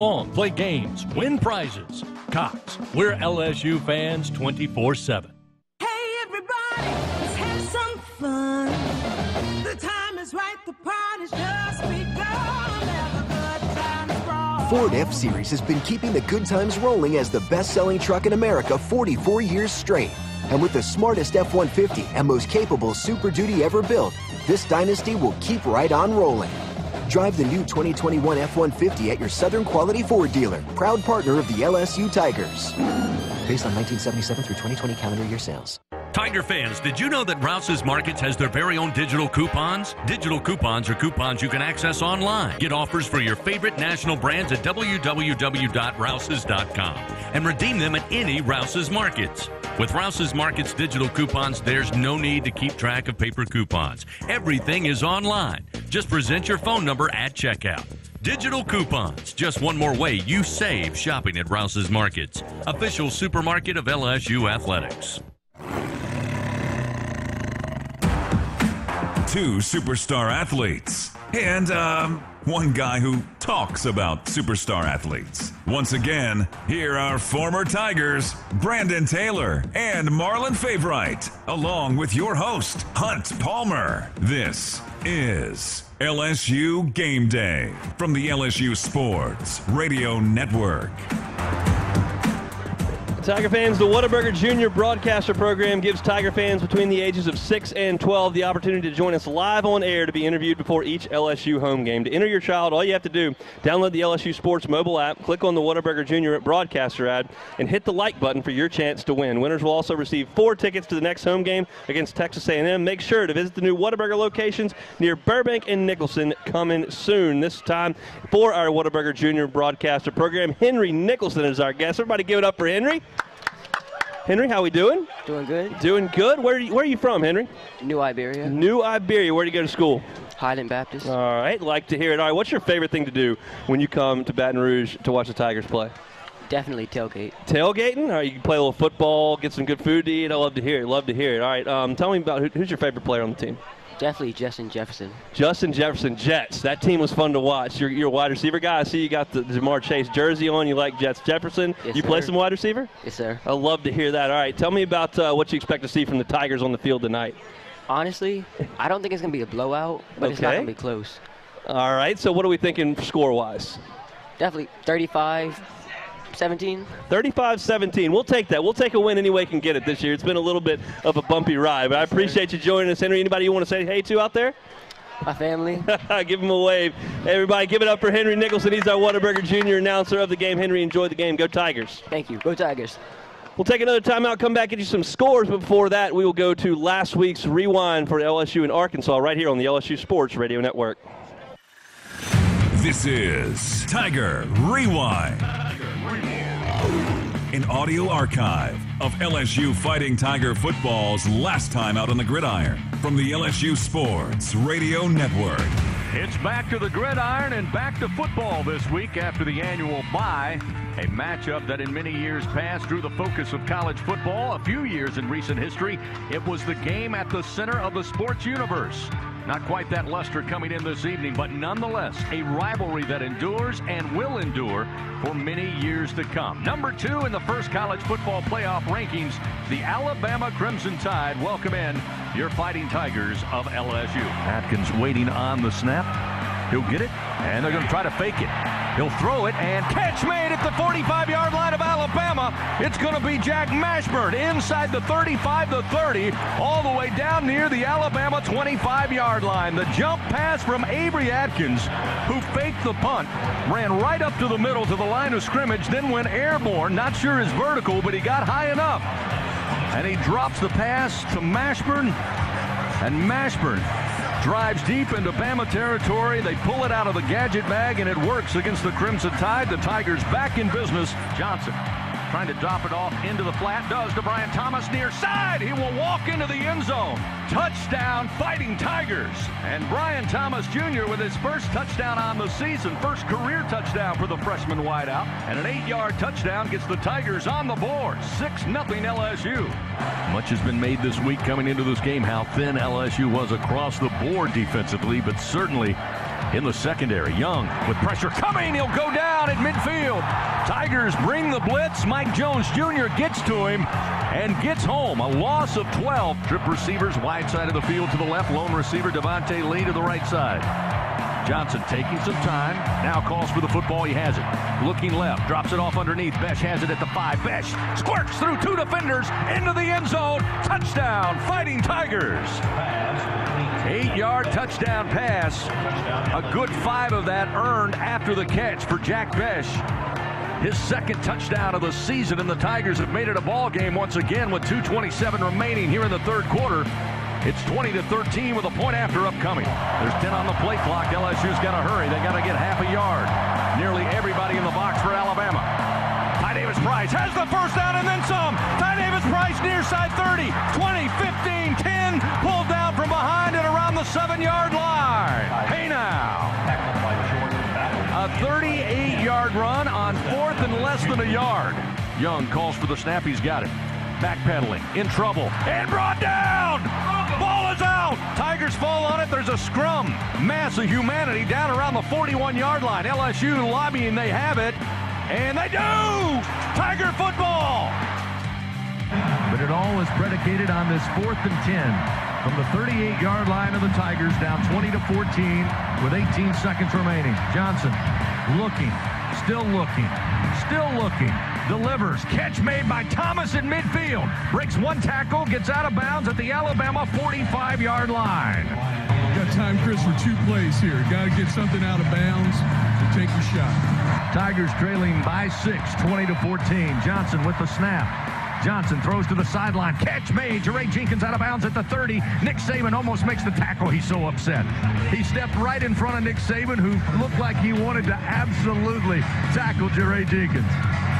on, play games, win prizes. Cox, we're LSU fans 24 7. Hey, everybody, let's have some fun. The time is right, the party's just begun. Have a good time, Ford F Series has been keeping the good times rolling as the best selling truck in America 44 years straight. And with the smartest F 150 and most capable Super Duty ever built, this dynasty will keep right on rolling. Drive the new 2021 F-150 at your Southern Quality Ford dealer, proud partner of the LSU Tigers. Based on 1977 through 2020 calendar year sales. Tiger fans, did you know that Rouse's Markets has their very own digital coupons? Digital coupons are coupons you can access online. Get offers for your favorite national brands at www.rouses.com and redeem them at any Rouse's Markets. With Rouse's Markets digital coupons, there's no need to keep track of paper coupons. Everything is online. Just present your phone number at checkout. Digital coupons, just one more way you save shopping at Rouse's Markets, official supermarket of LSU Athletics. Two superstar athletes, and um, one guy who talks about superstar athletes. Once again, here are former Tigers, Brandon Taylor and Marlon Favorite, along with your host, Hunt Palmer. This is LSU Game Day from the LSU Sports Radio Network. Tiger fans, the Whataburger Junior Broadcaster Program gives Tiger fans between the ages of 6 and 12 the opportunity to join us live on air to be interviewed before each LSU home game. To enter your child, all you have to do, download the LSU Sports mobile app, click on the Whataburger Junior Broadcaster ad, and hit the like button for your chance to win. Winners will also receive four tickets to the next home game against Texas A&M. Make sure to visit the new Whataburger locations near Burbank and Nicholson coming soon. This time for our Whataburger Junior Broadcaster Program, Henry Nicholson is our guest. Everybody give it up for Henry. Henry, how we doing? Doing good. Doing good. Where are you, where are you from, Henry? New Iberia. New Iberia. Where do you go to school? Highland Baptist. All right. Like to hear it. All right. What's your favorite thing to do when you come to Baton Rouge to watch the Tigers play? Definitely tailgate. Tailgating? All right. You can play a little football, get some good food to eat. I love to hear it. Love to hear it. All right. Um, tell me about who, who's your favorite player on the team? Definitely Justin Jefferson. Justin Jefferson, Jets. That team was fun to watch. You're, you're a wide receiver guy. I see you got the Ja'Marr Chase jersey on. You like Jets Jefferson. Yes, you play some wide receiver? Yes, sir. I love to hear that. All right. Tell me about uh, what you expect to see from the Tigers on the field tonight. Honestly, I don't think it's going to be a blowout, but it's not Okay. going to be close. All right. So what are we thinking score wise? Definitely 35 17. 35 17. We'll take that. We'll take a win any way we can get it this year. It's been a little bit of a bumpy ride, but I appreciate you joining us, Henry. Anybody you want to say hey to out there? My family. give him a wave. Everybody, give it up for Henry Nicholson. He's our Whataburger Jr. announcer of the game. Henry, enjoy the game. Go Tigers. Thank you. Go Tigers. We'll take another timeout, come back, get you some scores, but before that, we will go to last week's rewind for LSU and Arkansas right here on the LSU Sports Radio Network. This is Tiger Rewind. An audio archive of LSU Fighting Tiger football's last time out on the gridiron from the LSU Sports Radio Network. It's back to the gridiron and back to football this week after the annual bye. A matchup that in many years past drew the focus of college football. A few years in recent history, it was the game at the center of the sports universe. Not quite that luster coming in this evening, but nonetheless, a rivalry that endures and will endure for many years to come. Number two in the first college football playoff rankings, the Alabama Crimson Tide welcome in your Fighting Tigers of LSU. Atkins waiting on the snap. He'll get it, and they're going to try to fake it. He'll throw it, and catch made at the 45-yard line of Alabama. It's going to be Jack Mashburn inside the 35 to 30, all the way down near the Alabama 25-yard line. The jump pass from Avery Atkins, who faked the punt, ran right up to the middle to the line of scrimmage, then went airborne. Not sure his vertical, but he got high enough. And he drops the pass to Mashburn, and Mashburn drives deep into Bama territory. They pull it out of the gadget bag, and it works against the Crimson Tide. The Tigers back in business. Johnson trying to drop it off into the flat. Does to Brian Thomas near side. He will walk into the end zone. Touchdown, Fighting Tigers. And Brian Thomas Jr. with his first touchdown on the season. First career touchdown for the freshman wideout. And an eight-yard touchdown gets the Tigers on the board. 6-0 LSU. Much has been made this week coming into this game how thin LSU was across the board defensively, but certainly in the secondary. Young with pressure coming. He'll go down at midfield. Tigers bring the blitz. Mike Jones Jr. gets to him and gets home. A loss of 12. Trip receivers wide side of the field to the left. Lone receiver Devonta Lee to the right side. Johnson taking some time. Now calls for the football. He has it. Looking left. Drops it off underneath. Bech has it at the five. Bech squirts through two defenders into the end zone. Touchdown, Fighting Tigers. Eight yard touchdown pass. A good five of that earned after the catch for Jack Bech. His second touchdown of the season, and the Tigers have made it a ball game once again with 2.27 remaining here in the third quarter. It's 20 to 13 with a point after upcoming. There's 10 on the play clock. LSU's got to hurry. They got to get half a yard. Nearly everybody in the box for Alabama. Ty Davis Price has the first down and then some. Ty Davis Price near side 30, 20, 15, and around the seven yard line. Hey now. A 38 yard run on fourth and less than a yard. Young calls for the snap. He's got it. Backpedaling, in trouble, and brought down. Ball is out. Tigers fall on it. There's a scrum. Mass of humanity down around the 41 yard line. LSU lobbying. They have it. And they do. Tiger football. But it all is predicated on this fourth and 10 from the 38 yard line of the Tigers down 20 to 14 with 18 seconds remaining. Johnson looking, still looking, still looking. Delivers. Catch made by Thomas in midfield. Breaks one tackle, gets out of bounds at the Alabama 45 yard line. Got time, Chris, for two plays here. Got to get something out of bounds and take a shot. Tigers trailing by six, 20 to 14. Johnson with the snap. Johnson throws to the sideline. Catch made. Jaray Jenkins out of bounds at the 30. Nick Saban almost makes the tackle. He's so upset. He stepped right in front of Nick Saban, who looked like he wanted to absolutely tackle Jaray Jenkins.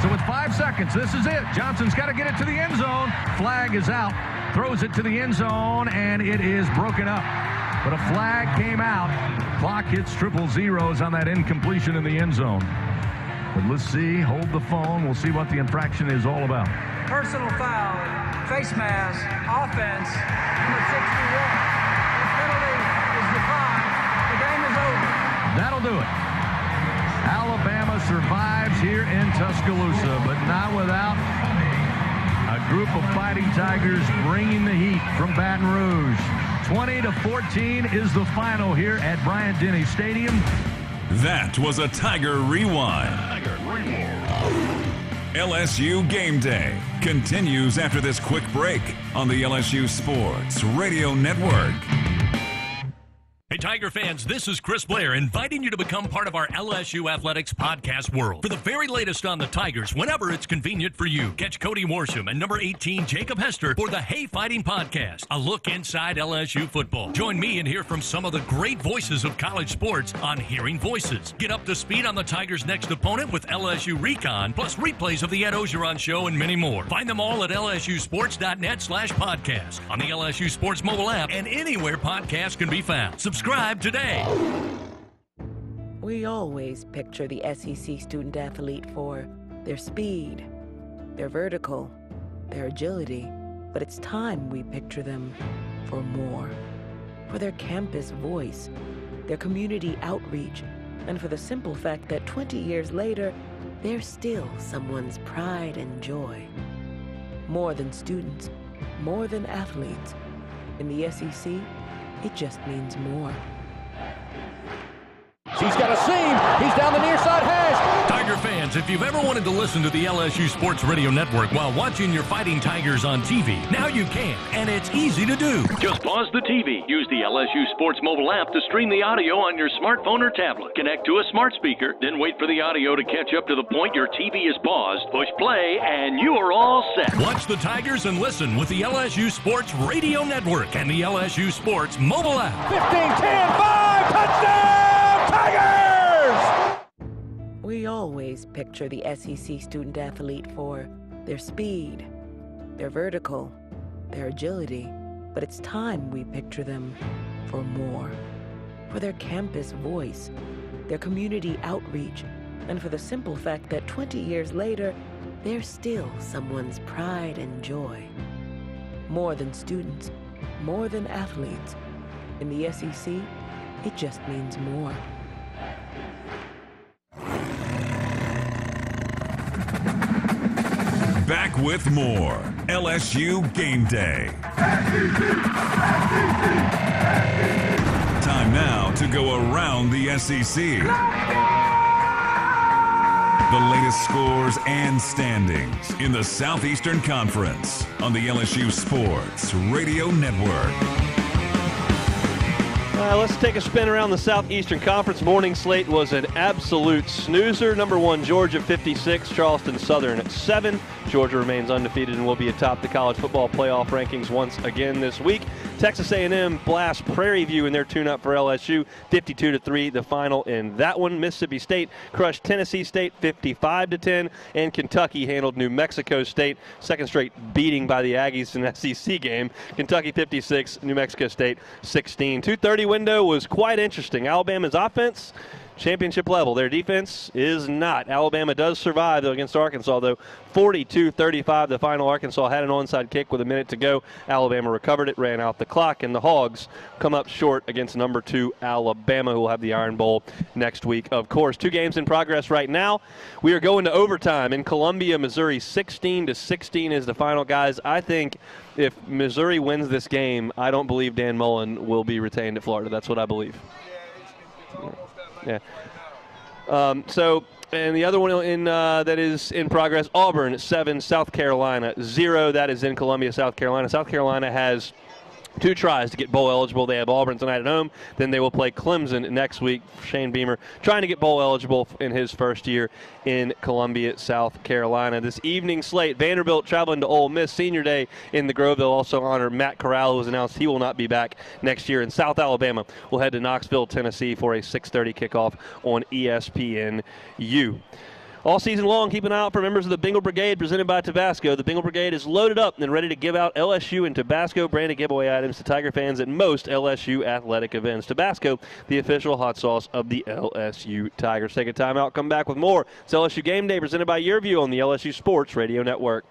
So with five seconds, this is it. Johnson's got to get it to the end zone. Flag is out. Throws it to the end zone, and it is broken up. But a flag came out. Clock hits triple zeros on that incompletion in the end zone. But let's see. Hold the phone. We'll see what the infraction is all about. Personal foul, face mask, offense, number 61. The penalty is defined. The game is over. That'll do it. Alabama survives here in Tuscaloosa, but not without a group of fighting Tigers bringing the heat from Baton Rouge. 20 to 14 is the final here at Bryant Denny Stadium. That was a Tiger Rewind. LSU Game Day continues after this quick break on the LSU Sports Radio Network. Tiger fans, this is Chris Blair inviting you to become part of our LSU Athletics podcast world. For the very latest on the Tigers, whenever it's convenient for you, catch Cody Worsham and number 18, Jacob Hester, for the Hey Fighting podcast, a look inside LSU football. Join me and hear from some of the great voices of college sports on Hearing Voices. Get up to speed on the Tigers' next opponent with LSU Recon, plus replays of the Ed Orgeron Show and many more. Find them all at lsusports.net slash podcast, on the LSU Sports mobile app, and anywhere podcasts can be found. Subscribe today. We always picture the SEC student athlete for their speed, their vertical, their agility, but it's time we picture them for more. For their campus voice, their community outreach, and for the simple fact that 20 years later, they're still someone's pride and joy. More than students, more than athletes. In the SEC, it just means more. He's got a seam. He's down the near side hash. Tiger fans, if you've ever wanted to listen to the LSU Sports Radio Network while watching your fighting Tigers on TV, now you can, and it's easy to do. Just pause the TV. Use the LSU Sports mobile app to stream the audio on your smartphone or tablet. Connect to a smart speaker, then wait for the audio to catch up to the point your TV is paused. Push play, and you are all set. Watch the Tigers and listen with the LSU Sports Radio Network and the LSU Sports mobile app. 15, 10, 5, touchdown, Tigers! We always picture the SEC student athlete for their speed, their vertical, their agility, but it's time we picture them for more. For their campus voice, their community outreach, and for the simple fact that 20 years later, they're still someone's pride and joy. More than students, more than athletes. In the SEC, it just means more. Back with more LSU Game Day. Time now to go around the SEC. The latest scores and standings in the Southeastern Conference on the LSU Sports Radio Network. Uh, let's take a spin around the Southeastern Conference. Morning slate was an absolute snoozer. Number one, Georgia 56, Charleston Southern at 7. Georgia remains undefeated and will be atop the college football playoff rankings once again this week. Texas A&M blast Prairie View in their tune-up for LSU, 52 to 3. The final in that one. Mississippi State crushed Tennessee State 55 to 10, and Kentucky handled New Mexico State, second straight beating by the Aggies in an SEC game. Kentucky 56, New Mexico State 16. 2:30 window was quite interesting. Alabama's offense championship level. Their defense is not. Alabama does survive though against Arkansas though. 42-35 the final. Arkansas had an onside kick with a minute to go. Alabama recovered it, ran out the clock, and the Hogs come up short against number two Alabama, who will have the Iron Bowl next week. Of course, two games in progress right now. We are going to overtime in Columbia, Missouri. 16 to 16 is the final, guys. I think if Missouri wins this game, I don't believe Dan Mullen will be retained at Florida. That's what I believe. Yeah. Um, so, and the other one in uh, that is in progress, Auburn seven, South Carolina zero. That is in Columbia, South Carolina. South Carolina has two tries to get bowl eligible. They have Auburn tonight at home. Then they will play Clemson next week. Shane Beamer trying to get bowl eligible in his first year in Columbia, South Carolina. This evening slate, Vanderbilt traveling to Ole Miss Senior Day in the Grove. They'll also honor Matt Corral, who has announced he will not be back next year. In South Alabama we'll head to Knoxville, Tennessee for a 6:30 kickoff on ESPNU. All season long, keep an eye out for members of the Bengal Brigade presented by Tabasco. The Bengal Brigade is loaded up and ready to give out LSU and Tabasco branded giveaway items to Tiger fans at most LSU athletic events. Tabasco, the official hot sauce of the LSU Tigers. Take a timeout, come back with more. It's LSU Game Day presented by Yearview on the LSU Sports Radio Network.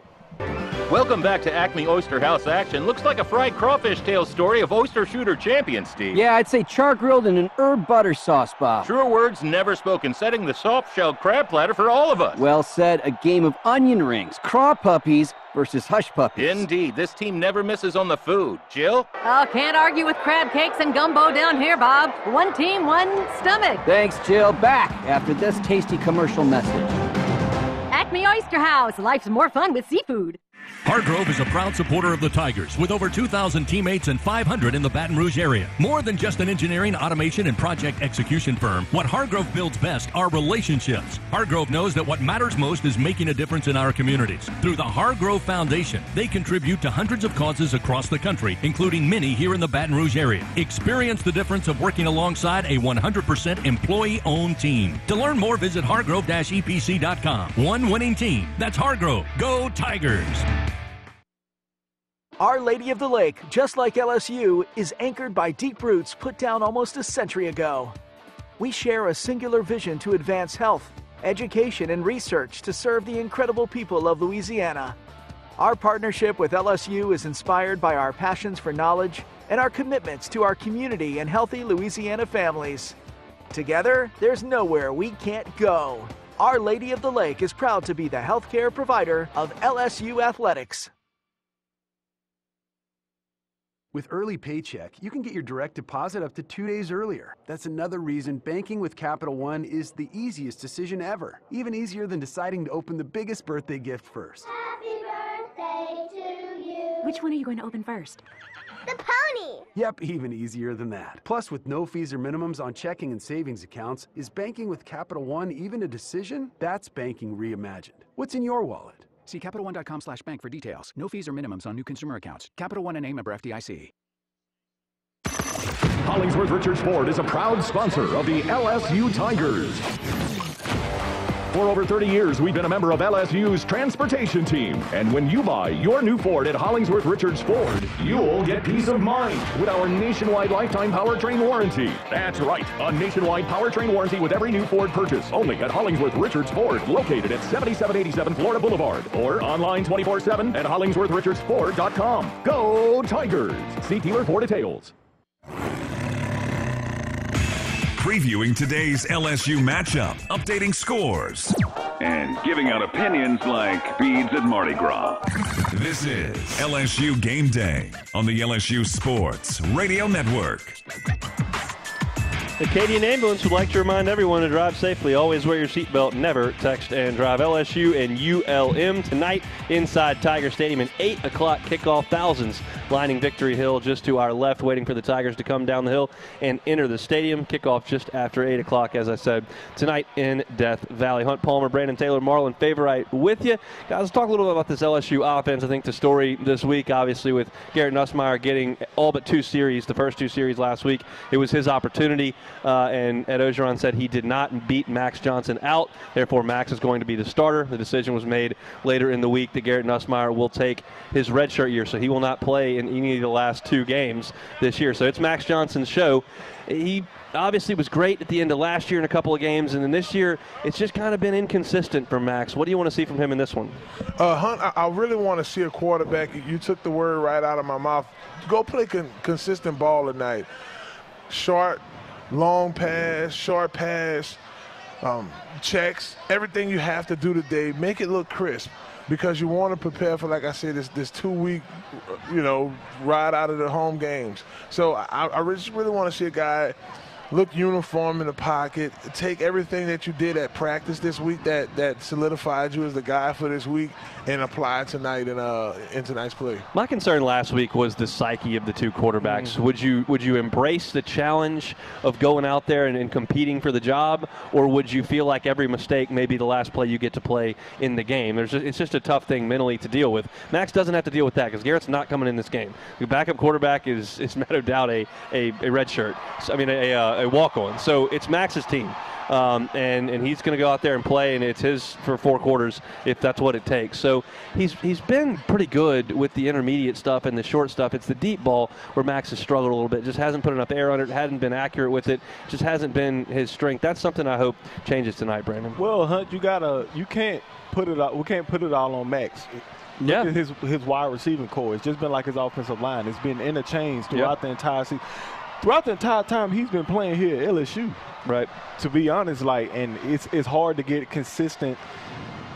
Welcome back to Acme Oyster House action. Looks like a fried crawfish tail story of oyster shooter champion, Steve. Yeah, I'd say char grilled in an herb butter sauce, Bob. Truer words never spoken, setting the soft shelled crab platter for all of us. Well said. A game of onion rings, craw puppies versus hush puppies. Indeed, this team never misses on the food. Jill? Oh, can't argue with crab cakes and gumbo down here, Bob. One team, one stomach. Thanks, Jill. Back after this tasty commercial message. Acme Oyster House. Life's more fun with seafood. Hargrove is a proud supporter of the Tigers with over 2,000 teammates and 500 in the Baton Rouge area. More than just an engineering, automation, and project execution firm, what Hargrove builds best are relationships. Hargrove knows that what matters most is making a difference in our communities. Through the Hargrove Foundation, they contribute to hundreds of causes across the country, including many here in the Baton Rouge area. Experience the difference of working alongside a 100% employee owned team. To learn more, visit hargrove epc.com. One winning team. That's Hargrove. Go Tigers! Our Lady of the Lake, just like LSU, is anchored by deep roots put down almost a century ago. We share a singular vision to advance health, education, and research to serve the incredible people of Louisiana. Our partnership with LSU is inspired by our passions for knowledge and our commitments to our community and healthy Louisiana families. Together, there's nowhere we can't go. Our Lady of the Lake is proud to be the healthcare provider of LSU athletics. With Early Paycheck, you can get your direct deposit up to two days earlier. That's another reason banking with Capital One is the easiest decision ever. Even easier than deciding to open the biggest birthday gift first. Happy birthday to you. Which one are you going to open first? The pony. Yep, even easier than that. Plus, with no fees or minimums on checking and savings accounts, is banking with Capital One even a decision? That's banking reimagined. What's in your wallet? See CapitalOne.com slash bank for details. No fees or minimums on new consumer accounts. Capital One and a member FDIC. Hollingsworth Richards Ford is a proud sponsor of the LSU Tigers. For over 30 years, we've been a member of LSU's transportation team. And when you buy your new Ford at Hollingsworth Richards Ford, you'll get peace of mind with our nationwide lifetime powertrain warranty. That's right, a nationwide powertrain warranty with every new Ford purchase. Only at Hollingsworth Richards Ford, located at 7787 Florida Boulevard. Or online 24-7 at hollingsworthrichardsford.com. Go Tigers! See dealer for details. Previewing today's LSU matchup, updating scores, And giving out opinions like beads at Mardi Gras. This is LSU Game Day on the LSU Sports Radio Network. The Acadian Ambulance would like to remind everyone to drive safely. Always wear your seatbelt. Never text and drive. LSU and ULM tonight inside Tiger Stadium. An 8 o'clock kickoff. Thousands lining Victory Hill just to our left, waiting for the Tigers to come down the hill and enter the stadium. Kickoff just after 8 o'clock, as I said, tonight in Death Valley. Hunt Palmer, Brandon Taylor, Marlon Favorite with you. Guys, let's talk a little bit about this LSU offense. I think the story this week, obviously, with Garrett Nussmeier getting all but two series, the first two series last week, it was his opportunity. Uh, and Ed Orgeron said he did not beat Max Johnson out. Therefore, Max is going to be the starter. The decision was made later in the week that Garrett Nussmeier will take his redshirt year, so he will not play in any of the last two games this year. So it's Max Johnson's show. He obviously was great at the end of last year in a couple of games, and then this year it's just kind of been inconsistent for Max. What do you want to see from him in this one? Uh, Hunt, I, I really want to see a quarterback. You took the word right out of my mouth. Go play con- consistent ball tonight. Short, long pass, short pass, um, checks, everything you have to do today. Make it look crisp because you want to prepare for, like I said, this this two week, you know, ride out of the home games. So I, I just really want to see a guy look uniform in the pocket, take everything that you did at practice this week that that solidified you as the guy for this week, and apply tonight in uh in tonight's play. My concern last week was the psyche of the two quarterbacks. Would you would you embrace the challenge of going out there and, and competing for the job, or would you feel like every mistake may be the last play you get to play in the game? There's just, it's just a tough thing mentally to deal with. Max doesn't have to deal with that because Garrett's not coming in this game. Your backup quarterback is is Matt O'Dowd a a, a red shirt. So, I mean a, a, a walk on. So it's Max's team. Um, and and he's going to go out there and play, and it's his for four quarters if that's what it takes. So he's he's been pretty good with the intermediate stuff and the short stuff. It's the deep ball where Max has struggled a little bit. Just hasn't put enough air on it. Hadn't been accurate with it. Just hasn't been his strength. That's something I hope changes tonight, Brandon. Well, Hunt, you gotta you can't put it. All, we can't put it all on Max. Look Yeah. at his his wide receiving core. It's just been like his offensive line. It's been interchanged throughout the entire season. Throughout the entire time he's been playing here at LSU. Right. To be honest, like, and it's it's hard to get consistent,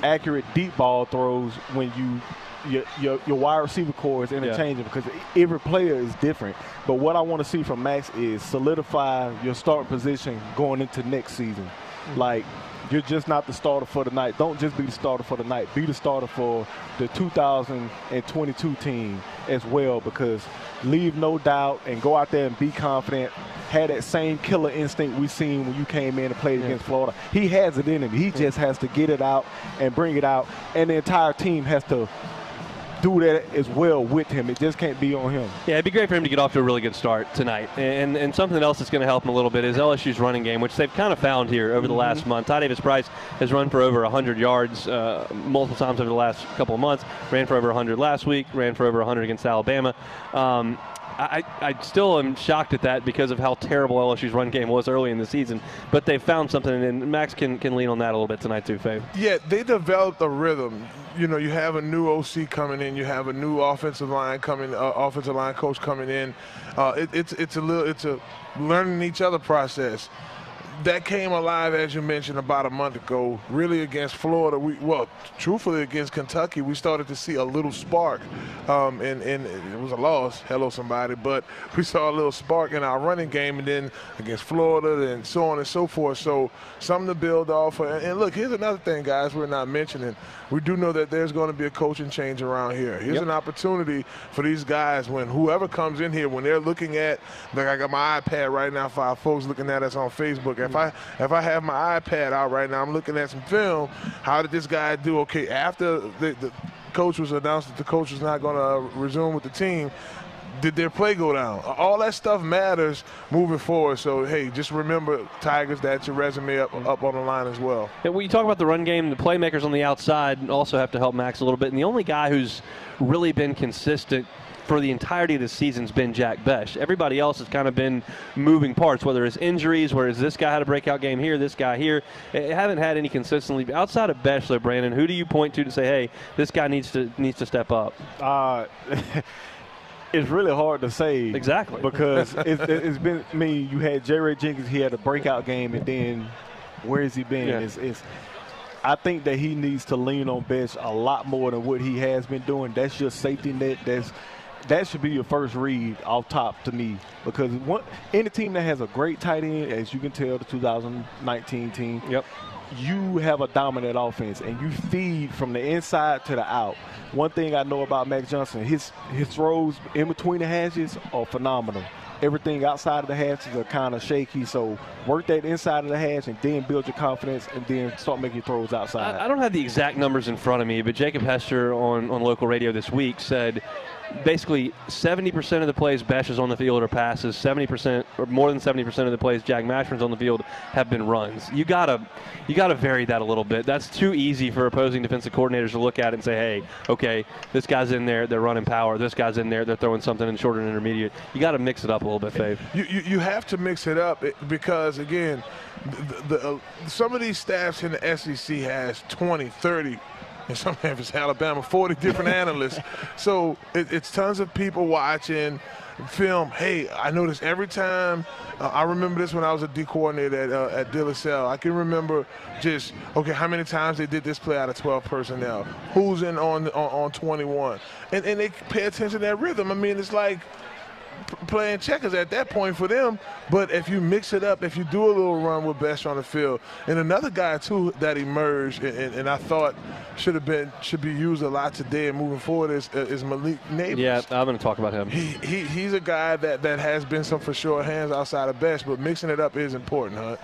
accurate deep ball throws when you. Your, your, your wide receiver core is interchanging because every player is different. But what I want to see from Max is solidify your start position going into next season. Mm-hmm. Like, you're just not the starter for the night. Don't just be the starter for the night. Be the starter for the 2022 team as well because leave no doubt and go out there and be confident. Have that same killer instinct we seen when you came in and played against Florida. He has it in him. He just has to get it out and bring it out. And the entire team has to do that as well with him. It just can't be on him. Yeah, it'd be great for him to get off to a really good start tonight. And and something else that's going to help him a little bit is LSU's running game, which they've kind of found here over the last month. Ty Davis Price has run for over 100 yards uh, multiple times over the last couple of months. Ran for over 100 last week. Ran for over 100 against Alabama. Um, I, I still am shocked at that because of how terrible LSU's run game was early in the season. But they've found something, and Max can, can lean on that a little bit tonight too, Fave. Yeah, they developed a rhythm. You know, you have a new OC coming in, you have a new offensive line coming, uh, offensive line coach coming in. Uh, it, it's it's a little it's a learning each other process. That came alive, as you mentioned, about a month ago. Really against Florida, we well, truthfully against Kentucky, we started to see a little spark, um, and and it was a loss. Hello, somebody, but we saw a little spark in our running game, and then against Florida, and so on and so forth. So something to build off. of. And look, here's another thing, guys. We're not mentioning. We do know that there's going to be a coaching change around here. Here's Yep. an opportunity for these guys when whoever comes in here, when they're looking at, like I got my iPad right now for our folks looking at us on Facebook. If I if I have my iPad out right now, I'm looking at some film. How did this guy do? Okay, after the, the coach was announced that the coach was not going to resume with the team. Did their play go down? All that stuff matters moving forward. So hey, just remember, Tigers, that's your resume up up on the line as well. Yeah, when you talk about the run game, the playmakers on the outside also have to help Max a little bit. And the only guy who's really been consistent for the entirety of the season's been Jack Bech. Everybody else has kind of been moving parts, whether it's injuries, whereas this guy had a breakout game here, this guy here. Eh, haven't had any consistently outside of Bech, though. Brandon, who do you point to to say, hey, this guy needs to needs to step up? Uh, it's really hard to say exactly because it, has been. I mean, you had Jaray Jenkins. He had a breakout game, and then where has he been? Yeah. It's, it's, I think that he needs to lean on Bech a lot more than what he has been doing. That's your safety net. That's that should be your first read off top to me because one, any team that has a great tight end, as you can tell, the 2019 team. Yep. You have a dominant offense and you feed from the inside to the out. One thing I know about Max Johnson, his his throws in between the hashes are phenomenal. Everything outside of the hashes are kind of shaky. So work that inside of the hash and then build your confidence and then start making throws outside. I, I don't have the exact numbers in front of me, but Jacob Hester on, on local radio this week said basically 70% of the plays Bech is on the field are passes. 70% or more than 70% of the plays Jack Mashburn's on the field have been runs. You gotta you gotta vary that a little bit. That's too easy for opposing defensive coordinators to look at and say, hey, okay, this guy's in there, they're running power. This guy's in there, they're throwing something in short and intermediate. You got to mix it up a little bit, Fave. You, you, you have to mix it up because again, the, the uh, some of these staffs in the SEC has 20, 30 and sometimes it's Alabama, 40 different analysts. So it, it's tons of people watching film. Hey, I notice every time. Uh, I remember this when I was a D coordinator at, uh, at De La Salle. I can remember just okay, how many times they did this play out of 12 personnel? Who's in on on, on 21? And and they pay attention to that rhythm. I mean, it's like playing checkers at that point for them. But if you mix it up, if you do a little run with Bech on the field, and another guy too that emerged, and, and I thought should have been should be used a lot today and moving forward is is Malik Nabers. Yeah, I'm going to talk about him. He, he he's a guy that that has been some for sure hands outside of Bech, but mixing it up is important, huh?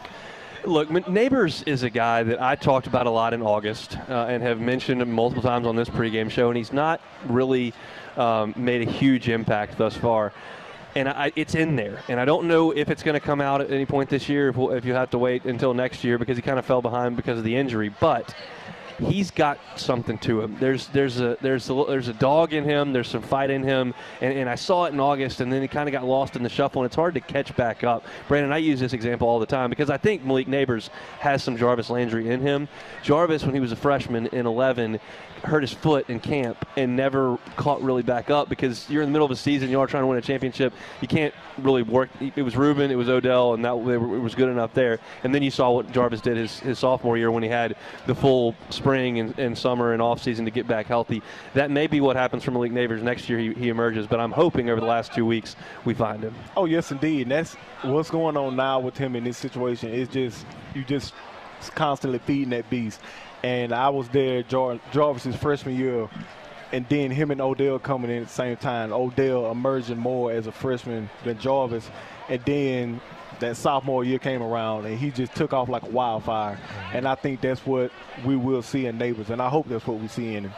Look, Nabers is a guy that I talked about a lot in August uh, and have mentioned multiple times on this pregame show, and he's not really um, made a huge impact thus far and I, it's in there. And I don't know if it's going to come out at any point this year, if, we'll, if you have to wait until next year because he kind of fell behind because of the injury. But he's got something to him. There's there's a there's a there's a dog in him. There's some fight in him, and, and I saw it in August, and then he kind of got lost in the shuffle, and it's hard to catch back up. Brandon, I use this example all the time because I think Malik Nabers has some Jarvis Landry in him. Jarvis, when he was a freshman in 11, hurt his foot in camp and never caught really back up because you're in the middle of a season, you are trying to win a championship. You can't really work. It was Rueben, it was Odell, and that it was good enough there. And then you saw what Jarvis did his, his sophomore year when he had the full spring and, and summer and off season to get back healthy. That may be what happens for Malik Nabers next year. He, he emerges, but I'm hoping over the last two weeks we find him. Oh yes, indeed. And that's what's going on now with him in this situation. Is just you just constantly feeding that beast and I was there Jar- Jarvis's freshman year, and then him and Odell coming in at the same time. Odell emerging more as a freshman than Jarvis, and then that sophomore year came around and he just took off like a wildfire. And I think that's what we will see in Nabers, and I hope that's what we see in him.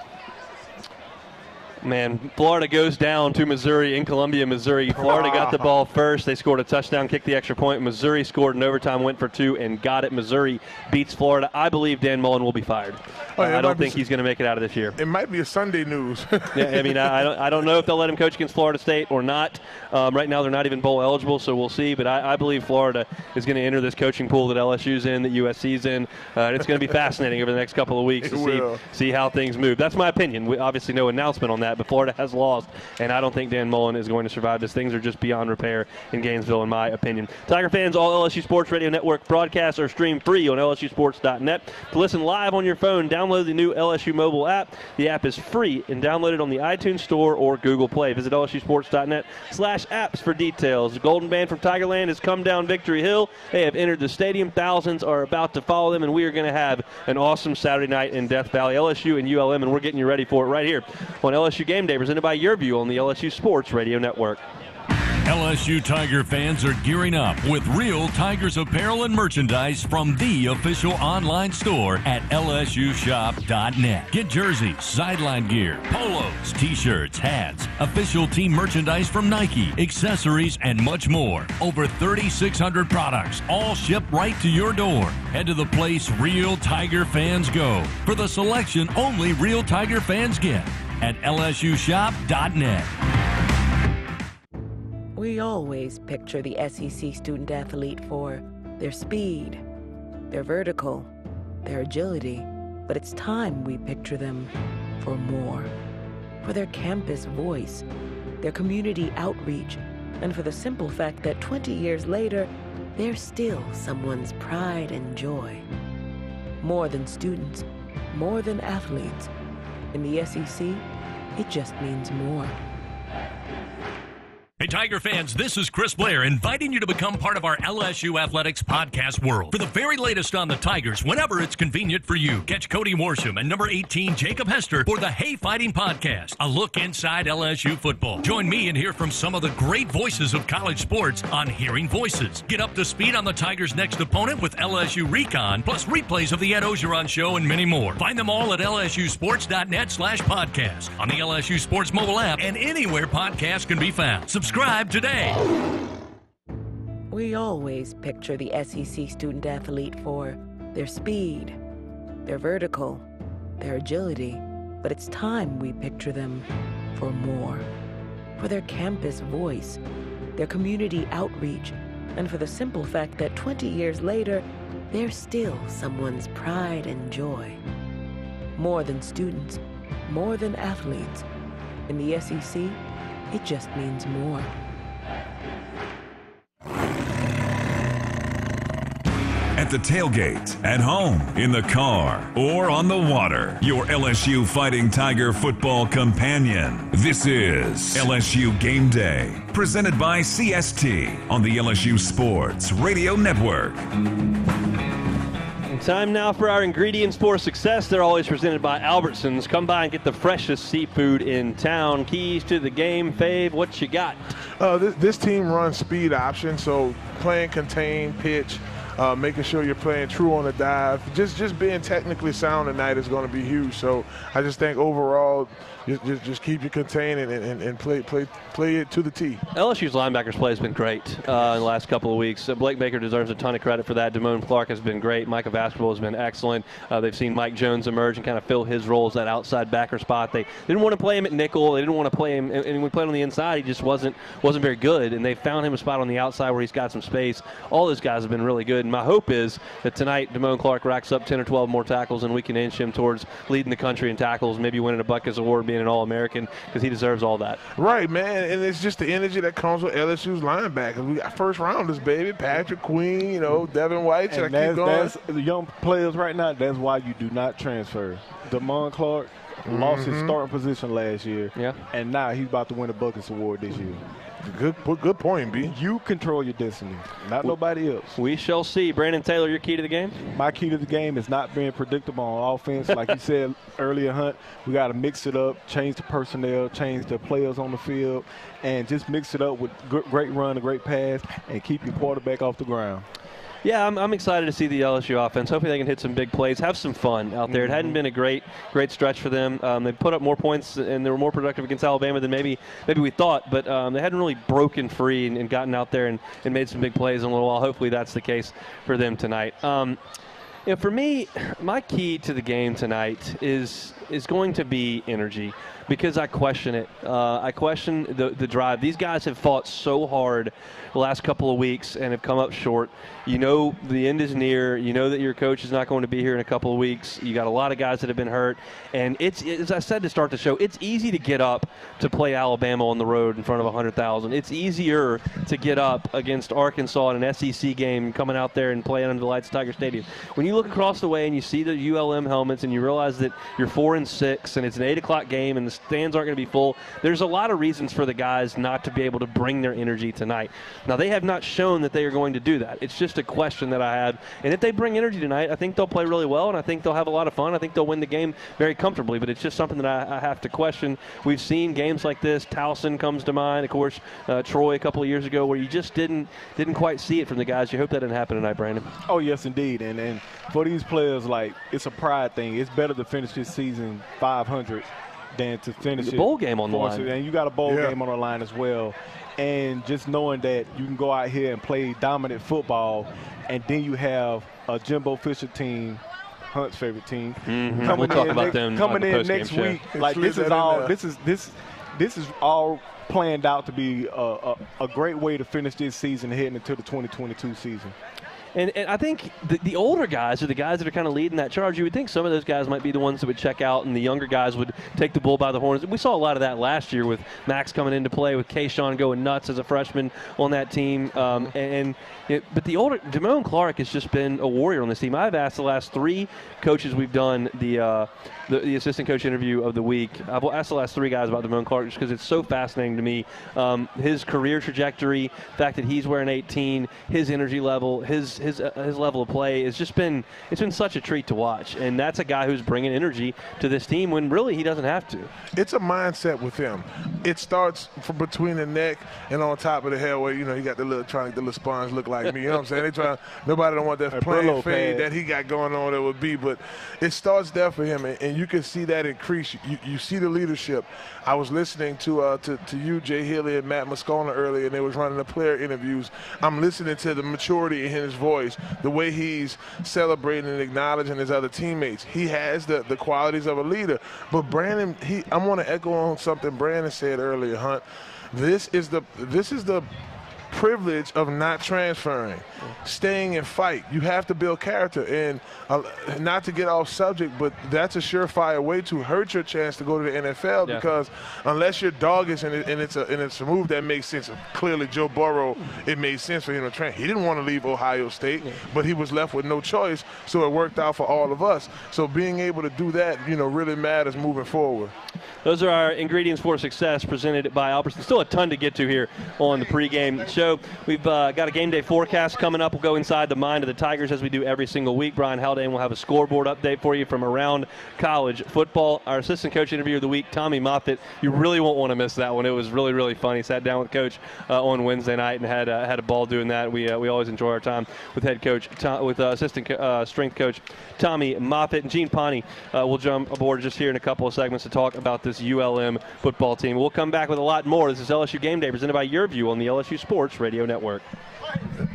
Man, Florida goes down to Missouri in Columbia, Missouri. Florida got the ball first. They scored a touchdown, kicked the extra point. Missouri scored in overtime, went for two, and got it. Missouri beats Florida. I believe Dan Mullen will be fired. Oh, yeah, I don't think he's going to make it out of this year. It might be a Sunday news. yeah, I mean, I, I, don't, I don't know if they'll let him coach against Florida State or not. Um, right now, they're not even bowl eligible, so we'll see. But I, I believe Florida is going to enter this coaching pool that LSU's in, that USC's in. Uh, and it's going to be fascinating over the next couple of weeks it to will. see see how things move. That's my opinion. We obviously no announcement on that, but Florida has lost lost, and I don't think Dan Mullen is going to survive this. Things are just beyond repair in Gainesville, in my opinion. Tiger fans, all LSU Sports Radio Network broadcasts are streamed free on LSUSports.net. To listen live on your phone, download the new LSU mobile app. The app is free and download it on the iTunes Store or Google Play. Visit LSUSports.net slash apps for details. The Golden Band from Tigerland has come down Victory Hill. They have entered the stadium. Thousands are about to follow them, and we are going to have an awesome Saturday night in Death Valley. LSU and ULM, and we're getting you ready for it right here on LSU Game Day, presented by your view on the LSU Sports Radio Network. LSU Tiger fans are gearing up with real Tigers apparel and merchandise from the official online store at lsushop.net. Get jerseys, sideline gear, polos, t-shirts, hats, official team merchandise from Nike, accessories, and much more. Over 3,600 products, all shipped right to your door. Head to the place real Tiger fans go for the selection only real Tiger fans get at lsushop.net. We always picture the SEC student athlete for their speed, their vertical, their agility, but it's time we picture them for more. For their campus voice, their community outreach, and for the simple fact that 20 years later, they're still someone's pride and joy. More than students, more than athletes. In the SEC, it just means more. Hey, Tiger fans, this is Chris Blair inviting you to become part of our LSU Athletics podcast world. For the very latest on the Tigers, whenever it's convenient for you, catch Cody Worsham and number 18, Jacob Hester, for the Hey Fighting podcast, a look inside LSU football. Join me and hear from some of the great voices of college sports on Hearing Voices. Get up to speed on the Tigers' next opponent with LSU Recon, plus replays of the Ed Orgeron Show and many more. Find them all at lsusports.net slash podcast, on the LSU Sports mobile app, and anywhere podcasts can be found. Subscribe today. We always picture the SEC student athlete for their speed, their vertical, their agility, but it's time we picture them for more. For their campus voice, their community outreach, and for the simple fact that 20 years later, they're still someone's pride and joy. More than students, more than athletes. In the SEC, it just means more. At the tailgate, at home, in the car, or on the water, your LSU Fighting Tiger football companion. This is LSU Game Day, presented by CST on the LSU Sports Radio Network. Time now for our ingredients for success. They're always presented by Albertsons. Come by and get the freshest seafood in town. Keys to the game, Fave. What you got? Uh, this, this team runs speed option, so playing contain, pitch, uh, making sure you're playing true on the dive. Just just being technically sound tonight is going to be huge. So I just think overall, just just, just keep you contained and, and, and play play play it to the T. LSU's linebackers play has been great uh, in the last couple of weeks. Uh, Blake Baker deserves a ton of credit for that. Damone Clark has been great. Micah Baskerville has been excellent. Uh, they've seen Mike Jones emerge and kind of fill his role as that outside backer spot. They didn't want to play him at nickel. They didn't want to play him, and when we played on the inside, he just wasn't wasn't very good. And they found him a spot on the outside where he's got some space. All those guys have been really good. And my hope is that tonight Damone Clark racks up 10 or 12 more tackles, and we can inch him towards leading the country in tackles, maybe winning a Butkus Award, being an All-American, because he deserves all that. Right, man, and it's just the energy that comes with LSU's linebackers. We got first rounders, baby. Patrick Queen, you know, Devin White. Should And I keep that's, going? that's the young players right now. That's why you do not transfer. Damon Clark lost his Mhm. starting position last year. Yeah. And now he's about to win a Butkus Award this year. Good, good point, B. You control your destiny, not nobody else. We shall see. Brandon Taylor, your key to the game? My key to the game is not being predictable on offense. Like you said earlier, Hunt, we got to mix it up, change the personnel, change the players on the field, and just mix it up with good, great run, a great pass, and keep your quarterback off the ground. Yeah, I'm, I'm excited to see the LSU offense. Hopefully, they can hit some big plays, have some fun out there. It hadn't been a great, great stretch for them. Um, they put up more points and they were more productive against Alabama than maybe maybe we thought. But um, they hadn't really broken free and, and gotten out there and, and made some big plays in a little while. Hopefully, that's the case for them tonight. Um, you know, for me, my key to the game tonight is is going to be energy because I question it. Uh, I question the the drive. These guys have fought so hard the last couple of weeks and have come up short. You know the end is near. You know that your coach is not going to be here in a couple of weeks. You got a lot of guys that have been hurt, and it's as I said to start the show. It's easy to get up to play Alabama on the road in front of hundred thousand. It's easier to get up against Arkansas in an SEC game, coming out there and playing under the lights of Tiger Stadium. When you look across the way and you see the ULM helmets and you realize that you're four and six and it's an eight o'clock game and the stands aren't going to be full, there's a lot of reasons for the guys not to be able to bring their energy tonight. Now they have not shown that they are going to do that. It's just a question that I have. And if they bring energy tonight, I think they'll play really well and I think they'll have a lot of fun. I think they'll win the game very comfortably. But it's just something that I, I have to question. We've seen games like this. Towson comes to mind. Of course, uh, Troy a couple of years ago, where you just didn't didn't quite see it from the guys. You hope that didn't happen tonight, Brandon. Oh yes, indeed. And and for these players, like it's a pride thing. It's better to finish this season 500 than to finish The it bowl game on the line. And you got a bowl Yeah. game on the line as well. And just knowing that you can go out here and play dominant football, and then you have a Jimbo Fisher team. Hunt's favorite team. Mhm. We'll talk about next, them coming the in next show. week. Like this that is in all. there. This is this. This is all planned out to be a, a, a great way to finish this season heading into the 2022 season. And, and I think the, the older guys are the guys that are kind of leading that charge. You would think some of those guys might be the ones that would check out, and the younger guys would take the bull by the horns. We saw a lot of that last year with Max coming into play, with Kayshon going nuts as a freshman on that team. Um, and, and but the older Damone Clark has just been a warrior on this team. I've asked the last three coaches we've done the, uh, the, the assistant coach interview of the week. I've asked the last three guys about Damone Clark just because it's so fascinating to me. Um, his career trajectory, the fact that he's wearing 18, his energy level, his his uh, his level of play has just been it's been such a treat to watch. And that's a guy who's bringing energy to this team when really he doesn't have to. It's a mindset with him. It starts from between the neck and on top of the head where you know you got the little trying to the little sponge look like me. You know what I'm saying? They try nobody don't want that A plain fade pad. that he got going on that would be, but it starts there for him, and, and you can see that increase. You, you see the leadership. I was listening to uh, to, to you, Jay Healy, and Matt Moscona earlier, and they was running the player interviews. I'm listening to the maturity in his voice, the way he's celebrating and acknowledging his other teammates. He has the, the qualities of a leader. But Brandon, he I want to echo on something Brandon said earlier, Hunt. This is the this is the privilege of not transferring, staying and fight. You have to build character, and uh, not to get off subject, but that's a surefire way to hurt your chance to go to the NFL Yeah. because unless you're dogged and, it, and it's a and it's a move that makes sense. Clearly, Joe Burrow, it made sense for him to transfer. He didn't want to leave Ohio State, but he was left with no choice, so it worked out for all of us. So being able to do that, you know, really matters moving forward. Those are our ingredients for success presented by Albertson. Still a ton to get to here on the pregame show. We've uh, got a game day forecast coming up. We'll go inside the mind of the Tigers as we do every single week. Brian Haldane will have a scoreboard update for you from around college football. Our assistant coach interview of the week, Tommy Moffitt. You really won't want to miss that one. It was really, really funny. Sat down with Coach uh, on Wednesday night and had uh, had a ball doing that. We, uh, we always enjoy our time with head coach, Tom, with uh, assistant co- strength coach Tommy Moffitt and Gene Pawnee. Will jump aboard just here in a couple of segments to talk about this ULM football team. We'll come back with a lot more. This is LSU Game Day presented by Your View on the LSU Sports Radio Network.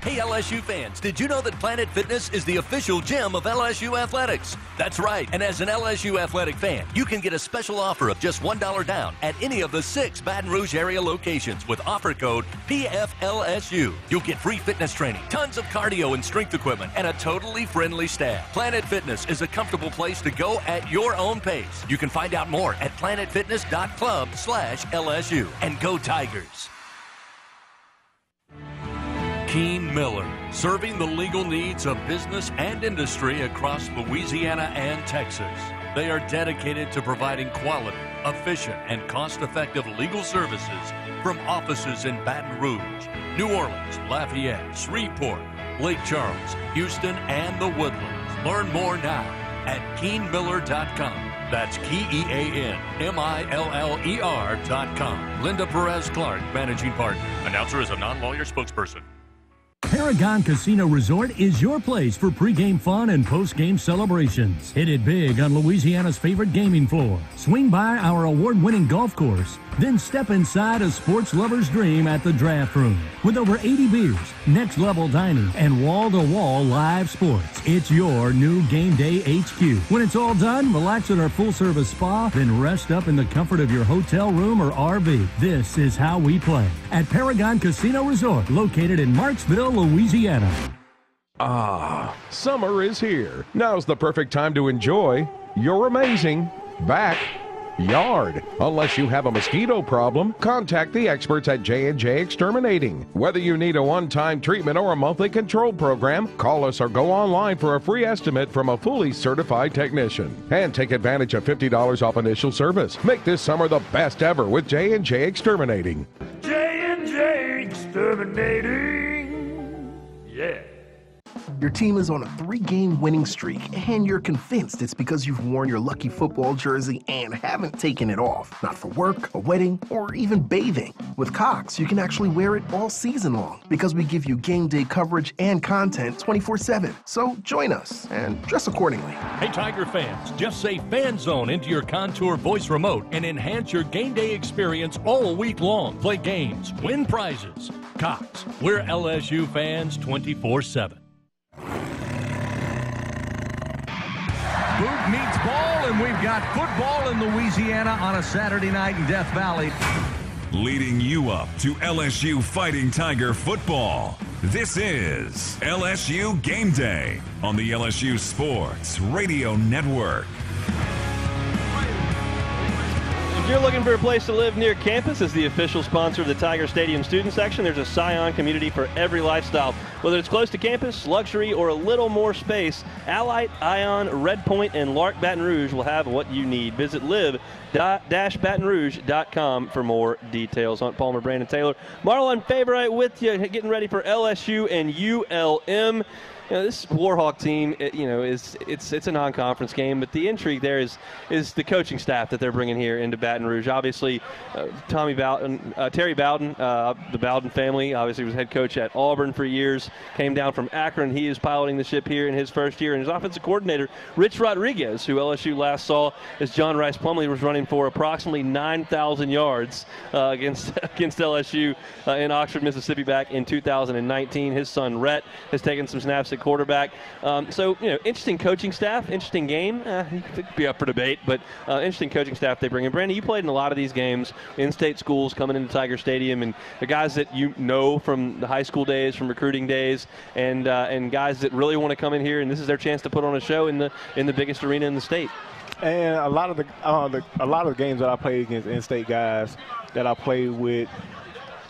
Hey, LSU fans, did you know that Planet Fitness is the official gym of LSU Athletics? That's right, and as an LSU athletic fan, you can get a special offer of just $1 down at any of the six Baton Rouge area locations with offer code PFLSU. You'll get free fitness training, tons of cardio and strength equipment, and a totally friendly staff. Planet Fitness is a comfortable place to go at your own pace. You can find out more at planetfitness.club slash LSU. And go Tigers! Kean Miller, serving the legal needs of business and industry across Louisiana and Texas. They are dedicated to providing quality, efficient, and cost effective legal services from offices in Baton Rouge, New Orleans, Lafayette, Shreveport, Lake Charles, Houston, and the Woodlands. Learn more now at keanmiller.com. That's K E A N M I L L E R.com. Linda Perez Clark, managing partner. Announcer is a non lawyer spokesperson. Paragon Casino Resort is your place for pregame fun and postgame celebrations. Hit it big on Louisiana's favorite gaming floor. Swing by our award winning golf course. Then step inside a sports lover's dream at the draft room. With over 80 beers, next level dining, and wall to wall live sports, it's your new game day HQ. When it's all done, relax at our full service spa, then rest up in the comfort of your hotel room or RV. This is how we play at Paragon Casino Resort, located in Marksville, Louisiana. Ah, summer is here. Now's the perfect time to enjoy your amazing back yard. Unless you have a mosquito problem, contact the experts at J&J Exterminating. Whether you need a one-time treatment or a monthly control program, call us or go online for a free estimate from a fully certified technician. And take advantage of $50 off initial service. Make this summer the best ever with J&J Exterminating. J&J Exterminating. Yeah. Your team is on a three game winning streak, and you're convinced it's because you've worn your lucky football jersey and haven't taken it off. Not for work, a wedding, or even bathing. With Cox, you can actually wear it all season long because we give you game day coverage and content 24 7. So join us and dress accordingly. Hey, Tiger fans, just say Fan Zone into your Contour voice remote and enhance your game day experience all week long. Play games, win prizes. Cox, we're LSU fans 24 7. Boot meets ball, and we've got football in Louisiana on a Saturday night in Death Valley. Leading you up to LSU Fighting Tiger football. This is LSU Game Day on the LSU Sports Radio Network. If you're looking for a place to live near campus, as the official sponsor of the Tiger Stadium student section, there's a Scion community for every lifestyle. Whether it's close to campus, luxury, or a little more space, Alight, Ion, Red Point, and Lark Baton Rouge will have what you need. Visit live-batonrouge.com for more details. Hunt Palmer, Brandon Taylor, Marlon Favorite with you, getting ready for LSU and ULM you know, this Warhawk team, it, you know, is it's it's a non-conference game, but the intrigue there is is the coaching staff that they're bringing here into Baton Rouge. Obviously, uh, Tommy Bowden, uh, Terry Bowden, uh, the Bowden family, obviously was head coach at Auburn for years. Came down from Akron. He is piloting the ship here in his first year, and his offensive coordinator, Rich Rodriguez, who LSU last saw as John Rhys Plumlee was running for approximately 9,000 yards uh, against against LSU uh, in Oxford, Mississippi, back in 2019. His son Rhett has taken some snaps at quarterback. Um, so, you know, interesting coaching staff, interesting game. Uh, could be up for debate, but uh, interesting coaching staff they bring in. Brandon, you played in a lot of these games, in-state schools coming into Tiger Stadium, and the guys that you know from the high school days, from recruiting days, and uh, and guys that really want to come in here, and this is their chance to put on a show in the in the biggest arena in the state. And a lot of the, uh, the a lot of the games that I played against in-state guys that I played with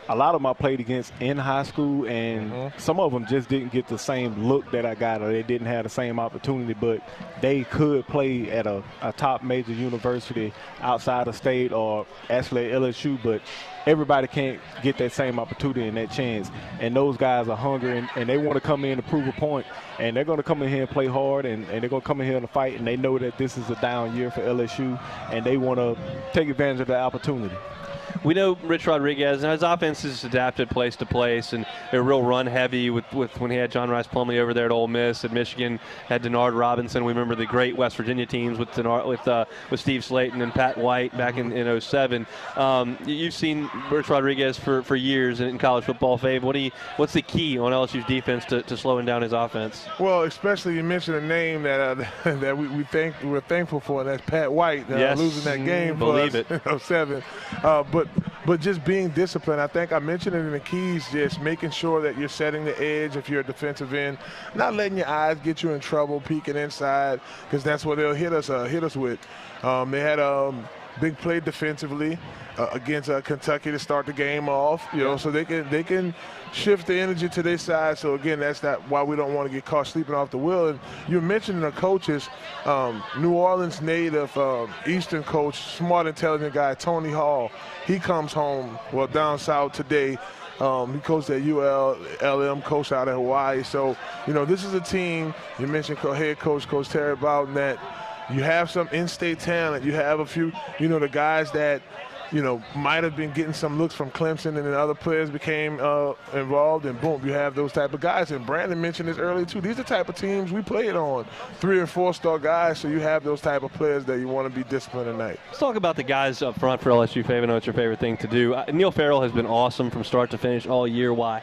a lot of them I played against in high school, and mm-hmm. some of them just didn't get the same look that I got, or they didn't have the same opportunity. But they could play at a, a top major university outside of state, or actually at LSU. But everybody can't get that same opportunity and that chance. And those guys are hungry, and, and they want to come in to prove a point, and they're going to come in here and play hard, and, and they're going to come in here and fight, and they know that this is a down year for LSU, and they want to take advantage of the opportunity we know Rich Rodriguez and his offense is adapted place to place, and they're real run heavy with, with when he had John Rhys Plumlee over there at Ole Miss. At Michigan, had Denard Robinson. We remember the great West Virginia teams with Denard, with uh, with Steve Slaton and Pat White back in, in 07. Um, you've seen Rich Rodriguez for, for years in college football. Fave, what do you, what's the key on LSU's defense to, to slowing down his offense? Well, especially you mentioned a name that uh, that we, we think we're thankful for, and that's Pat White uh, yes. losing that game Believe for us it. 07. Uh, but but just being disciplined. I think I mentioned it in the keys, just making sure that you're setting the edge if you're a defensive end, not letting your eyes get you in trouble, peeking inside, because that's what they'll hit us uh, hit us with. Um, they had a um, big play defensively uh, against uh, Kentucky to start the game off, you know, so they can they can shift the energy to their side. So again, that's that why we don't want to get caught sleeping off the wheel. And you mentioned the coaches, um, New Orleans native, uh, Eastern coach, smart, intelligent guy, Tony Hall. He comes home well down south today. Um, he coached at UL, LM, coach out of Hawaii. So, you know, this is a team, you mentioned head coach, Coach Terry Bowden, that you have some in-state talent. You have a few, you know, the guys that – you know, might have been getting some looks from Clemson, and then other players became uh, involved, and boom, you have those type of guys. And Brandon mentioned this earlier too. These are the type of teams we played on, three and four star guys. So you have those type of players that you want to be disciplined tonight. Let's talk about the guys up front for LSU. Favorite, know it's your favorite thing to do. Uh, Neil Farrell has been awesome from start to finish all year. Why?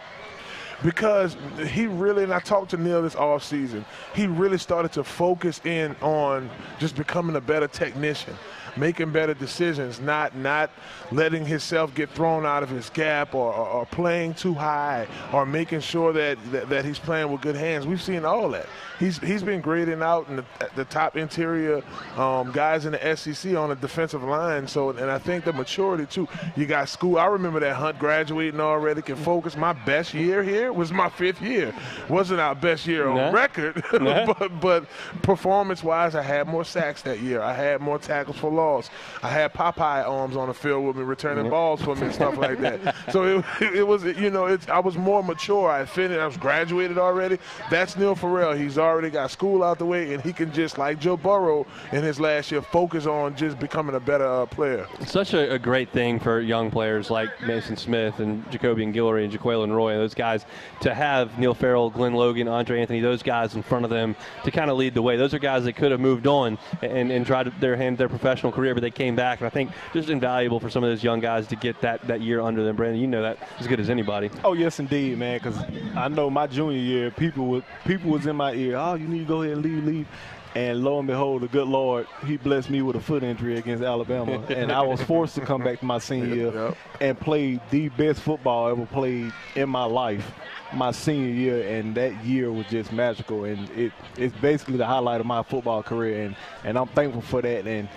Because he really, and I talked to Neil this off season, he really started to focus in on just becoming a better technician making better decisions, not not letting himself get thrown out of his gap or, or, or playing too high or making sure that, that, that he's playing with good hands. We've seen all that. He's he's been grading out in the, the top interior um, guys in the SEC on the defensive line. So and I think the maturity too. You got school. I remember that Hunt graduating already. Can focus. My best year here was my fifth year. Wasn't our best year on nah. record, nah. but but performance wise, I had more sacks that year. I had more tackles for loss. I had Popeye arms on the field with me, returning mm-hmm. balls for me and stuff like that. So it, it was, you know, it's, I was more mature. I finished, I was graduated already. That's Neil Farrell. He's already got school out the way, and he can just, like Joe Burrow in his last year, focus on just becoming a better uh, player. Such a, a, great thing for young players like Mason Smith and Jacobian Guillory and Jaquelin Roy, and those guys, to have Neil Farrell, Glenn Logan, Andre Anthony, those guys in front of them to kind of lead the way. Those are guys that could have moved on and, and tried their hand their professional career, but they came back. And I think just invaluable for some of those young guys to get that, that year under them. Brandon, you know that as good as anybody. Oh yes, indeed, man. Because I know my junior year, people was people was in my ear. Oh, you need to go ahead and leave, leave. And lo and behold, the good Lord, He blessed me with a foot injury against Alabama, and I was forced to come back to my senior year Yep. and play the best football I ever played in my life, my senior year, and that year was just magical, and it it's basically the highlight of my football career, and and I'm thankful for that, and.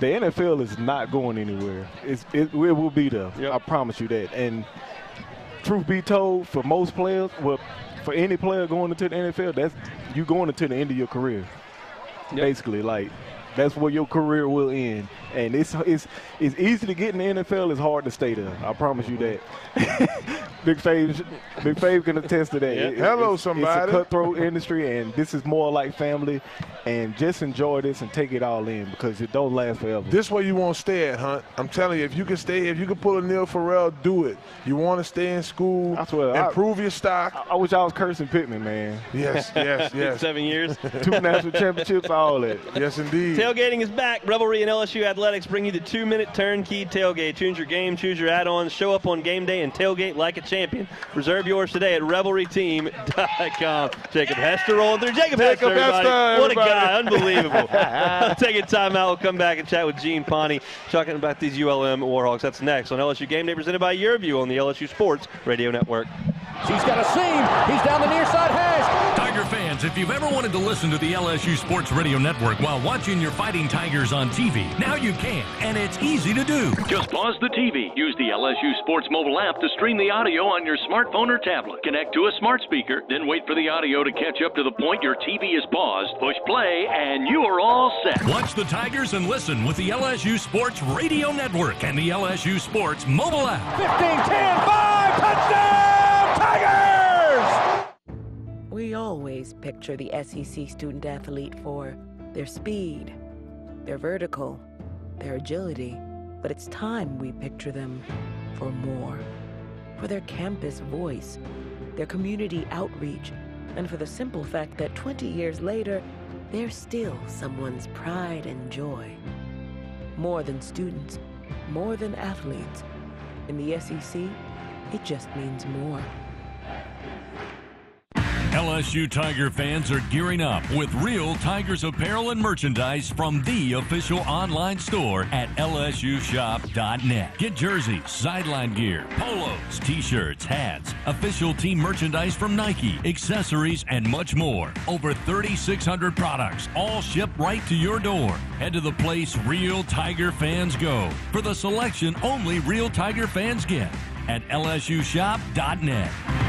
The NFL is not going anywhere. It's, it, it will be there. I promise you that. And truth be told, for most players, well, for any player going into the NFL, that's you going into the end of your career. Basically, like that's where your career will end. And it's it's it's easy to get in the NFL. It's hard to stay there. I promise you that. Big Fave, Big Fave can attest to that. Yeah. It- Hello, it's, somebody. It's a cutthroat industry, and this is more like family. And just enjoy this and take it all in because it don't last forever. This way you won't stay at Hunt. I'm telling you, if you can stay, if you can pull a Neil Farrell, do it. You want to stay in school, I swear, I- improve your stock. I wish I was cursing Pittman, man. Yes, yes, yes. Seven years. Two national championships, all that. Yes, indeed. Tailgating is back. Revelry and LSU Athletics bring you the two minute turnkey tailgate. Choose your game, choose your add ons, show up on game day, and tailgate like a champion. Reserve yours today at revelryteam.com. Jacob Hester rolling through. Jacob, Hester, Jacob everybody. Hester, What a guy. everybody. Unbelievable. Take a time out. We'll come back and chat with Gene Pawnee, talking about these ULM Warhawks. That's next on LSU Game Day, presented by Yearview on the LSU Sports Radio Network. He's got a seam. He's down the near side hash. Tiger fans, if you've ever wanted to listen to the LSU Sports Radio Network while watching your fighting Tigers on TV, now you can, and it's easy to do. Just pause the TV. Use the LSU Sports mobile app to stream the audio on your smartphone or tablet. Connect to a smart speaker, then wait for the audio to catch up to the point your TV is paused. Push play, and you are all set. Watch the Tigers and listen with the LSU Sports Radio Network and the LSU Sports mobile app. 15, 10, 5, touchdown, Tigers! We always picture the SEC student athlete for their speed, their vertical, their agility, but it's time we picture them for more. For their campus voice, their community outreach, and for the simple fact that 20 years later, they're still someone's pride and joy. More than students, more than athletes. In the SEC, it just means more. LSU Tiger fans are gearing up with real Tigers apparel and merchandise from the official online store at lsushop.net. Get jerseys, sideline gear, polos, t-shirts, hats, official team merchandise from Nike, accessories, and much more. Over 3,600 products, all shipped right to your door. Head to the place real Tiger fans go for the selection only real Tiger fans get at lsushop.net.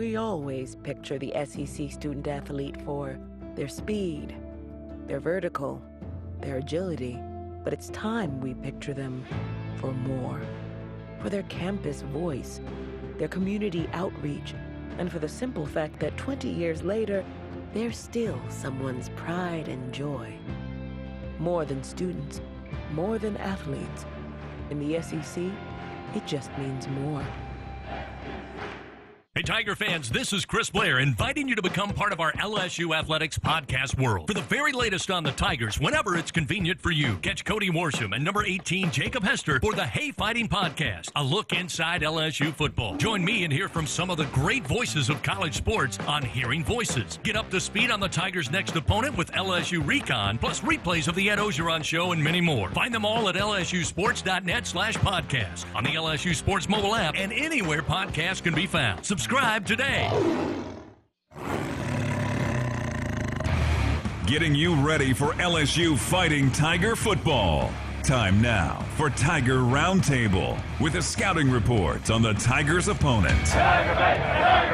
We always picture the SEC student athlete for their speed, their vertical, their agility, but it's time we picture them for more. For their campus voice, their community outreach, and for the simple fact that 20 years later, they're still someone's pride and joy. More than students, more than athletes. In the SEC, it just means more. Hey, Tiger fans, this is Chris Blair inviting you to become part of our LSU Athletics podcast world. For the very latest on the Tigers, whenever it's convenient for you, catch Cody Worsham and number 18, Jacob Hester, for the Hey Fighting Podcast, a look inside LSU football. Join me and hear from some of the great voices of college sports on Hearing Voices. Get up to speed on the Tigers' next opponent with LSU Recon, plus replays of the Ed Orgeron Show and many more. Find them all at lsusports.net slash podcast, on the LSU Sports mobile app, and anywhere podcasts can be found. Subscribe today. Getting you ready for LSU Fighting Tiger football. Time now for Tiger Roundtable with a scouting report on the Tigers' opponent.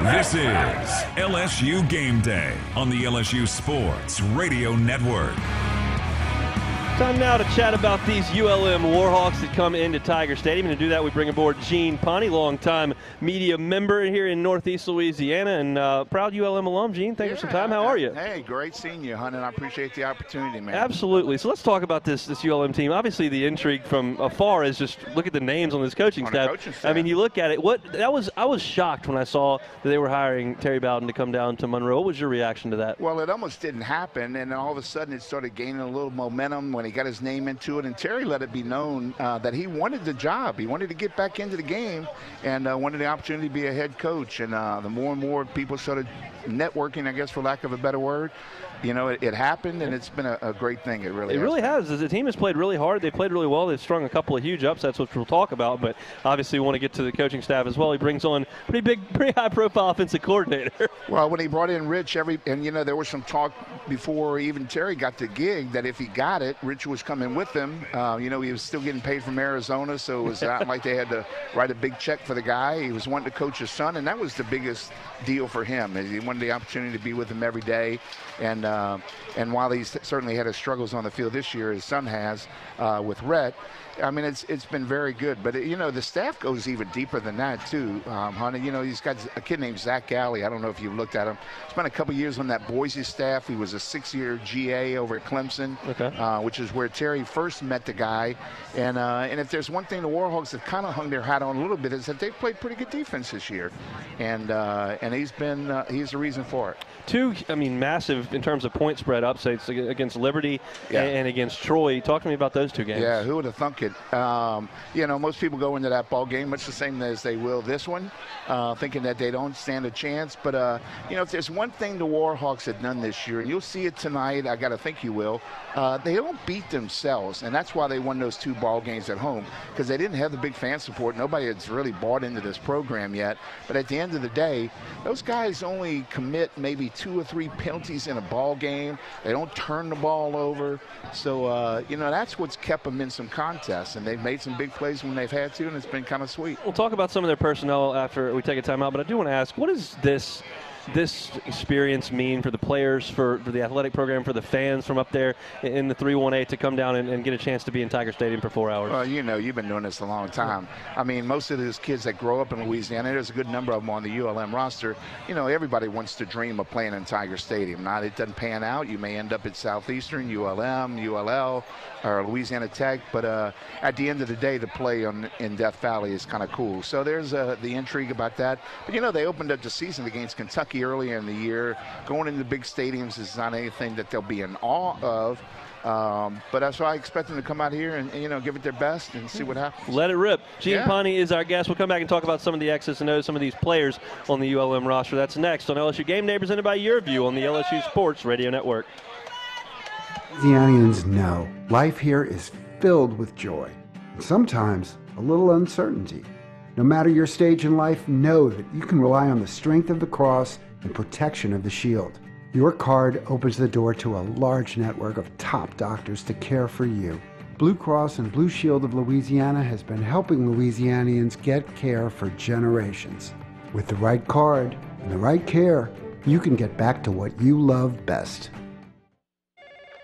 This is LSU Game Day on the LSU Sports Radio Network. Time now to chat about these ULM Warhawks that come into Tiger Stadium. And to do that, we bring aboard Gene Pawnee, longtime media member here in Northeast Louisiana and uh, proud ULM alum. Gene, thanks for some time. How are you? Hey, great seeing you, Hunt, and I appreciate the opportunity, man. Absolutely. So let's talk about this this ULM team. Obviously, the intrigue from afar is just look at the names on this coaching On staff. coaching I mean, you look at it. What that was, I was shocked when I saw that they were hiring Terry Bowden to come down to Monroe. What was your reaction to that? Well, it almost didn't happen, and all of a sudden it started gaining a little momentum when he got his name into it. And Terry let it be known uh, that he wanted the job. He wanted to get back into the game and uh, wanted the opportunity to be a head coach. And uh, the more and more people started networking, I guess, for lack of a better word, you know, it, it happened, and it's been a, a, great thing. It really, it has really been. has. The team has played really hard. They've played really well. They've strung a couple of huge upsets, which we'll talk about. But obviously, we want to get to the coaching staff as well. He brings on pretty big, pretty high-profile offensive coordinator. Well, when he brought in Rich, every and you know there was some talk before even Terry got the gig that if he got it, Rich was coming with him. Uh, you know, he was still getting paid from Arizona, so it was not like they had to write a big check for the guy. He was wanting to coach his son, and that was the biggest deal for him. He wanted the opportunity to be with him every day, and uh, and while he's certainly had his struggles on the field this year, his son has uh, with Rhett. I mean, it's it's been very good. But, it, you know, the staff goes even deeper than that, too, um, Hunter. You know, he's got a kid named Zac Alley. I don't know if you've looked at him. Spent a couple years on that Boise staff. He was a six-year GA over at Clemson, okay. uh, which is where Terry first met the guy. And uh, and if there's one thing the Warhawks have kind of hung their hat on a little bit is that they've played pretty good defense this year. And uh, and he's been uh, he's the reason for it. Two, I mean, massive in terms of point spread upsets against Liberty Yeah. and against Troy. Talk to me about those two games. Yeah, who would have thunk it? Um, you know, most people go into that ball game much the same as they will this one, uh, thinking that they don't stand a chance. But uh, you know, if there's one thing the Warhawks have done this year, and you'll see it tonight, I got to think you will. Uh, they don't beat themselves, and that's why they won those two ball games at home because they didn't have the big fan support. Nobody has really bought into this program yet. But at the end of the day, those guys only commit maybe two or three penalties in a ball game. They don't turn the ball over. So, uh, you know, that's what's kept them in some contests. And they've made some big plays when they've had to, and it's been kind of sweet. We'll talk about some of their personnel after we take a timeout, but I do want to ask, what is this this experience mean for the players, for, for the athletic program, for the fans from up there in the 318 to come down and, and get a chance to be in Tiger Stadium for four hours? Well, you know, you've been doing this a long time. I mean, most of those kids that grow up in Louisiana, there's a good number of them on the ULM roster. You know, everybody wants to dream of playing in Tiger Stadium. Not it doesn't pan out. You may end up at Southeastern, ULM, ULL, or Louisiana Tech. But uh, at the end of the day, to play on, in Death Valley is kind of cool. So there's uh, the intrigue about that. But, you know, they opened up the season against Kentucky earlier in the year. Going into big stadiums is not anything that they'll be in awe of. Um, but that's why I expect them to come out here and, you know, give it their best and see what happens. Let it rip. Gene Yeah. Pawnee is our guest. We'll come back and talk about some of the X's and O's, some of these players on the ULM roster. That's next on LSU Game Day, presented by Your View on the LSU Sports Radio Network. Louisianians know life here is filled with joy, and sometimes a little uncertainty. No matter your stage in life, know that you can rely on the strength of the cross and protection of the shield. Your card opens the door to a large network of top doctors to care for you. Blue Cross and Blue Shield of Louisiana has been helping Louisianians get care for generations. With the right card and the right care, you can get back to what you love best.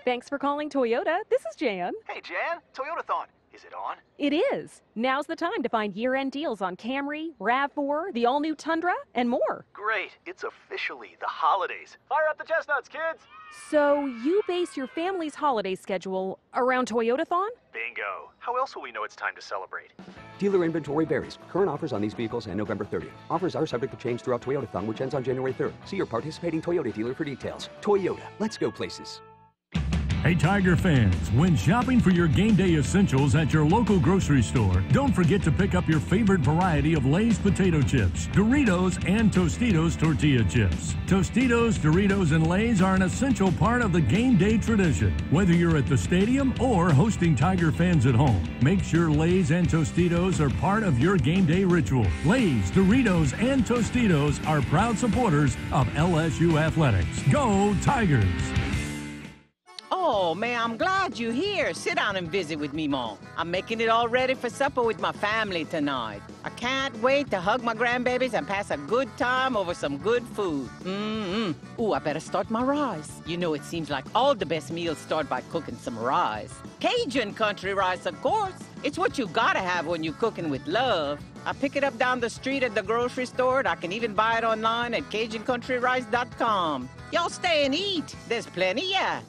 Thanks for calling Toyota. This is Jan. Hey, Jan, Toyotathon. Is it on? It is. Now's the time to find year end deals on Camry, RAV4, the all new Tundra, and more. Great. It's officially the holidays. Fire up the chestnuts, kids. So, you base your family's holiday schedule around Toyotathon? Bingo. How else will we know it's time to celebrate? Dealer inventory varies. Current offers on these vehicles end November 30th. Offers are subject to change throughout Toyotathon, which ends on January 3rd. See your participating Toyota dealer for details. Toyota, let's go places. Hey, Tiger fans, when shopping for your game day essentials at your local grocery store, don't forget to pick up your favorite variety of Lay's potato chips, Doritos, and Tostitos tortilla chips. Tostitos, Doritos, and Lay's are an essential part of the game day tradition. Whether you're at the stadium or hosting Tiger fans at home, make sure Lay's and Tostitos are part of your game day ritual. Lay's, Doritos, and Tostitos are proud supporters of LSU Athletics. Go Tigers! Oh, man, I'm glad you're here. Sit down and visit with me, Mom. I'm making it all ready for supper with my family tonight. I can't wait to hug my grandbabies and pass a good time over some good food. Mm-mm. Ooh, I better start my rice. You know, it seems like all the best meals start by cooking some rice. Cajun country rice, of course. It's what you gotta have when you're cooking with love. I pick it up down the street at the grocery store, and I can even buy it online at CajunCountryRice.com. Y'all stay and eat. There's plenty, yeah.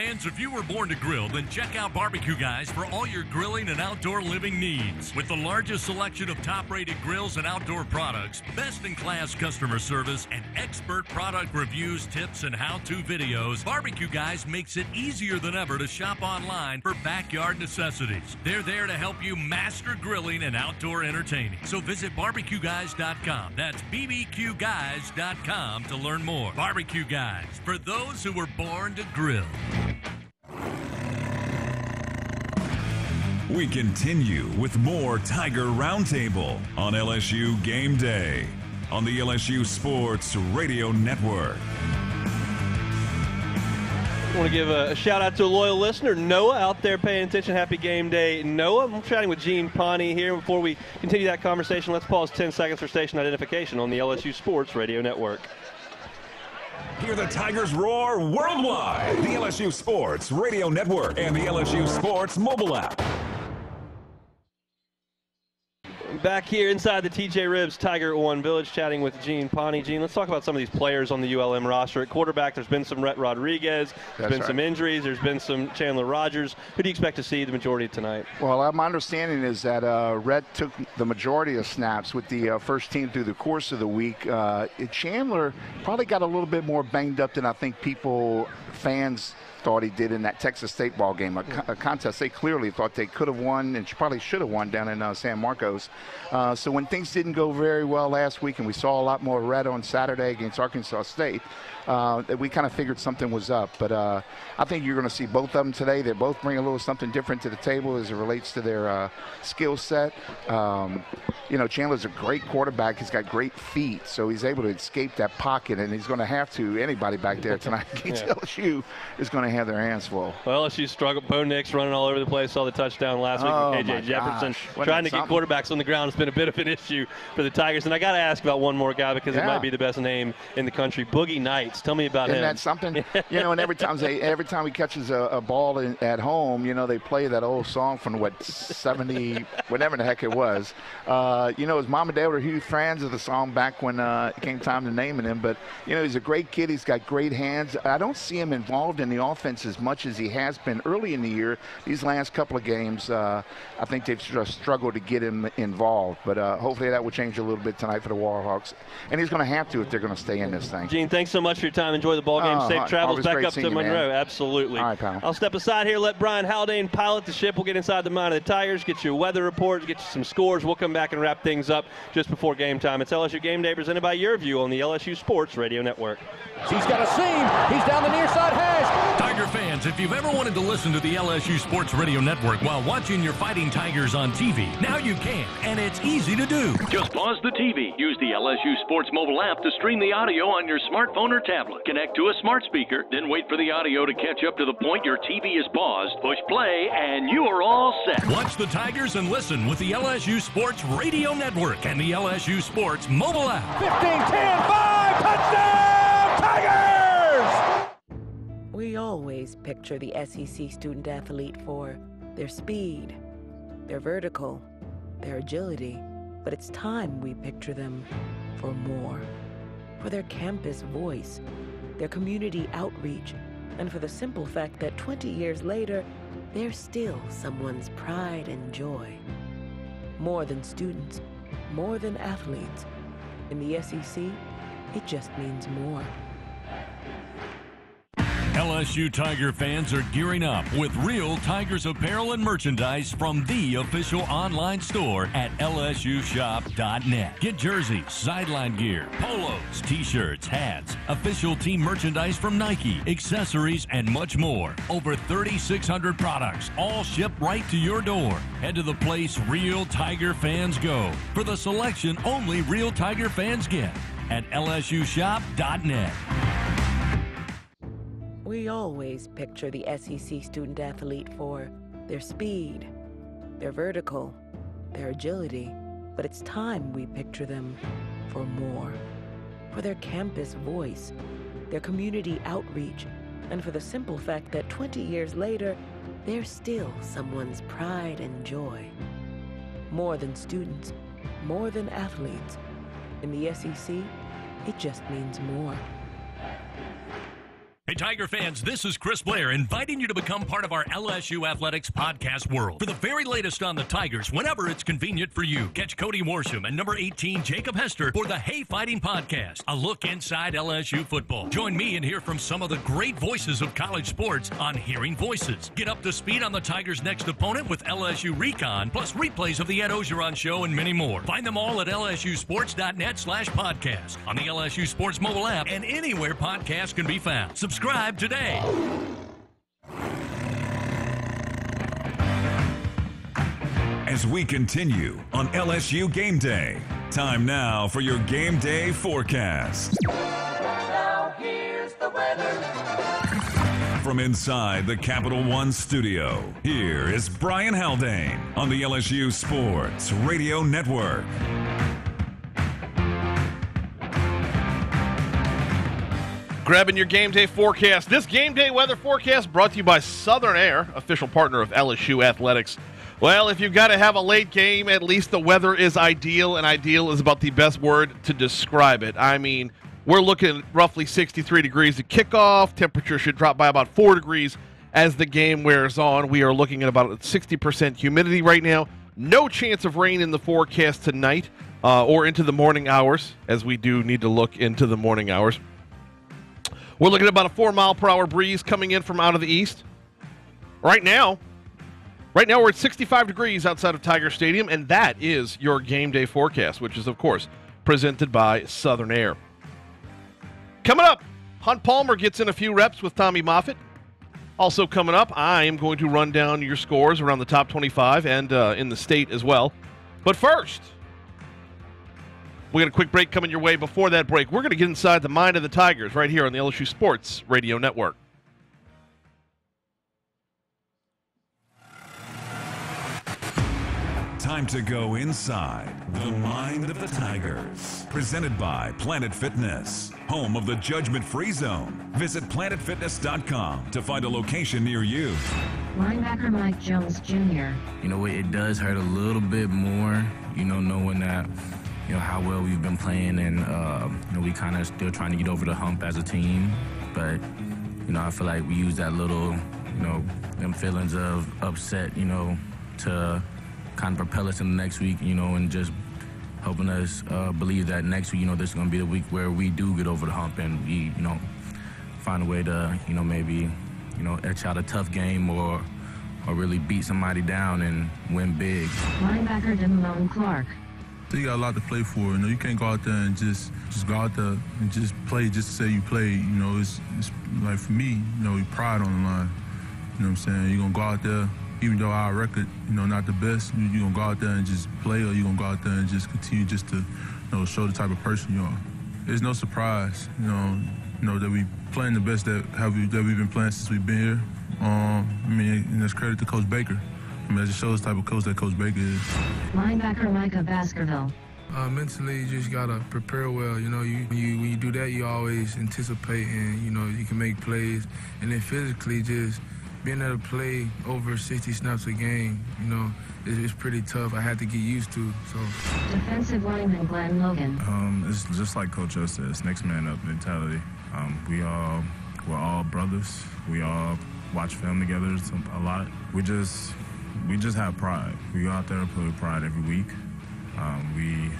Fans, if you were born to grill, then check out Barbecue Guys for all your grilling and outdoor living needs. With the largest selection of top rated grills and outdoor products, best in class customer service, and expert product reviews, tips, and how to videos, Barbecue Guys makes it easier than ever to shop online for backyard necessities. They're there to help you master grilling and outdoor entertaining. So visit barbecueguys.com. That's bbqguys.com to learn more. Barbecue Guys, for those who were born to grill. We continue with more Tiger Roundtable on LSU Game Day on the LSU Sports Radio Network. I want to give a, shout out to a loyal listener, Noah, out there paying attention. Happy game day, Noah. I'm chatting with Gene Pawnee here. Before we continue that conversation, let's pause 10 seconds for station identification on the LSU Sports Radio Network. Hear the Tigers roar worldwide. The LSU Sports Radio Network and the LSU Sports mobile app. Back here inside the TJ Ribs Tiger One Village, chatting with Gene Pawnee. Gene, let's talk about some of these players on the ULM roster. At quarterback, there's been some Rhett Rodriguez, there's That's been right. some injuries, there's been some Chandler Rogers. Who do you expect to see the majority of tonight? Well, uh, my understanding is that uh, Rhett took the majority of snaps with the uh, first team through the course of the week. Uh, Chandler probably got a little bit more banged up than I think people, fans, thought he did in that Texas State ball game, a, a contest they clearly thought they could have won and probably should have won down in uh, San Marcos. Uh, so when things didn't go very well last week, and we saw a lot more red on Saturday against Arkansas State, uh, that we kind of figured something was up. But uh, I think you're going to see both of them today. They both bring a little something different to the table as it relates to their uh, skill set. Um, you know, Chandler's a great quarterback. He's got great feet, so he's able to escape that pocket, and he's going to have to. Anybody back there tonight against Yeah. LSU is going to have their hands full. Well, LSU struggled. Bo Nix running all over the place. Saw the touchdown last week Oh, with my KJ Jefferson. gosh. Trying to get quarterbacks on the ground has been a bit of an issue for the Tigers. And I got to ask about one more guy because it might be the best name in the country, Boogie Tell me about Isn't him. that something? you know, and every time they, every time he catches a, a ball in, at home, you know, they play that old song from what seventy, whatever the heck it was. Uh, you know, his mom and dad were huge fans of the song back when uh, it came time to naming him. But you know, he's a great kid. He's got great hands. I don't see him involved in the offense as much as he has been early in the year. These last couple of games, uh, I think they've just struggled to get him involved. But uh, hopefully that will change a little bit tonight for the Warhawks. And he's going to have to if they're going to stay in this thing. Gene, thanks so much for your time. Enjoy the ball game. Oh, Safe travels back up to you, man. Monroe. Absolutely. All right, pal. I'll step aside here, let Brian Haldane pilot the ship. We'll get inside the mind of the Tigers, get your weather report, get you some scores. We'll come back and wrap things up just before game time. It's LSU Game Day presented by Your View on the LSU Sports Radio Network. He's got a seam. He's down the near side hash. Tiger fans, if you've ever wanted to listen to the LSU Sports Radio Network while watching your fighting Tigers on TV, now you can, and it's easy to do. Just pause the TV. Use the LSU Sports mobile app to stream the audio on your smartphone or tablet. Connect to a smart speaker, then wait for the audio to catch up to the point your TV is paused. Push play, and you are all set. Watch the Tigers and listen with the LSU Sports Radio Network and the LSU Sports mobile app. 15, 10, 5, touchdown, Tigers! We always picture the SEC student athlete for their speed, their vertical, their agility, but it's time we picture them for more. For their campus voice, their community outreach, and for the simple fact that 20 years later, they're still someone's pride and joy. More than students, more than athletes. In the SEC, it just means more. LSU Tiger fans are gearing up with real Tigers apparel and merchandise from the official online store at lsushop.net. Get jerseys, sideline gear, polos, t-shirts, hats, official team merchandise from Nike, accessories, and much more. Over 3,600 products, all shipped right to your door. Head to the place real Tiger fans go for the selection only real Tiger fans get at lsushop.net. We always picture the SEC student athlete for their speed, their vertical, their agility, but it's time we picture them for more. For their campus voice, their community outreach, and for the simple fact that 20 years later, they're still someone's pride and joy. More than students, more than athletes. In the SEC, it just means more. Hey, Tiger fans, this is Chris Blair inviting you to become part of our LSU Athletics podcast world. For the very latest on the Tigers, whenever it's convenient for you, catch Cody Worsham and number 18, Jacob Hester, for the Hey Fighting podcast, a look inside LSU football. Join me and hear from some of the great voices of college sports on Hearing Voices. Get up to speed on the Tigers' next opponent with LSU Recon, plus replays of the Ed Orgeron Show and many more. Find them all at lsusports.net slash podcast, on the LSU Sports mobile app, and anywhere podcasts can be found. Subscribe Subscribe today. As we continue on LSU Game Day, time now for your game day forecast. Now here's the weather. From inside the Capital One studio, here is Brian Haldane on the LSU Sports Radio Network. Grabbing your game day forecast. This game day weather forecast brought to you by Southern Air, official partner of LSU Athletics. Well, if you've got to have a late game, at least the weather is ideal, and ideal is about the best word to describe it. I mean, we're looking at roughly 63 degrees at kickoff. Temperature should drop by about 4 degrees as the game wears on. We are looking at about 60% humidity right now. No chance of rain in the forecast tonight uh, or into the morning hours, as we do need to look into the morning hours. We're looking at about a four mile per hour breeze coming in from out of the east. Right now, right now we're at 65 degrees outside of Tiger Stadium, and that is your game day forecast, which is of course presented by Southern Air. Coming up, Hunt Palmer gets in a few reps with Tommy Moffitt. Also coming up, I am going to run down your scores around the top 25 and uh, in the state as well. But first, we got a quick break coming your way. Before that break, we're going to get inside the mind of the Tigers right here on the LSU Sports Radio Network. Time to go inside the mind of the Tigers. Presented by Planet Fitness, home of the judgment free zone. Visit planetfitness.com to find a location near you. Linebacker Mike Jones Jr. You know, what? it does hurt a little bit more, you know, knowing that you know how well we've been playing, and uh, you know we kind of still trying to get over the hump as a team. But you know I feel like we use that little, you know, them feelings of upset, you know, to kind of propel us in the next week, you know, and just helping us uh, believe that next week, you know, this is going to be the week where we do get over the hump and we, you know, find a way to, you know, maybe, you know, etch out a tough game or or really beat somebody down and win big. Linebacker Damone Clark. You got a lot to play for. You know, you can't go out there and just just go out there and just play just to say you play. You know, it's, it's like for me, you know, pride on the line. You know what I'm saying? You're gonna go out there, even though our record, you know, not the best. You, are gonna go out there and just play, or you are gonna go out there and just continue just to, you know, show the type of person you are. It's no surprise, you know, you know that we playing the best that have we, that we've been playing since we've been here. Um, I mean, and that's credit to Coach Baker. I mean, it just shows the type of coach that Coach Baker is. Linebacker Micah Baskerville. Uh, mentally, you just gotta prepare well. You know, you, you when you do that, you always anticipate and you know you can make plays. And then physically, just being able to play over 60 snaps a game, you know, it's, it's pretty tough. I had to get used to. So. Defensive lineman Glenn Logan. Um, it's just like Coach us said, it's next man up mentality. Um, we all we're all brothers. We all watch film together a lot. We just we just have pride. We go out there and play with pride every week. Um, we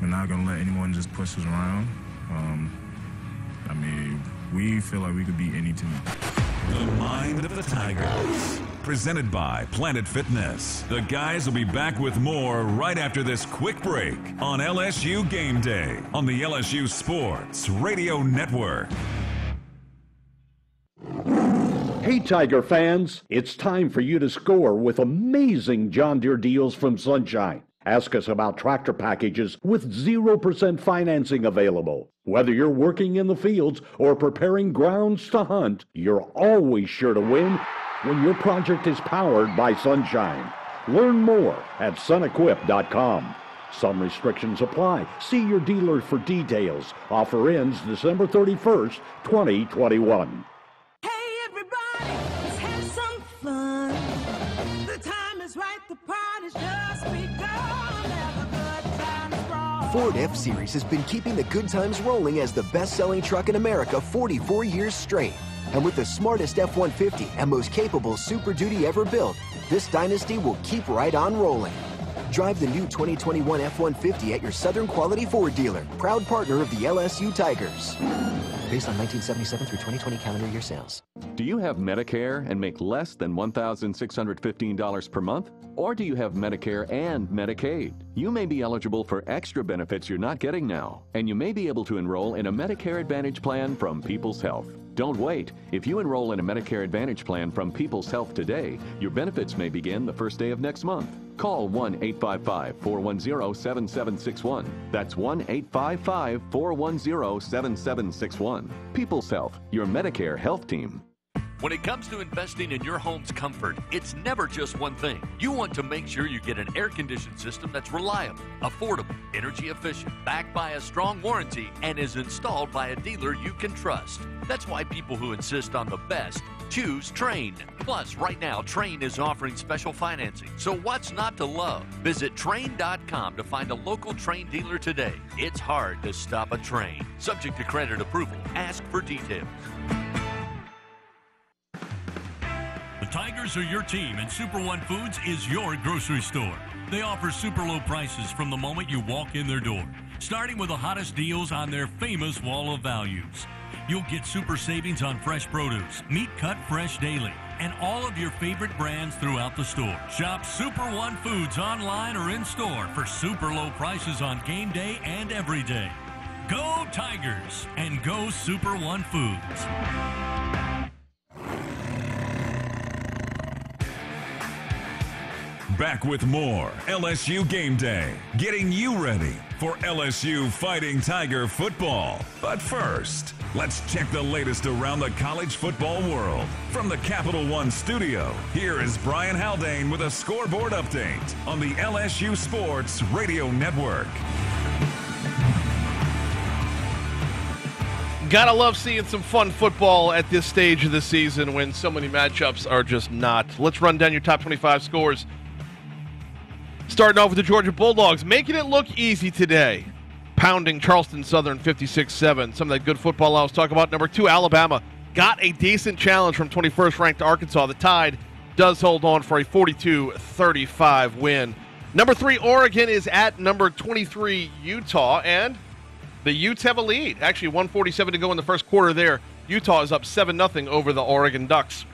we're not gonna let anyone just push us around. Um, I mean, we feel like we could beat any team. The Mind of the Tigers. Presented by Planet Fitness. The guys will be back with more right after this quick break on LSU Game Day on the LSU Sports Radio Network. Hey, Tiger fans, it's time for you to score with amazing John Deere deals from Sunshine. Ask us about tractor packages with 0% financing available. Whether you're working in the fields or preparing grounds to hunt, you're always sure to win when your project is powered by Sunshine. Learn more at sunequip.com. Some restrictions apply. See your dealer for details. Offer ends December 31st, 2021. Ford F Series has been keeping the good times rolling as the best selling truck in America 44 years straight. And with the smartest F 150 and most capable Super Duty ever built, this dynasty will keep right on rolling. Drive the new 2021 F 150 at your Southern Quality Ford dealer, proud partner of the LSU Tigers. Based on 1977 through 2020 calendar year sales. Do you have Medicare and make less than $1,615 per month? Or do you have Medicare and Medicaid? You may be eligible for extra benefits you're not getting now, and you may be able to enroll in a Medicare Advantage plan from People's Health. Don't wait. If you enroll in a Medicare Advantage plan from People's Health today, your benefits may begin the first day of next month. Call 1 855 410 7761. That's 1 855 410 7761. People's Health, your Medicare health team. When it comes to investing in your home's comfort, it's never just one thing. You want to make sure you get an air conditioned system that's reliable, affordable, energy efficient, backed by a strong warranty, and is installed by a dealer you can trust. That's why people who insist on the best choose Trane. Plus, right now, Trane is offering special financing. So, what's not to love? Visit trane.com to find a local Trane dealer today. It's hard to stop a Trane. Subject to credit approval. Ask for details. Tigers are your team, and Super One Foods is your grocery store. They offer super low prices from the moment you walk in their door, starting with the hottest deals on their famous wall of values. You'll get super savings on fresh produce, meat cut fresh daily, and all of your favorite brands throughout the store. Shop Super One Foods online or in store for super low prices on game day and every day. Go Tigers and go Super One Foods. Back with more LSU Game Day, getting you ready for LSU Fighting Tiger football. But first, let's check the latest around the college football world. From the Capital One studio, here is Brian Haldane with a scoreboard update on the LSU Sports Radio Network. Gotta love seeing some fun football at this stage of the season when so many matchups are just not. Let's run down your top 25 scores Starting off with the Georgia Bulldogs, making it look easy today. Pounding Charleston Southern 56 7. Some of that good football I was talking about. Number two, Alabama got a decent challenge from 21st ranked Arkansas. The Tide does hold on for a 42 35 win. Number three, Oregon is at number 23, Utah, and the Utes have a lead. Actually, 147 to go in the first quarter there. Utah is up 7 0 over the Oregon Ducks.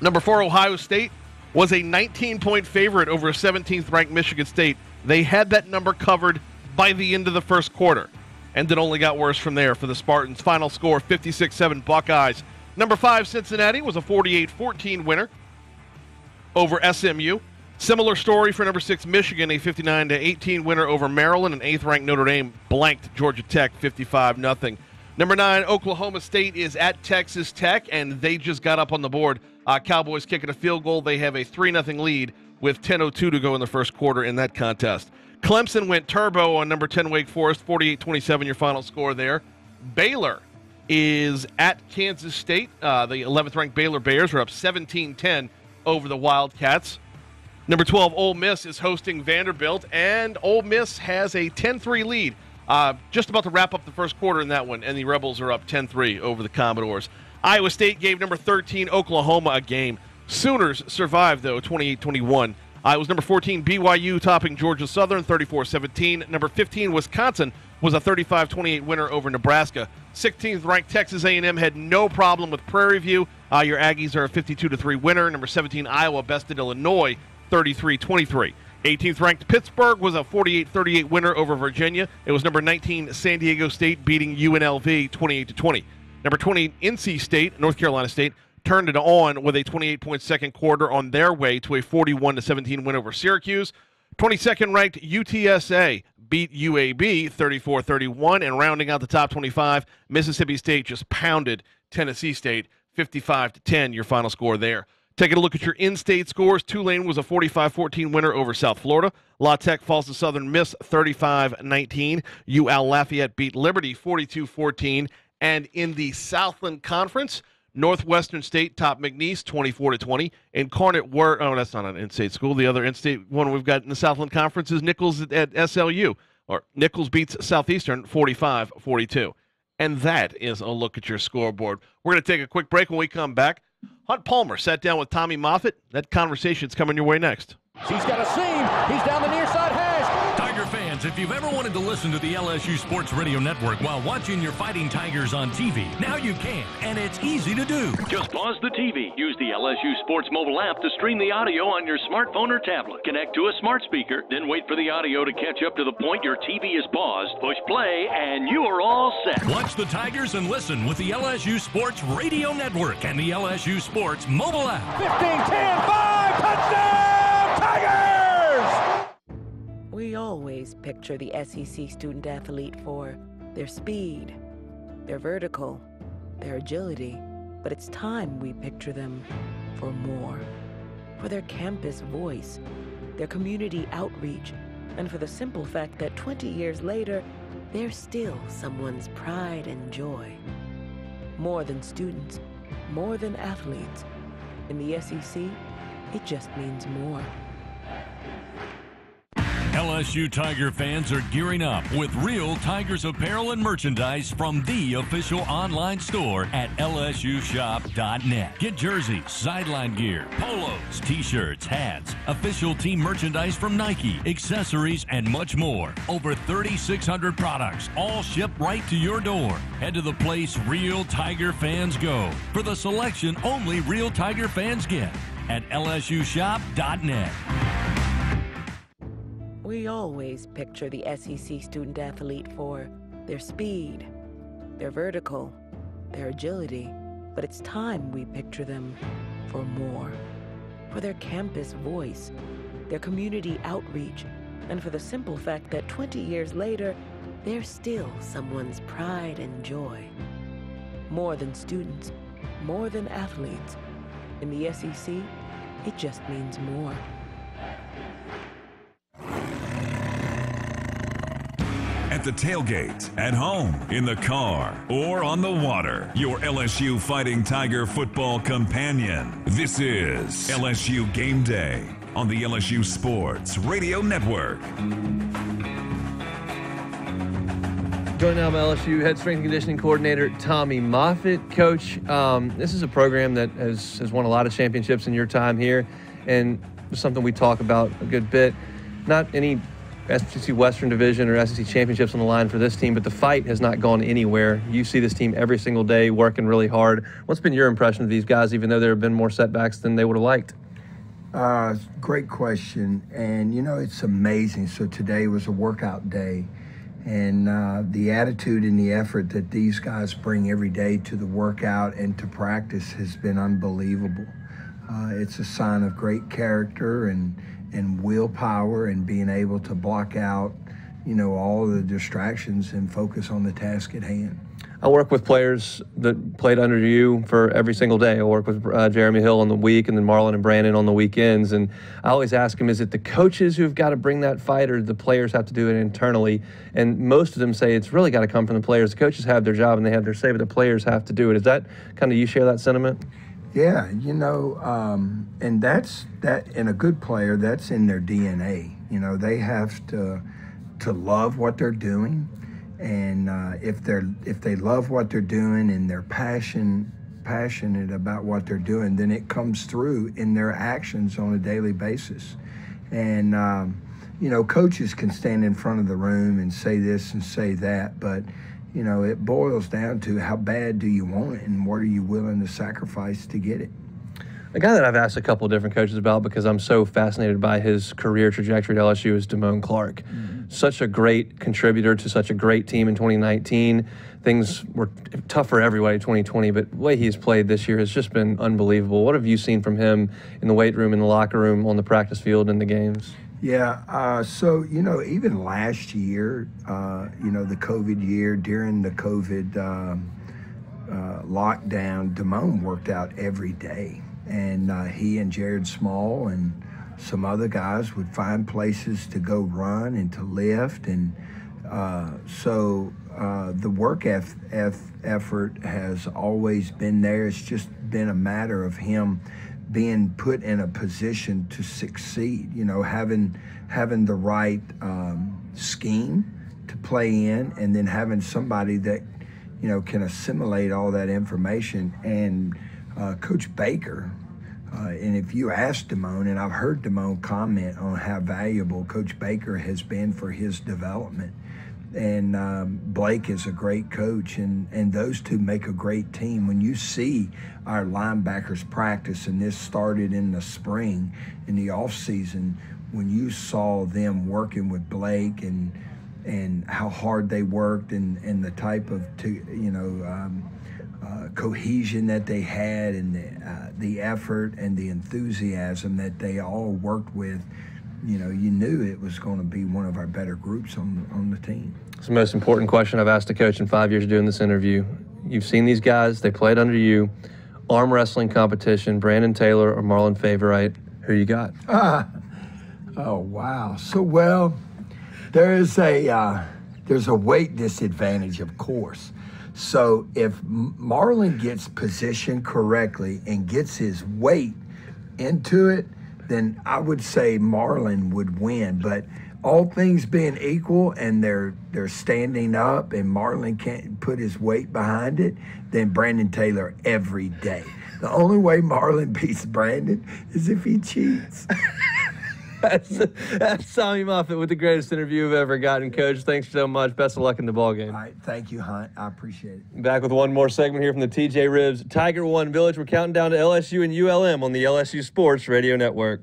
Number four, Ohio State was a 19 point favorite over a 17th ranked Michigan State. They had that number covered by the end of the first quarter. And it only got worse from there for the Spartans. Final score 56 7 Buckeyes. Number five, Cincinnati, was a 48 14 winner over SMU. Similar story for number six, Michigan, a 59 18 winner over Maryland. And eighth ranked Notre Dame blanked Georgia Tech 55 0. Number nine, Oklahoma State is at Texas Tech, and they just got up on the board uh, Cowboys kicking a field goal. They have a 3 0 lead with 10.02 to go in the first quarter in that contest. Clemson went turbo on number 10 Wake Forest, 48 27, your final score there. Baylor is at Kansas State. Uh, the 11th ranked Baylor Bears are up 17 10 over the Wildcats. Number 12, Ole Miss is hosting Vanderbilt, and Ole Miss has a 10 3 lead. Uh, just about to wrap up the first quarter in that one, and the Rebels are up 10 3 over the Commodores. Iowa State gave number 13 Oklahoma a game. Sooners survived, though, 28 21. Uh, it was number 14 BYU topping Georgia Southern 34 17. Number 15 Wisconsin was a 35 28 winner over Nebraska. 16th ranked Texas A&M had no problem with Prairie View. Uh, your Aggies are a 52 3 winner. Number 17 Iowa bested Illinois 33 23. 18th ranked Pittsburgh was a 48 38 winner over Virginia. It was number 19 San Diego State beating UNLV 28 20. Number 20, NC State, North Carolina State, turned it on with a 28 point second quarter on their way to a 41 17 win over Syracuse. 22nd ranked UTSA beat UAB 34 31. And rounding out the top 25, Mississippi State just pounded Tennessee State 55 10, your final score there. Taking a look at your in state scores, Tulane was a 45 14 winner over South Florida. La Tech falls to Southern Miss 35 19. UAL Lafayette beat Liberty 42 14. And in the Southland Conference, Northwestern State top McNeese 24 to 20. Incarnate Word oh that's not an in-state school. The other in-state one we've got in the Southland Conference is Nicholls at, at SLU or Nicholls beats Southeastern 45-42. And that is a look at your scoreboard. We're going to take a quick break when we come back. Hunt Palmer sat down with Tommy Moffitt. That conversation's coming your way next. He's got a seam. He's down the near side. Tiger fans, if you've ever wanted to listen to the LSU Sports Radio Network while watching your fighting Tigers on TV, now you can, and it's easy to do. Just pause the TV. Use the LSU Sports mobile app to stream the audio on your smartphone or tablet. Connect to a smart speaker, then wait for the audio to catch up to the point your TV is paused. Push play, and you are all set. Watch the Tigers and listen with the LSU Sports Radio Network and the LSU Sports mobile app. 15, 10, 5, touchdown, Tigers! We always picture the SEC student athlete for their speed, their vertical, their agility, but it's time we picture them for more. For their campus voice, their community outreach, and for the simple fact that 20 years later, they're still someone's pride and joy. More than students, more than athletes. In the SEC, it just means more. LSU Tiger fans are gearing up with real Tigers apparel and merchandise from the official online store at lsushop.net. Get jerseys, sideline gear, polos, t-shirts, hats, official team merchandise from Nike, accessories, and much more. Over 3,600 products, all shipped right to your door. Head to the place real Tiger fans go for the selection only real Tiger fans get at lsushop.net. We always picture the SEC student athlete for their speed, their vertical, their agility, but it's time we picture them for more. For their campus voice, their community outreach, and for the simple fact that 20 years later, they're still someone's pride and joy. More than students, more than athletes. In the SEC, it just means more. At the tailgate, at home, in the car, or on the water, your LSU Fighting Tiger football companion. This is LSU Game Day on the LSU Sports Radio Network. Joined now by LSU head strength and conditioning coordinator Tommy Moffitt. Coach, um, this is a program that has, has won a lot of championships in your time here, and something we talk about a good bit. Not any SEC Western Division or SEC championships on the line for this team, but the fight has not gone anywhere. You see this team every single day working really hard. What's been your impression of these guys, even though there have been more setbacks than they would have liked? Uh, great question. And, you know, it's amazing. So today was a workout day. And uh, the attitude and the effort that these guys bring every day to the workout and to practice has been unbelievable. Uh, it's a sign of great character and, and willpower and being able to block out, you know, all the distractions and focus on the task at hand. I work with players that played under you for every single day. I work with uh, Jeremy Hill on the week and then Marlon and Brandon on the weekends. And I always ask them, is it the coaches who've got to bring that fight or the players have to do it internally? And most of them say it's really got to come from the players. The coaches have their job and they have their say, but the players have to do it. Is that kind of you share that sentiment? Yeah, you know, um, and that's that in a good player, that's in their DNA. You know, they have to to love what they're doing and uh, if they're if they love what they're doing and they're passion passionate about what they're doing, then it comes through in their actions on a daily basis. And um, you know, coaches can stand in front of the room and say this and say that, but you know, it boils down to how bad do you want it and what are you willing to sacrifice to get it. A guy that I've asked a couple of different coaches about because I'm so fascinated by his career trajectory at LSU is Damone Clark. Mm-hmm. Such a great contributor to such a great team in 2019. Things were tough for everybody in 2020, but the way he's played this year has just been unbelievable. What have you seen from him in the weight room, in the locker room, on the practice field, in the games? Yeah, uh, so you know, even last year, uh, you know, the COVID year during the COVID um, uh, lockdown, Damone worked out every day and uh, he and Jared Small and some other guys would find places to go run and to lift, and uh, so uh, the work eff- eff- effort has always been there. It's just been a matter of him being put in a position to succeed. You know, having having the right um, scheme to play in, and then having somebody that you know, can assimilate all that information. And uh, Coach Baker, uh, and if you ask Damone, and I've heard Damone comment on how valuable Coach Baker has been for his development, and um, Blake is a great coach, and, and those two make a great team. When you see our linebackers practice, and this started in the spring, in the off season, when you saw them working with Blake and and how hard they worked, and, and the type of you know um, uh, cohesion that they had, and the, uh, the effort and the enthusiasm that they all worked with you know, you knew it was going to be one of our better groups on on the team. It's the most important question I've asked a coach in five years doing this interview. You've seen these guys; they played under you. Arm wrestling competition: Brandon Taylor or Marlon Favorite. Who you got? Ah, oh wow! So well, there is a uh, there's a weight disadvantage, of course. So if Marlon gets positioned correctly and gets his weight into it then I would say Marlon would win. But all things being equal, and they're they're standing up, and Marlon can't put his weight behind it, then Brandon Taylor every day. The only way Marlon beats Brandon is if he cheats. that's, that's Tommy Moffitt with the greatest interview we've ever gotten, Coach. Thanks so much. Best of luck in the ball game. All right, thank you, Hunt. I appreciate it. Back with one more segment here from the TJ Ribs Tiger One Village. We're counting down to LSU and ULM on the LSU Sports Radio Network.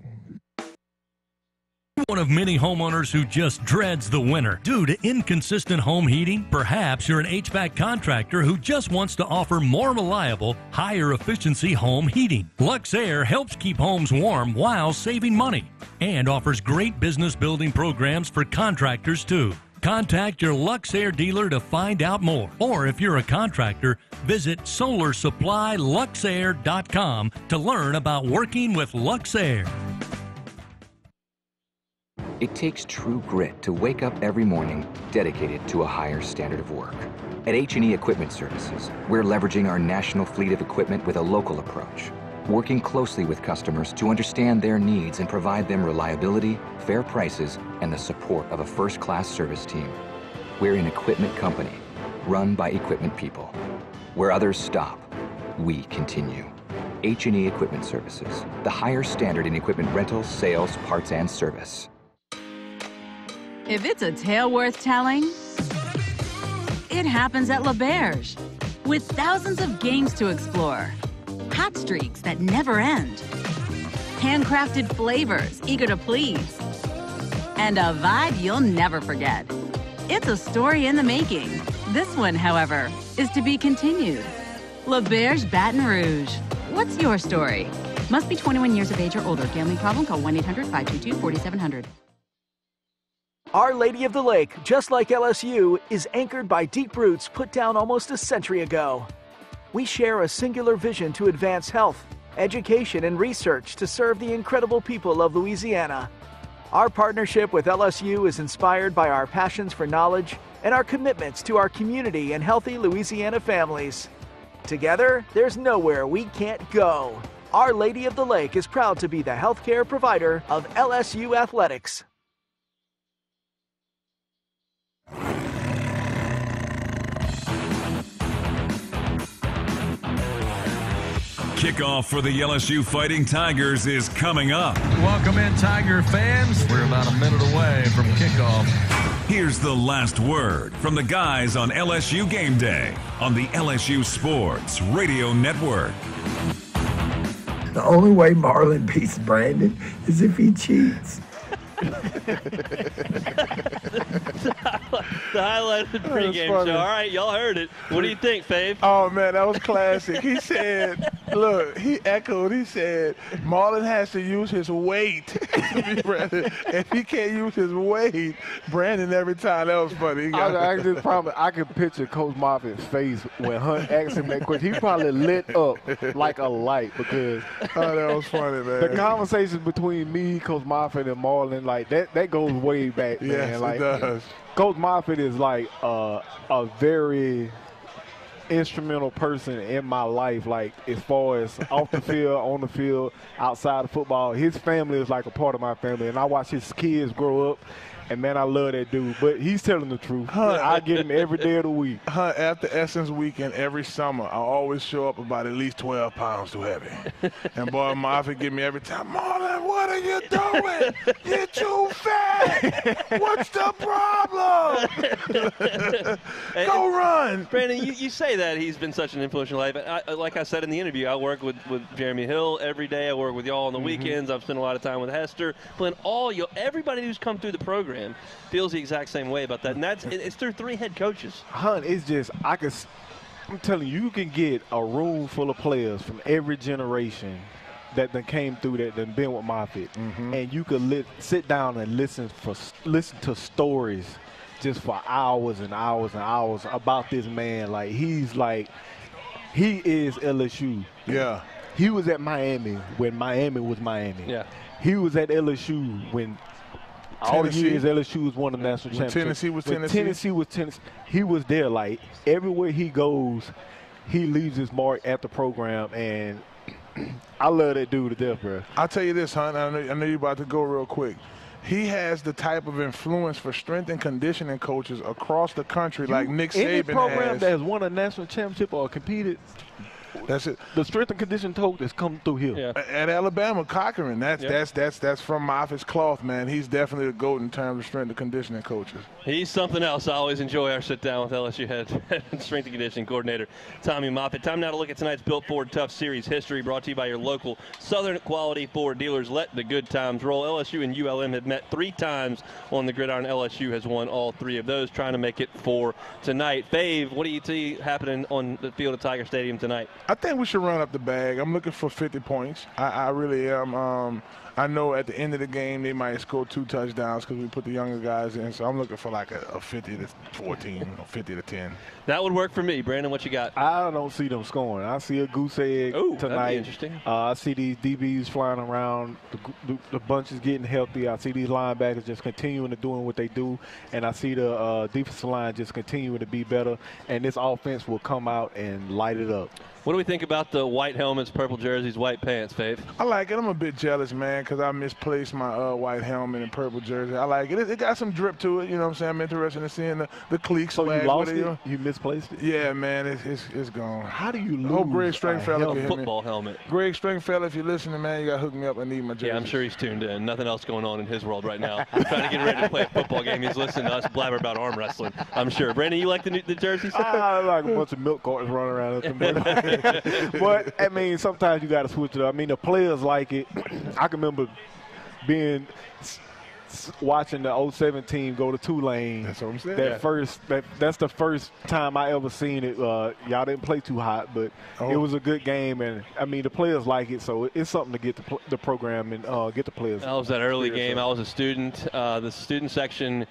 One of many homeowners who just dreads the winter due to inconsistent home heating? Perhaps you're an HVAC contractor who just wants to offer more reliable, higher efficiency home heating. Luxaire helps keep homes warm while saving money and offers great business building programs for contractors too. Contact your Luxaire dealer to find out more. Or if you're a contractor, visit solarsupplyluxaire.com to learn about working with Luxaire. It takes true grit to wake up every morning dedicated to a higher standard of work. At H&E Equipment Services, we're leveraging our national fleet of equipment with a local approach, working closely with customers to understand their needs and provide them reliability, fair prices, and the support of a first-class service team. We're an equipment company, run by equipment people. Where others stop, we continue. H&E Equipment Services, the higher standard in equipment rental, sales, parts, and service. If it's a tale worth telling, it happens at L'Auberge. With thousands of games to explore, hot streaks that never end, handcrafted flavors eager to please, and a vibe you'll never forget. It's a story in the making. This one, however, is to be continued. L'Auberge Baton Rouge. What's your story? Must be 21 years of age or older. Gambling problem? Call 1 800 522 4700. Our Lady of the Lake, just like LSU, is anchored by deep roots put down almost a century ago. We share a singular vision to advance health, education, and research to serve the incredible people of Louisiana. Our partnership with LSU is inspired by our passions for knowledge and our commitments to our community and healthy Louisiana families. Together, there's nowhere we can't go. Our Lady of the Lake is proud to be the healthcare provider of LSU Athletics. Kickoff for the LSU Fighting Tigers is coming up. Welcome in, Tiger fans. We're about a minute away from kickoff. Here's the last word from the guys on LSU Game Day on the LSU Sports Radio Network. The only way Marlon beats Brandon is if he cheats. The highlight of the pregame show. All right, y'all heard it. What do you think, Fave? Oh man, that was classic. He said, "Look," he echoed. He said, "Marlon has to use his weight to be Brandon. If he can't use his weight, Brandon every time." That was funny. I, I just promise. I can picture Coach Moffitt's face when Hunt asked him that question. He probably lit up like a light because oh, that was funny, man. The conversations between me, Coach Moffitt, and Marlon, like that, that goes way back, man. Yes, like, it does. Coach Moffitt is like uh, a very instrumental person in my life, like as far as off the field, on the field, outside of football. His family is like a part of my family, and I watch his kids grow up. And man, I love that dude. But he's telling the truth. I get him every day of the week. Huh, after Essence weekend every summer, I always show up about at least 12 pounds too heavy. and boy, Moffitt give me every time, Marlon, what are you doing? You're too fat. What's the problem? Go run. Brandon, you, you say that he's been such an influential life. I, I- like I said in the interview, I work with, with Jeremy Hill every day. I work with y'all on the Mhm. weekends. I've spent a lot of time with Hester. Glenn, all you, everybody who's come through the program feels the exact same way about that. And that's it's through three head coaches. Hunt, it's just I could. I'm telling you, you can get a room full of players from every generation that done came through that done been with Moffitt, mm-hmm. and you could li- sit down and listen for listen to stories just for hours and hours and hours about this man. Like he's like he is LSU. Yeah. He was at Miami when Miami was Miami. Yeah. He was at LSU when all the years LSU was won the national championship. Tennessee was When Tennessee. Tennessee was Tennessee. He was there. Like everywhere he goes, he leaves his mark at the program, and I love that dude to death, bro. I'll tell you this, Hunt. I know, I know you're about to go real quick. He has the type of influence for strength and conditioning coaches across the country, like Nick Saban Any program has. that has won a national championship or competed, that's it. The strength and conditioning coach has come through here. Yeah. At Alabama, Cochran. That's Yeah. that's that's that's from Moffitt's cloth, man. He's definitely a goat in terms of strength and conditioning coaches. He's something else. I always enjoy our sit down with LSU head strength and conditioning coordinator Tommy Moffitt. Time now to look at tonight's Built Ford Tough Series history brought to you by your local Southern Quality Ford dealers. Let the good times roll. LSU and ULM have met three times on the gridiron. LSU has won all three of those, trying to make it four tonight. Fave, what do you see happening on the field at Tiger Stadium tonight? I think we should run up the bag. I'm looking for 50 points. I, I really am. Um, I know at the end of the game they might score two touchdowns because we put the younger guys in. So I'm looking for like a, a 50 to 14 or 50 to 10. That would work for me. Brandon, what you got? I don't see them scoring. I see a goose egg Ooh, that'd be tonight. interesting. Uh, I see these DBs flying around. The, the, the bunch is getting healthy. I see these linebackers just continuing to doing what they do, and I see the uh, defensive line just continuing to be better. And this offense will come out and light it up. What do we think about the white helmets, purple jerseys, white pants, Fave? I like it. I'm a bit jealous, man, because I misplaced my uh, white helmet and purple jersey. I like it. it. It got some drip to it. You know what I'm saying? I'm interested in seeing the, the clique So swag you lost with it? You, You misplaced it? Yeah, man. It's, it's, it's gone. How do you lose? Hope Greg a Stringfellow hel- can hear me. Football helmet. Greg Stringfellow, if you're listening, man, you got to hook me up. I need my jersey. Yeah, I'm sure he's tuned in. Nothing else going on in his world right now. Trying to get ready to play a football game. He's listening to us blabber about arm wrestling. I'm sure. Brandon, you like the, new, the jerseys? I like a bunch of milk cartons running around at them. but I mean, sometimes you got to switch it up. I mean, the players like it. I can remember being s- s- watching the 07 team go to Tulane. That's what I'm saying. That Yeah. first, that that's the first time I ever seen it. Uh, y'all didn't play too hot, but Oh. it was a good game, and I mean the players like it, so it's something to get the, the program and uh, get the players. That was that early game. up. I was a student. Uh, the student section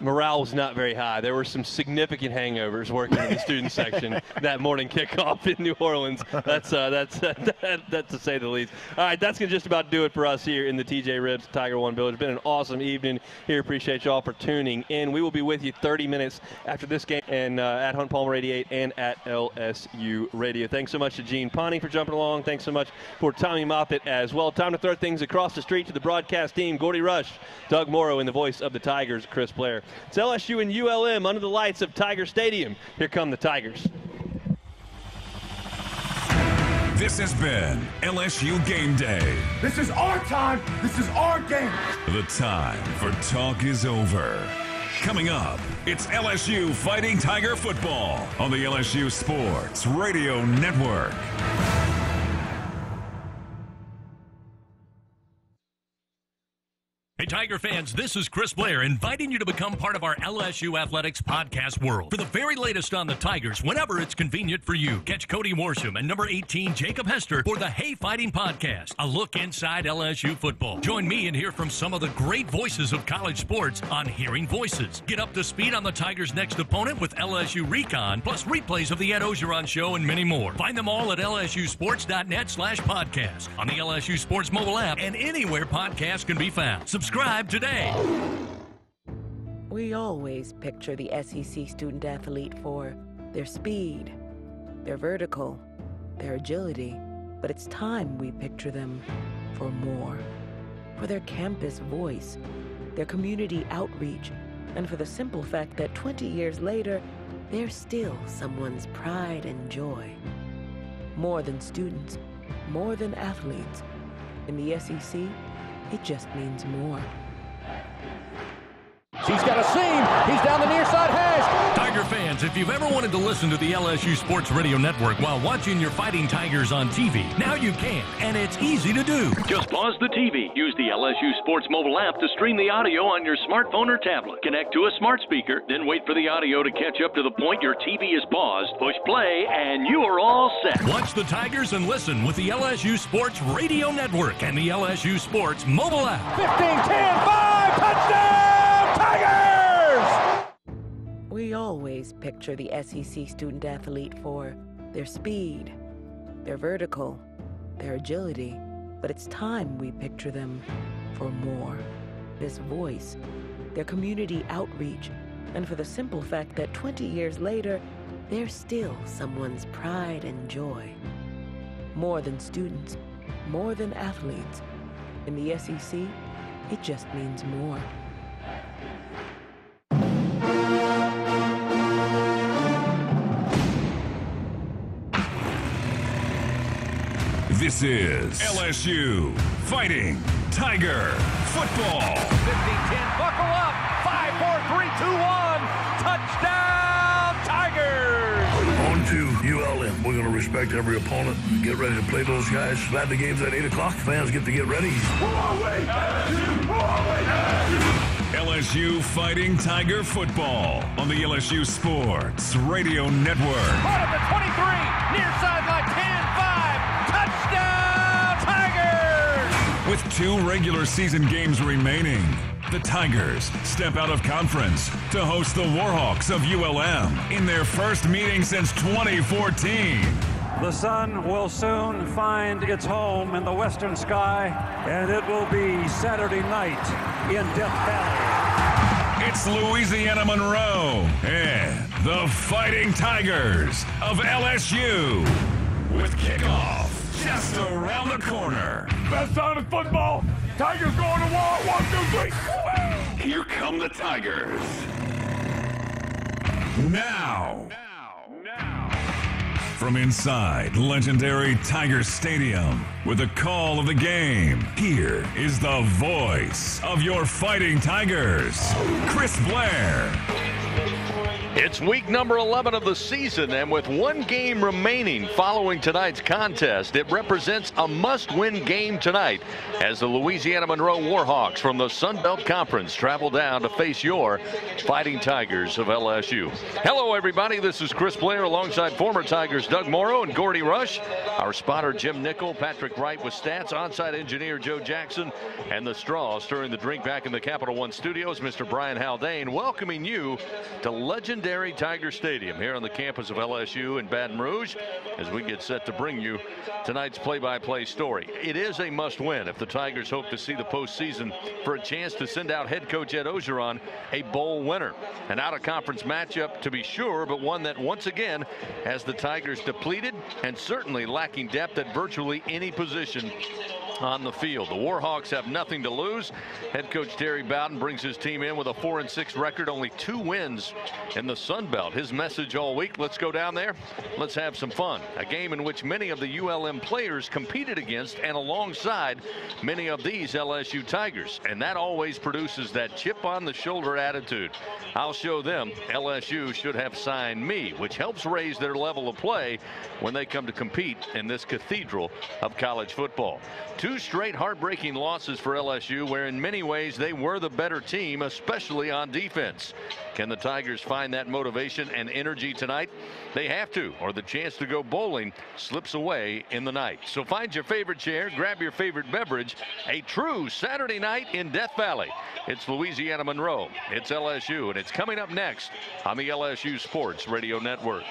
morale was not very high. There were some significant hangovers working in the student section that morning kickoff in New Orleans. That's uh, that's that, that's to say the least. All right, that's gonna just about do it for us here in the TJ Ribs Tiger One Village. It's been an awesome evening here. Appreciate y'all for tuning in. We will be with you 30 minutes after this game and uh, at Hunt Palmer 88 and at LSU Radio. Thanks so much to Gene Ponting for jumping along. Thanks so much for Tommy Moffitt as well. Time to throw things across the street to the broadcast team. Gordy Rush, Doug Moreau, and the voice of the Tigers, Chris Blair. It's LSU and ULM under the lights of Tiger Stadium. Here come the Tigers. This has been LSU Game Day. This is our time. This is our game. The time for talk is over. Coming up, it's LSU Fighting Tiger Football on the LSU Sports Radio Network. Hey, Tiger fans, this is Chris Blair inviting you to become part of our LSU Athletics podcast world. For the very latest on the Tigers, whenever it's convenient for you, catch Cody Worsham and number 18, Jacob Hester, for the Hey Fighting Podcast, a look inside LSU football. Join me and hear from some of the great voices of college sports on Hearing Voices. Get up to speed on the Tigers' next opponent with LSU Recon, plus replays of the Ed Orgeron Show and many more. Find them all at lsusports.net slash podcast, on the LSU Sports mobile app, and anywhere podcasts can be found. Subscribe today. We always picture the SEC student athlete for their speed, their vertical, their agility, but it's time we picture them for more. For their campus voice, their community outreach, and for the simple fact that 20 years later, they're still someone's pride and joy. More than students, more than athletes. In the SEC, it just means more. He's got a seam. He's down the near side hash. Tiger fans, if you've ever wanted to listen to the LSU Sports Radio Network while watching your fighting Tigers on TV, now you can, and it's easy to do. Just pause the TV. Use the LSU Sports mobile app to stream the audio on your smartphone or tablet. Connect to a smart speaker, then wait for the audio to catch up to the point your TV is paused. Push play, and you are all set. Watch the Tigers and listen with the LSU Sports Radio Network and the LSU Sports mobile app. 15, 10, 5, touchdown, Tigers! We always picture the SEC student athlete for their speed, their vertical, their agility, but it's time we picture them for more. This voice, their community outreach, and for the simple fact that 20 years later, they're still someone's pride and joy. More than students, more than athletes. In the SEC, it just means more. This is LSU Fighting Tiger Football. 15, 10, buckle up. 5, 4, 3, 2, 1. Touchdown, Tigers! On to ULM. We're going to respect every opponent. Get ready to play those guys. Glad the game's at 8 o'clock. Fans get to get ready. LSU Fighting Tiger Football on the LSU Sports Radio Network. Out of the 23, near sideline With two regular season games remaining, the Tigers step out of conference to host the Warhawks of ULM in their first meeting since 2014. The sun will soon find its home in the western sky, and it will be Saturday night in Death Valley. It's Louisiana Monroe and the Fighting Tigers of LSU with kickoff just around the corner. Best time in football. Tigers going to war. One, two, three. Here come the Tigers. Now. Now. From inside legendary Tiger Stadium with the call of the game, here is the voice of your fighting Tigers, Chris Blair. It's week number 11 of the season, and with one game remaining following tonight's contest, it represents a must win game tonight as the Louisiana Monroe Warhawks from the Sun Belt Conference travel down to face your Fighting Tigers of LSU. Hello, everybody. This is Chris Blair alongside former Tigers Doug Moreau and Gordy Rush, our spotter Jim Nickel, Patrick Wright with stats, onside engineer Joe Jackson, and the straw stirring the drink back in the Capital One studios, Mr. Brian Haldane, welcoming you to legendary Tiger Stadium here on the campus of LSU in Baton Rouge as we get set to bring you tonight's play-by-play story. It is a must-win if the Tigers hope to see the postseason for a chance to send out head coach Ed Orgeron a bowl winner. An out-of-conference matchup to be sure, but one that once again has the Tigers depleted and certainly lacking depth at virtually any position on the field. The Warhawks have nothing to lose. Head coach Terry Bowden brings his team in with a 4 and 6 record, only two wins in the Sun Belt. His message all week, let's go down there, let's have some fun. A game in which many of the ULM players competed against and alongside many of these LSU Tigers. And that always produces that chip on the shoulder attitude. I'll show them LSU should have signed me, which helps raise their level of play when they come to compete in this cathedral of college football. Two straight heartbreaking losses for LSU, where in many ways they were the better team, especially on defense. Can the Tigers find that motivation and energy tonight? They have to, or the chance to go bowling slips away in the night. So find your favorite chair, grab your favorite beverage. A true Saturday night in Death Valley. It's Louisiana Monroe. It's LSU, and it's coming up next on the LSU Sports Radio Network.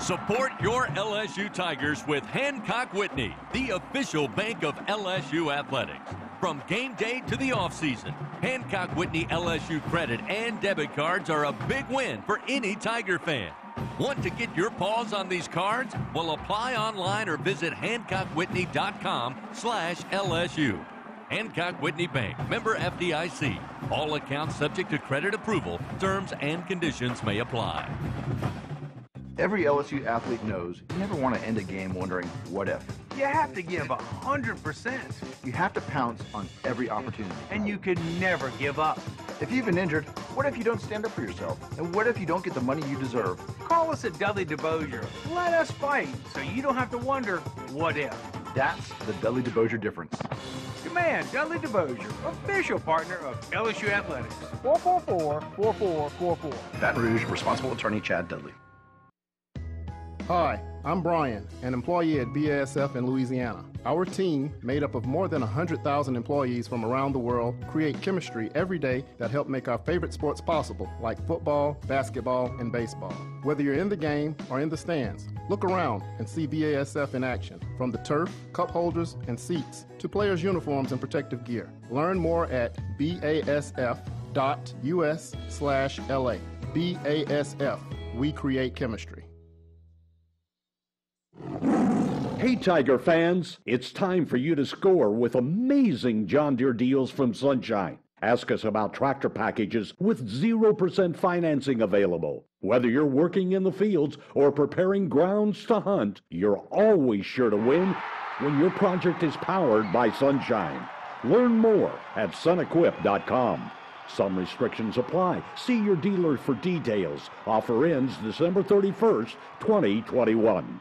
Support your LSU Tigers with Hancock Whitney, the official bank of LSU athletics. From game day to the offseason, Hancock Whitney LSU credit and debit cards are a big win for any Tiger fan. Want to get your paws on these cards? Well, apply online or visit HancockWhitney.com slash LSU. Hancock Whitney Bank, member FDIC. All accounts subject to credit approval. Terms and conditions may apply. Every LSU athlete knows you never want to end a game wondering, what if? You have to give 100%. You have to pounce on every opportunity. And you can never give up. If you've been injured, what if you don't stand up for yourself? And what if you don't get the money you deserve? Call us at Dudley DeBosier. Let us fight so you don't have to wonder, what if? That's the Dudley DeBosier difference. Command Dudley DeBosier, official partner of LSU Athletics. 444-4444. Baton Rouge, responsible attorney Chad Dudley. Hi, I'm Brian, an employee at BASF in Louisiana. Our team, made up of more than 100,000 employees from around the world, create chemistry every day that help make our favorite sports possible, like football, basketball, and baseball. Whether you're in the game or in the stands, look around and see BASF in action, from the turf, cup holders, and seats to players' uniforms and protective gear. Learn more at basf.us/la. BASF, we create chemistry. Hey, Tiger fans, it's time for you to score with amazing John Deere deals from Sunshine. Ask us about tractor packages with 0% financing available. Whether you're working in the fields or preparing grounds to hunt, you're always sure to win when your project is powered by Sunshine. Learn more at sunequip.com. Some restrictions apply. See your dealer for details. Offer ends December 31st, 2021.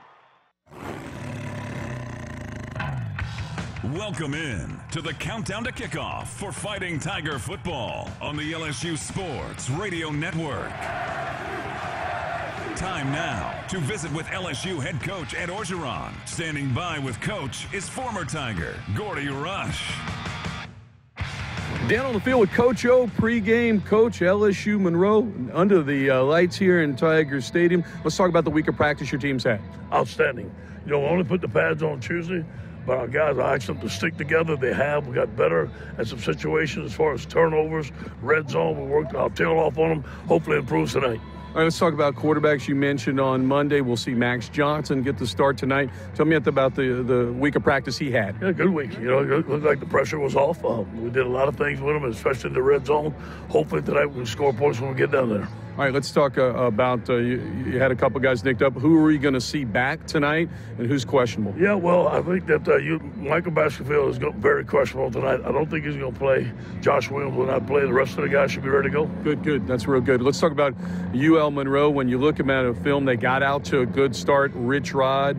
Welcome in to the countdown to kickoff for Fighting Tiger football on the LSU Sports Radio Network. Time now to visit with LSU head coach Ed Orgeron. Standing by with coach is former Tiger Gordy Rush. Down on the field with Coach O, pregame coach LSU Monroe under the uh, lights here in Tiger Stadium. Let's talk about the week of practice your team's had. Outstanding. You know, we only put the pads on Tuesday, but our guys, I asked them to stick together. They have. We got better at some situations as far as turnovers, red zone. We worked our tail off on them. Hopefully, improves tonight. All right, let's talk about quarterbacks. You mentioned on Monday we'll see Max Johnson get the start tonight. Tell me about the the week of practice he had. Yeah, good week. You know, it looked like the pressure was off. Uh, we did a lot of things with him, especially in the red zone. Hopefully tonight we can score points when we get down there. All right, let's talk uh, about uh, you, you, had a couple guys nicked up. Who are you going to see back tonight, and who's questionable? Yeah, well, I think that uh, you, Micah Baskerville is very questionable tonight. I don't think he's going to play. Josh Williams will not play. The rest of the guys should be ready to go. Good, good. That's real good. Let's talk about UL Monroe. When you look at a film, they got out to a good start. Rich Rod.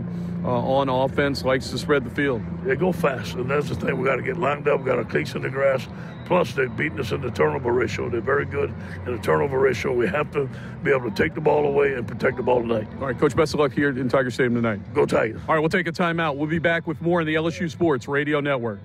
Uh, on offense likes to spread the field. They go fast, and that's the thing. We got to get lined up. We got our cleats in the grass. Plus, they've beaten us in the turnover ratio. They're very good in the turnover ratio. We have to be able to take the ball away and protect the ball tonight. All right, Coach, best of luck here in Tiger Stadium tonight. Go Tigers. All right, we'll take a timeout. We'll be back with more in the LSU Sports Radio Network.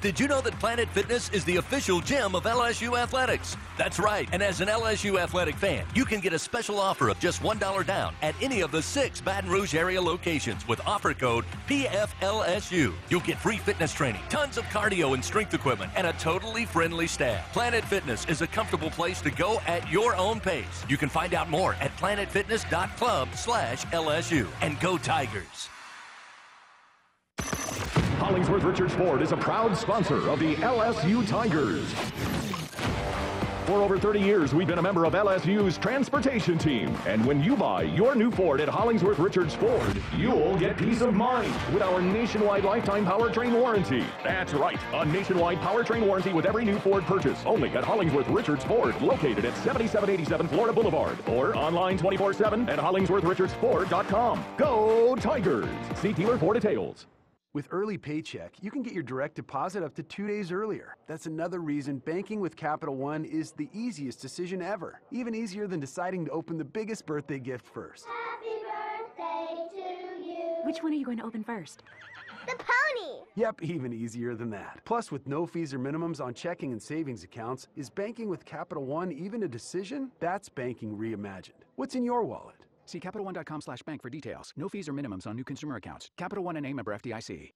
Did you know that Planet Fitness is the official gym of LSU Athletics? That's right, and as an LSU Athletic fan, you can get a special offer of just $1 down at any of the six Baton Rouge area locations with offer code PFLSU. You'll get free fitness training, tons of cardio and strength equipment, and a totally friendly staff. Planet Fitness is a comfortable place to go at your own pace. You can find out more at planetfitness.club slash LSU. And go Tigers! Hollingsworth Richards Ford is a proud sponsor of the LSU Tigers. For over 30 years, we've been a member of LSU's transportation team. And when you buy your new Ford at Hollingsworth Richards Ford, you'll get peace of mind with our nationwide lifetime powertrain warranty. That's right, a nationwide powertrain warranty with every new Ford purchase. Only at Hollingsworth Richards Ford, located at 7787 Florida Boulevard. Or online 24-7 at hollingsworthrichardsford.com. Go Tigers! See dealer for details. With Early Paycheck, you can get your direct deposit up to two days earlier. That's another reason banking with Capital One is the easiest decision ever. Even easier than deciding to open the biggest birthday gift first. Happy birthday to you. Which one are you going to open first? The pony! Yep, even easier than that. Plus, with no fees or minimums on checking and savings accounts, is banking with Capital One even a decision? That's banking reimagined. What's in your wallet? See CapitalOne.com slash bank for details. No fees or minimums on new consumer accounts. Capital One and a member FDIC.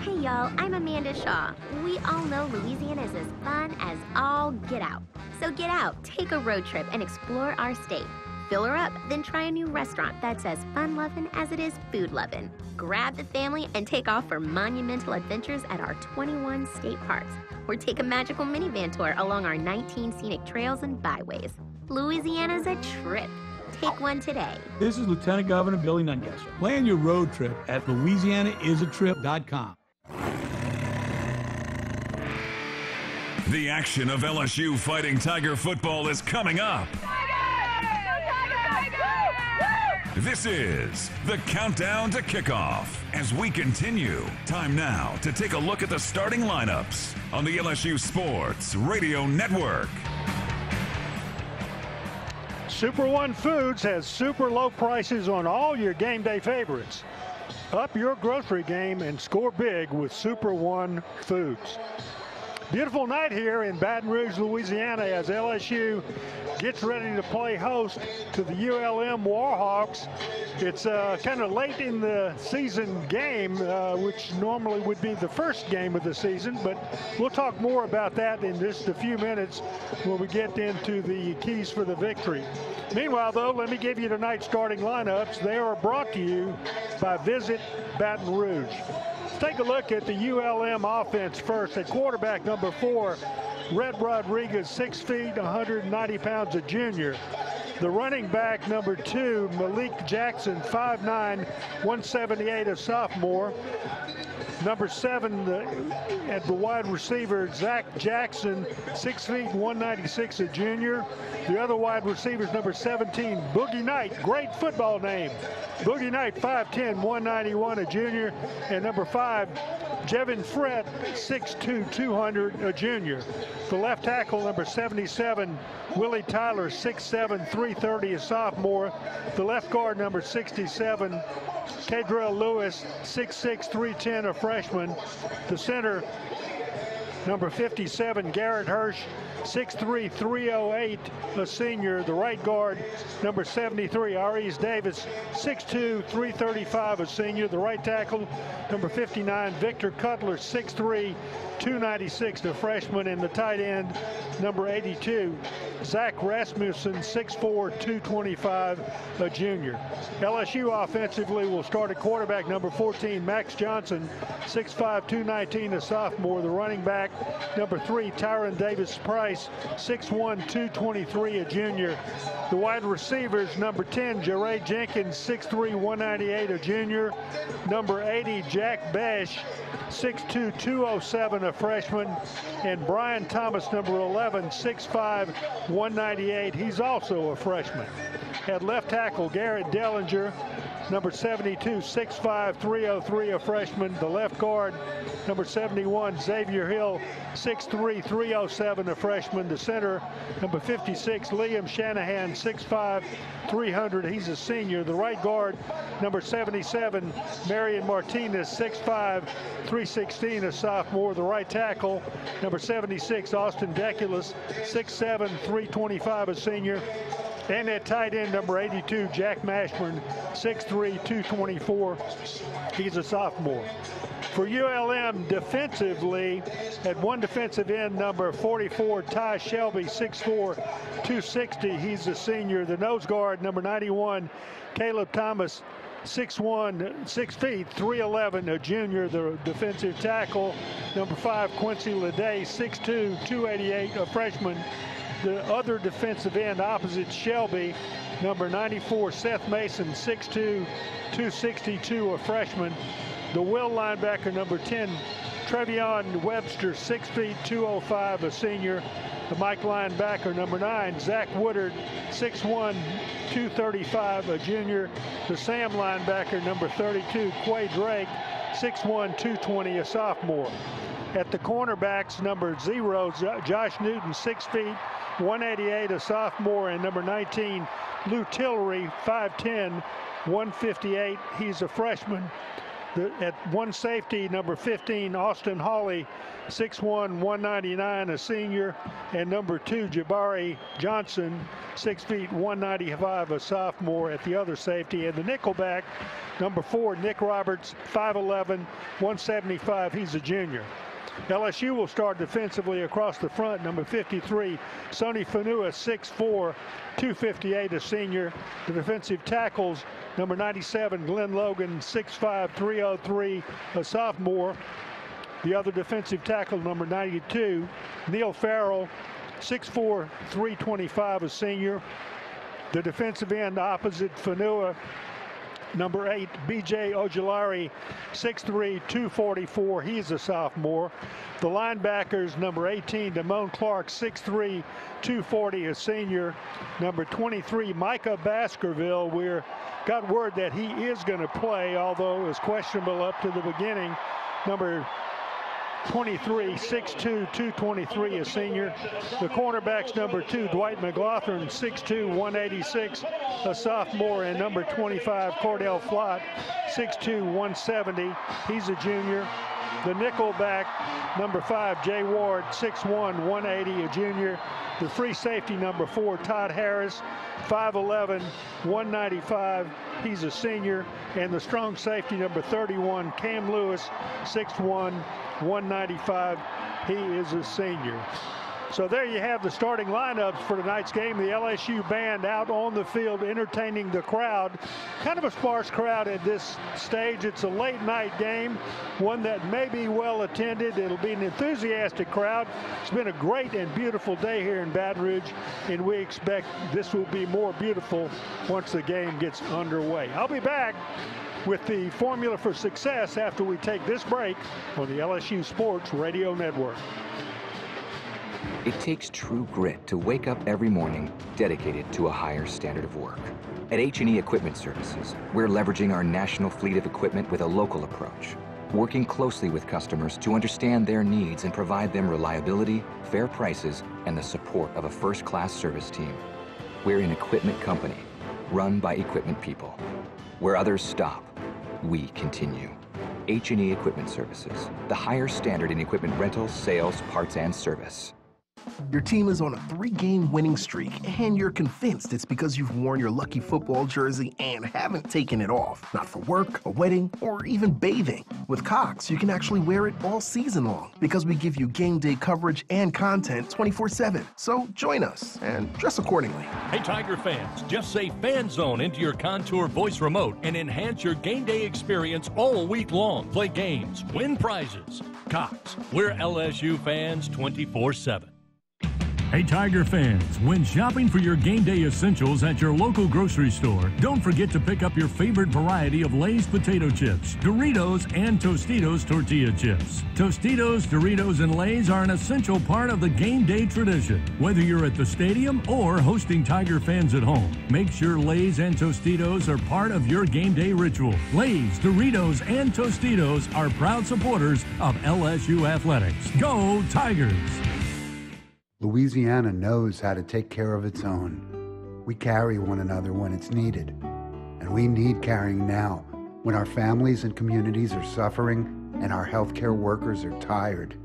Hey y'all, I'm Amanda Shaw. We all know Louisiana is as fun as all get out. So get out, take a road trip, and explore our state. fill her up, then try a new restaurant that's as fun loving as it is food loving. Grab the family and take off for monumental adventures at our 21 state parks, or take a magical minivan tour along our 19 scenic trails and byways. Louisiana's a trip. Take one today. This is Lieutenant Governor Billy Nungesser. Plan your road trip at LouisianaIsATrip.com. The action of LSU Fighting Tiger football is coming up. This is the countdown to kickoff. As we continue, time now to take a look at the starting lineups on the LSU Sports Radio Network. Super One Foods has super low prices on all your game day favorites. Up your grocery game and score big with Super One Foods. Beautiful night here in Baton Rouge, Louisiana, as LSU gets ready to play host to the ULM Warhawks. It's uh, kind of late in the season game, uh, which normally would be the first game of the season, but we'll talk more about that in just a few minutes when we get into the keys for the victory. Meanwhile, though, let me give you tonight's starting lineups. They are brought to you by Visit Baton Rouge take a look at the ULM offense first. At quarterback number four, Rhett Rodriguez, six feet, 190 pounds, a junior. The running back number two, Malik Jackson, 5'9", 178, a sophomore. Number seven, the, at the wide receiver, Zach Jackson, six feet, 196, a junior. The other wide receiver is number 17, Boogie Knight, great football name. Boogie Knight, 5'10", 191, a junior. And number five, Jevin Frett, 6'2", 200, a uh, junior. The left tackle, number 77, Willie Tyler, 6'7", 330, a sophomore. The left guard, number 67, Kadrell Lewis, 6'6", 310, a freshman. The center, number 57, Garrett Hirsch, 6'3", 308, a senior. The right guard, number 73, Aries Davis, 6'2", 335, a senior. The right tackle, number 59, Victor Cutler, 6'3", 296, the freshman. And the tight end, number 82, Zach Rasmussen, 6'4", 225, a junior. LSU offensively will start at quarterback number 14, Max Johnson, 6'5", 219, a sophomore. The running back, number three, Tyrion Davis Price, 6'1", 223, a junior. The wide receivers, number 10, Jaray Jenkins, 6'3", 198, a junior. Number 80, Jack Bech, 6'2", 207, a freshman. And Brian Thomas, number 11, 6'5", 198. He's also a freshman. At left tackle, Garrett Dellinger, number 72, 6'5", 303, a freshman. The left guard, number 71, Xavier Hill, 6'3", 307, a freshman. The center, number 56, Liam Shanahan, 6'5", 300. He's a senior. The right guard, number 77, Marlon Martinez, 6'5", 316, a sophomore. The right tackle, number 76, Austin Deculus, 6'7", 325, a senior. And at tight end, number 82, Jack Mashburn, 6'3", 224. He's a sophomore. For ULM defensively, at one defensive end, number 44, Ty Shelby, 6'4", 260. He's a senior. The nose guard, number 91, Caleb Thomas, 6'1", 6 feet, 311, a junior. The defensive tackle, number 5, Quincy Lede, 6'2", 288, a freshman. The other defensive end opposite Shelby, number 94, Seth Mason, 6'2", 262, a freshman. The will linebacker, number 10, Trevion Webster, 6 feet, 205, a senior. The Mike linebacker, number 9, Zach Woodard, 6'1", 235, a junior. The Sam linebacker, number 32, Quay Drake, 6'1", 220, a sophomore. At the cornerbacks, number zero, Josh Newton, 6 feet, 188, a sophomore, and number 19, Lou Tillery, 5'10", 158. He's a freshman. The, at one safety, number 15, Austin Hawley, 6'1", 199, a senior. And number two, Jabari Johnson, 6 feet, 195, a sophomore at the other safety. And the nickelback, number four, Nick Roberts, 5'11", 175. He's a junior. LSU will start defensively across the front. Number 53, Sony Fonua, 6'4", 258, a senior. The defensive tackles, number 97, Glenn Logan, 6'5", 303, a sophomore. The other defensive tackle, number 92, Neil Farrell, 6'4", 325, a senior. The defensive end opposite Fonua, number eight, BJ Ojulari, 6'3", 244. He's a sophomore. The linebackers, number 18, Damone Clark, 6'3", 240, a senior. Number 23, Micah Baskerville. We're got word that he is going to play, although it was questionable up to the beginning. Number 23, 6'2", 223, a senior. The cornerbacks, number two, Dwight McGlothern, 6'2", 186, a sophomore. And number 25, Cordale Flott, 6'2", 170. He's a junior. The nickelback, number five, Jay Ward, 6'1", 180, a junior. The free safety, number four, Todd Harris, 5'11", 195. He's a senior. And the strong safety, number 31, Cam Lewis, 6'1", 195. He is a senior. So there you have the starting lineups for tonight's game. The LSU band out on the field entertaining the crowd. Kind of a sparse crowd at this stage. It's a late night game, one that may be well attended. It'll be an enthusiastic crowd. It's been a great and beautiful day here in Baton Rouge, and we expect this will be more beautiful once the game gets underway. I'll be back with the formula for success after we take this break on the LSU Sports Radio Network. It takes true grit to wake up every morning dedicated to a higher standard of work. At H&E Equipment Services, we're leveraging our national fleet of equipment with a local approach, working closely with customers to understand their needs and provide them reliability, fair prices, and the support of a first-class service team. We're an equipment company, run by equipment people. Where others stop, we continue. H&E Equipment Services, the higher standard in equipment rentals, sales, parts, and service. Your team is on a three game winning streak, and you're convinced it's because you've worn your lucky football jersey and haven't taken it off. Not for work, a wedding, or even bathing. With Cox, you can actually wear it all season long because we give you game day coverage and content 24 7. So join us and dress accordingly. Hey, Tiger fans, just say Fan Zone into your Contour voice remote and enhance your game day experience all week long. Play games, win prizes. Cox, we're LSU fans 24 7. Hey, Tiger fans, when shopping for your game day essentials at your local grocery store, don't forget to pick up your favorite variety of Lay's potato chips, Doritos, and Tostitos tortilla chips. Tostitos, Doritos, and Lay's are an essential part of the game day tradition. Whether you're at the stadium or hosting Tiger fans at home, make sure Lay's and Tostitos are part of your game day ritual. Lay's, Doritos, and Tostitos are proud supporters of LSU Athletics. Go Tigers! Louisiana knows how to take care of its own. We carry one another when it's needed. And we need carrying now when our families and communities are suffering and our healthcare workers are tired.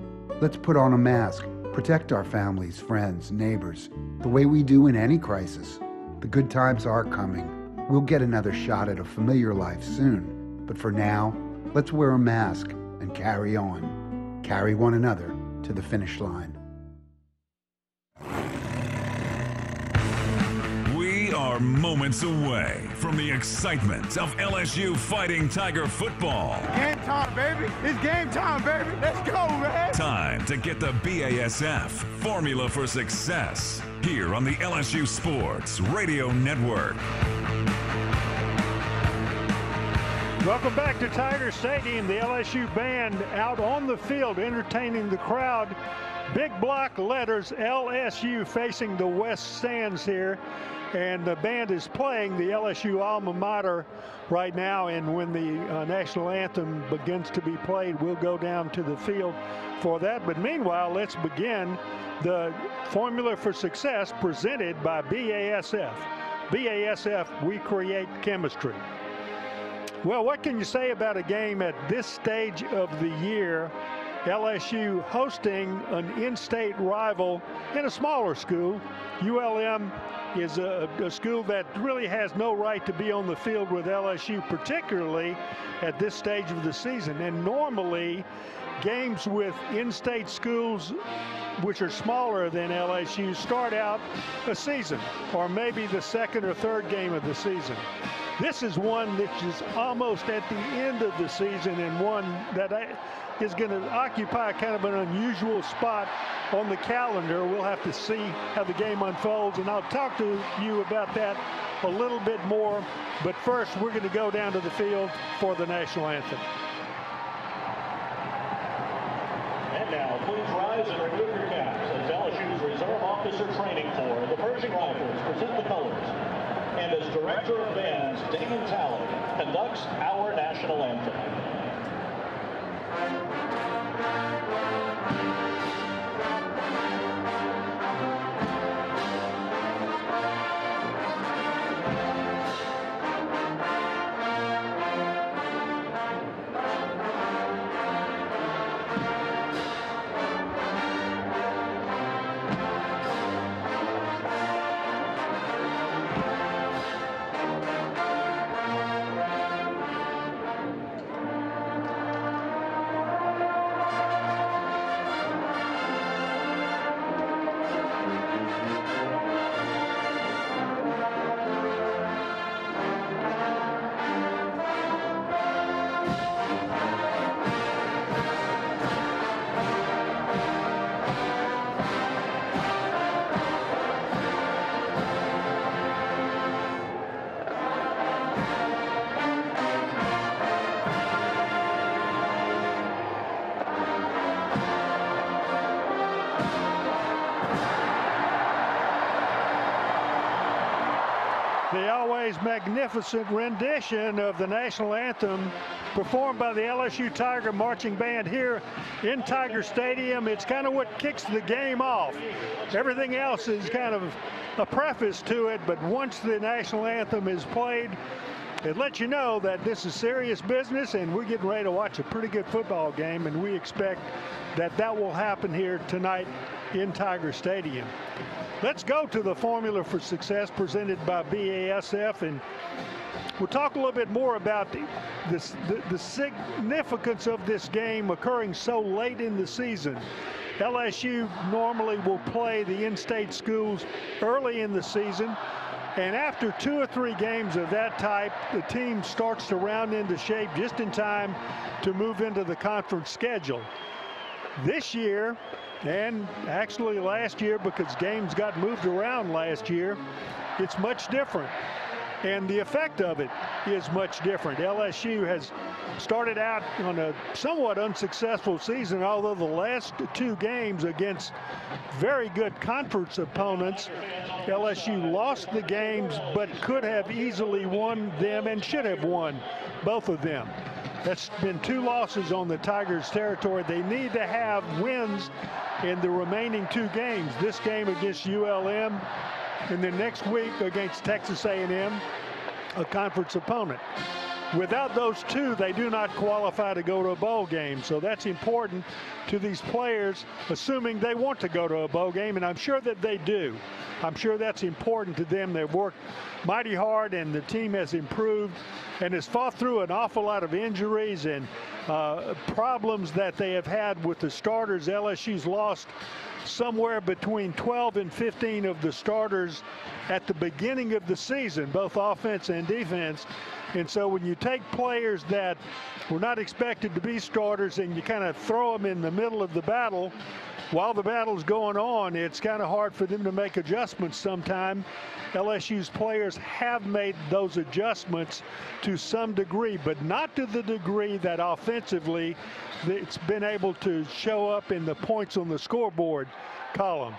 Let's put on a mask, protect our families, friends, neighbors, the way we do in any crisis. The good times are coming. We'll get another shot at a familiar life soon. But for now, let's wear a mask and carry on. Carry one another to the finish line. Are moments away from the excitement of LSU fighting Tiger football. Game time, baby. It's game time, baby. Let's go, man. Time to get the BASF formula for success here on the LSU Sports Radio Network. Welcome back to Tiger Stadium. The LSU band out on the field entertaining the crowd. Big block letters LSU facing the west stands here. And the band is playing the LSU alma mater right now. And when the uh, national anthem begins to be played, we'll go down to the field for that. But meanwhile, let's begin the formula for success presented by BASF. BASF, we create chemistry. Well, what can you say about a game at this stage of the year LSU hosting an in-state rival in a smaller school. ULM is a, a, school that really has no right to be on the field with LSU, particularly at this stage of the season. And normally, games with in-state schools which are smaller than LSU start out a season or maybe the second or third game of the season. This is one that is almost at the end of the season and one that is going to occupy kind of an unusual spot on the calendar. We'll have to see how the game unfolds, and I'll talk to you about that a little bit more. But first, we're going to go down to the field for the national anthem. And now, please rise and remove your caps as LSU's Reserve Officer Training Corps, the Pershing Rifles, present the colors. And as Director of Bands, Damon Talley conducts our national anthem. Thank you. Magnificent rendition of the national anthem performed by the LSU Tiger Marching Band here in Tiger Stadium. It's kind of what kicks the game off. Everything else is kind of a preface to it, but once the national anthem is played, it lets you know that this is serious business and we're getting ready to watch a pretty good football game and we expect that that will happen here tonight in Tiger Stadium. Let's go to the formula for success presented by BASF and we'll talk a little bit more about the, the, the significance of this game occurring so late in the season. LSU normally will play the in-state schools early in the season. And after two or three games of that type, the team starts to round into shape just in time to move into the conference schedule. This year, and actually last year because games got moved around last year, it's much different. And the effect of it is much different. LSU has started out on a somewhat unsuccessful season, although the last two games against very good conference opponents, LSU lost the games but could have easily won them and should have won both of them. That's been two losses on the Tigers' territory. They need to have wins in the remaining two games. This game against ULM and then next week against Texas A&M, a conference opponent. Without those two, they do not qualify to go to a bowl game. So that's important to these players, assuming they want to go to a bowl game, and I'm sure that they do. I'm sure that's important to them. They've worked mighty hard, and the team has improved and has fought through an awful lot of injuries and uh, problems that they have had with the starters. LSU's lost somewhere between 12 and 15 of the starters at the beginning of the season, both offense and defense. And so when you take players that were not expected to be starters and you kind of throw them in the middle of the battle, while the battle's going on, it's kind of hard for them to make adjustments sometime. LSU's players have made those adjustments to some degree, but not to the degree that offensively it's been able to show up in the points on the scoreboard column.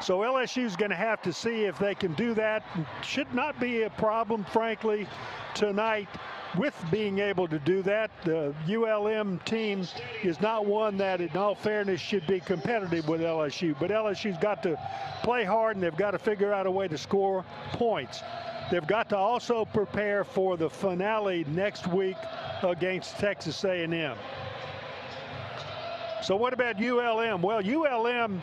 So LSU is going to have to see if they can do that. Should not be a problem, frankly, tonight with being able to do that. The ULM team is not one that, in all fairness, should be competitive with LSU. But LSU's got to play hard, and they've got to figure out a way to score points. They've got to also prepare for the finale next week against Texas A&M. So what about ULM? Well, ULM,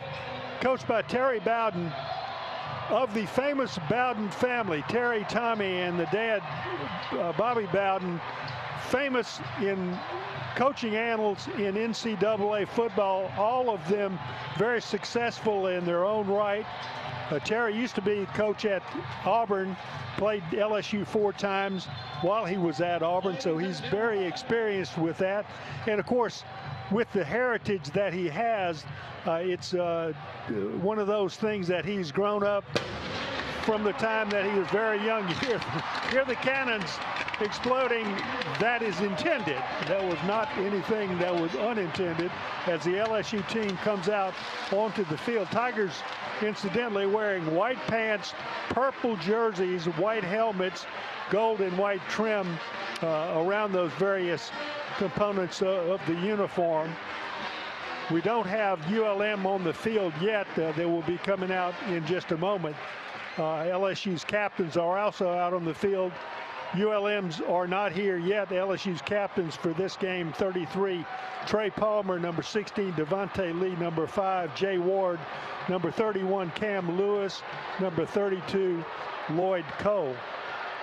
coached by Terry Bowden, of the famous Bowden family, Terry, Tommy, and the dad, uh, Bobby Bowden, famous in coaching annals in NCAA football, all of them very successful in their own right. Uh, Terry used to be coach at Auburn, played LSU four times while he was at Auburn, so he's very experienced with that. And of course, with the heritage that he has, uh, it's uh, one of those things that he's grown up from the time that he was very young. Here, here the cannons exploding. That is intended. That was not anything that was unintended as the LSU team comes out onto the field. Tigers, incidentally, wearing white pants, purple jerseys, white helmets, gold and white trim uh, around those various components uh, of the uniform. We don't have ULM on the field yet. Uh, they will be coming out in just a moment. Uh, LSU's captains are also out on the field. ULM's are not here yet. LSU's captains for this game 33, Trey Palmer, number 16, Devonta Lee, number 5, Jay Ward, number 31, Cam Lewis, number 32, Lloyd Cole.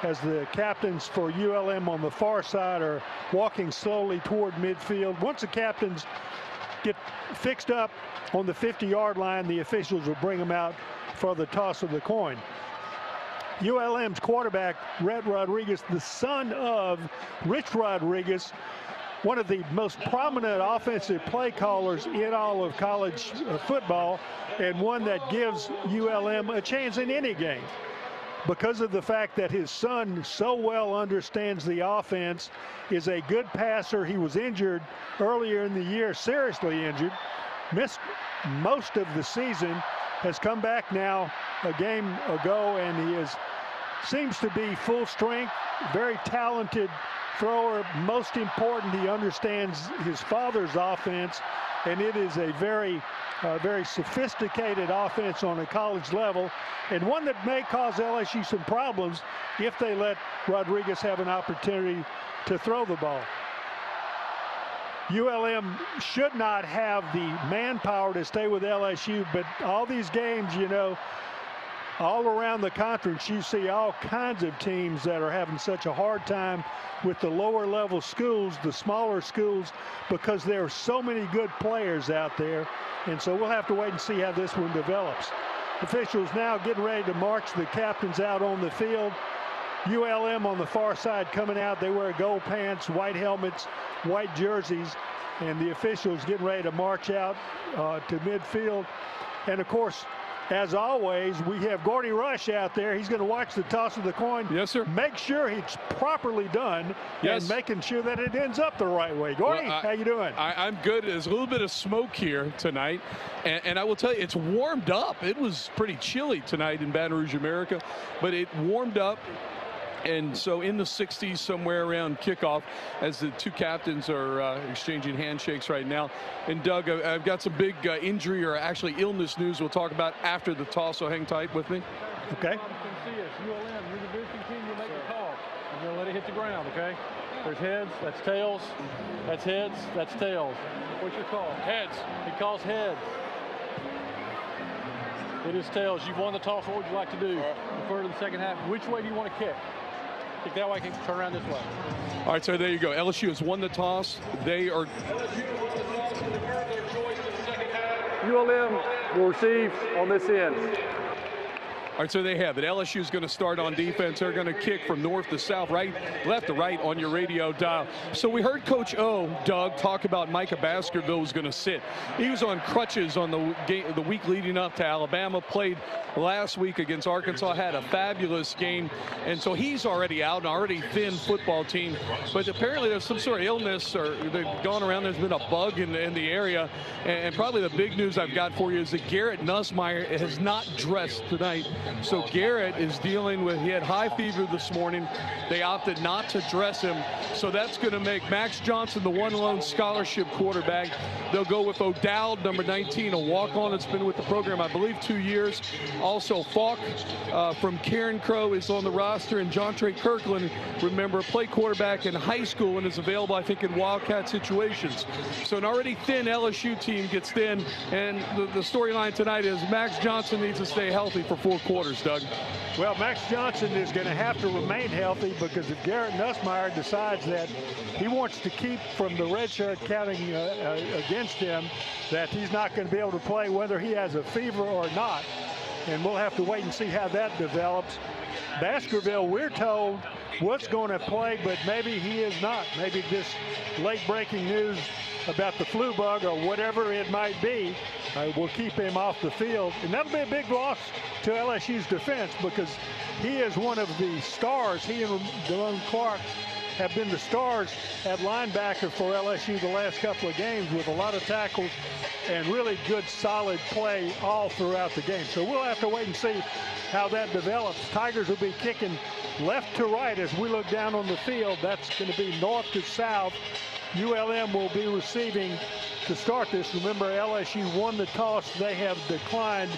As the captains for ULM on the far side are walking slowly toward midfield. Once the captains get fixed up on the 50 yard line, the officials will bring them out for the toss of the coin. ULM's quarterback, Rhett Rodriguez, the son of Rich Rodriguez, one of the most prominent offensive play callers in all of college uh, football, and one that gives ULM a chance in any game because of the fact that his son so well understands the offense, is a good passer. He was injured earlier in the year, seriously injured, missed most of the season, has come back now a game ago, and he is seems to be full strength, very talented thrower. Most important, he understands his father's offense, and it is a very, uh, very sophisticated offense on a college level, and one that may cause LSU some problems if they let Rodriguez have an opportunity to throw the ball. ULM should not have the manpower to stay with LSU, but all these games, you know, all around the conference, you see all kinds of teams that are having such a hard time with the lower level schools, the smaller schools, because there are so many good players out there. And so we'll have to wait and see how this one develops. Officials now getting ready to march the captains out on the field. ULM on the far side coming out. They wear gold pants, white helmets, white jerseys, and the officials getting ready to march out uh, to midfield. And of course, as always, we have Gordy Rush out there. He's going to watch the toss of the coin. Yes, sir. Make sure it's properly done yes. and making sure that it ends up the right way. Gordy, well, I, how you doing? I, am good. There's a little bit of smoke here tonight, and, and, I will tell you, it's warmed up. It was pretty chilly tonight in Baton Rouge, America, but it warmed up and so in the 60s, somewhere around kickoff, as the two captains are uh, exchanging handshakes right now. And Doug, I've got some big uh, injury or actually illness news we'll talk about after the toss, so hang tight with me. Okay. ULM, you're the visiting team, you make the call. I'm going to let it hit the ground, okay? There's heads, that's tails, that's heads, that's tails. What's your call? Heads. He calls heads. It is tails. You've won the toss. What would you like to do? Refer to the second half. Which way do you want to kick? Kick that way, I can turn around this way. All right, so there you go. LSU has won the toss. They are. ULM will receive on this end. All right, so they have it. LSU is going to start on defense. They're going to kick from north to south, right, left to right on your radio dial. So we heard Coach O, Doug, talk about Micah Baskerville was going to sit. He was on crutches on the game, the week leading up to Alabama. Played last week against Arkansas. Had a fabulous game, and so he's already out, an already thin football team. But apparently there's some sort of illness or they've gone around. There's been a bug in, in the area, and, and probably the big news I've got for you is that Garrett Nussmeier has not dressed tonight So Garrett is dealing with, he had high fever this morning. They opted not to dress him. So that's going to make Max Johnson the one lone scholarship quarterback. They'll go with O'Dowd, number 19, a walk-on that's been with the program, I believe, two years. Also, Falk uh, from Crow is on the roster, and Jontre Kirklin, remember, played quarterback in high school and is available, I think, in Wildcat situations. So an already thin LSU team gets thin, and the, the storyline tonight is Max Johnson needs to stay healthy for four quarters, Doug. Well, Max Johnson is going to have to remain healthy because if Garrett Nussmeier decides that he wants to keep from the redshirt counting uh, uh, against him, that he's not going to be able to play whether he has a fever or not. And we'll have to wait and see how that develops. Baskerville, we're told, was going to play, but maybe he is not. Maybe this late breaking news about the flu bug or whatever it might be uh, will keep him off the field. And that'll be a big loss to LSU's defense because he is one of the stars. He and Damone Clark have been the stars at linebacker for LSU the last couple of games with a lot of tackles and really good solid play all throughout the game. So we'll have to wait and see how that develops. Tigers will be kicking left to right as we look down on the field. That's going to be north to south. ULM will be receiving to start this. Remember, LSU won the toss. They have declined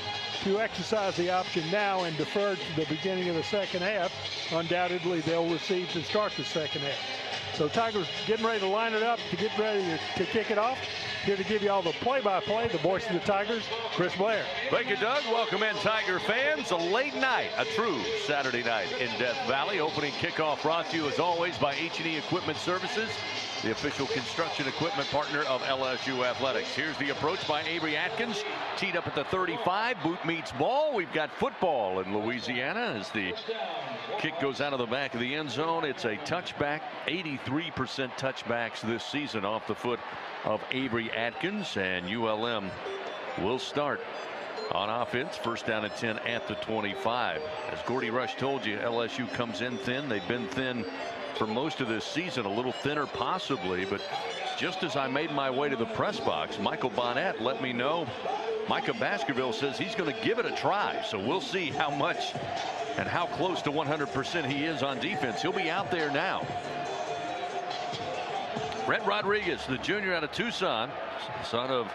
to exercise the option now and deferred to the beginning of the second half. Undoubtedly, they'll receive to start the second half. So Tigers getting ready to line it up to get ready to, to kick it off. Here to give you all the play-by-play, -play, the voice of the Tigers, Chris Blair. Thank you, Doug. Welcome in, Tiger fans. A late night, a true Saturday night in Death Valley. Opening kickoff brought to you, as always, by H&E Equipment Services the official construction equipment partner of LSU Athletics. Here's the approach by Avery Atkins, teed up at the 35. Boot meets ball. We've got football in Louisiana as the kick goes out of the back of the end zone. It's a touchback, 83% touchbacks this season off the foot of Avery Atkins, and ULM will start on offense. First down at 10 at the 25. As Gordy Rush told you, LSU comes in thin. They've been thin for most of this season, a little thinner possibly, but just as I made my way to the press box, Michael Bonnette let me know Micah Baskerville says he's going to give it a try. So we'll see how much and how close to 100% he is on defense. He'll be out there now. Rhett Rodriguez, the junior out of Tucson, son of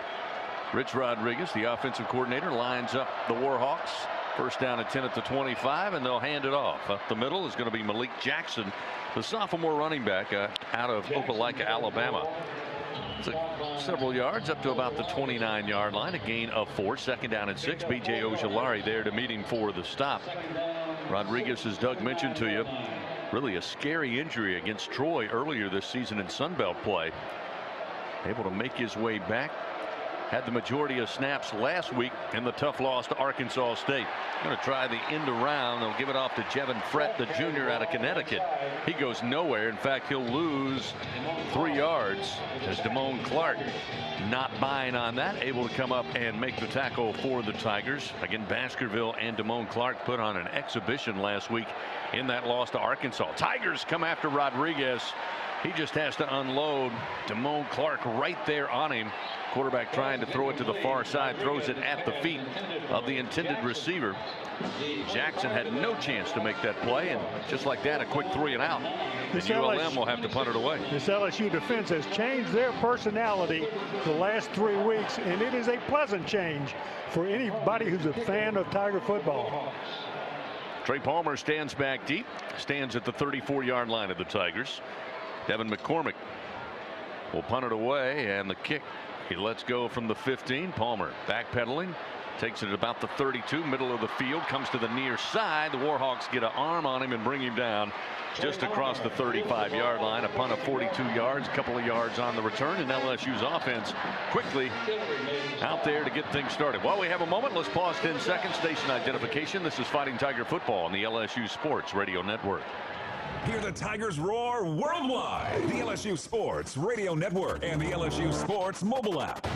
Rich Rodriguez, the offensive coordinator, lines up the Warhawks. First down at 10 at the 25, and they'll hand it off. Up the middle is going to be Malik Jackson, the sophomore running back uh, out of Opelika, Alabama. several yards up to about the 29 yard line. A gain of four. Second down and six. BJ Ojulari there to meet him for the stop. Rodriguez, as Doug mentioned to you, really a scary injury against Troy earlier this season in Sunbelt play. Able to make his way back had the majority of snaps last week in the tough loss to Arkansas State. Going to try the end around. They'll give it off to Jevin Frett, the junior out of Connecticut. He goes nowhere. In fact, he'll lose three yards as Damone Clark not buying on that. Able to come up and make the tackle for the Tigers. Again, Baskerville and Damone Clark put on an exhibition last week in that loss to Arkansas. Tigers come after Rodriguez. He just has to unload Damone Clark right there on him. Quarterback trying to throw it to the far side, throws it at the feet of the intended receiver. Jackson had no chance to make that play, and just like that, a quick three and out. This and ULM LSU, will have to punt it away. This LSU defense has changed their personality the last three weeks, and it is a pleasant change for anybody who's a fan of Tiger football. Trey Palmer stands back deep, stands at the 34-yard line of the Tigers. Devin McCormick will punt it away, and the kick he lets go from the 15. Palmer backpedaling. Takes it at about the 32 middle of the field comes to the near side. The Warhawks get an arm on him and bring him down just across the 35 yard line. A punt of 42 yards, a couple of yards on the return and LSU's offense quickly out there to get things started. While we have a moment let's pause 10 seconds station identification. This is Fighting Tiger football on the LSU Sports Radio Network. Hear the Tigers roar worldwide. The LSU Sports Radio Network and the LSU Sports mobile app.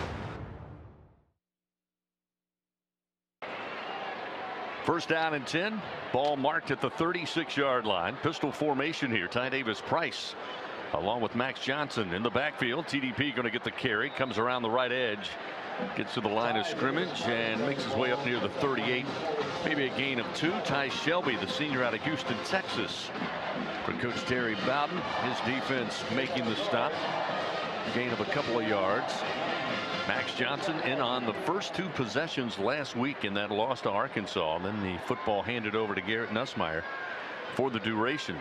First down and 10. Ball marked at the 36 yard line. Pistol formation here. Ty Davis Price along with Max Johnson in the backfield. TDP going to get the carry. Comes around the right edge Gets to the line of scrimmage and makes his way up near the 38. Maybe a gain of two. Ty Shelby, the senior out of Houston, Texas. For Coach Terry Bowden, his defense making the stop. Gain of a couple of yards. Max Johnson in on the first two possessions last week in that loss to Arkansas. And then the football handed over to Garrett Nussmeier for the duration.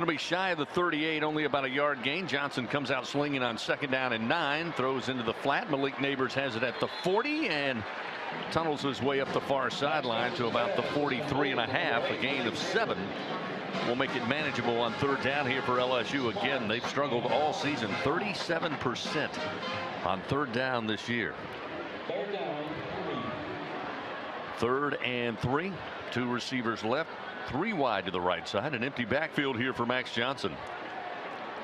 Going to be shy of the 38, only about a yard gain. Johnson comes out slinging on second down and nine, throws into the flat. Malik Nabers has it at the 40 and tunnels his way up the far sideline to about the 43 and a half, a gain of seven. Will make it manageable on third down here for LSU. Again, they've struggled all season, 37% on third down this year. Third and three, two receivers left three wide to the right side. An empty backfield here for Max Johnson.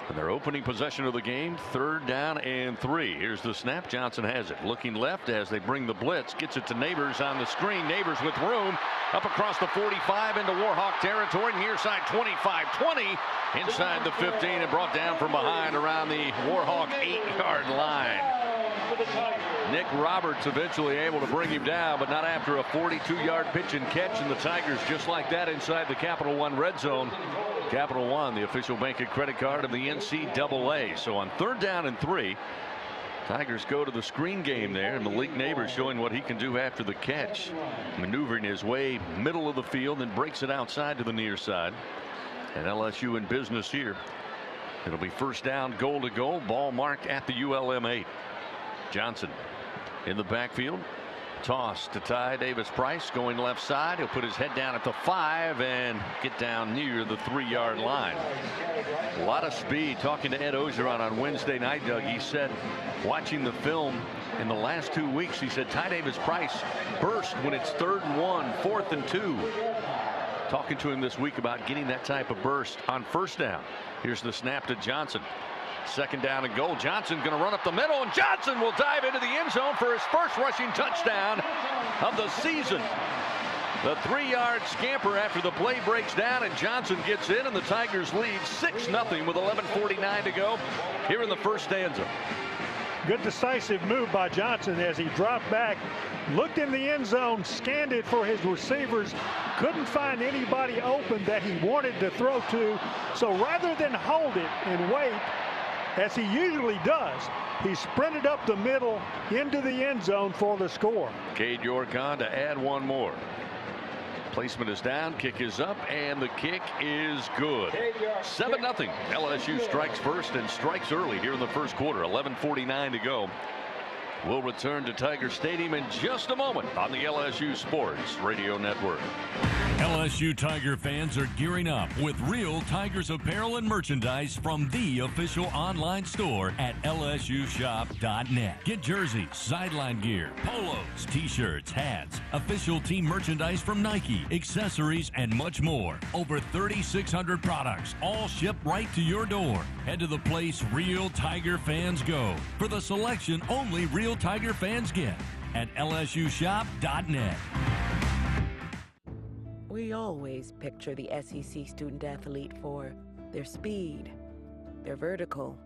And their opening possession of the game, third down and three. Here's the snap. Johnson has it. Looking left as they bring the blitz. Gets it to Nabers on the screen. Nabers with room. Up across the 45 into Warhawk territory. Near side 25-20. Inside the 15 and brought down from behind around the Warhawk eight-yard line. Nick Roberts eventually able to bring him down, but not after a 42-yard pitch and catch. And the Tigers just like that inside the Capital One red zone. Capital One, the official bank and credit card of the NCAA. So on third down and three, Tigers go to the screen game there, and Malik Nabers showing what he can do after the catch. Maneuvering his way middle of the field, then breaks it outside to the near side. And LSU in business here. It'll be first down, goal to goal, ball marked at the ULM 8. Johnson in the backfield. Toss to Ty Davis Price going left side. He'll put his head down at the five and get down near the three yard line. A lot of speed. Talking to Ed Orgeron on Wednesday night, Doug, he said watching the film in the last two weeks, he said Ty Davis Price burst when it's third and one, fourth and two. Talking to him this week about getting that type of burst on first down. Here's the snap to Johnson. Second down and goal. Johnson going to run up the middle, and Johnson will dive into the end zone for his first rushing touchdown of the season. The three-yard scamper after the play breaks down, and Johnson gets in, and the Tigers lead 6-0 with 11.49 to go here in the first stanza. Good decisive move by Johnson as he dropped back, looked in the end zone, scanned it for his receivers, couldn't find anybody open that he wanted to throw to. So rather than hold it and wait, as he usually does. He sprinted up the middle into the end zone for the score. Cade York on to add one more. Placement is down, kick is up, and the kick is good. 7 0. LSU strikes first and strikes early here in the first quarter. 11.49 to go. We'll return to Tiger Stadium in just a moment on the LSU Sports Radio Network. LSU Tiger fans are gearing up with real Tigers apparel and merchandise from the official online store at lsushop.net. Get jerseys, sideline gear, polos, t-shirts, hats, official team merchandise from Nike, accessories, and much more. Over 3,600 products, all shipped right to your door. Head to the place real Tiger fans go for the selection only real Tiger fans get at lsushop.net. We always picture the SEC student athlete for their speed, their vertical,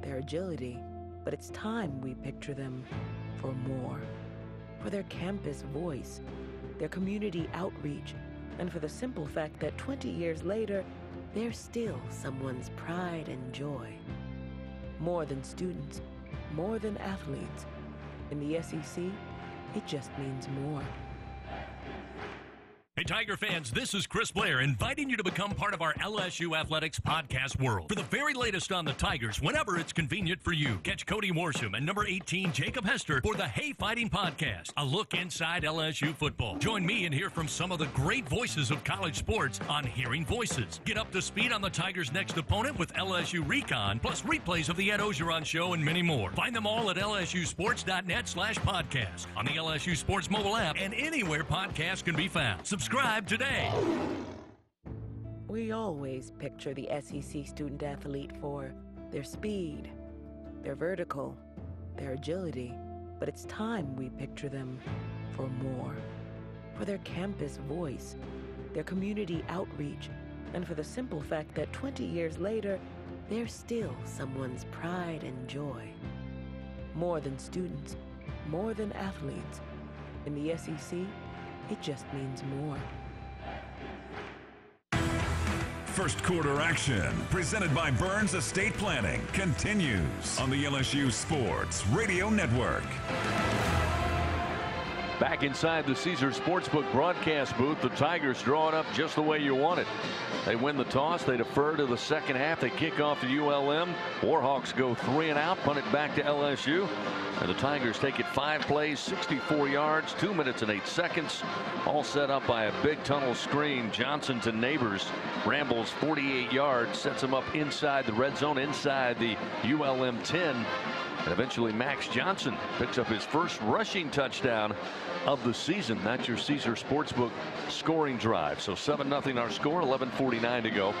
their agility, but it's time we picture them for more. For their campus voice, their community outreach, and for the simple fact that 20 years later, they're still someone's pride and joy. More than students, more than athletes. In the SEC, it just means more. Hey, Tiger fans, this is Chris Blair inviting you to become part of our LSU Athletics podcast world. For the very latest on the Tigers, whenever it's convenient for you, catch Cody Worsham and number 18, Jacob Hester, for the Hey Fighting Podcast, a look inside LSU football. Join me and hear from some of the great voices of college sports on Hearing Voices. Get up to speed on the Tigers' next opponent with LSU Recon, plus replays of the Ed Orgeron Show and many more. Find them all at lsusports.net slash podcast, on the LSU Sports mobile app, and anywhere podcasts can be found. Subscribe Subscribe today. We always picture the SEC student athlete for their speed, their vertical, their agility, but it's time we picture them for more. For their campus voice, their community outreach, and for the simple fact that 20 years later, they're still someone's pride and joy. More than students, more than athletes. In the SEC, it just means more. First quarter action, presented by Burns Estate Planning, continues on the LSU Sports Radio Network. Back inside the Caesar Sportsbook broadcast booth, the Tigers drawing up just the way you want it. They win the toss. They defer to the second half. They kick off to ULM. Warhawks go three and out, punt it back to LSU. And the Tigers take it five plays, 64 yards, two minutes and eight seconds. All set up by a big tunnel screen. Johnson to Nabers. Rambles 48 yards, sets him up inside the red zone, inside the ULM 10. And eventually Max Johnson picks up his first rushing touchdown of the season. That's your Caesar Sportsbook scoring drive. So 7 0 our score, 11.49 to go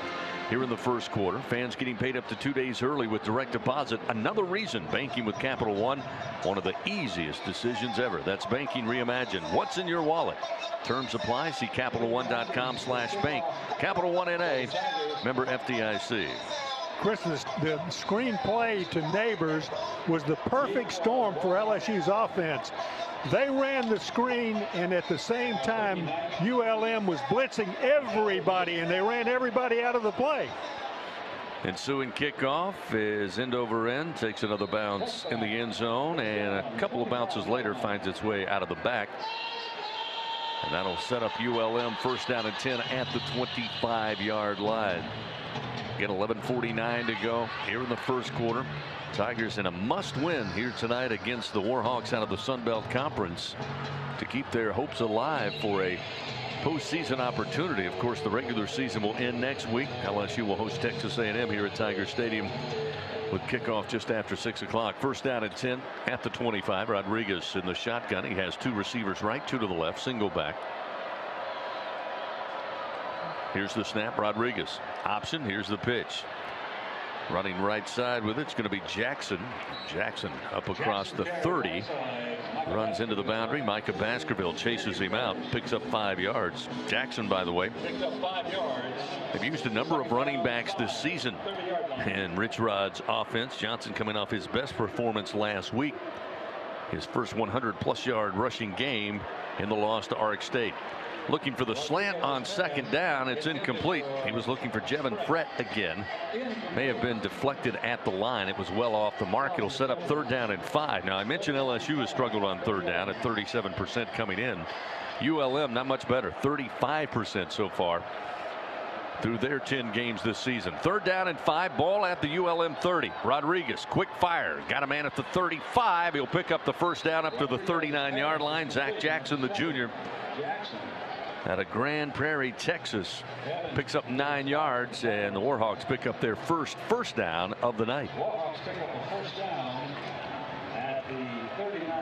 here in the first quarter. Fans getting paid up to two days early with direct deposit. Another reason banking with Capital One, one of the easiest decisions ever. That's banking reimagined. What's in your wallet? Terms apply. See CapitalOne.com slash bank. Capital One NA, member FDIC. Chris, the screenplay to Nabers was the perfect storm for LSU's offense. They ran the screen, and at the same time, ULM was blitzing everybody, and they ran everybody out of the play. Ensuing kickoff is end over end, takes another bounce in the end zone, and a couple of bounces later finds its way out of the back. And that'll set up ULM first down and 10 at the 25 yard line. Again, 11.49 to go here in the first quarter. Tigers in a must win here tonight against the Warhawks out of the Sun Belt Conference to keep their hopes alive for a postseason opportunity. Of course, the regular season will end next week. LSU will host Texas A&M here at Tiger Stadium with kickoff just after 6 o'clock. First down at 10 at the 25. Rodriguez in the shotgun. He has two receivers right, two to the left, single back. Here's the snap. Rodriguez option. Here's the pitch. Running right side with it. It's going to be Jackson. Jackson up across the 30. Runs into the boundary. Micah Baskerville chases him out. Picks up five yards. Jackson, by the way, they've used a number of running backs this season. And Rich Rod's offense. Johnson coming off his best performance last week. His first 100 plus yard rushing game in the loss to Ark State looking for the slant on second down. It's incomplete. He was looking for Jevin Frett again. May have been deflected at the line. It was well off the mark. It'll set up third down and five. Now I mentioned LSU has struggled on third down at 37% coming in. ULM not much better 35% so far through their 10 games this season. Third down and five ball at the ULM 30. Rodriguez quick fire got a man at the 35. He'll pick up the first down up to the 39 yard line. Zach Jackson the junior out of Grand Prairie, Texas. Picks up nine yards, and the Warhawks pick up their first first down of the night.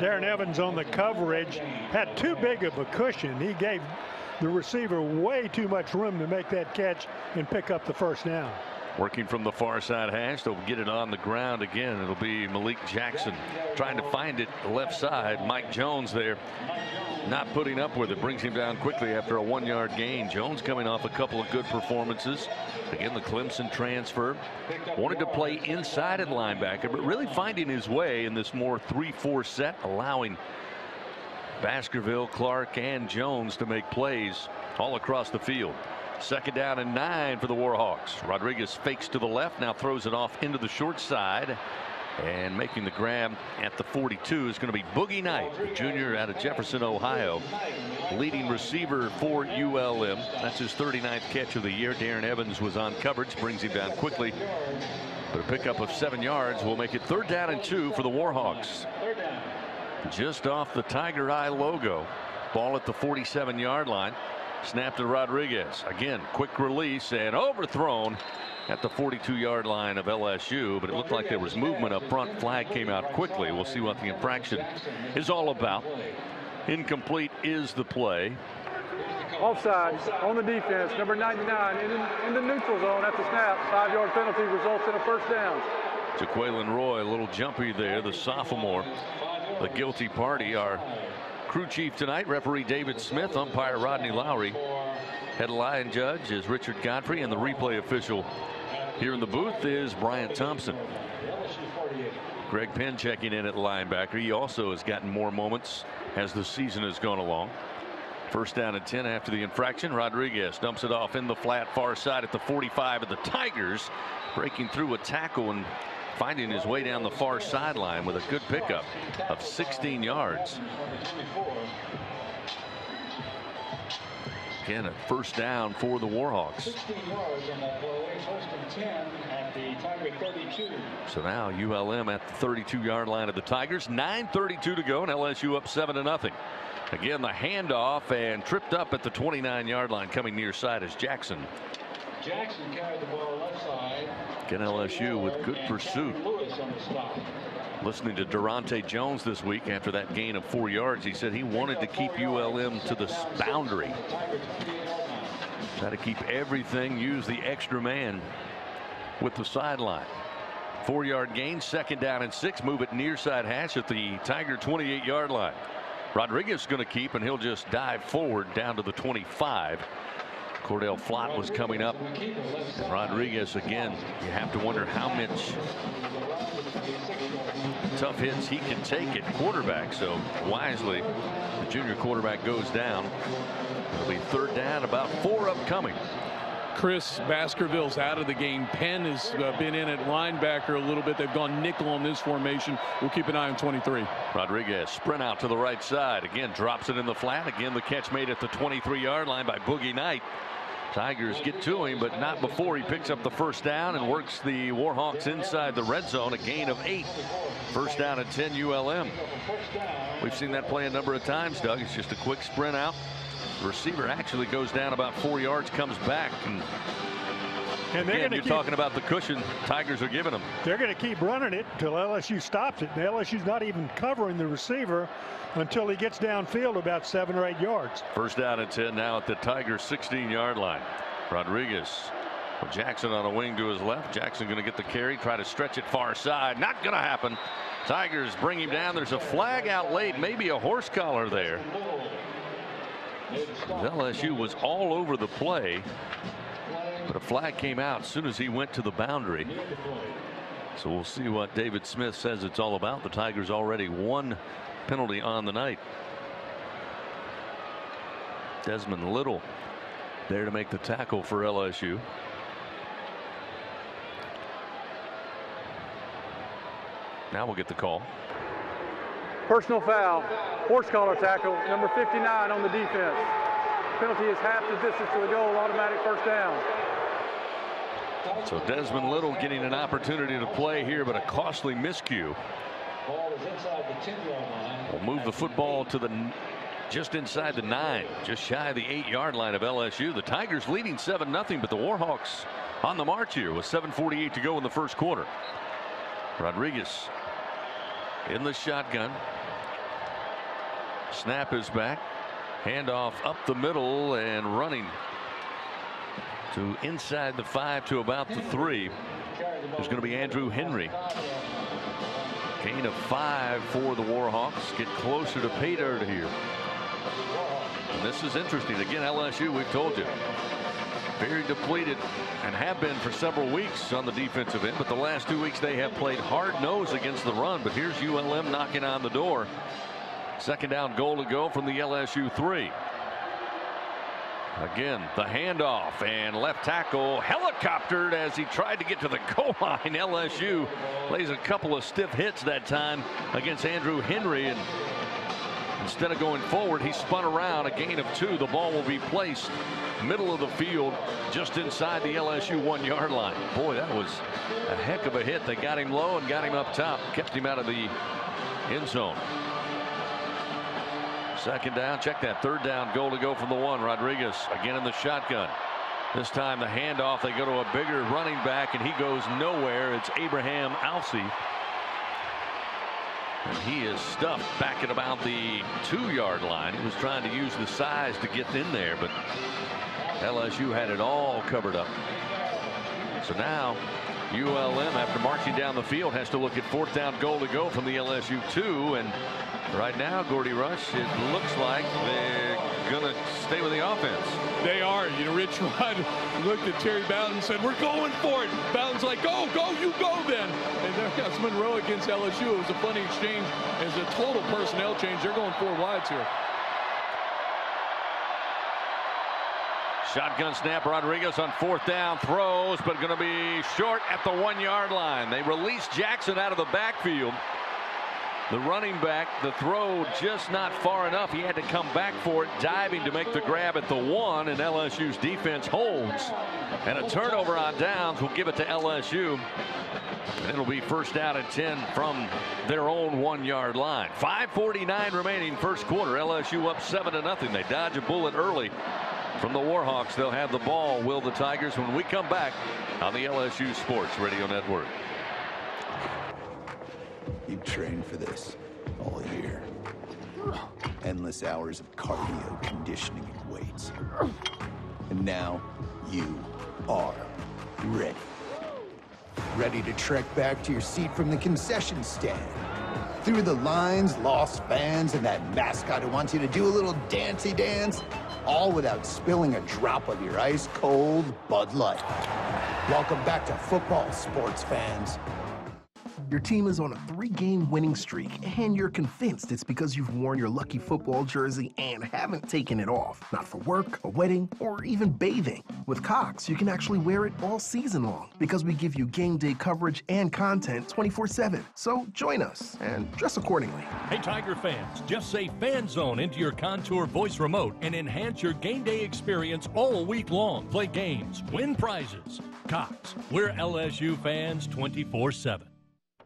Darren Evans on the coverage had too big of a cushion. He gave the receiver way too much room to make that catch and pick up the first down. Working from the far side hash, they'll get it on the ground again. It'll be Malik Jackson trying to find it left side. Mike Jones there not putting up with it brings him down quickly after a one yard gain. Jones coming off a couple of good performances. Again, the Clemson transfer wanted to play inside at linebacker, but really finding his way in this more 3 4 set, allowing Baskerville, Clark, and Jones to make plays all across the field. Second down and nine for the Warhawks. Rodriguez fakes to the left, now throws it off into the short side. And making the grab at the 42 is going to be Boogie Knight, the junior out of Jefferson, Ohio. Leading receiver for ULM. That's his 39th catch of the year. Darren Evans was on coverage, brings him down quickly. But a pickup of seven yards will make it third down and two for the Warhawks. Just off the Tiger Eye logo. Ball at the 47 yard line. Snap to Rodriguez. Again, quick release and overthrown at the 42 yard line of LSU, but it looked like there was movement up front. Flag came out quickly. We'll see what the infraction is all about. Incomplete is the play. Offside on the defense, number 99 in, in the neutral zone at the snap. Five yard penalty results in a first down. To Jaquelin Roy, a little jumpy there, the sophomore. The guilty party, our crew chief tonight, referee David Smith, umpire Rodney Lowry. Head line judge is Richard Godfrey, and the replay official Here in the booth is Bryant Thompson. Greg Penn checking in at linebacker. He also has gotten more moments as the season has gone along. First down and 10 after the infraction. Rodriguez dumps it off in the flat far side at the 45 of the Tigers. Breaking through a tackle and finding his way down the far sideline with a good pickup of 16 yards. Again, a first down for the Warhawks. So now ULM at the 32 yard line of the Tigers. 9.32 to go and LSU up 7 to nothing. Again, the handoff and tripped up at the 29 yard line coming near side is Jackson. Jackson carried the ball left side. Again, LSU with good pursuit. Listening to Durante Jones this week after that gain of four yards, he said he wanted to keep ULM to the boundary. Try to keep everything, use the extra man with the sideline. Four yard gain, second down and six. Move it near side hash at the Tiger 28 yard line. Rodriguez is going to keep, and he'll just dive forward down to the 25. Cordale Flott was coming up. And Rodriguez again, you have to wonder how much tough hits he can take at quarterback. So wisely, the junior quarterback goes down. It'll be third down, about four upcoming. Chris Baskerville's out of the game. Penn has uh, been in at linebacker a little bit. They've gone nickel on this formation. We'll keep an eye on 23. Rodriguez sprint out to the right side. Again, drops it in the flat. Again, the catch made at the 23 yard line by Boogie Knight. Tigers get to him, but not before he picks up the first down and works the Warhawks inside the red zone. A gain of eight. First down at 10 ULM. We've seen that play a number of times, Doug. It's just a quick sprint out. The receiver actually goes down about four yards, comes back, and, and again, you're keep, talking about the cushion Tigers are giving them. They're going to keep running it until LSU stops it. And LSU's not even covering the receiver until he gets downfield about seven or eight yards. First down at 10 now at the Tigers 16 yard line. Rodriguez with Jackson on a wing to his left. Jackson going to get the carry, try to stretch it far side. Not going to happen. Tigers bring him down. There's a flag out late, maybe a horse collar there. LSU was all over the play, but a flag came out as soon as he went to the boundary. So we'll see what David Smith says it's all about. The Tigers already one penalty on the night. Desmond Little there to make the tackle for LSU. Now we'll get the call. Personal foul, horse collar tackle, number 59 on the defense. Penalty is half the distance to the goal, automatic first down. So Desmond Little getting an opportunity to play here, but a costly miscue. Will move the football to the just inside the nine, just shy of the eight yard line of LSU. The Tigers leading 7 0, but the Warhawks on the march here with 7.48 to go in the first quarter. Rodriguez in the shotgun. Snap is back. Handoff up the middle and running to inside the five to about the three. There's going to be Andrew Henry. Gain of five for the Warhawks. Get closer to pay dirt here. And this is interesting. Again, LSU, we've told you, very depleted and have been for several weeks on the defensive end. But the last two weeks they have played hard nose against the run. But here's ULM knocking on the door. Second down goal to go from the LSU three. Again, the handoff and left tackle helicoptered as he tried to get to the goal line. LSU lays a couple of stiff hits that time against Andrew Henry. And instead of going forward, he spun around a gain of two. The ball will be placed middle of the field just inside the LSU one yard line. Boy, that was a heck of a hit. They got him low and got him up top, kept him out of the end zone. Second down, check that third down goal to go from the one. Rodriguez again in the shotgun. This time the handoff, they go to a bigger running back and he goes nowhere. It's Abraham Alsey. And he is stuffed back at about the two yard line. He was trying to use the size to get in there, but LSU had it all covered up. So now ULM after marching down the field has to look at fourth down goal to go from the LSU two and Right now, Gordy Rush, it looks like they're going to stay with the offense. They are. You know, Rich Rod looked at Terry Bowden and said, we're going for it. Bowden's like, go, go, you go then. And there comes Monroe against LSU. It was a funny exchange. It's a total personnel change, they're going four wides here. Shotgun snap, Rodriguez on fourth down, throws, but going to be short at the one-yard line. They release Jackson out of the backfield. The running back, the throw just not far enough. He had to come back for it, diving to make the grab at the one, and LSU's defense holds. And a turnover on downs will give it to LSU. And it'll be first down at 10 from their own one-yard line. 5.49 remaining first quarter. LSU up 7 to nothing. They dodge a bullet early from the Warhawks. They'll have the ball, will the Tigers, when we come back on the LSU Sports Radio Network. You've trained for this all year. Endless hours of cardio, conditioning, and weights. And now you are ready. Ready to trek back to your seat from the concession stand. Through the lines, lost fans, and that mascot who wants you to do a little dancey dance, all without spilling a drop of your ice cold Bud Light. Welcome back to football, sports fans. Your team is on a three game winning streak, and you're convinced it's because you've worn your lucky football jersey and haven't taken it off. Not for work, a wedding, or even bathing. With Cox, you can actually wear it all season long because we give you game day coverage and content 24 7. So join us and dress accordingly. Hey, Tiger fans, just say Fan Zone into your Contour voice remote and enhance your game day experience all week long. Play games, win prizes. Cox, we're LSU fans 24 7.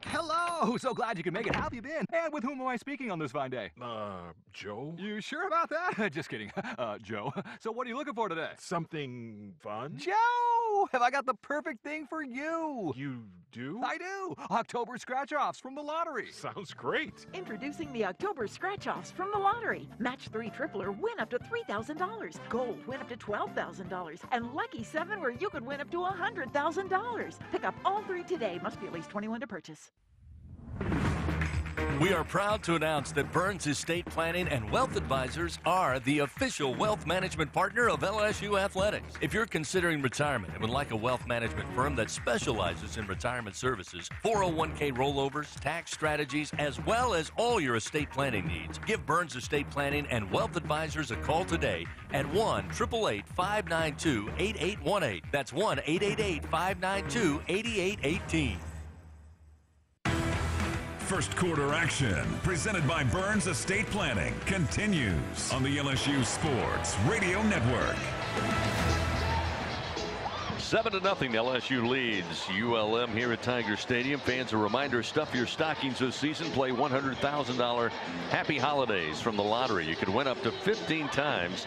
Hello! So glad you could make it. How have you been? And with whom am I speaking on this fine day? Uh, Joe? You sure about that? Just kidding. Uh, Joe. So what are you looking for today? Something fun? Joe! Have I got the perfect thing for you? You do? I do! October scratch-offs from the lottery. Sounds great. Introducing the October scratch-offs from the lottery. Match 3 tripler, win up to $3,000. Gold, win up to $12,000. And Lucky 7, where you could win up to $100,000. Pick up all three today. Must be at least 21 to purchase. We are proud to announce that Burns Estate Planning and Wealth Advisors are the official wealth management partner of LSU Athletics. If you're considering retirement and would like a wealth management firm that specializes in retirement services, 401k rollovers, tax strategies, as well as all your estate planning needs, give Burns Estate Planning and Wealth Advisors a call today at 1 888 592 8818. That's 1 888 592 8818. First quarter action, presented by Burns Estate Planning, continues on the LSU Sports Radio Network. Seven to nothing. LSU leads ULM here at Tiger Stadium. Fans, a reminder: stuff your stockings this season. Play $100,000 Happy Holidays from the lottery. You could win up to 15 times,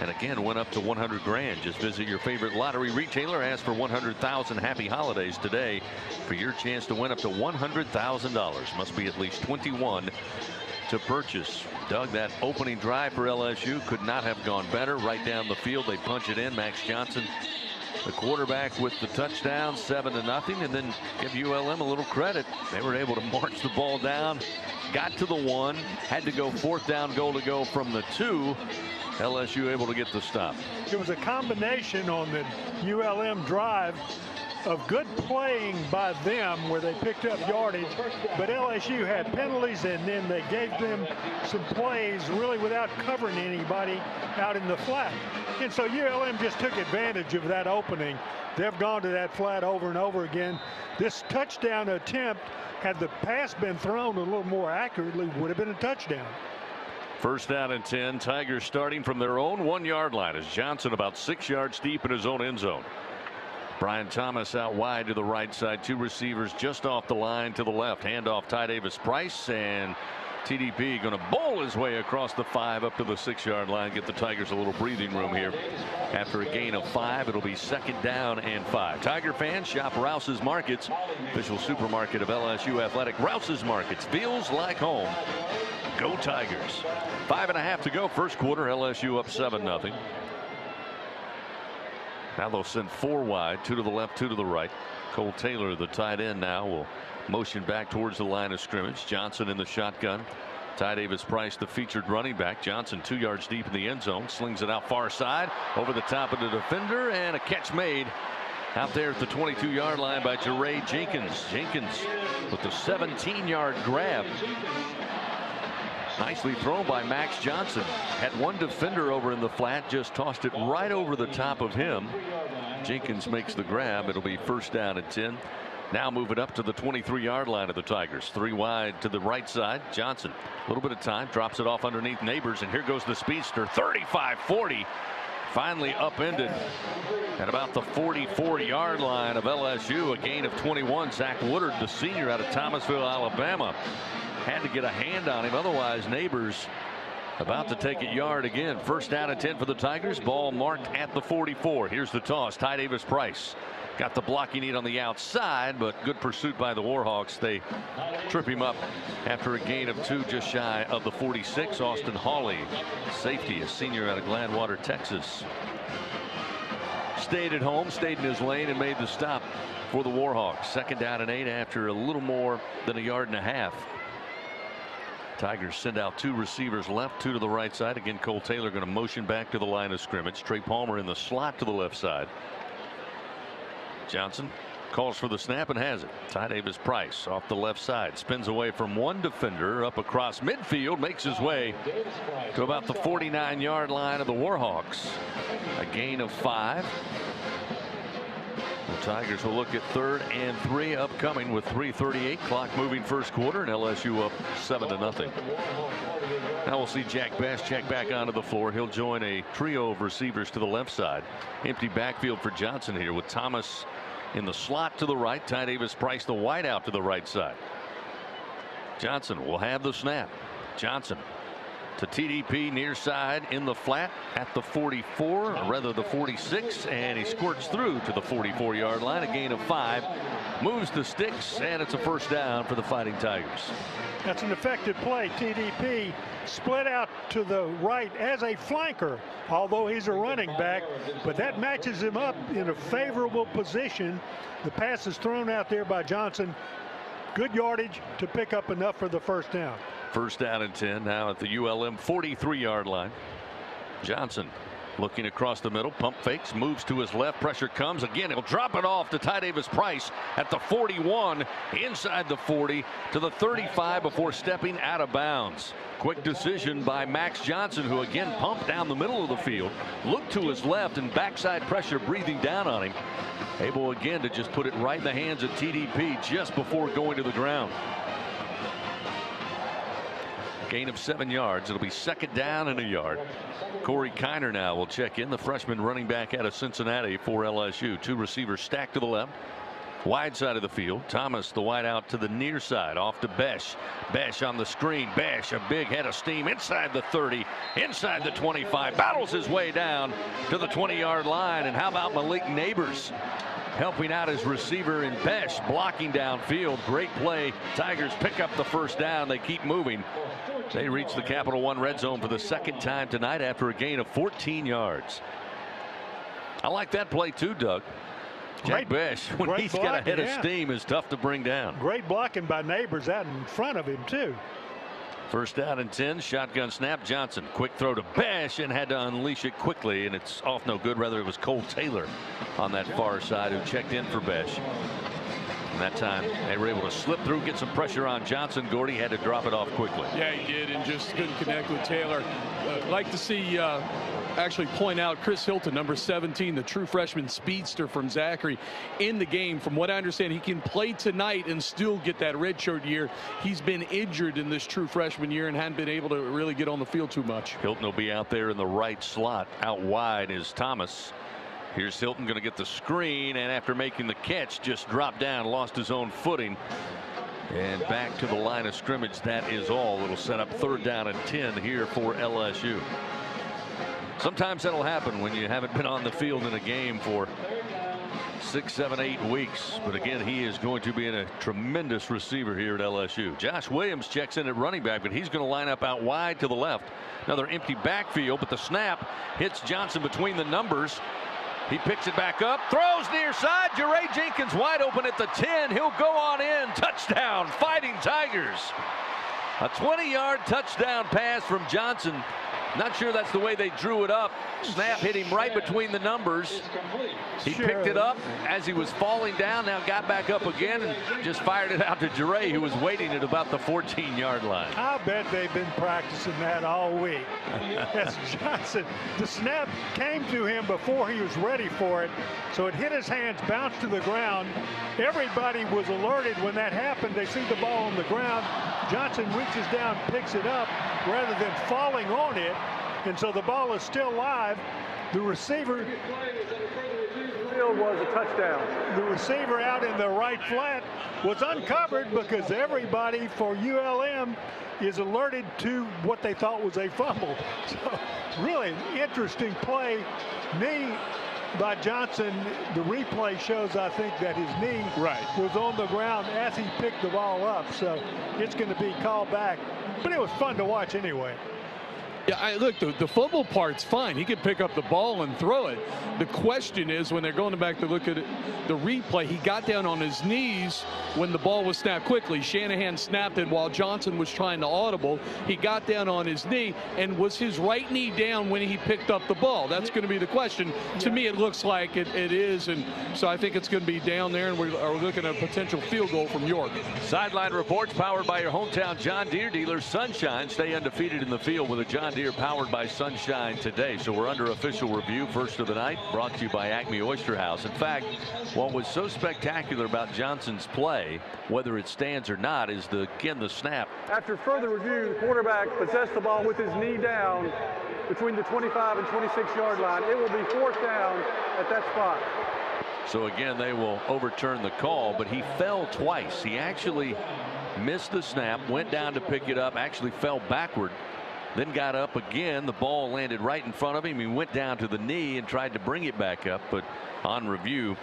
and again win up to 100 grand. Just visit your favorite lottery retailer. Ask for 100,000 Happy Holidays today for your chance to win up to $100,000. Must be at least 21 to purchase. Doug, that opening drive for LSU could not have gone better. Right down the field, they punch it in. Max Johnson the quarterback with the touchdown, seven to nothing, and then give ULM a little credit. They were able to march the ball down, got to the one, had to go fourth down goal to go from the two. LSU able to get the stop. It was a combination on the ULM drive of good playing by them where they picked up yardage, but LSU had penalties and then they gave them some plays really without covering anybody out in the flat. And so ULM just took advantage of that opening. They've gone to that flat over and over again. This touchdown attempt, had the pass been thrown a little more accurately, would have been a touchdown. First down and 10. Tigers starting from their own one yard line as Johnson about six yards deep in his own end zone. Brian Thomas out wide to the right side. Two receivers just off the line to the left. Handoff Ty Davis Price and TDP going to bowl his way across the five up to the six yard line. Get the Tigers a little breathing room here. After a gain of five, it'll be second down and five. Tiger fans shop Rouse's Markets, official supermarket of LSU Athletic. Rouse's Markets feels like home. Go Tigers. Five and a half to go. First quarter. LSU up 7 nothing. Now they'll send four wide, two to the left, two to the right. Cole Taylor, the tight end now, will motion back towards the line of scrimmage. Johnson in the shotgun. Ty Davis Price, the featured running back. Johnson two yards deep in the end zone, slings it out far side over the top of the defender, and a catch made out there at the 22 yard line by Jaray Jenkins. Jenkins with the 17 yard grab. Nicely thrown by Max Johnson. Had one defender over in the flat, just tossed it right over the top of him. Jenkins makes the grab. It'll be first down at 10. Now move it up to the 23 yard line of the Tigers. Three wide to the right side. Johnson, a little bit of time, drops it off underneath Nabers, and here goes the speedster 35 40. Finally upended at about the 44 yard line of LSU. A gain of 21. Zach Woodard, the senior out of Thomasville, Alabama, had to get a hand on him. Otherwise, Nabers about to take it yard again. First down and 10 for the Tigers. Ball marked at the 44. Here's the toss. Ty Davis Price Got the block you need on the outside, but good pursuit by the Warhawks. They trip him up after a gain of two just shy of the 46. Austin Hawley, safety, a senior out of Gladewater, Texas. Stayed at home, stayed in his lane, and made the stop for the Warhawks. Second down and eight after a little more than a yard and a half. Tigers send out two receivers left, two to the right side. Again, Cole Taylor going to motion back to the line of scrimmage. Trey Palmer in the slot to the left side. Johnson calls for the snap and has it. Ty Davis Price off the left side spins away from one defender up across midfield makes his way to about the 49 yard line of the Warhawks. A gain of five. Tigers will look at third and three upcoming with 338 clock moving first quarter and LSU up seven to nothing. Now we'll see Jack Bech check back onto the floor. He'll join a trio of receivers to the left side. Empty backfield for Johnson here with Thomas in the slot to the right. Ty Davis Price the wide out to the right side. Johnson will have the snap. Johnson to TDP near side in the flat at the 44 or rather the 46 and he squirts through to the 44 yard line a gain of five moves the sticks and it's a first down for the Fighting Tigers. That's an effective play. TDP split out to the right as a flanker, although he's a running back, but that matches him up in a favorable position. The pass is thrown out there by Johnson. Good yardage to pick up enough for the first down. First down and 10 now at the ULM 43 yard line. Johnson Looking across the middle, pump fakes, moves to his left, pressure comes again. He'll drop it off to Ty Davis Price at the 41, inside the 40 to the 35 before stepping out of bounds. Quick decision by Max Johnson, who again pumped down the middle of the field, looked to his left, and backside pressure breathing down on him. Able again to just put it right in the hands of TDP just before going to the ground. Gain of seven yards. It'll be second down and a yard. Corey Kiner now will check in. The freshman running back out of Cincinnati for LSU. Two receivers stacked to the left. Wide side of the field. Thomas the wide out to the near side off to Bech. Bech on the screen. Bech, a big head of steam inside the 30 inside the 25 battles his way down to the 20 yard line and how about Malik Nabers helping out his receiver in Bech, blocking downfield great play Tigers pick up the first down they keep moving they reach the Capital One red zone for the second time tonight after a gain of 14 yards. I like that play too, Doug. Jack Bech, when he's got a head yeah. of steam, is tough to bring down. Great blocking by Nabers out in front of him, too. First down and 10. Shotgun snap. Johnson. Quick throw to Bech and had to unleash it quickly, and it's off no good. Rather, it was Cole Taylor on that far side who checked in for Bech. And that time they were able to slip through, get some pressure on Johnson. Gordy had to drop it off quickly. Yeah, he did, and just couldn't connect with Taylor. Uh, like to see uh, actually point out Chris Hilton, number 17, the true freshman speedster from Zachary, in the game. From what I understand, he can play tonight and still get that redshirt year. He's been injured in this true freshman year and hadn't been able to really get on the field too much. Hilton will be out there in the right slot. Out wide is Thomas. Here's Hilton going to get the screen and after making the catch just dropped down lost his own footing and back to the line of scrimmage that is all it'll set up third down and 10 here for LSU. Sometimes that'll happen when you haven't been on the field in a game for six, seven, eight weeks. But again, he is going to be in a tremendous receiver here at LSU. Josh Williams checks in at running back, but he's going to line up out wide to the left. Another empty backfield, but the snap hits Johnson between the numbers. He picks it back up, throws near side. Jaray Jenkins wide open at the 10. He'll go on in. Touchdown, Fighting Tigers. A 20-yard touchdown pass from Johnson. Not sure that's the way they drew it up. Snap hit him right between the numbers. He picked it up as he was falling down, now got back up again and just fired it out to Jure, who was waiting at about the 14-yard line. I bet they've been practicing that all week. As Johnson, the snap came to him before he was ready for it, so it hit his hands, bounced to the ground. Everybody was alerted when that happened. They see the ball on the ground. Johnson reaches down, picks it up, rather than falling on it. And so the ball is still live. The receiver was a touchdown. the receiver out in the right flat was uncovered because everybody for ULM is alerted to what they thought was a fumble. So really interesting play. Knee by Johnson. The replay shows, I think, that his knee right. was on the ground as he picked the ball up. So it's going to be called back. But it was fun to watch anyway. Yeah, I, look, the, the fumble part's fine. He can pick up the ball and throw it. The question is when they're going back to look at it, the replay, he got down on his knees when the ball was snapped quickly. Shanahan snapped it while Johnson was trying to audible. He got down on his knee, and was his right knee down when he picked up the ball? That's going to be the question. To me, it looks like it, it is, and so I think it's going to be down there, and we're, are looking at a potential field goal from York. Sideline reports powered by your hometown John Deere dealer, Sunshine. Stay undefeated in the field with a John Powered by Sunshine today. So we're under official review, first of the night, brought to you by Acme Oyster House. In fact, what was so spectacular about Johnson's play, whether it stands or not, is the again the snap. After further review, the quarterback possessed the ball with his knee down between the 25 and 26 yard line. It will be fourth down at that spot. So again, they will overturn the call, but he fell twice. He actually missed the snap, went down to pick it up, actually fell backward, then got up again. The ball landed right in front of him. He went down to the knee and tried to bring it back up, but on review,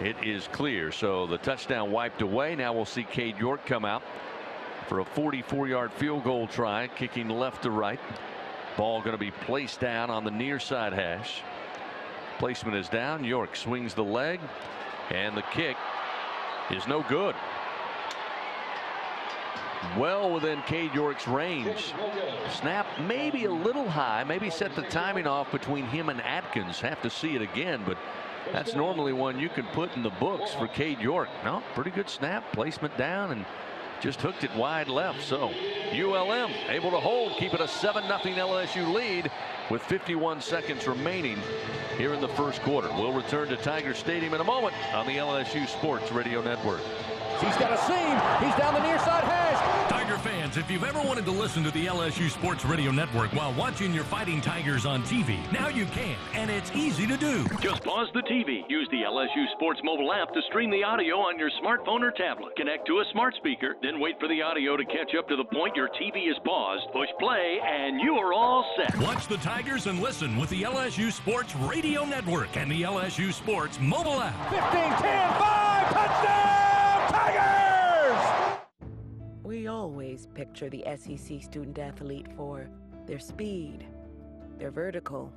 it is clear. So the touchdown wiped away. Now we'll see Cade York come out for a 44 yard field goal try, kicking left to right. Ball going to be placed down on the near side hash. Placement is down. York swings the leg, and the kick is no good. Well within Cade York's range. Snap maybe a little high, maybe set the timing off between him and Atkins. Have to see it again, but that's normally one you can put in the books for Cade York. No, pretty good snap, placement down, and just hooked it wide left. So ULM able to hold, keep it a 7 0 LSU lead with 51 seconds remaining here in the first quarter. We'll return to Tiger Stadium in a moment on the LSU Sports Radio Network. He's got a seam. He's down the near side hash. Tiger fans, if you've ever wanted to listen to the LSU Sports Radio Network while watching your fighting Tigers on TV, now you can, and it's easy to do. Just pause the TV. Use the LSU Sports mobile app to stream the audio on your smartphone or tablet. Connect to a smart speaker, then wait for the audio to catch up to the point your TV is paused. Push play, and you are all set. Watch the Tigers and listen with the LSU Sports Radio Network and the LSU Sports mobile app. 15, 10, 5, touchdown, Tigers! We always picture the SEC student athlete for their speed, their vertical,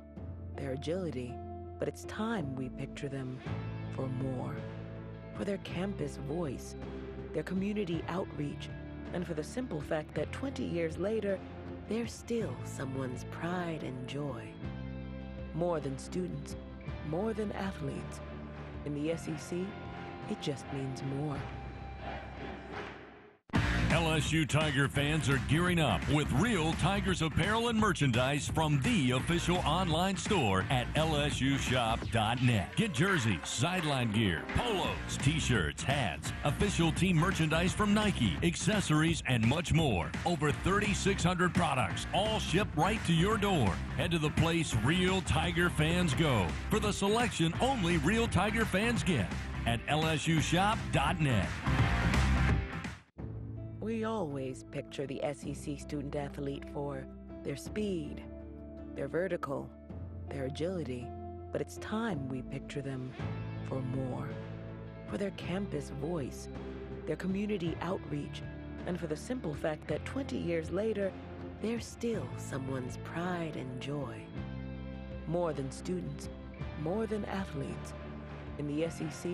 their agility, but it's time we picture them for more. For their campus voice, their community outreach, and for the simple fact that 20 years later, they're still someone's pride and joy. More than students, more than athletes. In the SEC, it just means more. LSU Tiger fans are gearing up with real Tigers apparel and merchandise from the official online store at lsushop.net. Get jerseys, sideline gear, polos, t-shirts, hats, official team merchandise from Nike, accessories, and much more. Over 3,600 products, all shipped right to your door. Head to the place real Tiger fans go for the selection only real Tiger fans get at lsushop.net. We always picture the SEC student athlete for their speed, their vertical, their agility, but it's time we picture them for more. For their campus voice, their community outreach, and for the simple fact that 20 years later, they're still someone's pride and joy. More than students, more than athletes. In the SEC,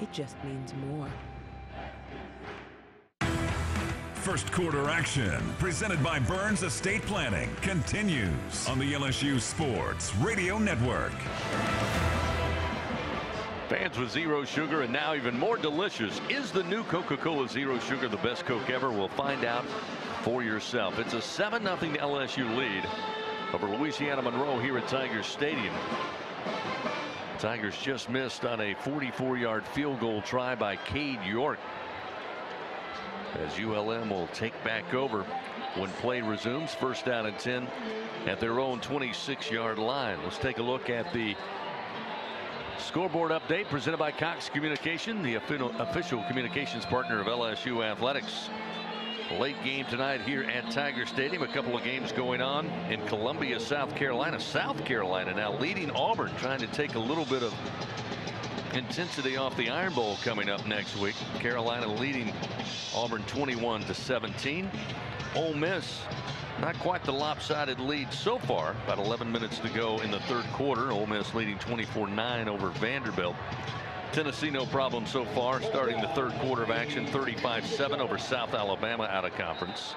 it just means more. First quarter action, presented by Burns Estate Planning, continues on the LSU Sports Radio Network. Fans with zero sugar and now even more delicious. Is the new Coca-Cola Zero Sugar the best Coke ever? We'll find out for yourself. It's a 7-0 LSU lead over Louisiana Monroe here at Tigers Stadium. Tigers just missed on a 44-yard field goal try by Cade York. As ULM will take back over when play resumes. First down and 10 at their own 26-yard line. Let's take a look at the Scoreboard update presented by Cox Communication, the official communications partner of LSU Athletics. Late game tonight here at Tiger Stadium. A couple of games going on in Columbia, South Carolina. South Carolina now leading Auburn, trying to take a little bit of intensity off the Iron Bowl coming up next week. Carolina leading Auburn 21 to 17. Ole Miss not quite the lopsided lead so far. About 11 minutes to go in the third quarter. Ole Miss leading 24-9 over Vanderbilt. Tennessee no problem so far starting the third quarter of action 35-7 over South Alabama out of conference.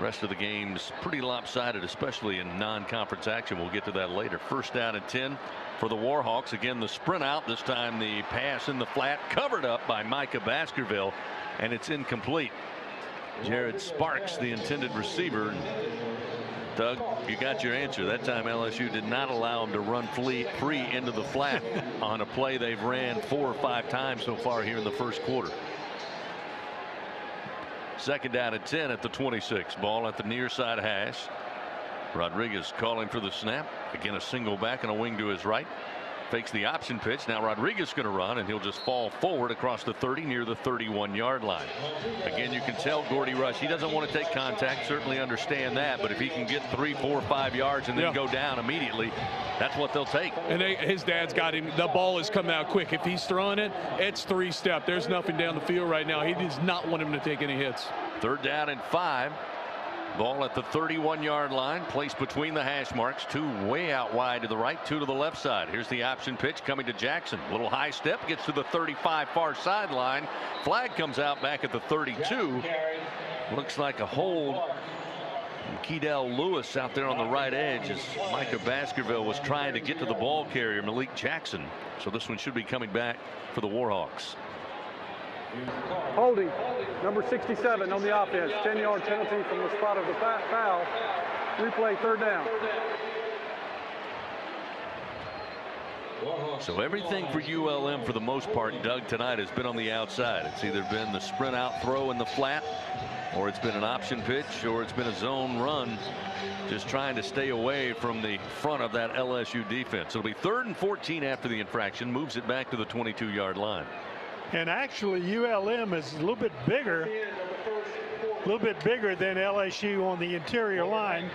Rest of the games pretty lopsided especially in non-conference action. We'll get to that later. First down at 10 for the Warhawks. Again the sprint out this time the pass in the flat covered up by Micah Baskerville and it's incomplete. Jared Sparks, the intended receiver. Doug, you got your answer. That time LSU did not allow him to run fleet free into the flat on a play they've ran four or five times so far here in the first quarter. Second down at 10 at the 26. Ball at the near side hash. Rodriguez calling for the snap. Again, a single back and a wing to his right fakes the option pitch. Now Rodriguez is going to run and he'll just fall forward across the 30 near the 31 yard line. Again, you can tell Gordy Rush he doesn't want to take contact. Certainly understand that. But if he can get three, four, five yards and then yeah. go down immediately, that's what they'll take. And they, his dad's got him. The ball is coming out quick. If he's throwing it, it's three step. There's nothing down the field right now. He does not want him to take any hits. Third down and five. Ball at the 31 yard line placed between the hash marks. Two way out wide to the right two to the left side. Here's the option pitch coming to Jackson. Little high step gets to the 35 far sideline. Flag comes out back at the 32 looks like a hold. Keydell Lewis out there on the right edge as Micah Baskerville was trying to get to the ball carrier Malik Jackson. So this one should be coming back for the Warhawks. Holding, number 67 on the offense. 10-yard penalty from the spot of the foul. Replay third down. So everything for ULM for the most part, Doug, tonight has been on the outside. It's either been the sprint out throw in the flat, or it's been an option pitch, or it's been a zone run, just trying to stay away from the front of that LSU defense. It'll be third and 14 after the infraction, moves it back to the 22-yard line. And actually, ULM is a little bit bigger, a little bit bigger than LSU on the interior line,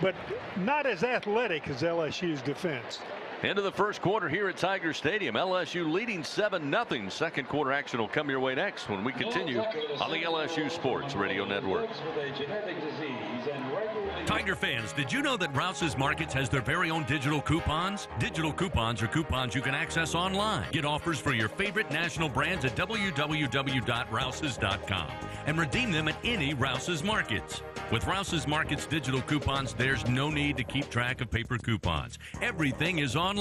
but not as athletic as LSU's defense. Into the first quarter here at Tiger Stadium. LSU leading 7 0. Second quarter action will come your way next when we continue on the LSU Sports Radio Network. Tiger fans, did you know that Rouse's Markets has their very own digital coupons? Digital coupons are coupons you can access online. Get offers for your favorite national brands at www.rouses.com and redeem them at any Rouse's Markets. With Rouse's Markets digital coupons, there's no need to keep track of paper coupons. Everything is online.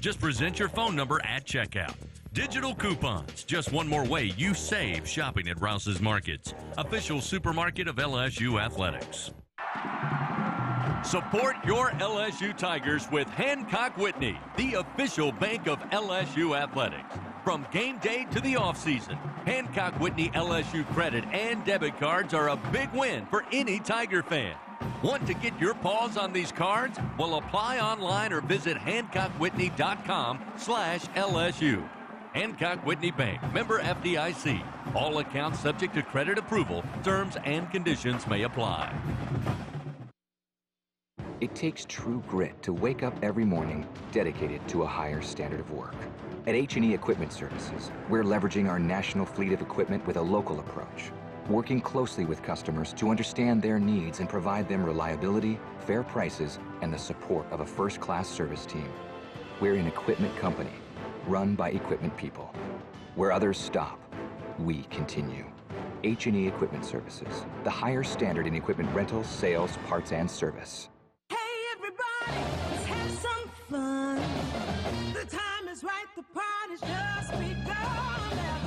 Just present your phone number at checkout. Digital coupons, just one more way you save shopping at Rouse's Markets, official supermarket of LSU Athletics. Support your LSU Tigers with Hancock Whitney, the official bank of LSU Athletics. From game day to the offseason, Hancock Whitney LSU credit and debit cards are a big win for any Tiger fan. Want to get your paws on these cards? Well, apply online or visit HancockWhitney.com slash LSU. Hancock Whitney Bank, member FDIC. All accounts subject to credit approval. Terms and conditions may apply. It takes true grit to wake up every morning dedicated to a higher standard of work. At H&E Equipment Services, we're leveraging our national fleet of equipment with a local approach, working closely with customers to understand their needs and provide them reliability, fair prices, and the support of a first-class service team. We're an equipment company, run by equipment people. Where others stop, we continue. H&E Equipment Services, the higher standard in equipment rentals, sales, parts, and service. Hey everybody, Let's have some fun. The time is right, the party's just begun.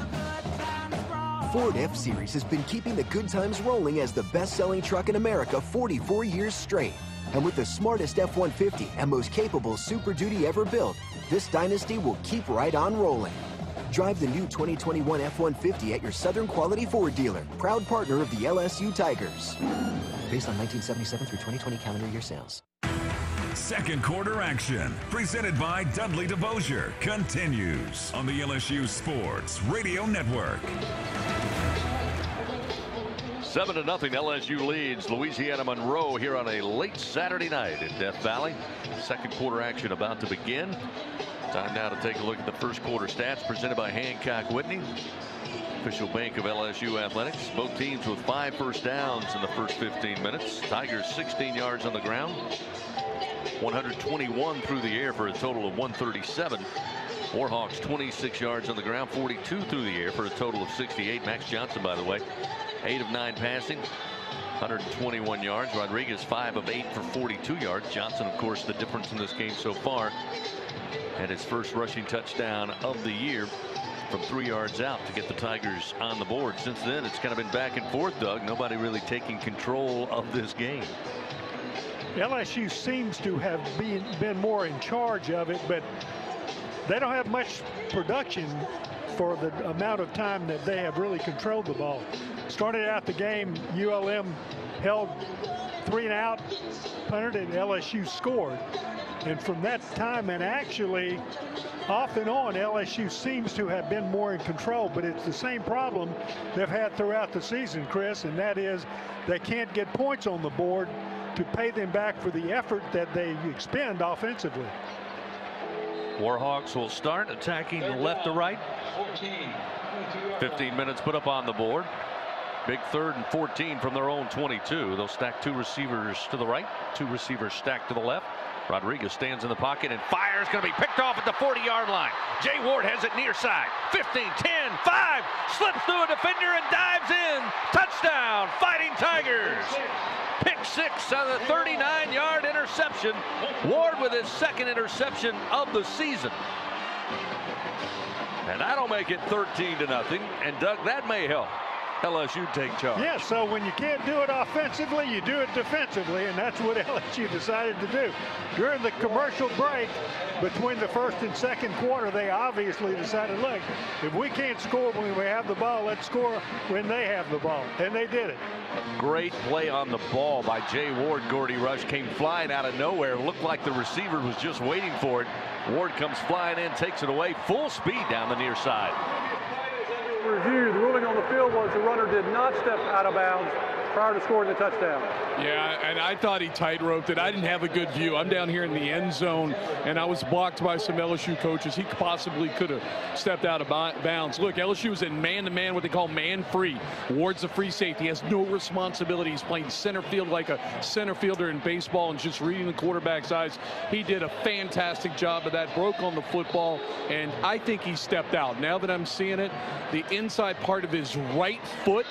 Ford F Series has been keeping the good times rolling as the best selling truck in America 44 years straight. And with the smartest F 150 and most capable Super Duty ever built, this dynasty will keep right on rolling. Drive the new 2021 F 150 at your Southern Quality Ford dealer, proud partner of the LSU Tigers. Based on 1977 through 2020 calendar year sales. Second quarter action, presented by Dudley DeBosier, continues on the LSU Sports Radio Network. 7 to nothing. LSU leads Louisiana Monroe here on a late Saturday night in Death Valley. Second quarter action about to begin. Time now to take a look at the first quarter stats presented by Hancock Whitney, official bank of LSU athletics. Both teams with five first downs in the first 15 minutes. Tigers 16 yards on the ground, 121 through the air for a total of 137. Warhawks 26 yards on the ground, 42 through the air for a total of 68. Max Johnson, by the way, 8 of 9 passing, 121 yards. Rodriguez 5 of 8 for 42 yards. Johnson, of course, the difference in this game so far. And his first rushing touchdown of the year from three yards out to get the Tigers on the board. Since then, it's kind of been back and forth, Doug. Nobody really taking control of this game. LSU seems to have been, been more in charge of it, but they don't have much production for the amount of time that they have really controlled the ball. Started out the game, ULM held three and out, punted, and LSU scored. And from that time, and actually off and on, LSU seems to have been more in control, but it's the same problem they've had throughout the season, Chris, and that is they can't get points on the board to pay them back for the effort that they expend offensively. Warhawks will start attacking left to right. 15 minutes put up on the board. Big third and 14 from their own 22. They'll stack two receivers to the right, two receivers stacked to the left. Rodriguez stands in the pocket and fires. Going to be picked off at the 40 yard line. Jay Ward has it near side. 15, 10, 5. Slips through a defender and dives in. Touchdown, Fighting Tigers. Pick six on the 39 yard interception. Ward with his second interception of the season. And that'll make it 13 to nothing. And Doug, that may help. LSU take charge. Yeah, so when you can't do it offensively, you do it defensively, and that's what LSU decided to do. During the commercial break between the first and second quarter, they obviously decided, look, if we can't score when we have the ball, let's score when they have the ball. And they did it. Great play on the ball by Jay Ward. Gordy Rush came flying out of nowhere. Looked like the receiver was just waiting for it. Ward comes flying in, takes it away, full speed down the near side review, the ruling on the field was the runner did not step out of bounds prior to scoring the touchdown. Yeah, and I thought he tight-roped it. I didn't have a good view. I'm down here in the end zone, and I was blocked by some LSU coaches. He possibly could have stepped out of bounds. Look, LSU is in man-to-man, what they call man-free. Ward's a free safety. Has no responsibility. He's playing center field like a center fielder in baseball and just reading the quarterback's eyes. He did a fantastic job of that, broke on the football, and I think he stepped out. Now that I'm seeing it, the inside part of his right foot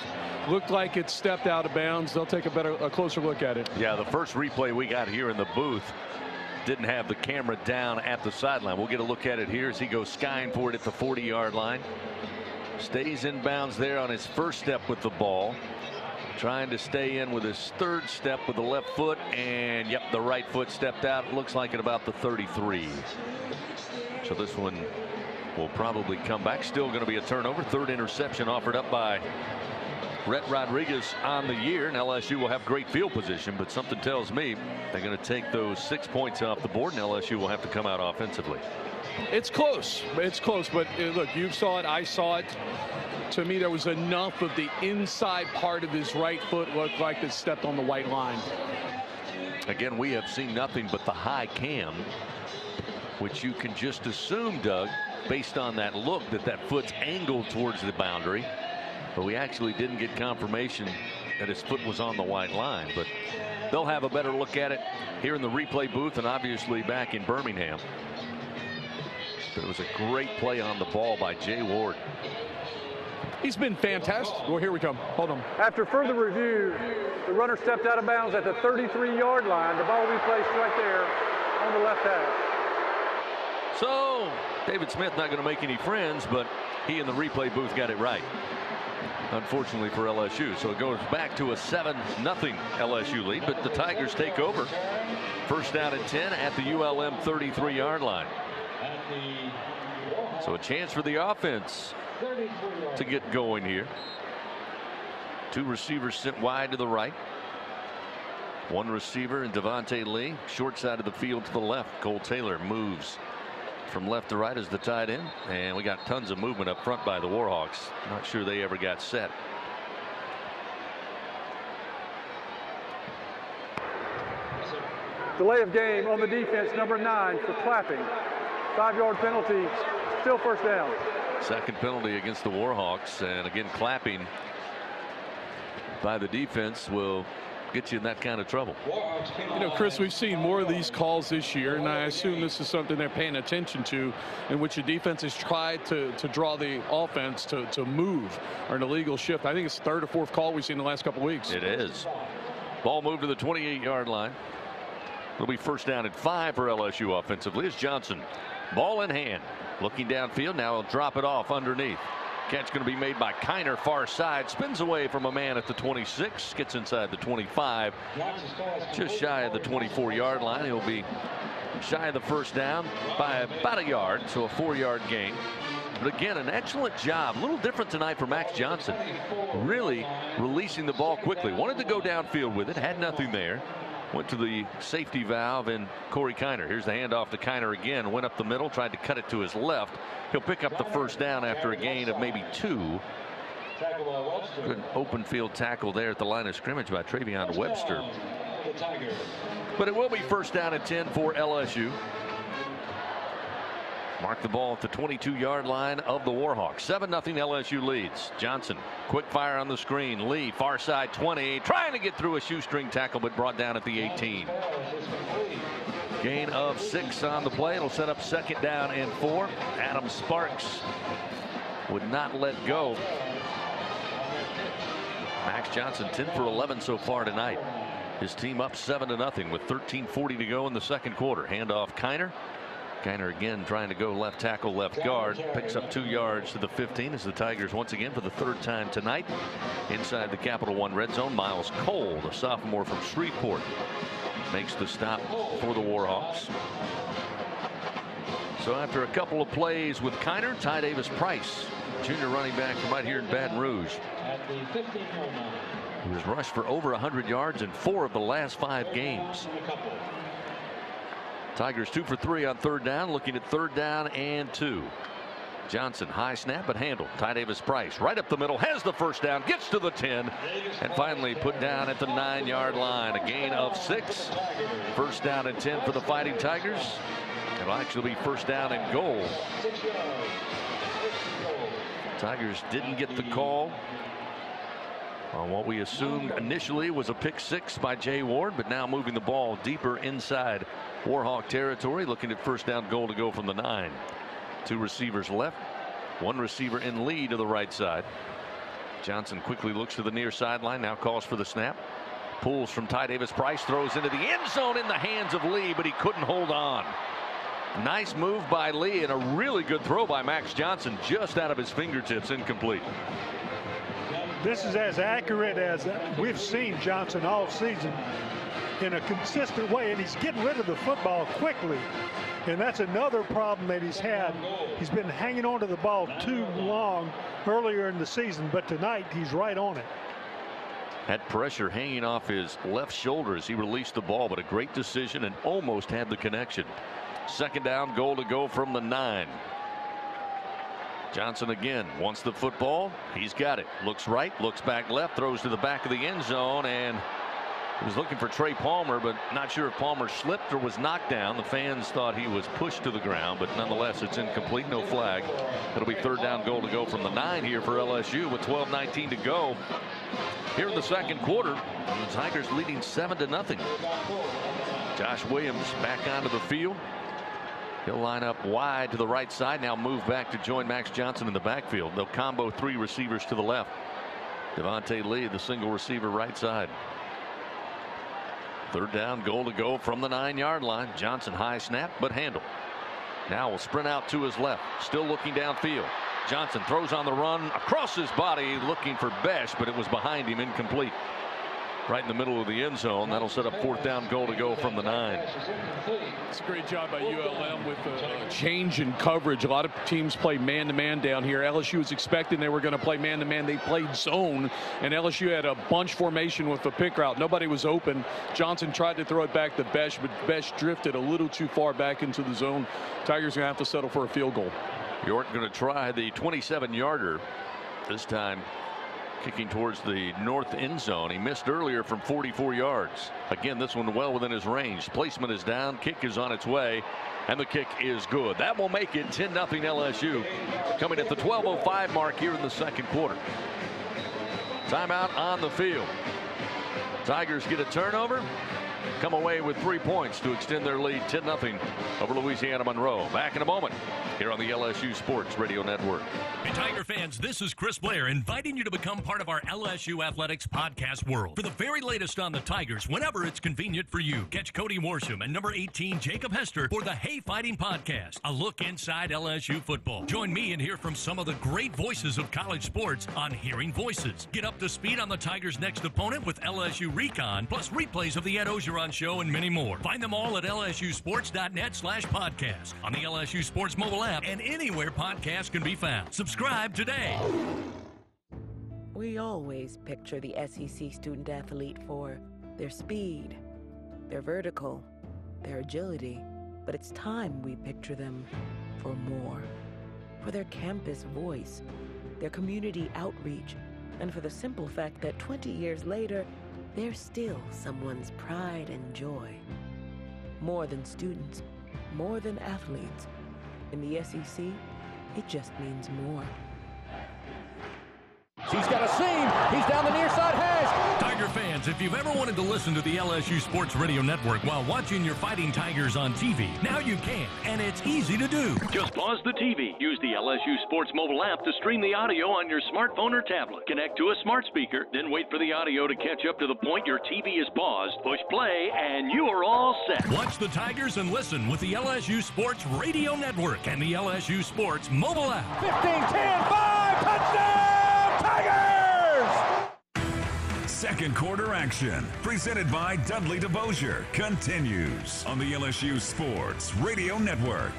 looked like it stepped out of bounds. They'll take a better, a closer look at it. Yeah, the first replay we got here in the booth didn't have the camera down at the sideline. We'll get a look at it here as he goes skying for it at the 40 yard line. Stays in bounds there on his first step with the ball. Trying to stay in with his third step with the left foot. And yep, the right foot stepped out. Looks like at about the 33. So this one will probably come back. Still going to be a turnover. Third interception offered up by Rhett Rodriguez on the year, and LSU will have great field position, but something tells me they're going to take those six points off the board, and LSU will have to come out offensively. It's close. It's close, but uh, look, you saw it. I saw it. To me, there was enough of the inside part of his right foot looked like it stepped on the white line. Again, we have seen nothing but the high cam, which you can just assume, Doug, based on that look, that that foot's angled towards the boundary but we actually didn't get confirmation that his foot was on the white line. But they'll have a better look at it here in the replay booth and obviously back in Birmingham. But it was a great play on the ball by Jay Ward. he's been fantastic. Well, here we come. Hold on. After further review, the runner stepped out of bounds at the 33-yard line. The ball will be placed right there on the left half. So David Smith not going to make any friends, but he in the replay booth got it right. Unfortunately for LSU. So it goes back to a 7 nothing LSU lead, but the Tigers take over. First down and 10 at the ULM 33 yard line. So a chance for the offense to get going here. Two receivers sent wide to the right. One receiver in Devonta Lee, short side of the field to the left. Kole Taylor moves from left to right as the tight end. And we got tons of movement up front by the Warhawks. Not sure they ever got set. Delay of game on the defense, number nine for clapping. Five-yard penalty, still first down. Second penalty against the Warhawks. And again, clapping by the defense will get you in that kind of trouble. You know, Chris, we've seen more of these calls this year, and I assume this is something they're paying attention to, in which the defense has tried to, to draw the offense to, to move or an illegal shift. I think it's the third or fourth call we've seen in the last couple weeks. It is. Ball moved to the 28 yard line. It'll be first down at five for LSU offensively as Johnson. Ball in hand. Looking downfield. Now he'll drop it off underneath. Catch going to be made by Kiner far side. Spins away from a man at the 26. Gets inside the 25. Just shy of the 24 yard line. He'll be shy of the first down by about a yard. So a four yard gain. But again, an excellent job. A little different tonight for Max Johnson. Really releasing the ball quickly. Wanted to go downfield with it. Had nothing there. Went to the safety valve and Corey Kiner. Here's the handoff to Kiner again. Went up the middle, tried to cut it to his left. He'll pick up the first down after a gain of maybe two. Good open field tackle there at the line of scrimmage by Travion Webster. But it will be first down at 10 for LSU. Mark the ball at the 22 yard line of the Warhawks. 7 0 LSU leads. Johnson quick fire on the screen. Lee far side 20 trying to get through a shoestring tackle but brought down at the 18. Gain of six on the play. It'll set up second down and four. Adam Sparks would not let go. Max Johnson 10 for 11 so far tonight. His team up 7 to nothing with 13:40 to go in the second quarter. Handoff Kiner. Kiner again trying to go left tackle, left guard. Picks up two yards to the 15 as the Tigers once again for the third time tonight inside the Capital One red zone. Miles Cole, the sophomore from Shreveport, makes the stop for the Warhawks. So after a couple of plays with Kiner, Ty Davis Price, junior running back from right here in Baton Rouge. He was rushed for over 100 yards in four of the last five games. Tigers two for three on third down, looking at third down and two. Johnson high snap but handled. Ty Davis Price right up the middle has the first down gets to the 10 and finally put down at the nine yard line a gain of six first down and 10 for the Fighting Tigers. It'll actually be first down and goal. Tigers didn't get the call on what we assumed initially was a pick six by Jay Ward, but now moving the ball deeper inside Warhawk territory, looking at first down goal to go from the nine. Two receivers left, one receiver in lead to the right side. Johnson quickly looks to the near sideline, now calls for the snap. Pulls from Ty Davis Price, throws into the end zone in the hands of Lee, but he couldn't hold on. Nice move by Lee and a really good throw by Max Johnson just out of his fingertips incomplete. This is as accurate as we've seen Johnson all season in a consistent way, and he's getting rid of the football quickly. And that's another problem that he's had. He's been hanging on to the ball too long earlier in the season, but tonight he's right on it. Had pressure hanging off his left shoulder as he released the ball, but a great decision and almost had the connection. Second down goal to go from the nine. Johnson again wants the football. He's got it. Looks right, looks back left, throws to the back of the end zone, and he was looking for Trey Palmer, but not sure if Palmer slipped or was knocked down. The fans thought he was pushed to the ground, but nonetheless, it's incomplete. No flag. It'll be third down goal to go from the nine here for LSU with 12-19 to go. Here in the second quarter, the Tigers leading seven to nothing. Josh Williams back onto the field. He'll line up wide to the right side, now move back to join Max Johnson in the backfield. They'll combo three receivers to the left. Devonta Lee, the single receiver right side. Third down, goal to go from the nine yard line. Johnson high snap, but handle. Now will sprint out to his left, still looking downfield. Johnson throws on the run across his body, looking for Bech, but it was behind him, incomplete. Right in the middle of the end zone. That'll set up fourth down goal to go from the nine. It's a great job by ULM with uh, the change in coverage. A lot of teams play man-to-man down here. LSU was expecting they were going to play man-to-man. They played zone, and LSU had a bunch formation with the pick route. Nobody was open. Johnson tried to throw it back to Bech, but Bech drifted a little too far back into the zone. Tigers going to have to settle for a field goal. York going to try the 27-yarder this time kicking towards the north end zone. He missed earlier from 44 yards. Again, this one well within his range. Placement is down. Kick is on its way. And the kick is good. That will make it 10 0 LSU. Coming at the 12.05 mark here in the second quarter. Timeout on the field. Tigers get a turnover. Come away with three points to extend their lead 10 0 over Louisiana Monroe. Back in a moment here on the LSU Sports Radio Network. Hey, Tiger fans, this is Chris Blair inviting you to become part of our LSU Athletics podcast world. For the very latest on the Tigers, whenever it's convenient for you, catch Cody Worsham and number 18, Jacob Hester, for the Hey Fighting Podcast, a look inside LSU football. Join me and hear from some of the great voices of college sports on Hearing Voices. Get up to speed on the Tigers' next opponent with LSU Recon, plus replays of the Ed Orgeron Show and many more. Find them all at lsusports.net slash podcast, on the LSU Sports mobile app, and anywhere podcasts can be found. Subscribe today. We always picture the SEC student athlete for their speed, their vertical, their agility, but it's time we picture them for more. For their campus voice, their community outreach, and for the simple fact that 20 years later, they're still someone's pride and joy. More than students, more than athletes. In the SEC, it just means more. He's got a seam. He's down the near side hash. Tiger fans, if you've ever wanted to listen to the LSU Sports Radio Network while watching your fighting Tigers on TV, now you can, and it's easy to do. Just pause the TV. Use the LSU Sports mobile app to stream the audio on your smartphone or tablet. Connect to a smart speaker, then wait for the audio to catch up to the point your TV is paused. Push play, and you are all set. Watch the Tigers and listen with the LSU Sports Radio Network and the LSU Sports mobile app. 15, 10, 5, touchdown, Tigers! Second quarter action, presented by Dudley DeBosier, continues on the LSU Sports Radio Network.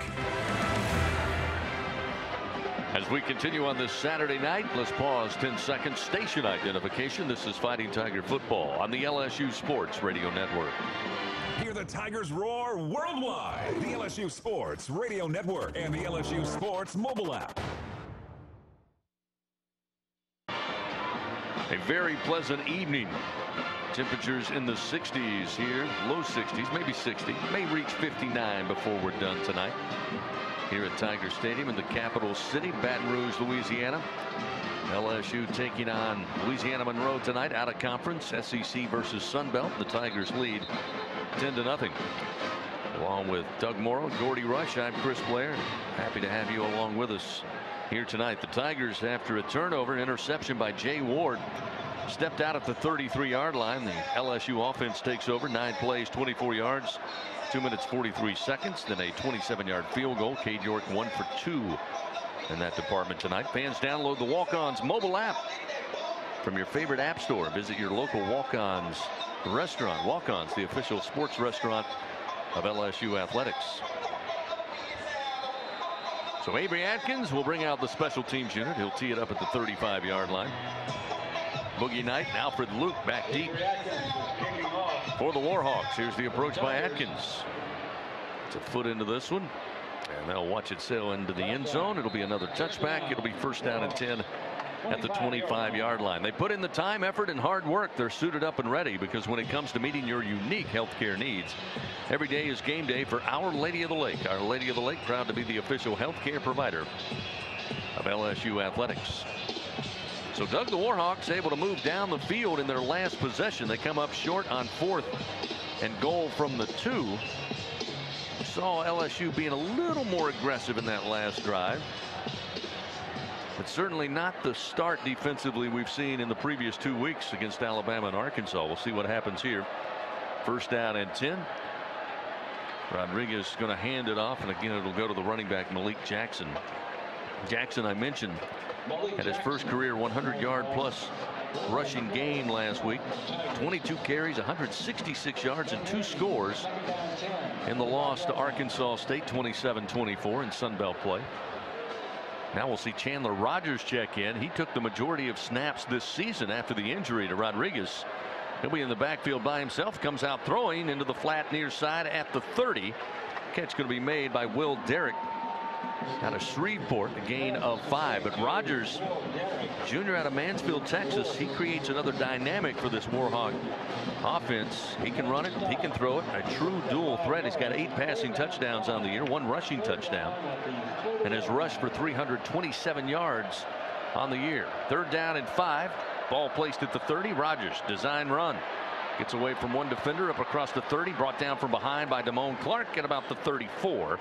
As we continue on this Saturday night, let's pause 10 seconds. Station identification. This is Fighting Tiger Football on the LSU Sports Radio Network. Hear the Tigers roar worldwide. The LSU Sports Radio Network and the LSU Sports mobile app. A very pleasant evening. Temperatures in the 60s here, low 60s, maybe 60, may reach 59 before we're done tonight. Here at Tiger Stadium in the capital city, Baton Rouge, Louisiana. LSU taking on Louisiana Monroe tonight out of conference, SEC versus Sunbelt. The Tigers lead 10 to nothing. Along with Doug Moreau, Gordy Rush, I'm Chris Blair. Happy to have you along with us here tonight. The Tigers, after a turnover, interception by Jay Ward, stepped out at the 33 yard line. The LSU offense takes over nine plays, 24 yards, two minutes, 43 seconds, then a 27 yard field goal. Cade York one for two in that department tonight. Fans download the Walk Ons mobile app from your favorite app store. Visit your local Walk Ons restaurant. Walk Ons, the official sports restaurant of LSU Athletics. So Avery Atkins will bring out the special teams unit. He'll tee it up at the 35 yard line. Boogie Knight and Alfred Luke back deep for the Warhawks. Here's the approach by Atkins. It's a foot into this one. And they'll watch it sail into the end zone. It'll be another touchback. It'll be first down and 10 at the 25 yard line. They put in the time, effort, and hard work. They're suited up and ready because when it comes to meeting your unique healthcare needs, every day is game day for Our Lady of the Lake. Our Lady of the Lake, proud to be the official healthcare provider of LSU athletics. So Doug the Warhawks able to move down the field in their last possession. They come up short on fourth and goal from the two. Saw LSU being a little more aggressive in that last drive. But certainly not the start defensively we've seen in the previous two weeks against Alabama and Arkansas. We'll see what happens here. First down and 10. Rodriguez is going to hand it off, and again, it'll go to the running back, Malik Jackson. Jackson, I mentioned, had his first career 100 yard plus rushing game last week. 22 carries, 166 yards, and two scores in the loss to Arkansas State 27 24 in Sun Belt play. Now we'll see Chandler Rogers check in. He took the majority of snaps this season after the injury to Rodriguez. He'll be in the backfield by himself. Comes out throwing into the flat near side at the 30. Catch going to be made by Will Derrick out of Shreveport, a gain of five. But Rogers, junior out of Mansfield, Texas, he creates another dynamic for this Warhawk offense. He can run it, he can throw it. A true dual threat. He's got eight passing touchdowns on the year, one rushing touchdown, and has rushed for 327 yards on the year. Third down and five. Ball placed at the 30. Rogers, design run. Gets away from one defender up across the 30. Brought down from behind by Damone Clark at about the 34.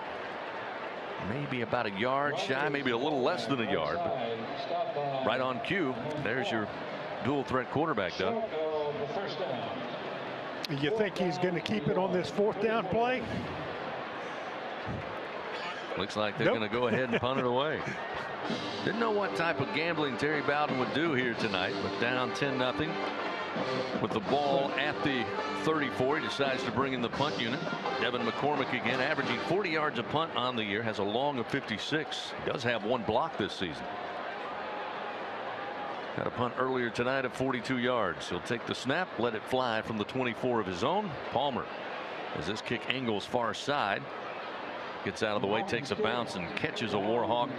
Maybe about a yard shy, maybe a little less than a yard. Right on cue. There's your dual threat quarterback, Doug. You think he's going to keep it on this fourth down play? Looks like they're Nope. going to go ahead and punt it away. Didn't know what type of gambling Terry Bowden would do here tonight, but down 10 nothing with the ball at the 34. He decides to bring in the punt unit. Devin McCormick again, averaging 40 yards a punt on the year, has a long of 56. Does have one block this season. Got a punt earlier tonight at 42 yards. He'll take the snap, let it fly from the 24 of his own. Palmer, as this kick angles far side, gets out of the way, takes a bounce, and catches a Warhawk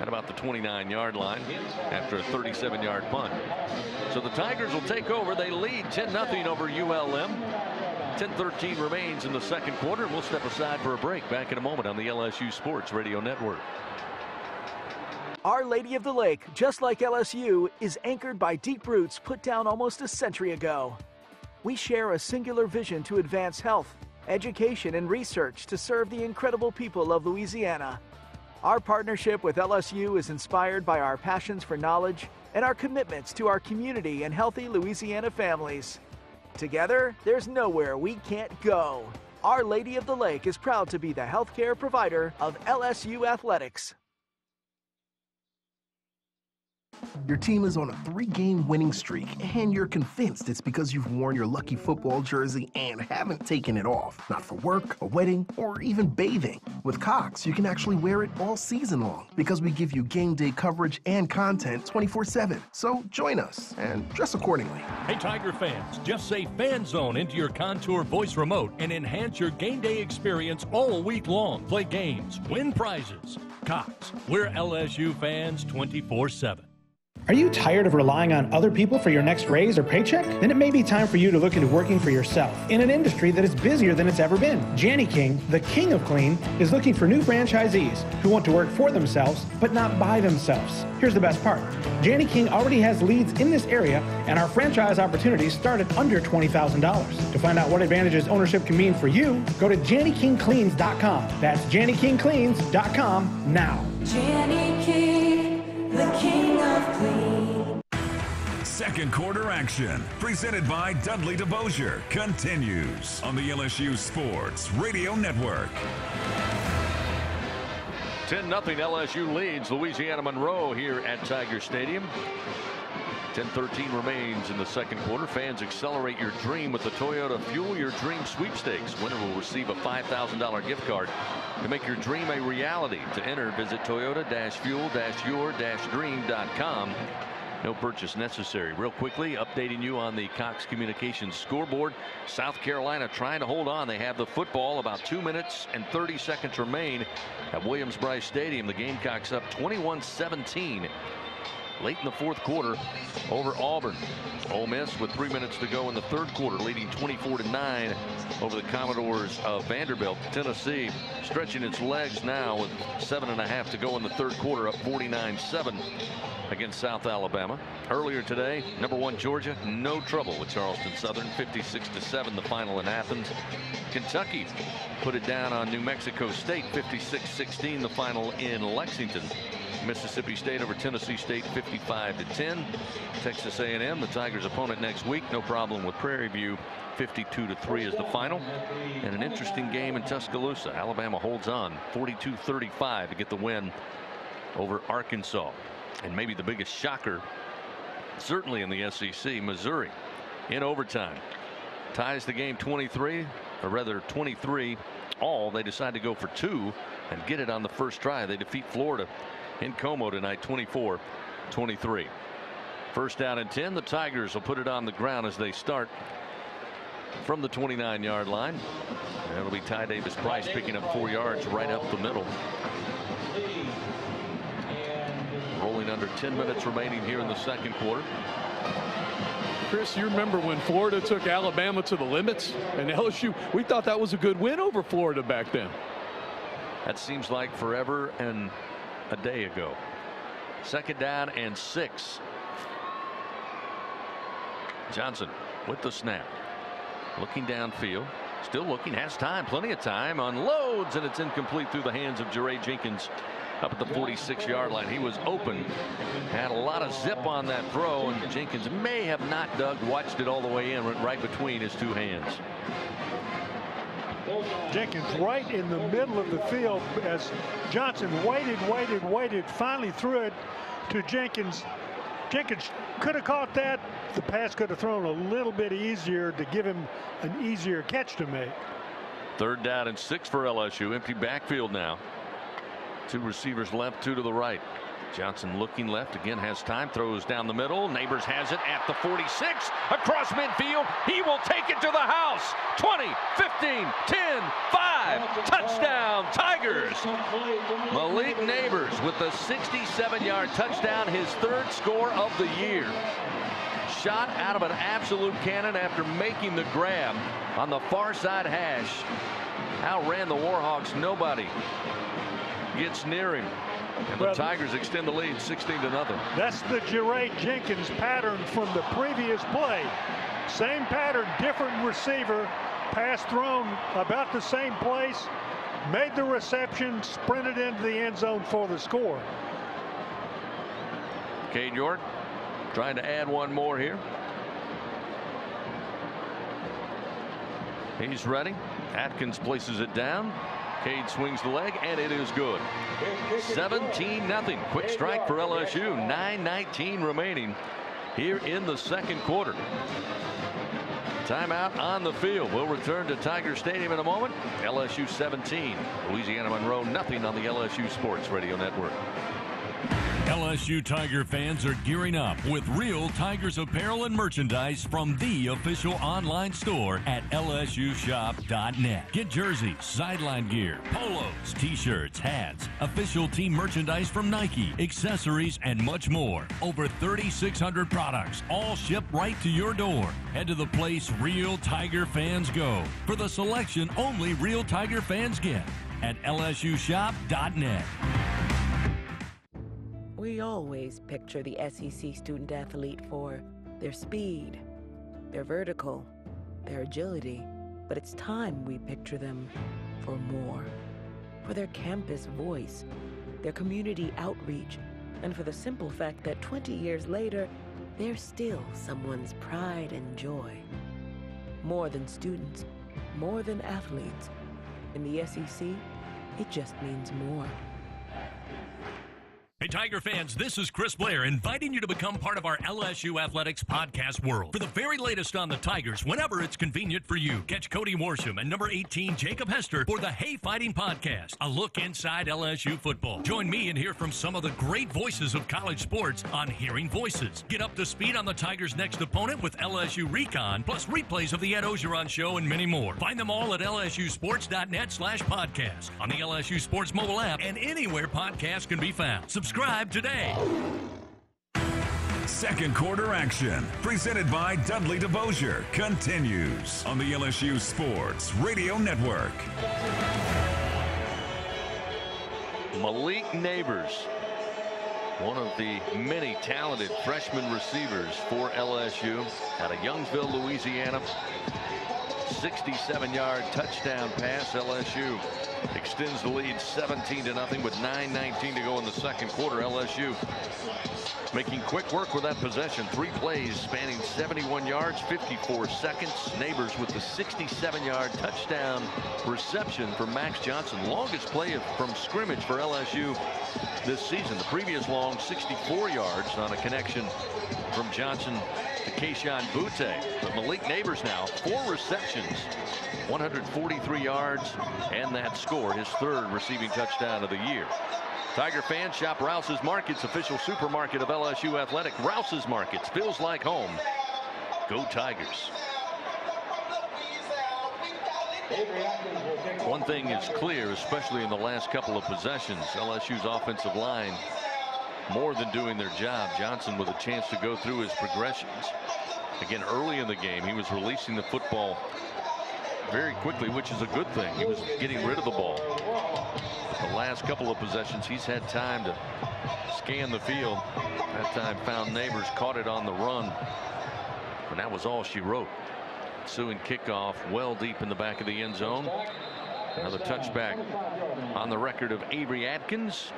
at about the 29 yard line after a 37 yard punt. So the Tigers will take over. They lead 10 0 over ULM. 10-13 remains in the second quarter, and we'll step aside for a break. Back in a moment on the LSU Sports Radio Network. Our Lady of the Lake, just like LSU, is anchored by deep roots put down almost a century ago. We share a singular vision to advance health, education, and research to serve the incredible people of Louisiana. Our partnership with LSU is inspired by our passions for knowledge and our commitments to our community and healthy Louisiana families. Together, there's nowhere we can't go. Our Lady of the Lake is proud to be the healthcare provider of LSU Athletics. Your team is on a three game winning streak, and you're convinced it's because you've worn your lucky football jersey and haven't taken it off. Not for work, a wedding, or even bathing. With Cox, you can actually wear it all season long because we give you game day coverage and content 24 7. So join us and dress accordingly. Hey, Tiger fans, just say Fan Zone into your Contour voice remote and enhance your game day experience all week long. Play games, win prizes. Cox, we're LSU fans 24 7. Are you tired of relying on other people for your next raise or paycheck? Then it may be time for you to look into working for yourself in an industry that is busier than it's ever been. Jani-King, the king of clean, is looking for new franchisees who want to work for themselves but not by themselves. Here's the best part Jani-King already has leads in this area, and our franchise opportunities start at under $20,000. To find out what advantages ownership can mean for you, go to JaniKingCleans.com. That's JaniKingCleans.com now. Jenny King, the king of clean. Second quarter action, presented by Dudley DeBosier, continues on the LSU Sports Radio Network. 10 0 LSU leads Louisiana Monroe here at Tiger Stadium. 10-13 remains in the second quarter. Fans accelerate your dream with the Toyota Fuel Your Dream Sweepstakes. Winner will receive a $5,000 gift card to make your dream a reality. To enter, visit toyota-fuel-your-dream.com. No purchase necessary. Real quickly, updating you on the Cox Communications scoreboard. South Carolina trying to hold on. They have the football. About two minutes and 30 seconds remain at Williams-Brice Stadium. The Gamecocks up 21-17 late in the fourth quarter over Auburn. Ole Miss with three minutes to go in the third quarter, leading 24 to 9 over the Commodores of Vanderbilt. Tennessee stretching its legs now with seven and a half to go in the third quarter, up 49-7 against South Alabama. Earlier today, number one Georgia, no trouble with Charleston Southern, 56 to 7 the final in Athens. Kentucky put it down on New Mexico State, 56-16 the final in Lexington. Mississippi State over Tennessee State 55 to 10. Texas A&M, the Tigers opponent next week, no problem with Prairie View. 52 to 3 is the final. And an interesting game in Tuscaloosa. Alabama holds on 42-35 to get the win over Arkansas. And maybe the biggest shocker, certainly in the SEC, Missouri in overtime ties the game 23 or rather 23 all they decide to go for two and get it on the first try. They defeat Florida in Como tonight 24 23. First down and 10 the Tigers will put it on the ground as they start from the 29 yard line. And it'll be Ty Davis Price picking up four yards right up the middle. Rolling under 10 minutes remaining here in the second quarter. Chris, you remember when Florida took Alabama to the limits and LSU, we thought that was a good win over Florida back then. That seems like forever and a day ago. Second down and six. Johnson with the snap. Looking downfield. Still looking. Has time. Plenty of time. Unloads and it's incomplete through the hands of Jaray Jenkins up at the 46 yard line. He was open. Had a lot of zip on that throw and Jenkins may have not Doug watched it all the way in. Went right between his two hands. Jenkins right in the middle of the field as Johnson waited, waited, waited, finally threw it to Jenkins. Jenkins could have caught that. The pass could have thrown a little bit easier to give him an easier catch to make. Third down and six for LSU. Empty backfield now. Two receivers left, two to the right. Johnson looking left. Again has time. Throws down the middle. Nabers has it at the 46 across midfield. He will take it to the house. 20 15 10 5 touchdown Tigers. Malik Nabers with the 67 yard touchdown his third score of the year. Shot out of an absolute cannon after making the grab on the far side hash. Outran the Warhawks. Nobody gets near him and the Tigers extend the lead 16 to nothing. That's the Jaray Jenkins pattern from the previous play. Same pattern, different receiver, pass thrown about the same place, made the reception, sprinted into the end zone for the score. Cade York trying to add one more here. He's ready. Atkins places it down. Cade swings the leg, and it is good. 17 nothing. Quick strike for LSU. 9.19 remaining here in the second quarter. Timeout on the field. We'll return to Tiger Stadium in a moment. LSU 17. Louisiana Monroe nothing on the LSU Sports Radio Network. LSU Tiger fans are gearing up with real Tigers apparel and merchandise from the official online store at lsushop.net. Get jerseys, sideline gear, polos, t-shirts, hats, official team merchandise from Nike, accessories, and much more. Over 3,600 products, all shipped right to your door. Head to the place real Tiger fans go for the selection only real Tiger fans get at lsushop.net. We always picture the SEC student athlete for their speed, their vertical, their agility, but it's time we picture them for more. For their campus voice, their community outreach, and for the simple fact that 20 years later, they're still someone's pride and joy. More than students, more than athletes. In the SEC, it just means more. Hey, Tiger fans, this is Chris Blair inviting you to become part of our LSU Athletics podcast world. For the very latest on the Tigers, whenever it's convenient for you, catch Cody Worsham and number 18, Jacob Hester, for the Hey Fighting Podcast, a look inside LSU football. Join me and hear from some of the great voices of college sports on Hearing Voices. Get up to speed on the Tigers' next opponent with LSU Recon, plus replays of the Ed Orgeron Show and many more. Find them all at lsusports.net slash podcast, on the LSU Sports mobile app, and anywhere podcasts can be found. Subscribe today. Second quarter action, presented by Dudley DeBosier, continues on the LSU Sports Radio Network. Malik Nabers, one of the many talented freshman receivers for LSU out of Youngsville, Louisiana. 67 yard touchdown pass. LSU extends the lead 17 to nothing with 9.19 to go in the second quarter. LSU making quick work with that possession. Three plays spanning 71 yards, 54 seconds. Nabers with the 67 yard touchdown reception for Max Johnson. Longest play from scrimmage for LSU this season. The previous long 64 yards on a connection from Johnson to Kayshon Boutte. But Malik Nabers now four receptions 143 yards and that score his third receiving touchdown of the year. Tiger fans shop Rouse's Markets official supermarket of LSU Athletic. Rouse's Markets feels like home. Go Tigers. One thing is clear especially in the last couple of possessions LSU's offensive line more than doing their job. Johnson with a chance to go through his progressions. Again early in the game he was releasing the football very quickly which is a good thing. He was getting rid of the ball. The last couple of possessions he's had time to scan the field. That time found Nabers caught it on the run. And that was all she wrote. Ensuing kickoff well deep in the back of the end zone. Another touchback on the record of Avery Atkins.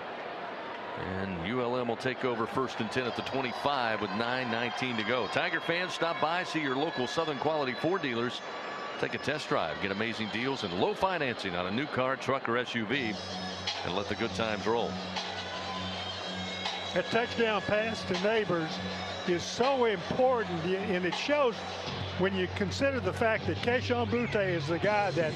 And ULM will take over first and 10 at the 25 with 9.19 to go. Tiger fans stop by see your local Southern quality Ford dealers. Take a test drive get amazing deals and low financing on a new car truck or SUV and let the good times roll. A touchdown pass to Nabers is so important and it shows when you consider the fact that Kayshon Boutte is the guy that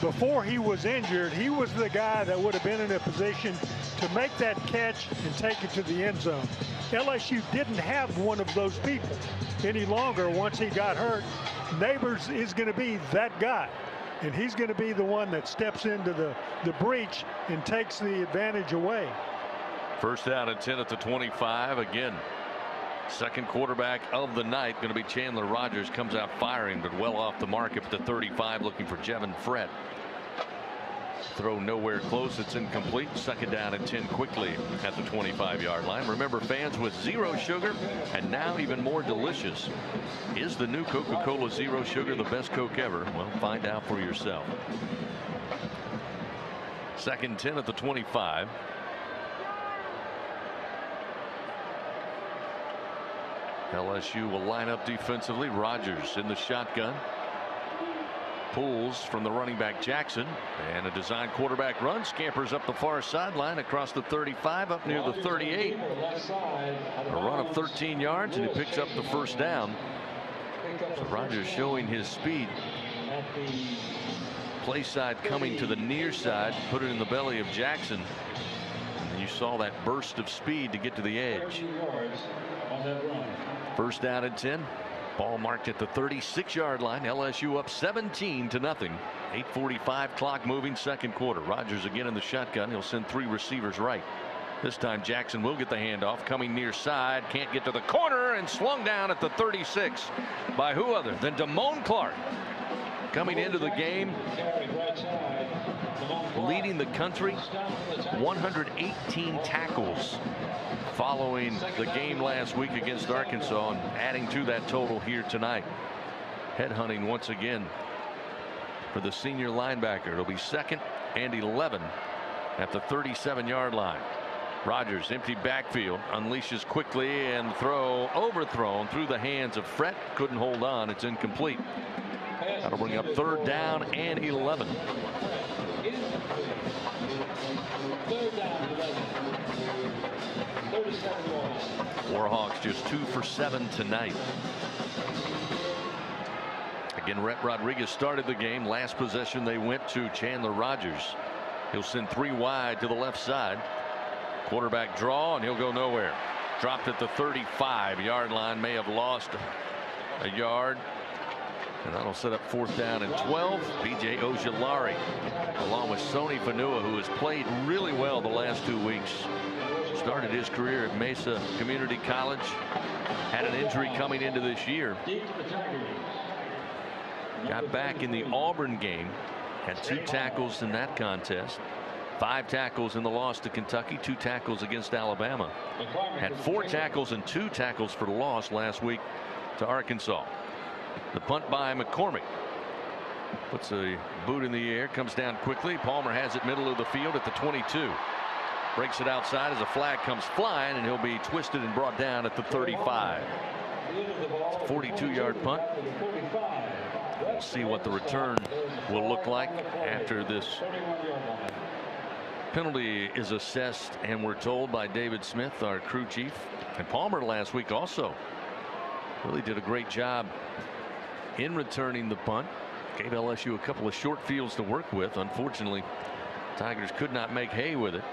before he was injured he was the guy that would have been in a position to make that catch and take it to the end zone. LSU didn't have one of those people any longer once he got hurt. Nabers is going to be that guy. And he's going to be the one that steps into the, the breach and takes the advantage away. First down and 10 at the 25 again. Second quarterback of the night going to be Chandler Rogers comes out firing but well off the mark at the 35 looking for Jevin Frett. Throw nowhere close. It's incomplete. Second down and 10 quickly at the 25 yard line. Remember fans with zero sugar and now even more delicious. Is the new Coca-Cola Zero Sugar the best Coke ever? Well find out for yourself. Second 10 at the 25. LSU will line up defensively. Rogers in the shotgun. Pulls from the running back Jackson and a design quarterback run scampers up the far sideline across the 35 up near the 38. A run of 13 yards and he picks up the first down. So Rogers showing his speed. Play side coming to the near side put it in the belly of Jackson. And you saw that burst of speed to get to the edge. First down and 10. Ball marked at the 36 yard line. LSU up 17 to nothing. 845 clock moving second quarter. Rogers again in the shotgun. He'll send three receivers right. This time Jackson will get the handoff coming near side. Can't get to the corner and slung down at the 36 by who other than Damone Clark. Coming into the game leading the country 118 tackles following the game last week against Arkansas and adding to that total here tonight. Headhunting once again for the senior linebacker. It'll be second and 11 at the 37 yard line. Rogers empty backfield unleashes quickly and throw overthrown through the hands of Frett couldn't hold on it's incomplete. That'll bring up third down and 11. Warhawks just two for seven tonight. Again, Rhett Rodriguez started the game. Last possession they went to Chandler Rogers. He'll send three wide to the left side. Quarterback draw and he'll go nowhere. Dropped at the 35 yard line may have lost a yard And that'll set up fourth down and 12. BJ Ojulari along with Soni Fonua who has played really well the last two weeks. Started his career at Mesa Community College. Had an injury coming into this year. Got back in the Auburn game. Had two tackles in that contest. Five tackles in the loss to Kentucky, two tackles against Alabama. Had four tackles and two tackles for the loss last week to Arkansas. The punt by McCormick. Puts a boot in the air, comes down quickly. Palmer has it middle of the field at the 22. Breaks it outside as a flag comes flying, and he'll be twisted and brought down at the 35. 42 yard punt. We'll see what the return will look like after this penalty is assessed and we're told by David Smith our crew chief and Palmer last week also really did a great job in returning the punt gave LSU a couple of short fields to work with unfortunately Tigers could not make hay with it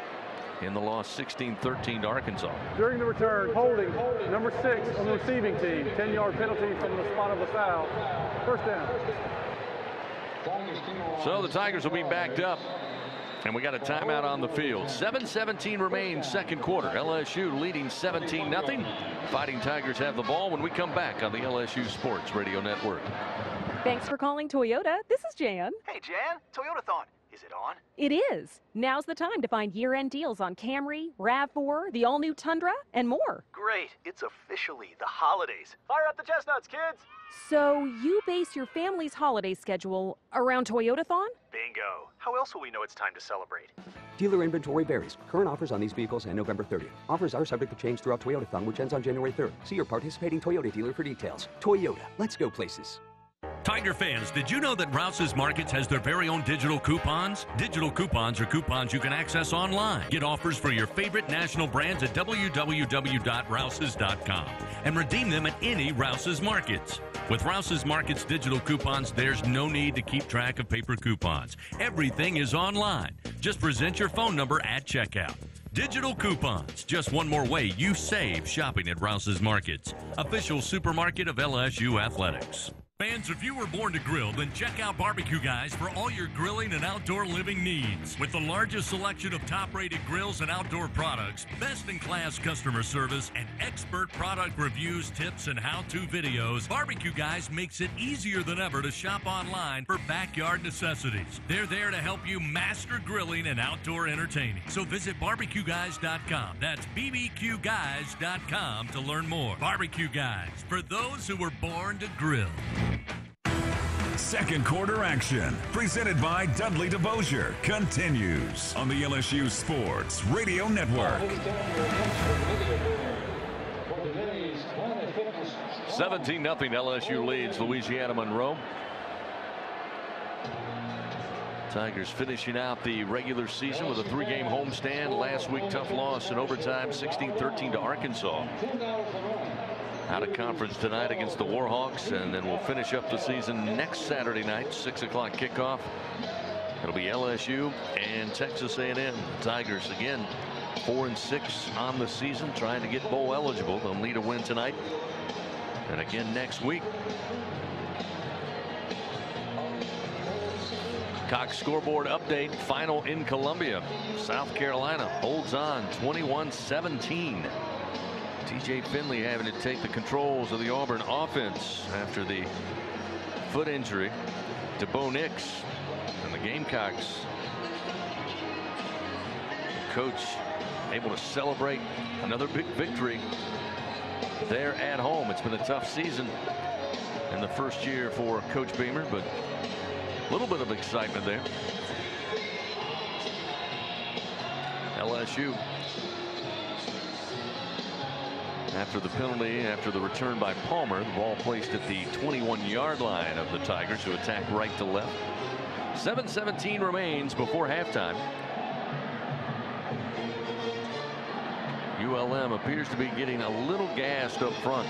in the loss 16-13 to Arkansas. During the return, holding number six on the receiving team. 10 yard penalty from the spot of the foul. First down. So the Tigers will be backed up. And we got a timeout on the field. 7-17 remains second quarter. LSU leading 17 0 Fighting Tigers have the ball when we come back on the LSU Sports Radio Network. Thanks for calling Toyota. This is Jan. Hey, Jan. Toyotathon. Is it on? It is. Now's the time to find year-end deals on Camry, RAV4, the all-new Tundra, and more. Great. It's officially the holidays. Fire up the chestnuts, kids. So you base your family's holiday schedule around Toyotathon? Bingo. How else will we know it's time to celebrate? Dealer inventory varies. Current offers on these vehicles end November 30th. Offers are subject to change throughout Toyotathon, which ends on January 3rd. See your participating Toyota dealer for details. Toyota. Let's go places. Tiger fans, did you know that Rouse's Markets has their very own digital coupons? Digital coupons are coupons you can access online. Get offers for your favorite national brands at www.rouses.com and redeem them at any Rouse's Markets. With Rouse's Markets digital coupons, there's no need to keep track of paper coupons. Everything is online. Just present your phone number at checkout. Digital coupons, just one more way you save shopping at Rouse's Markets, official supermarket of LSU Athletics. Fans, if you were born to grill, then check out Barbecue Guys for all your grilling and outdoor living needs. With the largest selection of top rated grills and outdoor products, best in class customer service, and expert product reviews, tips, and how to videos, Barbecue Guys makes it easier than ever to shop online for backyard necessities. They're there to help you master grilling and outdoor entertaining. So visit barbecueguys.com. That's bbqguys.com to learn more. Barbecue Guys, for those who were born to grill. Second quarter action, presented by Dudley DeBosier, continues on the LSU Sports Radio Network. 17 0 LSU leads Louisiana Monroe. Tigers finishing out the regular season with a three game homestand. Last week, tough loss in overtime, 16 13 to Arkansas. Out of conference tonight against the Warhawks, and then we'll finish up the season next Saturday night, 6 o'clock kickoff. It'll be LSU and Texas A&M. Tigers again, four and six on the season, trying to get bowl eligible. They'll need a win tonight, and again next week. Cox scoreboard update final in Columbia. South Carolina holds on 21 17. TJ Finley having to take the controls of the Auburn offense after the foot injury to Bo Nix and the Gamecocks. Coach able to celebrate another big victory there at home. It's been a tough season in the first year for Coach Beamer, but a little bit of excitement there. LSU after the penalty, after the return by Palmer, the ball placed at the 21 yard line of the Tigers who attack right to left. 7-17 remains before halftime. ULM appears to be getting a little gassed up front.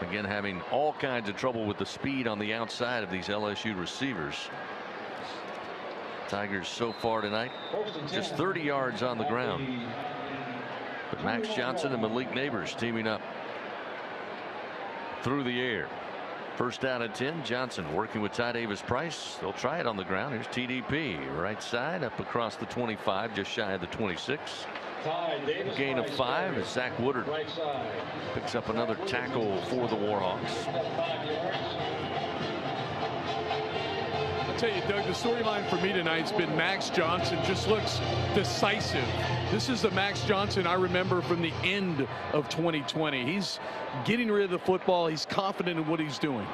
Again, having all kinds of trouble with the speed on the outside of these LSU receivers. Tigers so far tonight, just 30 yards on the ground. But Max Johnson and Malik Nabers teaming up. through the air. First down at 10. Johnson working with Ty Davis Price. They'll try it on the ground. Here's TDP. Right side up across the 25, just shy of the 26. Gain of five as Zach Woodard picks up another tackle for the Warhawks. Tell you, Doug, the storyline for me tonight's been Max Johnson just looks decisive. This is the Max Johnson I remember from the end of 2020. He's getting rid of the football. He's confident in what he's doing.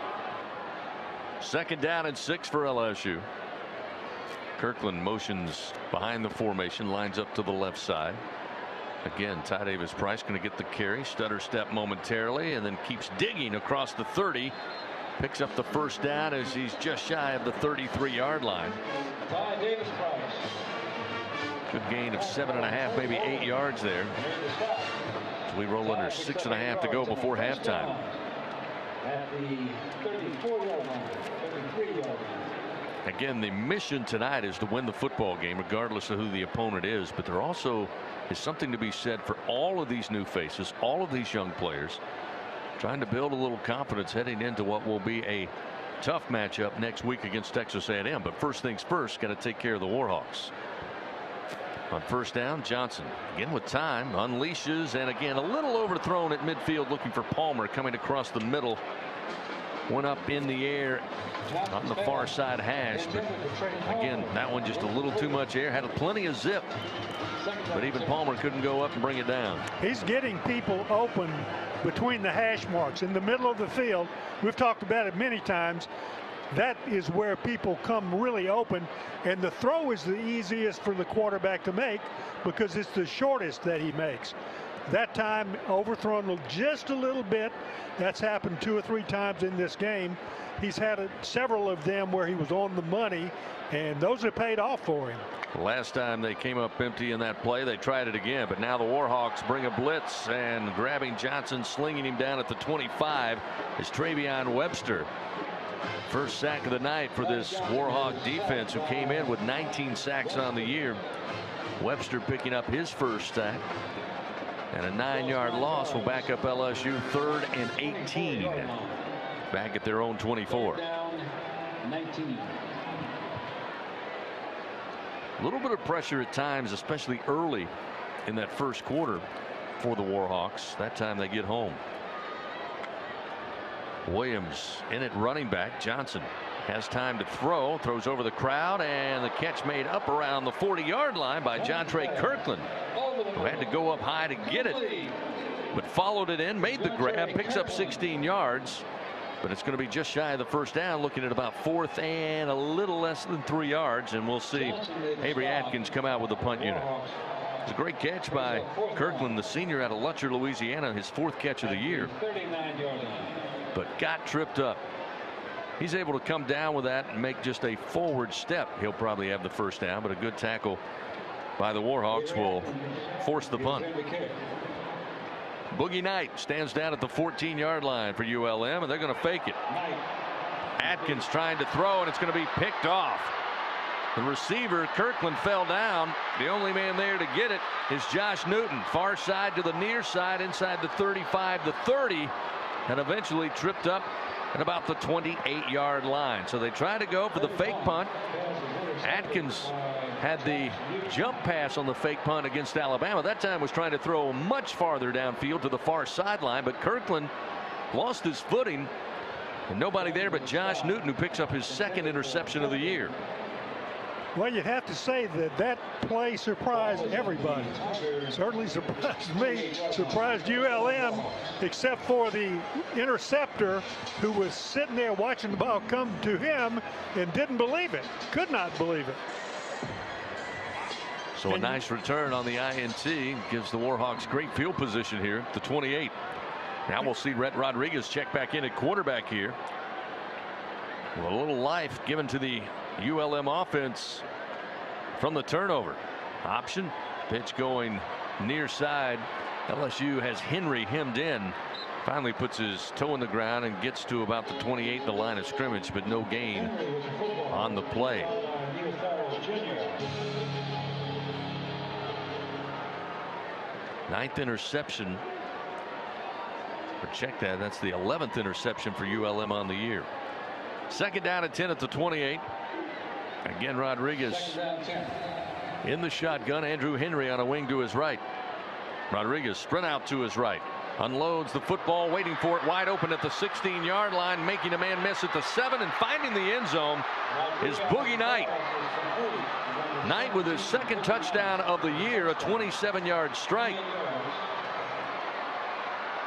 Second down and six for LSU. Kirklin motions behind the formation, lines up to the left side. Again, Ty Davis Price going to get the carry, stutter step momentarily, and then keeps digging across the 30. Picks up the first down as he's just shy of the 33 yard line. Good gain of seven and a half, maybe eight yards there. As we roll under six and a half to go before halftime. At the 34 yard line, 33 yard line. Again, the mission tonight is to win the football game, regardless of who the opponent is. But there also is something to be said for all of these new faces, all of these young players, trying to build a little confidence heading into what will be a tough matchup next week against Texas A&M. But first things first, got to take care of the Warhawks. On first down, Johnson again with time unleashes and again a little overthrown at midfield looking for Palmer coming across the middle. Went up in the air on the far side hash, but again, that one just a little too much air. Had plenty of zip, but even Palmer couldn't go up and bring it down. He's getting people open between the hash marks in the middle of the field. We've talked about it many times. That is where people come really open, and the throw is the easiest for the quarterback to make because it's the shortest that he makes. That time overthrown just a little bit. That's happened two or three times in this game. He's had a, several of them where he was on the money, and those have paid off for him. Last time they came up empty in that play, they tried it again, but now the Warhawks bring a blitz and grabbing Johnson, slinging him down at the 25 is Travion Webster. First sack of the night for this Warhawk defense who came in with 19 sacks on the year. Webster picking up his first sack. And a nine yard loss will back up LSU third and 18. Back at their own 24. A little bit of pressure at times, especially early in that first quarter for the Warhawks. That time they get home. Williams in at running back. Johnson has time to throw, throws over the crowd, and the catch made up around the 40 yard line by Jontre Kirklin, who had to go up high to get it, but followed it in, made the grab, picks up 16 yards. But it's going to be just shy of the first down, looking at about fourth and a little less than three yards. And we'll see Avery Atkins come out with the punt unit. It's a great catch by Kirklin, the senior out of Lutcher, Louisiana, his fourth catch of the year. 39 yard line. But got tripped up. He's able to come down with that and make just a forward step. He'll probably have the first down, but a good tackle by the Warhawks will force the punt. Boogie Knight stands down at the 14 yard line for ULM, and they're going to fake it. Atkins trying to throw, and it's going to be picked off. The receiver, Kirklin, fell down. The only man there to get it is Josh Newton. Far side to the near side, inside the 35 to 30, and eventually tripped up at about the 28 yard line. So they try to go for the fake punt. Atkins had the jump pass on the fake punt against Alabama. That time was trying to throw much farther downfield to the far sideline, but Kirklin lost his footing. And nobody there but Josh Newton, who picks up his second interception of the year. Well, you'd have to say that that play surprised everybody. Certainly surprised me, surprised ULM, except for the interceptor who was sitting there watching the ball come to him and didn't believe it, could not believe it. So a nice return on the INT gives the Warhawks great field position here, the 28. Now we'll see Rhett Rodriguez check back in at quarterback here. With a little life given to the ULM offense from the turnover. Option pitch going near side. LSU has Henry hemmed in. Finally puts his toe in the ground and gets to about the 28 the line of scrimmage, but no gain on the play. Ninth interception Or check that. That's the 11th interception for ULM on the year. Second down at 10 at the 28. Again, Rodriguez in the shotgun. Andrew Henry on a wing to his right. Rodriguez sprint out to his right. Unloads the football, waiting for it wide open at the 16 yard line, making a man miss at the 7 and finding the end zone is Boogie Knight. Knight with his second touchdown of the year, a 27 yard strike.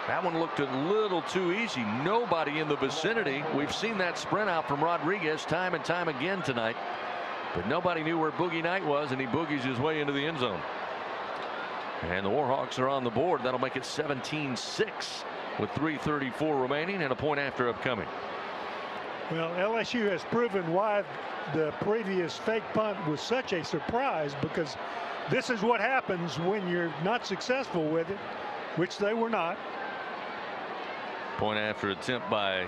That one looked a little too easy. Nobody in the vicinity. We've seen that sprint out from Rodriguez time and time again tonight. But nobody knew where Boogie Knight was, and he boogies his way into the end zone. And the Warhawks are on the board. That'll make it 17 6 with 3.34 remaining and a point after upcoming. Well, LSU has proven why the previous fake punt was such a surprise because this is what happens when you're not successful with it, which they were not. Point after attempt by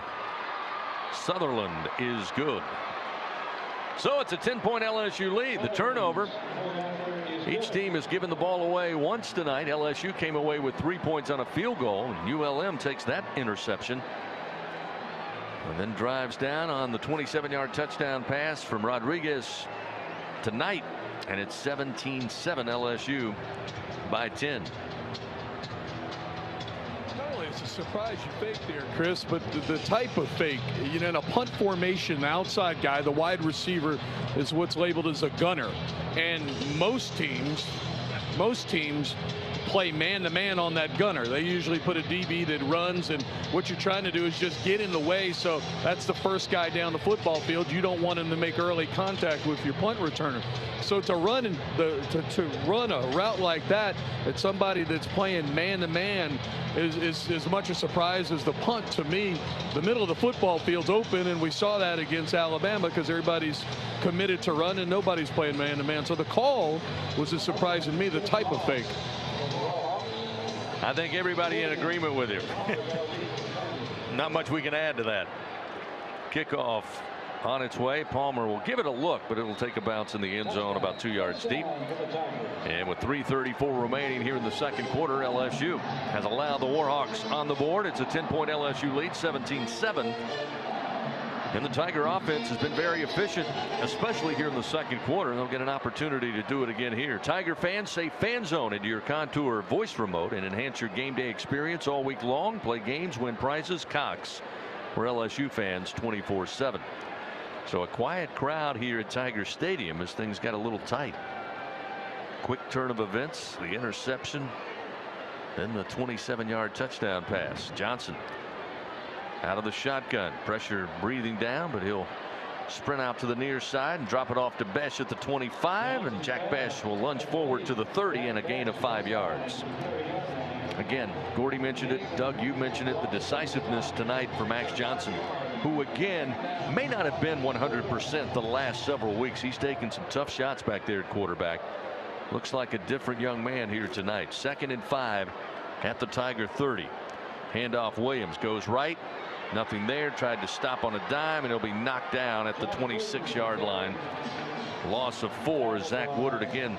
Sutherland is good. So it's a 10 point LSU lead. The turnover. Each team has given the ball away once tonight. LSU came away with three points on a field goal. And ULM takes that interception. And then drives down on the 27 yard touchdown pass from Rodriguez tonight. And it's 17 7 LSU by 10. Is a surprise you fake there, Chris, but the, the, type of fake, you know, in a punt formation, the outside guy, the wide receiver is what's labeled as a gunner. And most teams, most teams play man to man on that gunner. They usually put a DB that runs, and what you're trying to do is just get in the way. So that's the first guy down the football field. You don't want him to make early contact with your punt returner. So to run the to, to run a route like that at somebody that's playing man to man is, is as much a surprise as the punt to me. The middle of the football field's open, and we saw that against Alabama because everybody's committed to run and nobody's playing man to man. So the call was a surprise to me. The type of fake. I think everybody in agreement with you. Not much we can add to that. Kickoff on its way. Palmer will give it a look, but it'll take a bounce in the end zone about two yards deep. And with 3.34 remaining here in the second quarter, LSU has allowed the Warhawks on the board. It's a 10 point LSU lead, 17 7. And the Tiger offense has been very efficient, especially here in the second quarter. They'll get an opportunity to do it again here. Tiger fans say fan zone into your Contour voice remote and enhance your game day experience all week long. Play games, win prizes. Cox for LSU fans 24 7. So a quiet crowd here at Tiger Stadium as things got a little tight. Quick turn of events, the interception, then the 27 yard touchdown pass. Johnson out of the shotgun. Pressure breathing down, but he'll sprint out to the near side and drop it off to Bech at the 25. And Jack Bech will lunge forward to the 30 and a gain of five yards. Again, Gordy mentioned it. Doug, you mentioned it. The decisiveness tonight for Max Johnson, who again may not have been 100% the last several weeks. He's taken some tough shots back there at quarterback. Looks like a different young man here tonight. Second and five at the Tiger 30. Handoff Williams goes right. Nothing there. Tried to stop on a dime, and he'll be knocked down at the 26 yard line. Loss of four. Zach Woodard again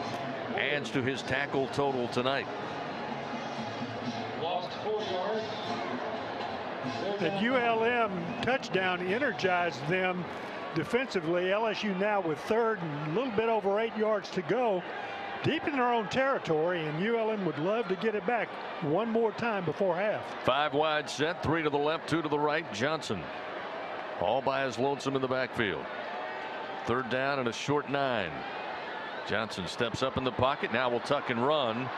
adds to his tackle total tonight. That ULM touchdown energized them defensively. LSU now with third and a little bit over eight yards to go. Deep in their own territory, and ULM would love to get it back one more time before half. Five wide set, three to the left, two to the right. Johnson all by his lonesome in the backfield. Third down and a short nine. Johnson steps up in the pocket. Now will tuck and run.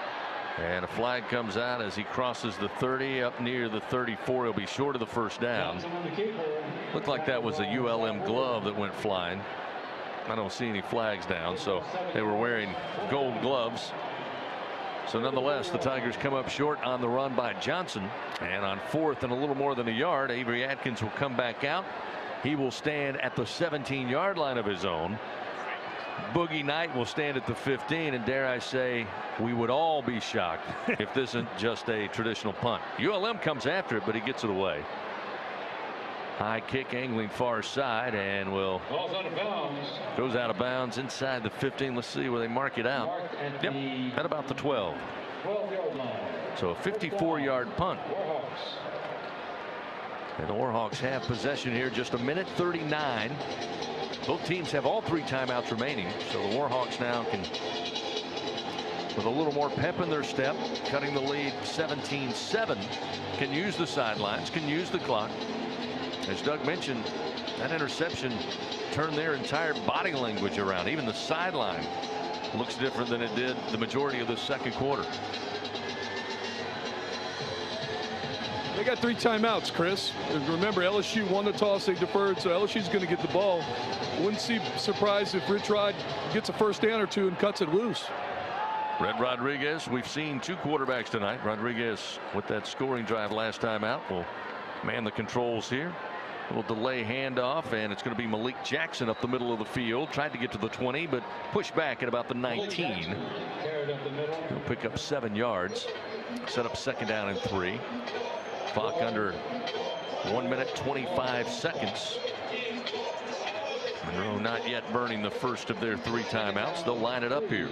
And a flag comes out as he crosses the 30 up near the 34. He'll be short of the first down. Looked like that was a ULM glove that went flying. I don't see any flags down, so they were wearing gold gloves. So nonetheless, the Tigers come up short on the run by Johnson. And on fourth and a little more than a yard, Avery Atkins will come back out. He will stand at the 17 yard line of his own. Boogie Knight will stand at the 15 and dare I say we would all be shocked if this isn't just a traditional punt. ULM comes after it but he gets it away. High kick angling far side and will goes out of bounds inside the 15. Let's see where they mark it out. Yep, at about the 12. So a 54 yard punt. And the Warhawks have possession here just a minute 39. Both teams have all three timeouts remaining. So the Warhawks now can with a little more pep in their step cutting the lead 17-7 can use the sidelines can use the clock as Doug mentioned that interception turned their entire body language around even the sideline looks different than it did the majority of the second quarter. They got three timeouts, Chris. Remember, LSU won the toss, they deferred, so LSU's going to get the ball. Wouldn't see surprised if Rich Rod gets a first down or two and cuts it loose. Rhett Rodriguez, we've seen two quarterbacks tonight. Rodriguez with that scoring drive last time out will man the controls here. Little delay handoff, and it's going to be Malik Jackson up the middle of the field. Tried to get to the 20, but pushed back at about the 19. He'll pick up seven yards. Set up second down and three. Clock under one minute 25 seconds. Monroe not yet burning the first of their three timeouts. They'll line it up here.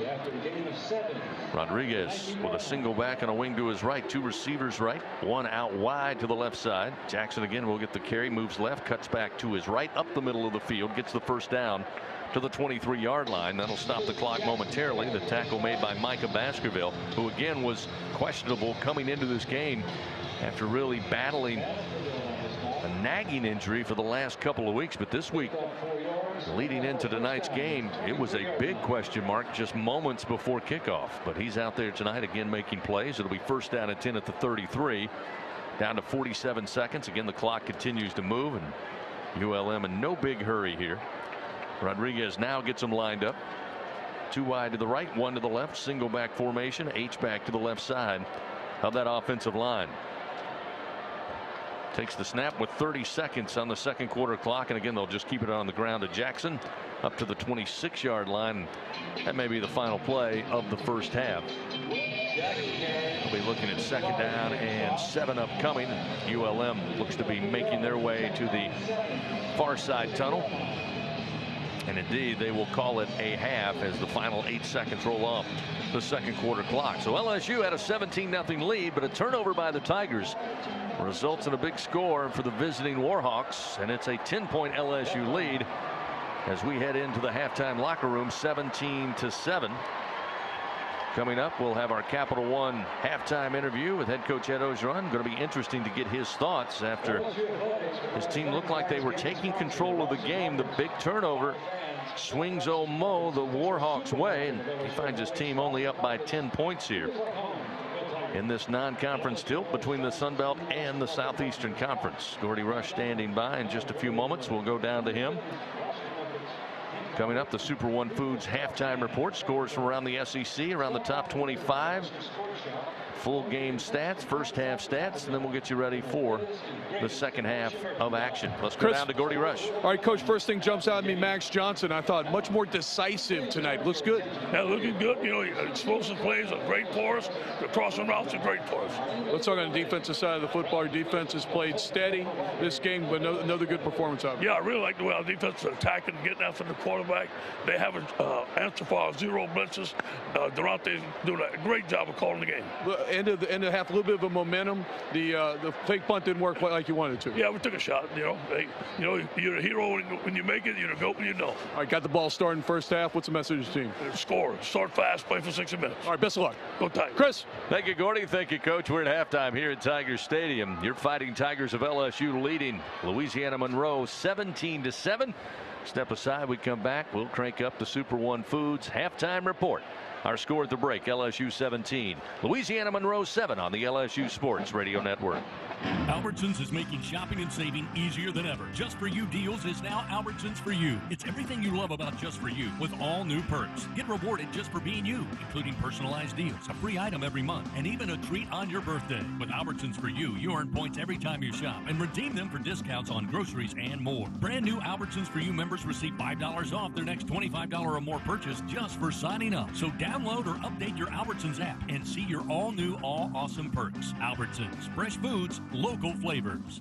Rodriguez with a single back and a wing to his right. Two receivers right. One out wide to the left side. Jackson again will get the carry. Moves left. Cuts back to his right. Up the middle of the field. Gets the first down to the 23 yard line. That'll stop the clock momentarily. The tackle made by Micah Baskerville who again was questionable coming into this game after really battling a nagging injury for the last couple of weeks but this week leading into tonight's game it was a big question mark just moments before kickoff. But he's out there tonight again making plays. It'll be first down at 10 at the 33 down to 47 seconds. Again the clock continues to move and ULM in no big hurry here. Rodriguez now gets them lined up. Two wide to the right one to the left single back formation H back to the left side of that offensive line. Takes the snap with 30 seconds on the second quarter clock. And again, they'll just keep it on the ground to Jackson up to the 26 yard line. That may be the final play of the first half. They'll be looking at second down and seven upcoming. ULM looks to be making their way to the far side tunnel. And indeed, they will call it a half as the final eight seconds roll off the second quarter clock. So LSU had a 17 0 lead, but a turnover by the Tigers results in a big score for the visiting Warhawks. And it's a 10 point LSU lead as we head into the halftime locker room 17 to 7. Coming up, we'll have our Capital One halftime interview with head coach Ed Orgeron. Going to be interesting to get his thoughts after his team looked like they were taking control of the game. The big turnover swings Mo the Warhawks way, and he finds his team only up by 10 points here in this non-conference tilt between the Sun Belt and the Southeastern Conference. Gordy Rush standing by in just a few moments. We'll go down to him. Coming up, the Super One Foods halftime report. Scores from around the SEC, around the top 25. Full game stats, first half stats, and then we'll get you ready for the second half of action. Let's go Chris, down to Gordy Rush. All right, Coach, first thing jumps out at me, Max Johnson. I thought much more decisive tonight. Looks good. Yeah, looking good. You know, explosive plays are great for us. The crossing routes are great for us. Let's talk on the defensive side of the football. Our defense has played steady this game, but no, another good performance out of it. Yeah, I really like the way our defense is attacking, getting after the quarterback. They have an uh, answer for our zero blitzes. Uh, Daronte's doing a great job of calling the game. End of the end of the half, a little bit of a momentum. The uh, the fake punt didn't work quite like you wanted to. Yeah, we took a shot. You know, hey, you know, you're a hero when, when you make it. You're a goat when you don't. All right, got the ball starting first half. What's the message to the team? Score, start fast, play for 60 minutes. All right, best of luck. Go Tigers. Chris. Thank you, Gordy. Thank you, Coach. We're at halftime here at Tiger Stadium. You're Fighting Tigers of LSU leading Louisiana Monroe 17 to 7. Step aside, we come back. We'll crank up the Super One Foods halftime report. Our score at the break LSU 17, Louisiana Monroe 7 on the LSU Sports Radio Network. Albertsons is making shopping and saving easier than ever. Just for You deals is now Albertsons for You. It's everything you love about Just for You with all new perks. Get rewarded just for being you, including personalized deals, a free item every month, and even a treat on your birthday. With Albertsons for You, you earn points every time you shop and redeem them for discounts on groceries and more. Brand new Albertsons for You members receive $5 off their next $25 or more purchase just for signing up. So download or update your Albertsons app and see your all new, all awesome perks. Albertsons, fresh foods, local flavors.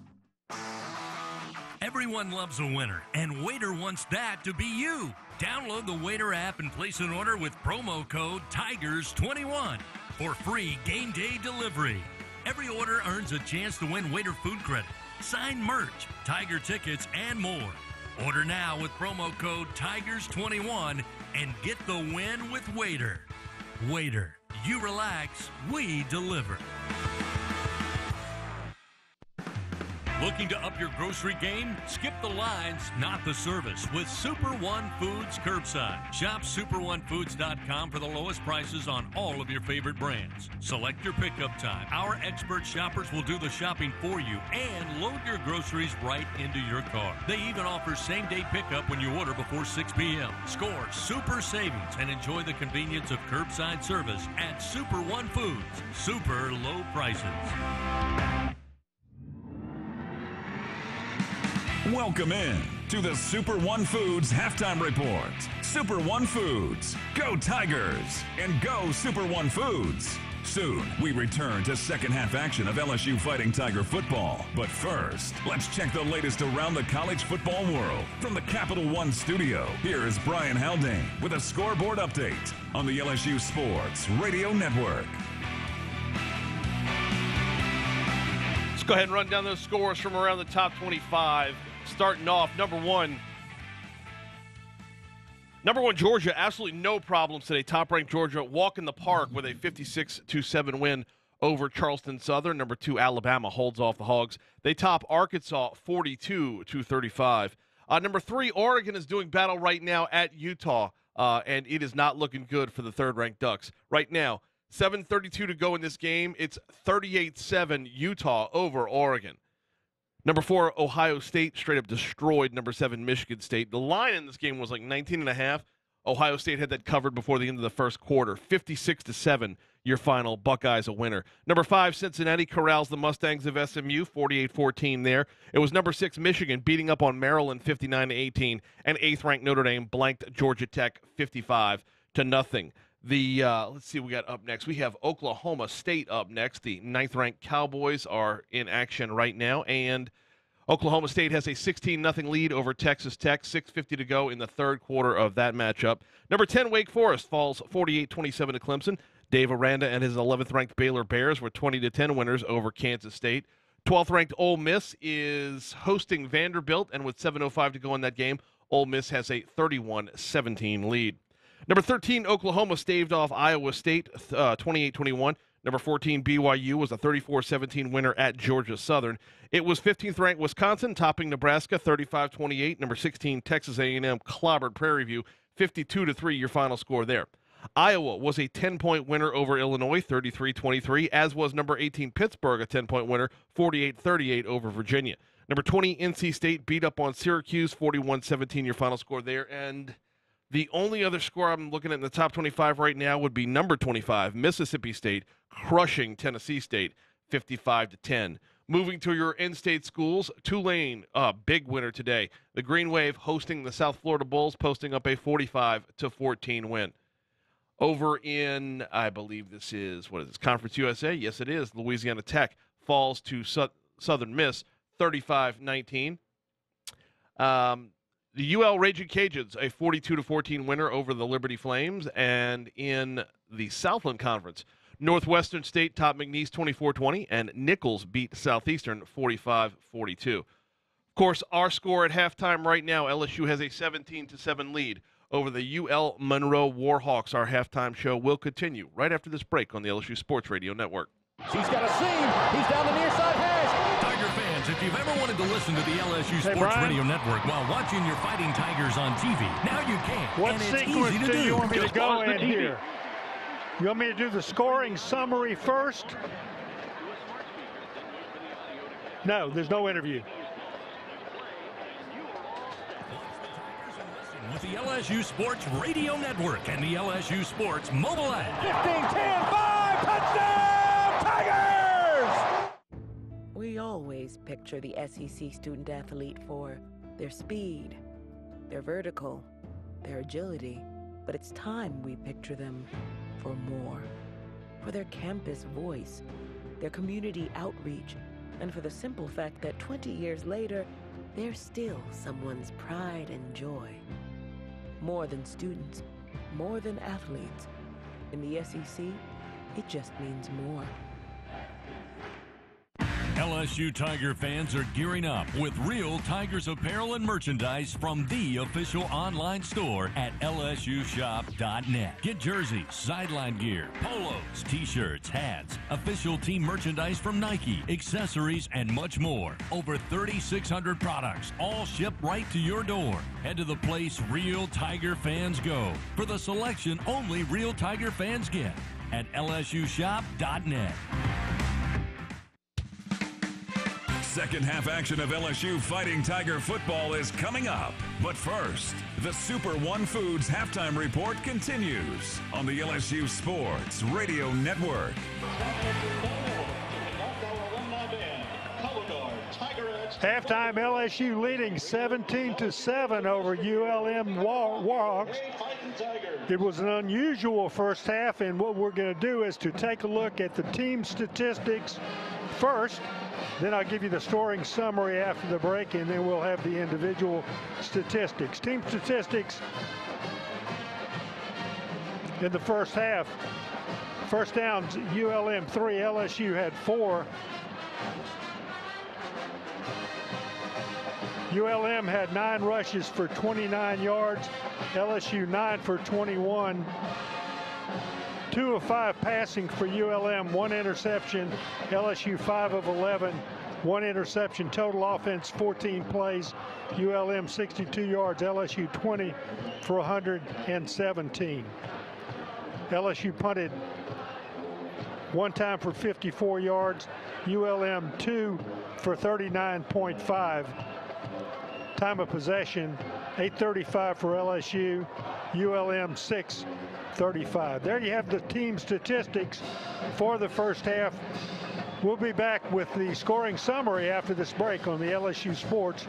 Everyone loves a winner, and Waitr wants that to be you. Download the Waitr app and place an order with promo code TIGERS21 for free game day delivery. Every order earns a chance to win Waitr food credit. signed merch, Tiger tickets, and more. Order now with promo code Tigers21 and get the win with Waitr. Waitr, you relax, we deliver. Looking to up your grocery game? Skip the lines, not the service, with Super One Foods Curbside. Shop super1foods.com for the lowest prices on all of your favorite brands. Select your pickup time. Our expert shoppers will do the shopping for you and load your groceries right into your car. They even offer same day pickup when you order before 6 p.m. Score super savings and enjoy the convenience of curbside service at Super One Foods. Super low prices. Welcome in to the Super One Foods halftime report. Super One Foods, go Tigers, and go Super One Foods. Soon, we return to second half action of LSU Fighting Tiger football. But first, let's check the latest around the college football world. From the Capital One studio, here is Brian Haldane with a scoreboard update on the LSU Sports Radio Network. Let's go ahead and run down those scores from around the top 25. Starting off, number one. Number one, Georgia, absolutely no problems today. Top ranked Georgia walk in the park with a 56 to 7 win over Charleston Southern. Number two, Alabama holds off the Hogs. They top Arkansas 42 to 35. Uh, number three, Oregon is doing battle right now at Utah, uh, and it is not looking good for the third ranked Ducks. Right now, 7.32 to go in this game. It's 38 7 Utah over Oregon. Number four, Ohio State straight up destroyed number seven, Michigan State. The line in this game was like 19 and a half. Ohio State had that covered before the end of the first quarter. 56 to 7, your final. Buckeyes a winner. Number five, Cincinnati corrals the Mustangs of SMU, 48 14 there. It was number six, Michigan, beating up on Maryland, 59 to 18. And eighth ranked Notre Dame blanked Georgia Tech, 55 to nothing. The uh, let's see, we got up next. We have Oklahoma State up next. The ninth ranked Cowboys are in action right now, and Oklahoma State has a 16 0 lead over Texas Tech. 6:50 to go in the third quarter of that matchup. Number 10 Wake Forest falls 48-27 to Clemson. Dave Aranda and his 11th ranked Baylor Bears were 20 10 winners over Kansas State. 12th ranked Ole Miss is hosting Vanderbilt, and with 7:05 to go in that game, Ole Miss has a 31 17 lead. Number 13, Oklahoma staved off Iowa State uh, 28 uh, 21. Number 14, BYU was a 34 17 winner at Georgia Southern. It was 15th ranked Wisconsin, topping Nebraska 35 28. Number 16, Texas A&M clobbered Prairie View 52 3, your final score there. Iowa was a 10 point winner over Illinois 33 23, as was number 18, Pittsburgh, a 10 point winner 48 38 over Virginia. Number 20, NC State beat up on Syracuse 41 17, your final score there. And the only other score I'm looking at in the top 25 right now would be number 25, Mississippi State, crushing Tennessee State 55 to 10. Moving to your in-state schools, Tulane, uh, big winner today. The Green Wave hosting the South Florida Bulls, posting up a 45 to 14 win. Over in, I believe this is what is this Conference USA? Yes, it is. Louisiana Tech falls to Su- Southern Miss, 35-19. Um, the UL Raging Cajuns, a 42 to 14 winner over the Liberty Flames, and in the Southland Conference, Northwestern State topped McNeese 24-20, and Nicholls beat Southeastern 45-42. Of course, our score at halftime right now, LSU has a 17 to 7 lead over the UL Monroe Warhawks. Our halftime show will continue right after this break on the LSU Sports Radio Network. He's got a seam. He's down the near side hash. Tiger fans, if you've ever wanted to listen to the LSU Sports Brian. Radio Network while watching your Fighting Tigers on TV, now you can. What and it's sequence easy to do you want me to go in TV. here? You want me to do the scoring summary first? No, there's no interview. With the LSU Sports Radio Network and the LSU Sports mobile app. 15, 10, 5, touchdown, We always picture the SEC student athlete for their speed, their vertical, their agility, but it's time we picture them for more. For their campus voice, their community outreach, and for the simple fact that 20 years later, they're still someone's pride and joy. More than students, more than athletes. In the SEC, it just means more. LSU Tiger fans are gearing up with real Tigers apparel and merchandise from the official online store at lsushop.net. Get jerseys, sideline gear, polos, t-shirts, hats, official team merchandise from Nike, accessories, and much more. Over 3,600 products, all shipped right to your door. Head to the place real Tiger fans go for the selection only real Tiger fans get at lsushop.net. Second half action of LSU Fighting Tiger football is coming up. But first, the Super One Foods halftime report continues on the LSU Sports Radio Network. Halftime LSU leading 17 to 7 over ULM Warhawks. It was an unusual first half, and what we're going to do is to take a look at the team statistics first. Then I'll give you the scoring summary after the break, and then we'll have the individual statistics. Team statistics in the first half. First downs, ULM 3, LSU had 4. ULM had nine rushes for 29 yards, LSU nine for 21. Two of five passing for ULM, one interception, LSU five of 11, one interception, total offense 14 plays, ULM 62 yards, LSU 20 for 117. LSU punted one time for 54 yards, ULM two for 39.5 time of possession 835 for LSU ULM 635 there you have the team statistics for the first half we'll be back with the scoring summary after this break on the LSU Sports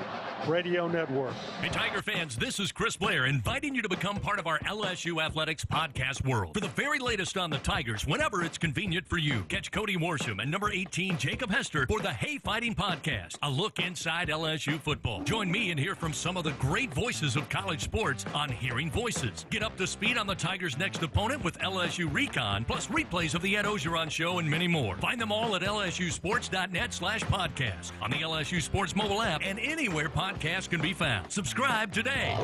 Radio Network Hey, Tiger fans, this is Chris Blair inviting you to become part of our LSU Athletics podcast world. For the very latest on the Tigers, whenever it's convenient for you, catch Cody Worsham and number 18, Jacob Hester, for the Hey Fighting Podcast, a look inside LSU football. Join me and hear from some of the great voices of college sports on Hearing Voices. Get up to speed on the Tigers' next opponent with LSU Recon, plus replays of the Ed Orgeron Show and many more. Find them all at lsusports.net slash podcast, on the LSU Sports mobile app, and anywhere podcasts can be found. Subscribe today.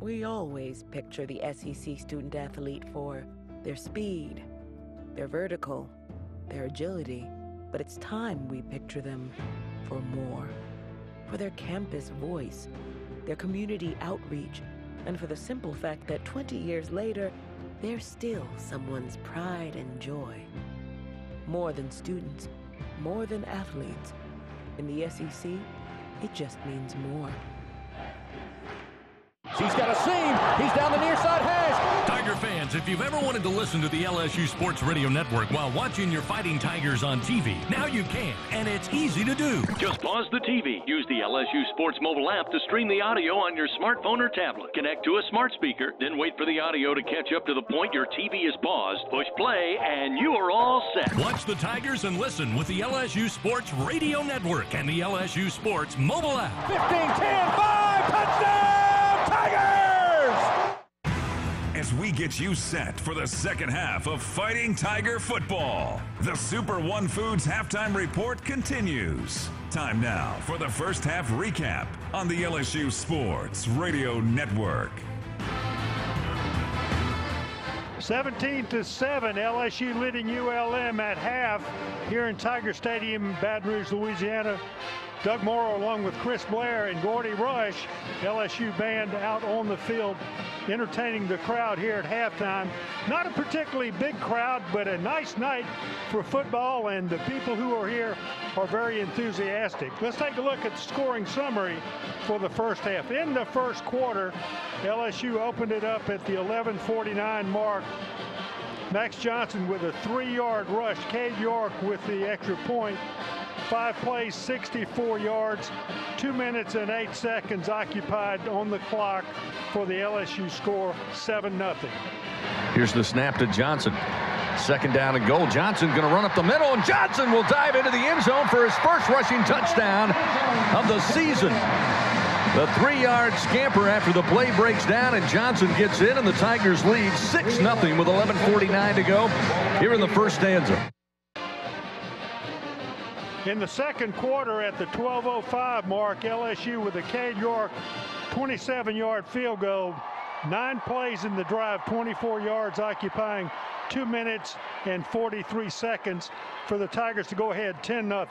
We always picture the SEC student athlete for their speed, their vertical, their agility, but it's time we picture them for more. For their campus voice, their community outreach, and for the simple fact that 20 years later, they're still someone's pride and joy. More than students, more than athletes. In the SEC, it just means more. He's got a seam. He's down the near side hash. Tiger fans, if you've ever wanted to listen to the LSU Sports Radio Network while watching your fighting Tigers on TV, now you can, and it's easy to do. Just pause the TV. Use the LSU Sports mobile app to stream the audio on your smartphone or tablet. Connect to a smart speaker, then wait for the audio to catch up to the point your TV is paused. Push play, and you are all set. Watch the Tigers and listen with the LSU Sports Radio Network and the LSU Sports mobile app. 15, 10, 5, touchdown, Tigers! As we get you set for the second half of Fighting Tiger football, the Super One Foods halftime report continues. Time now for the first half recap on the LSU Sports Radio Network. 17 to 7, LSU leading ULM at half here in Tiger Stadium, Baton Rouge, Louisiana. Doug Moreau along with Chris Blair and Gordy Rush, LSU band out on the field entertaining the crowd here at halftime. Not a particularly big crowd, but a nice night for football, and the people who are here are very enthusiastic. Let's take a look at the scoring summary for the first half. In the first quarter, LSU opened it up at the 11:49 mark. Max Johnson with a three-yard rush. Cade York with the extra point. Five plays, 64 yards, two minutes and eight seconds occupied on the clock for the LSU score, 7 0. Here's the snap to Johnson. Second down and goal. Johnson going to run up the middle, and Johnson will dive into the end zone for his first rushing touchdown of the season. The three-yard scamper after the play breaks down, and Johnson gets in, and the Tigers lead 6-0 with 11.49 to go here in the first stanza. In the second quarter at the 12.05 mark, LSU with a Cade York 27 yard field goal. Nine plays in the drive, 24 yards, occupying two minutes and 43 seconds for the Tigers to go ahead 10 0.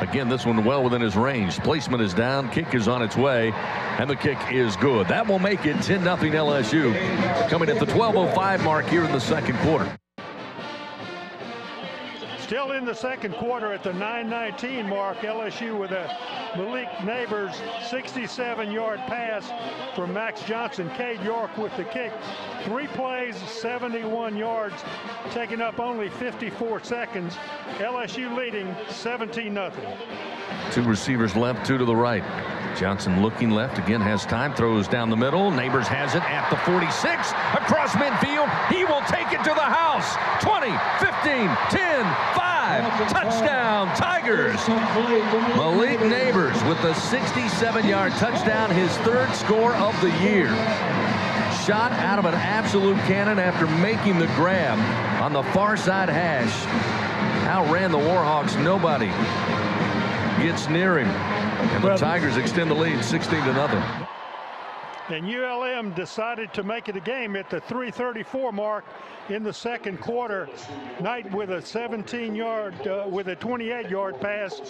Again, this one well within his range. Placement is down, kick is on its way, and the kick is good. That will make it 10 0 LSU. Coming at the 12.05 mark here in the second quarter. Still in the second quarter at the 9:19 mark, LSU with a Malik Nabers 67-yard pass from Max Johnson. Cade York with the kick. Three plays, 71 yards, taking up only 54 seconds. LSU leading 17 0 Two receivers left, two to the right. Johnson looking left again has time, throws down the middle. Nabers has it at the 46, across midfield. He will take it to the house. 20, 15, 10, 5. Touchdown, Tigers. Malik Nabers with the 67-yard touchdown, his third score of the year. Shot out of an absolute cannon after making the grab on the far side hash. Outran the Warhawks. Nobody gets near him. And the Tigers extend the lead 16 to nothing. And ULM decided to make it a game at the 334 mark in the second quarter. Knight with a 17 yard, uh, with a 28 yard pass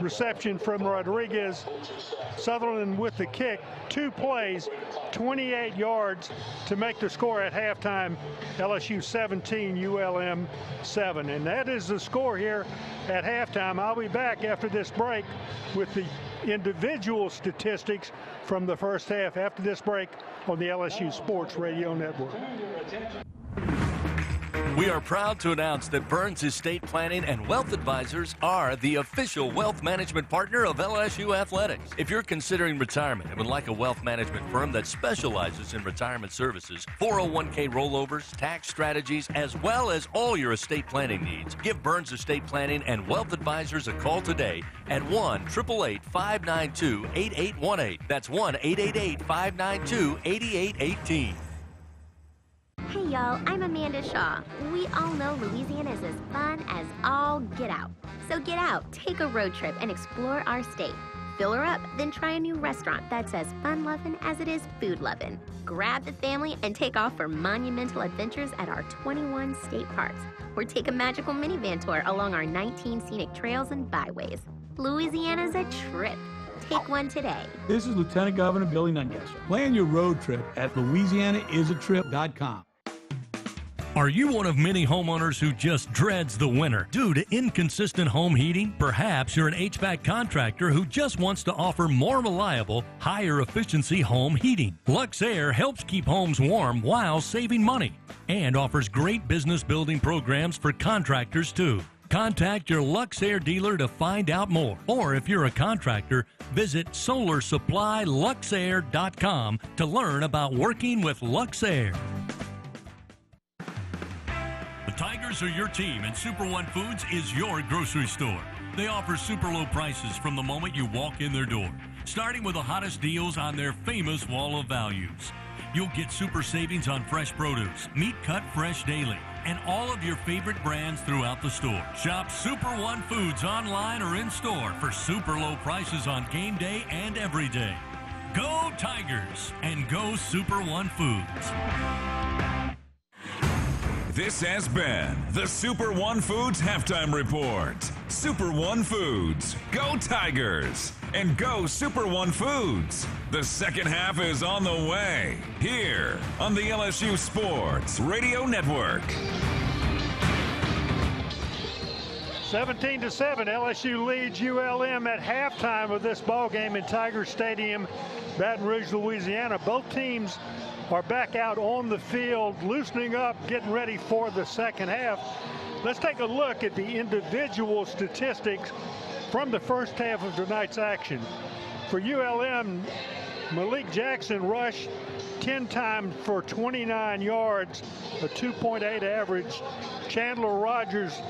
reception from Rodriguez. Sutherland with the kick. Two plays, 28 yards to make the score at halftime. LSU 17, ULM 7. And that is the score here at halftime. I'll be back after this break with the individual statistics from the first half after this break on the LSU Sports Radio Network. We are proud to announce that Burns Estate Planning and Wealth Advisors are the official wealth management partner of LSU Athletics. If you're considering retirement and would like a wealth management firm that specializes in retirement services, 401k rollovers, tax strategies, as well as all your estate planning needs, give Burns Estate Planning and Wealth Advisors a call today at 1 888 592 8818. That's 1 888 592 8818. Hey y'all, I'm Amanda Shaw. We all know Louisiana is as fun as all get out. So get out, take a road trip, and explore our state. Fill her up, then try a new restaurant that's as fun loving as it is food loving. Grab the family and take off for monumental adventures at our 21 state parks, or take a magical minivan tour along our 19 scenic trails and byways. Louisiana's a trip. Take one today. This is Lieutenant Governor Billy Nungesser. Plan your road trip at LouisianaIsATrip.com. Are you one of many homeowners who just dreads the winter due to inconsistent home heating? Perhaps you're an HVAC contractor who just wants to offer more reliable, higher efficiency home heating. Luxaire helps keep homes warm while saving money and offers great business building programs for contractors too. Contact your Luxaire dealer to find out more. Or if you're a contractor, visit solarsupplyluxaire.com to learn about working with Luxaire. The Tigers are your team, and Super One Foods is your grocery store. They offer super low prices from the moment you walk in their door, starting with the hottest deals on their famous wall of values. You'll get super savings on fresh produce, meat cut fresh daily, and all of your favorite brands throughout the store. Shop Super One Foods online or in store for super low prices on game day and every day. Go Tigers and go Super One Foods. This has been the Super One Foods halftime report. Super One Foods, go Tigers, and go Super One Foods. The second half is on the way here on the LSU Sports Radio Network. 17 to 7, LSU leads ULM at halftime of this ball game in Tiger Stadium, Baton Rouge, Louisiana. Both teams are back out on the field, loosening up, getting ready for the second half. Let's take a look at the individual statistics from the first half of tonight's action. For ULM, Malik Jackson rushed 10 times for 29 yards, a 2.8 average. Chandler Rogers,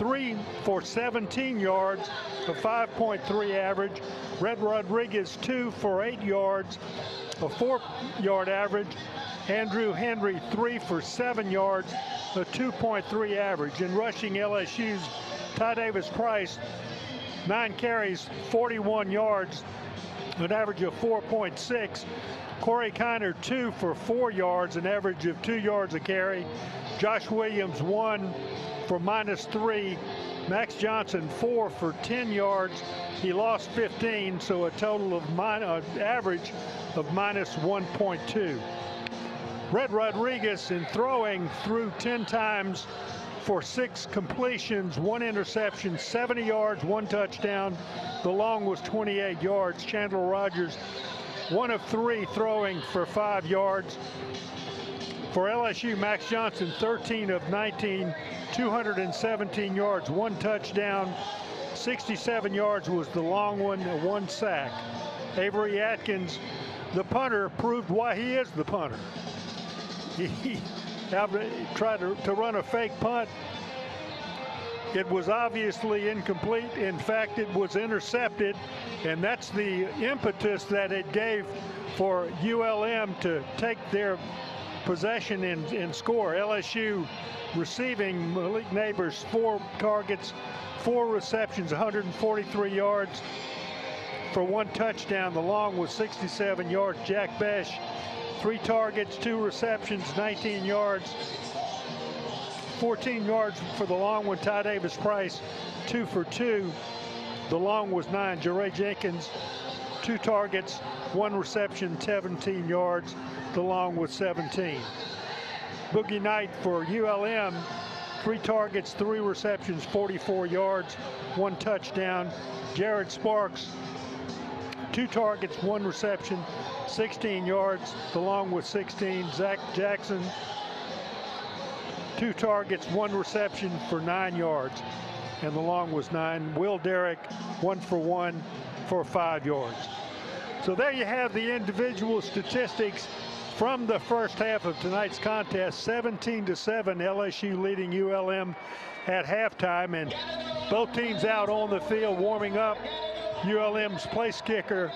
three for 17 yards, a 5.3 average. Rhett Rodriguez, two for eight yards, a four yard average. Andrew Henry, three for seven yards, a 2.3 average. In rushing LSU's Ty Davis Price, nine carries, 41 yards, an average of 4.6. Corey Kiner, two for four yards, an average of two yards a carry. Josh Williams, one for minus three. Max Johnson, four for 10 yards. He lost 15, so a total of min- uh, average of minus 1.2. Rhett Rodriguez in throwing threw 10 times for six completions, one interception, 70 yards, one touchdown. The long was 28 yards. Chandler Rogers, one of three throwing for five yards. For LSU, Max Johnson, 13 of 19, 217 yards, one touchdown. 67 yards was the long one, one sack. Avery Atkins, the punter, proved why he is the punter. He tried to, to run a fake punt. It was obviously incomplete. In fact, it was intercepted, and that's the impetus that it gave for ULM to take their possession and, and score. LSU receiving Malik Nabers four targets, four receptions, 143 yards for one touchdown. The long was 67 yards. Jack Bech, three targets, two receptions, 19 yards. 14 yards for the long one. Ty Davis Price, two for two. The long was nine. Jaray Jenkins, two targets, one reception, 17 yards. The long was 17. Boogie Knight for ULM, three targets, three receptions, 44 yards, one touchdown. Jared Sparks, two targets, one reception, 16 yards. The long was 16. Zach Jackson, two targets, one reception for nine yards, and the long was nine. Will Derrick, one for one for five yards. So there you have the individual statistics from the first half of tonight's contest. 17 to 7, LSU leading ULM at halftime, and both teams out on the field warming up. ULM's place kicker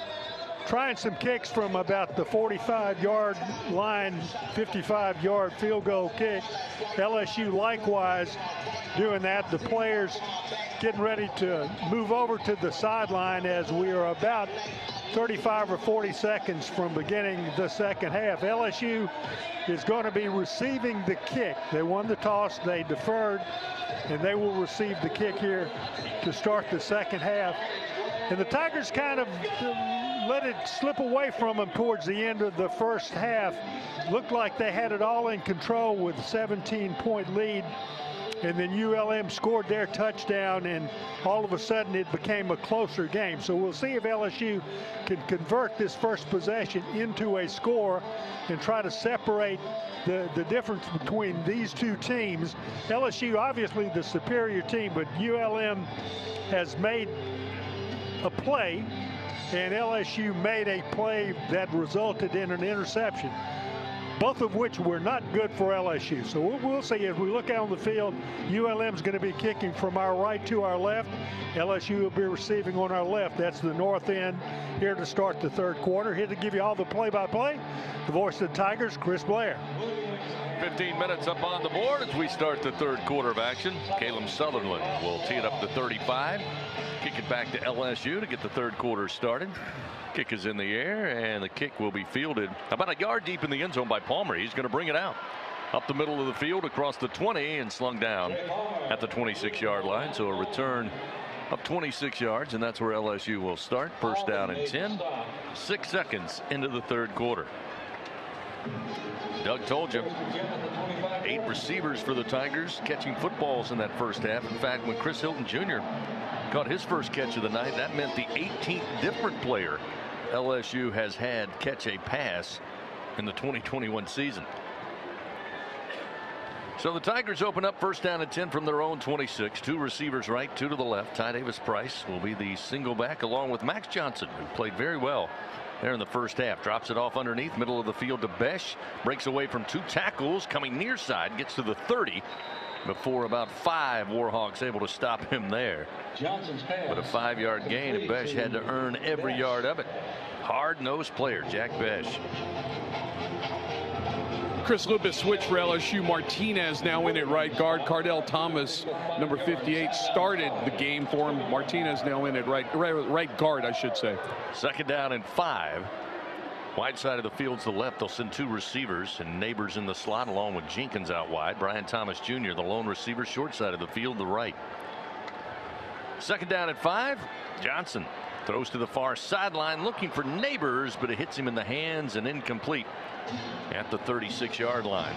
trying some kicks from about the 45 yard line, 55 yard field goal kick. LSU likewise doing that. The players getting ready to move over to the sideline as we are about 35 or 40 seconds from beginning the second half. LSU is going to be receiving the kick. They won the toss, they deferred, and they will receive the kick here to start the second half. And the Tigers kind of let it slip away from them towards the end of the first half. Looked like they had it all in control with a 17 point lead. And then ULM scored their touchdown, and all of a sudden it became a closer game. So we'll see if LSU can convert this first possession into a score and try to separate the, the difference between these two teams. LSU, obviously the superior team, but ULM has made a play, and LSU made a play that resulted in an interception, both of which were not good for LSU. So we'll, we'll see as we look out on the field. ULM is going to be kicking from our right to our left. LSU will be receiving on our left. That's the north end here to start the third quarter. Here to give you all the play-by-play, the voice of the Tigers, Chris Blair. 15 minutes up on the board as we start the third quarter of action. Caleb Sutherland will tee it up to 35. Kick it back to LSU to get the third quarter started. Kick is in the air, and the kick will be fielded about a yard deep in the end zone by Palmer. He's going to bring it out. Up the middle of the field across the 20 and slung down at the 26 yard line. So a return up 26 yards, and that's where LSU will start. First down and 10. Six seconds into the third quarter. Doug told you, eight receivers for the Tigers catching footballs in that first half. In fact, when Chris Hilton Jr. caught his first catch of the night, that meant the 18th different player LSU has had catch a pass in the 2021 season. So the Tigers open up first down and 10 from their own 26. Two receivers right, two to the left. Ty Davis Price will be the single back along with Max Johnson, who played very well there in the first half. Drops it off underneath, middle of the field to Bech. Breaks away from two tackles, coming near side, gets to the 30 before about five Warhawks able to stop him there. But a five yard gain, and Bech had to earn every yard of it. Hard nosed player, Jack Bech. Chris, a little bit switch for LSU. Martinez now in at right guard. Cardell Thomas, number 58, started the game for him. Martinez now in at right, right, right guard, I should say. Second down and five. Wide side of the field to the left. They'll send two receivers and Nabers in the slot along with Jenkins out wide. Brian Thomas Jr. the lone receiver short side of the field the right. Second down at five. Johnson throws to the far sideline looking for Nabers but it hits him in the hands and incomplete at the 36 yard line.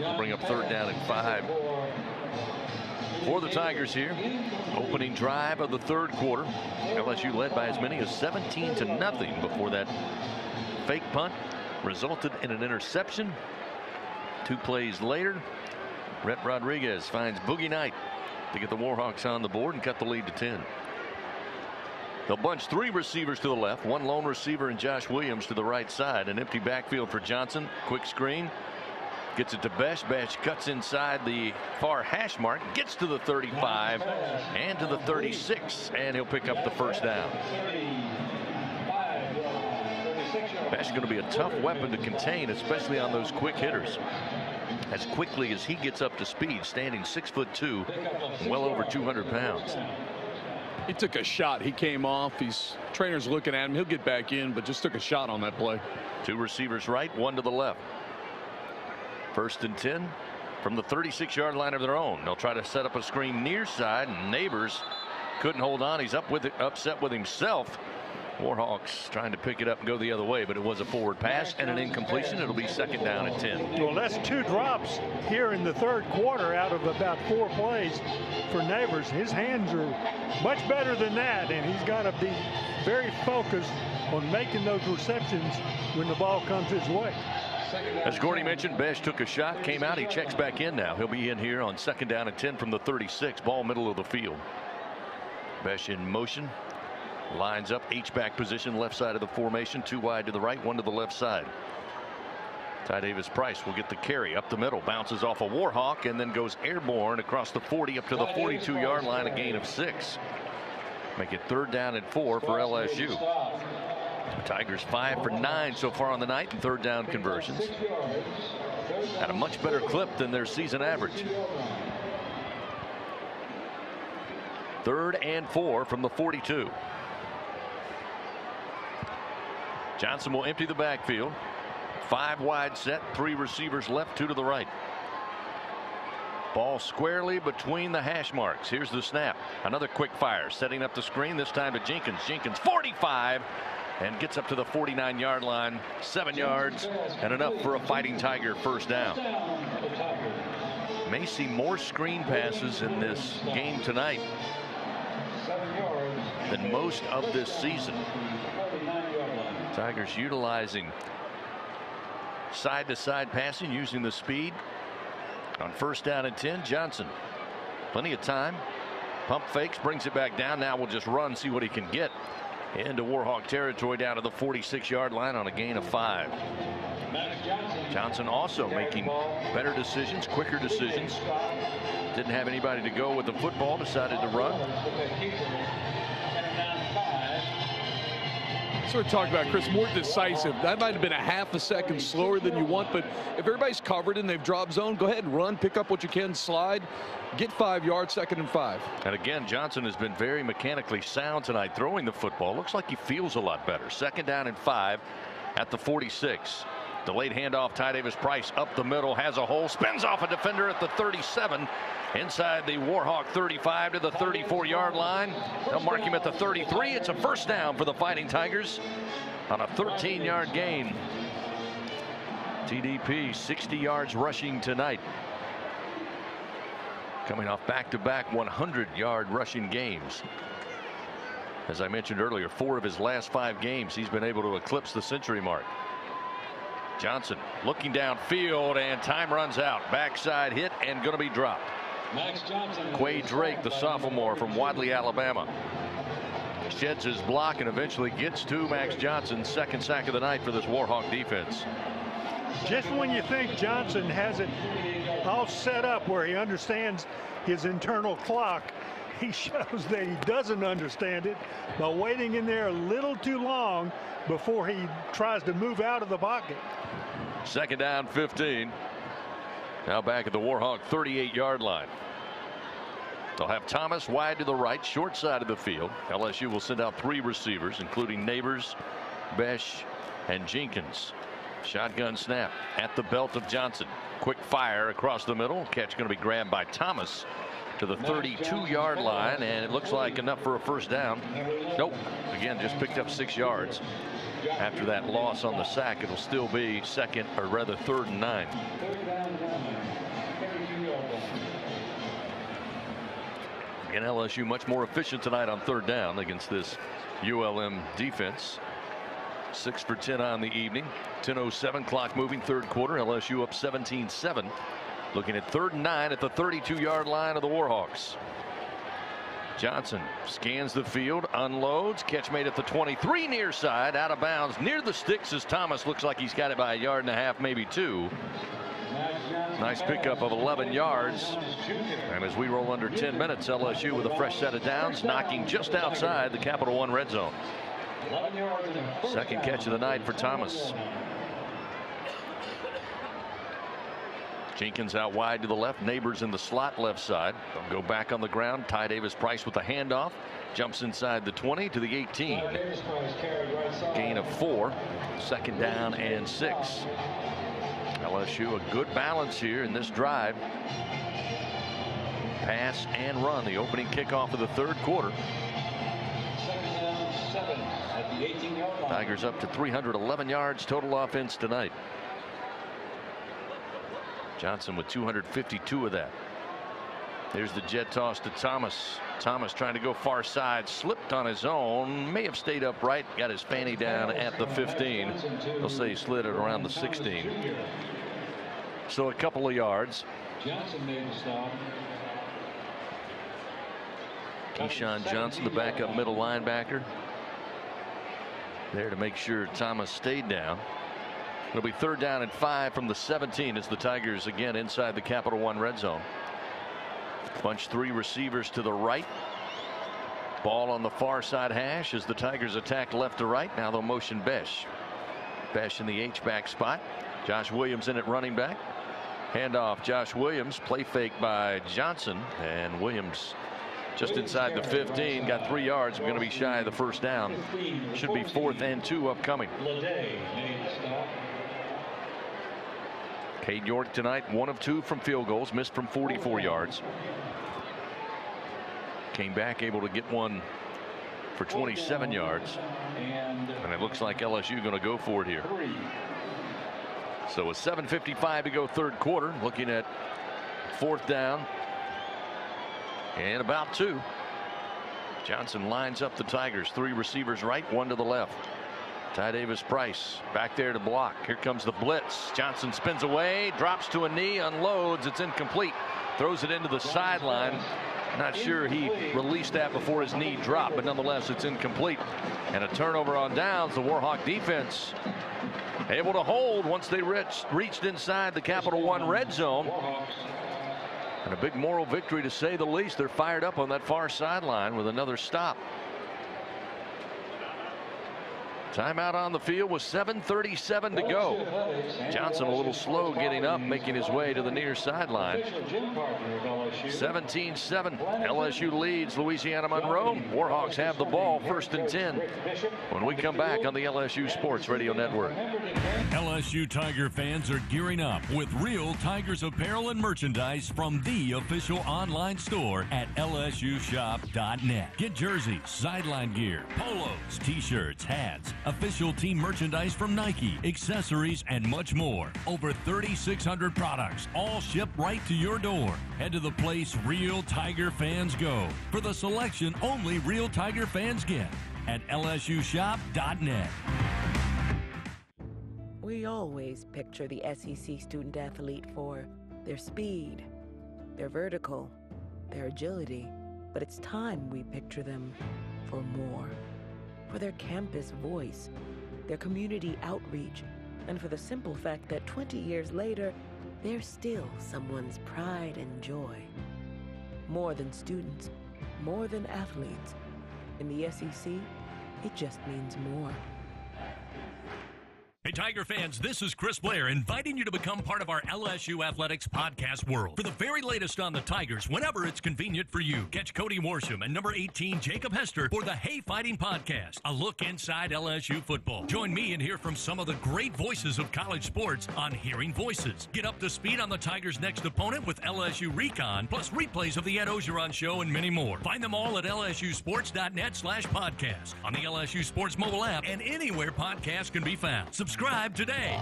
We'll bring up third down and five for the Tigers here. Opening drive of the third quarter. LSU led by as many as 17 to nothing before that fake punt resulted in an interception. Two plays later, Rhett Rodriguez finds Boogie Knight to get the Warhawks on the board and cut the lead to 10. They'll bunch three receivers to the left, one lone receiver and Josh Williams to the right side. An empty backfield for Johnson. Quick screen. Gets it to Bech. Bech cuts inside the far hash mark, gets to the 35 and to the 36, and he'll pick up the first down. Bech going to be a tough weapon to contain, especially on those quick hitters. As quickly as he gets up to speed, standing six foot two, well over 200 pounds. He took a shot. He came off. He's trainer's looking at him. He'll get back in, but just took a shot on that play. Two receivers right, one to the left. First and 10 from the 36 yard line of their own. They'll try to set up a screen near side. And Nabers couldn't hold on. He's up with it, upset with himself. Warhawks trying to pick it up and go the other way, but it was a forward pass and an incompletion. It'll be second down and 10. Well, that's two drops here in the third quarter out of about four plays for Nabers. His hands are much better than that, and he's got to be very focused on making those receptions when the ball comes his way. As Gordy mentioned, Bech took a shot, came out. He checks back in now. He'll be in here on second down and 10 from the 36, ball middle of the field. Bech in motion, lines up H-back position left side of the formation two wide to the right one to the left side. Ty Davis Price will get the carry up the middle bounces off a Warhawk and then goes airborne across the 40 up to the 42 yard line a gain of six. Make it third down and four for LSU. Tigers five for nine so far on the night in third down conversions. At a much better clip than their season average. Third and four from the 42. Johnson will empty the backfield. Five wide set, three receivers left, two to the right. Ball squarely between the hash marks. Here's the snap. Another quick fire, setting up the screen, this time to Jenkins. Jenkins 45 and gets up to the 49 yard line. Seven yards and enough for a Fighting Tiger first down. May see more screen passes in this game tonight than most of this season. Tigers utilizing side to side passing using the speed. On first down and 10 Johnson plenty of time. Pump fakes brings it back down. Now we'll just run see what he can get into Warhawk territory down to the 46 yard line on a gain of five. Johnson also making better decisions quicker decisions. Didn't have anybody to go with the football decided to run sort of talked about Chris more decisive. That might have been a half a second slower than you want, but if everybody's covered and they've dropped zone, go ahead and run, pick up what you can, slide, get five yards, second and five. And again, Johnson has been very mechanically sound tonight throwing the football. Looks like he feels a lot better. Second down and five at the 46. Delayed handoff, Ty Davis Price up the middle, has a hole, spins off a defender at the 37. Inside the Warhawk 35 to the 34 yard line. They'll mark him at the 33. It's a first down for the Fighting Tigers on a 13 yard gain. TDP 60 yards rushing tonight. Coming off back to back 100 yard rushing games. As I mentioned earlier, four of his last five games, he's been able to eclipse the century mark. Johnson looking downfield and time runs out. Backside hit and going to be dropped. Quay Drake, the sophomore from Wadley, Alabama. Sheds his block and eventually gets to Max Johnson. Second sack of the night for this Warhawk defense. Just when you think Johnson has it all set up where he understands his internal clock, he shows that he doesn't understand it by waiting in there a little too long before he tries to move out of the pocket. Second down 15. Now back at the Warhawk 38 yard line. They'll have Thomas wide to the right, short side of the field. LSU will send out three receivers, including Nabers, Bech, and Jenkins. Shotgun snap at the belt of Johnson. Quick fire across the middle. Catch going to be grabbed by Thomas to the 32 yard line, and it looks like enough for a first down. Nope. Again, just picked up six yards. After that loss on the sack, it'll still be second, or rather third and nine. Again, LSU much more efficient tonight on third down against this ULM defense. Six for 10 on the evening. 10.07 clock moving third quarter. LSU up 17 7. Looking at third and nine at the 32 yard line of the Warhawks. Johnson scans the field, unloads, catch made at the 23 near side, out of bounds near the sticks as Thomas looks like he's got it by a yard and a half, maybe two. Nice pickup of 11 yards. And as we roll under 10 minutes, LSU with a fresh set of downs, knocking just outside the Capital One red zone. Second catch of the night for Thomas. Jenkins out wide to the left. Nabers in the slot left side. They'll go back on the ground. Ty Davis Price with the handoff. Jumps inside the 20 to the 18. Gain of four. Second down and six. LSU a good balance here in this drive. Pass and run. The opening kickoff of the third quarter. Tigers up to 311 yards total offense tonight. Johnson with 252 of that. There's the jet toss to Thomas. Thomas trying to go far side, slipped on his own, may have stayed upright, got his fanny down at the 15. They'll say he slid it around the 16. So a couple of yards. Johnson made the stop. Keyshawn Johnson, the backup middle linebacker. There to make sure Thomas stayed down. It'll be third down and five from the 17 as the Tigers again inside the Capital One red zone. Bunch three receivers to the right. Ball on the far side hash as the Tigers attack left to right. Now they'll motion Bech. Bech in the H-back spot. Josh Williams in at running back. Handoff Josh Williams. Play fake by Johnson. And Williams just inside the 15. Got three yards. We're going to be shy of the first down. Should be fourth and two upcoming. Cade York tonight, one of two from field goals, missed from 44 yards. Came back able to get one for 27 yards. And it looks like LSU going to go for it here. So a 7.55 to go third quarter. Looking at fourth down and about two. Johnson lines up the Tigers. Three receivers right, one to the left. Ty Davis Price back there to block. Here comes the blitz. Johnson spins away, drops to a knee, unloads. It's incomplete. Throws it into the sideline. Not sure he released that before his knee dropped, but nonetheless, it's incomplete. And a turnover on downs. The Warhawk defense able to hold once they reached, reached inside the Capital One red zone. And a big moral victory to say the least. They're fired up on that far sideline with another stop. Timeout on the field with 7.37 to go. Johnson a little slow getting up, making his way to the near sideline. 17-7. LSU leads Louisiana Monroe. Warhawks have the ball first and 10 when we come back on the LSU Sports Radio Network. LSU Tiger fans are gearing up with real Tigers apparel and merchandise from the official online store at lsushop.net. Get jerseys, sideline gear, polos, t-shirts, hats, official team merchandise from Nike, accessories, and much more. Over 3,600 products, all shipped right to your door. Head to the place real Tiger fans go for the selection only real Tiger fans get at lsushop.net. We always picture the SEC student athlete for their speed, their vertical, their agility, but it's time we picture them for more. For their campus voice, their community outreach, and for the simple fact that 20 years later, they're still someone's pride and joy. More than students, more than athletes. In the SEC, it just means more. Hey, Tiger fans, this is Chris Blair inviting you to become part of our LSU Athletics podcast world. For the very latest on the Tigers, whenever it's convenient for you, catch Cody Worsham and number 18, Jacob Hester, for the Hey Fighting Podcast, a look inside LSU football. Join me and hear from some of the great voices of college sports on Hearing Voices. Get up to speed on the Tigers' next opponent with LSU Recon, plus replays of the Ed Orgeron Show and many more. Find them all at lsusports.net slash podcast, on the LSU Sports mobile app, and anywhere podcasts can be found. Subscribe today.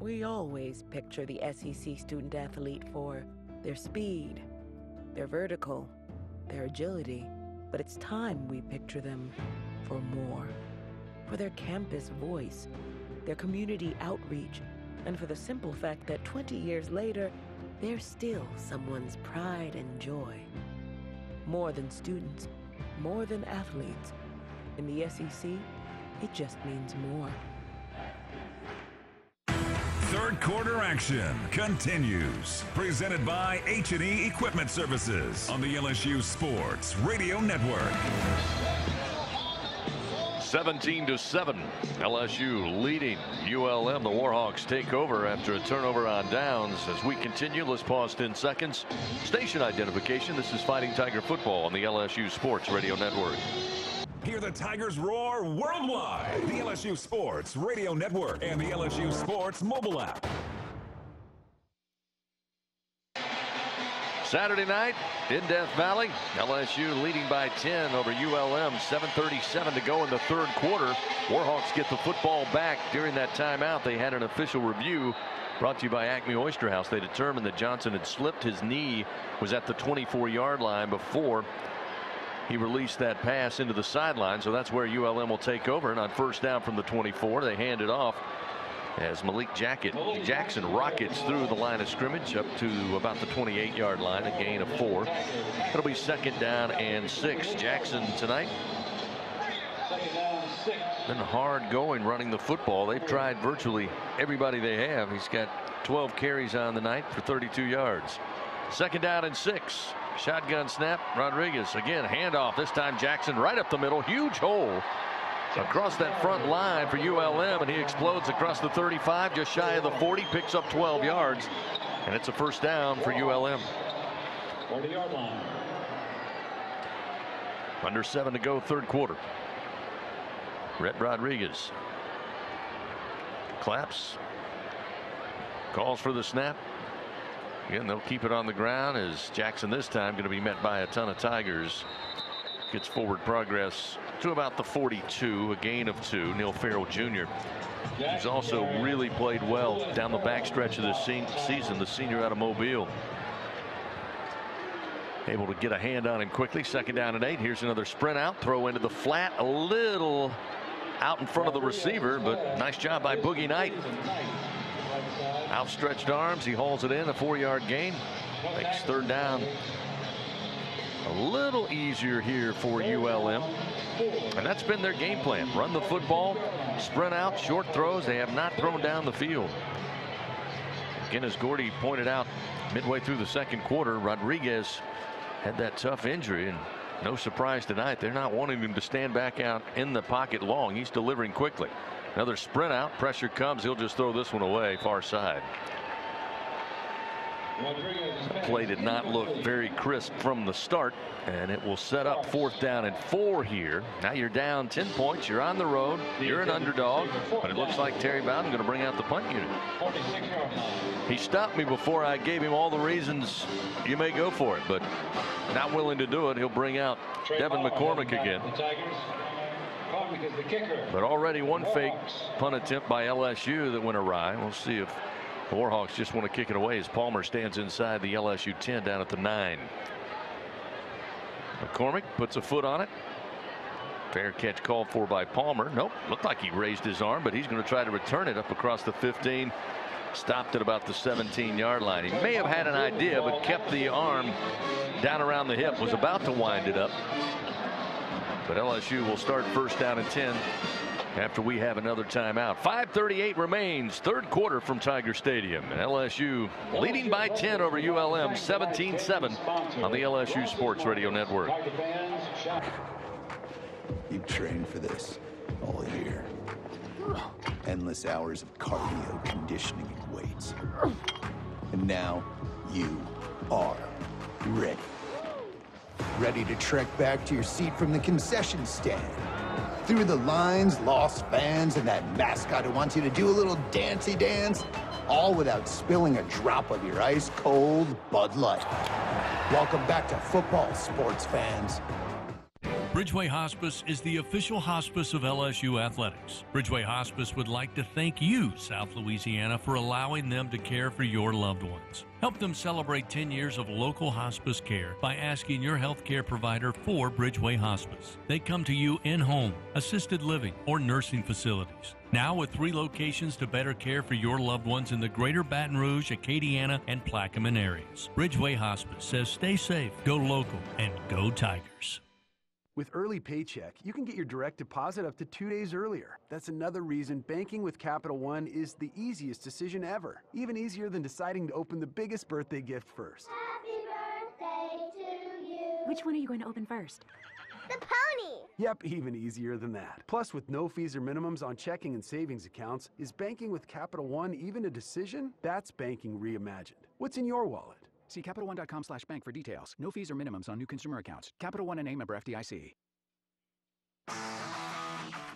We always picture the SEC student athlete for their speed, their vertical, their agility, but it's time we picture them for more. For their campus voice, their community outreach, and for the simple fact that 20 years later, they're still someone's pride and joy. More than students, more than athletes. In the SEC, it just means more. Third quarter action continues. Presented by H&E Equipment Services on the LSU Sports Radio Network. 17 to 7. LSU leading ULM. The Warhawks take over after a turnover on downs. As we continue, let's pause 10 seconds. Station identification. This is Fighting Tiger Football on the LSU Sports Radio Network. Hear the Tigers roar worldwide. The LSU Sports Radio Network and the LSU Sports mobile app. Saturday night in Death Valley. LSU leading by 10 over ULM. 7.37 to go in the third quarter. Warhawks get the football back during that timeout. They had an official review brought to you by Acme Oyster House. They determined that Johnson had slipped. His knee was at the 24 yard line before he released that pass into the sideline. So that's where ULM will take over. And on first down from the 24, they hand it off as Malik Jacket, Jackson rockets through the line of scrimmage up to about the 28 yard line, a gain of four. It'll be second down and six. Jackson tonight been hard going running the football. They've tried virtually everybody they have. He's got 12 carries on the night for 32 yards. Second down and six. Shotgun snap. Rodriguez again handoff. This time Jackson right up the middle. Huge hole across that front line for ULM and he explodes across the 35 just shy of the 40 picks up 12 yards and it's a first down for ULM. 40 yard line. Under seven to go third quarter. Rhett Rodriguez claps calls for the snap. Again they'll keep it on the ground as Jackson this time going to be met by a ton of Tigers. Gets forward progress to about the 42 a gain of two. Neil Farrell Jr. He's also really played well down the backstretch of this season the senior out of Mobile. Able to get a hand on him quickly second down and eight. Here's another sprint out throw into the flat a little out in front of the receiver but nice job by Boogie Knight. Outstretched arms he hauls it in a four yard gain. Makes third down a little easier here for ULM. And that's been their game plan. Run the football, sprint out, short throws. They have not thrown down the field. Again, as Gordy pointed out midway through the second quarter, Rodriguez had that tough injury. And no surprise tonight, they're not wanting him to stand back out in the pocket long. He's delivering quickly. Another sprint out. Pressure comes. He'll just throw this one away far side. Play did not look very crisp from the start, and it will set up fourth down and four here. Now you're down 10 points. You're on the road. You're an underdog, but it looks like Terry Bowden going to bring out the punt unit. He stopped me before I gave him all the reasons you may go for it, but not willing to do it. He'll bring out Devin McCormick again. But already one fake punt attempt by LSU that went awry. We'll see if the Warhawks just want to kick it away as Palmer stands inside the LSU 10 down at the 9. McCormick puts a foot on it. Fair catch called for by Palmer. Nope. Looked like he raised his arm, but he's going to try to return it up across the 15. Stopped at about the 17 yard line. He may have had an idea, but kept the arm down around the hip. Was about to wind it up. But LSU will start first down and 10 after we have another timeout. 5.38 remains, third quarter from Tiger Stadium. And LSU leading by 10 over ULM, 17-7 on the LSU Sports Radio Network. You trained for this all year. endless hours of cardio, conditioning, and weights. And now, you are ready. Ready to trek back to your seat from the concession stand. Through the lines, lost fans, and that mascot who wants you to do a little dancey dance, all without spilling a drop of your ice cold Bud Light. Welcome back to football, sports fans. Bridgeway Hospice is the official hospice of LSU Athletics. Bridgeway Hospice would like to thank you, South Louisiana, for allowing them to care for your loved ones. Help them celebrate 10 years of local hospice care by asking your healthcare provider for Bridgeway Hospice. They come to you in home, assisted living, or nursing facilities. Now with three locations to better care for your loved ones in the greater Baton Rouge, Acadiana, and Plaquemine areas. Bridgeway Hospice says stay safe, go local, and go Tigers. With Early Paycheck, you can get your direct deposit up to two days earlier. That's another reason banking with Capital One is the easiest decision ever. Even easier than deciding to open the biggest birthday gift first. Happy birthday to you. Which one are you going to open first? The pony! Yep, even easier than that. Plus, with no fees or minimums on checking and savings accounts, is banking with Capital One even a decision? That's banking reimagined. What's in your wallet? See CapitalOne.com slash bank for details. No fees or minimums on new consumer accounts. Capital One and a member FDIC.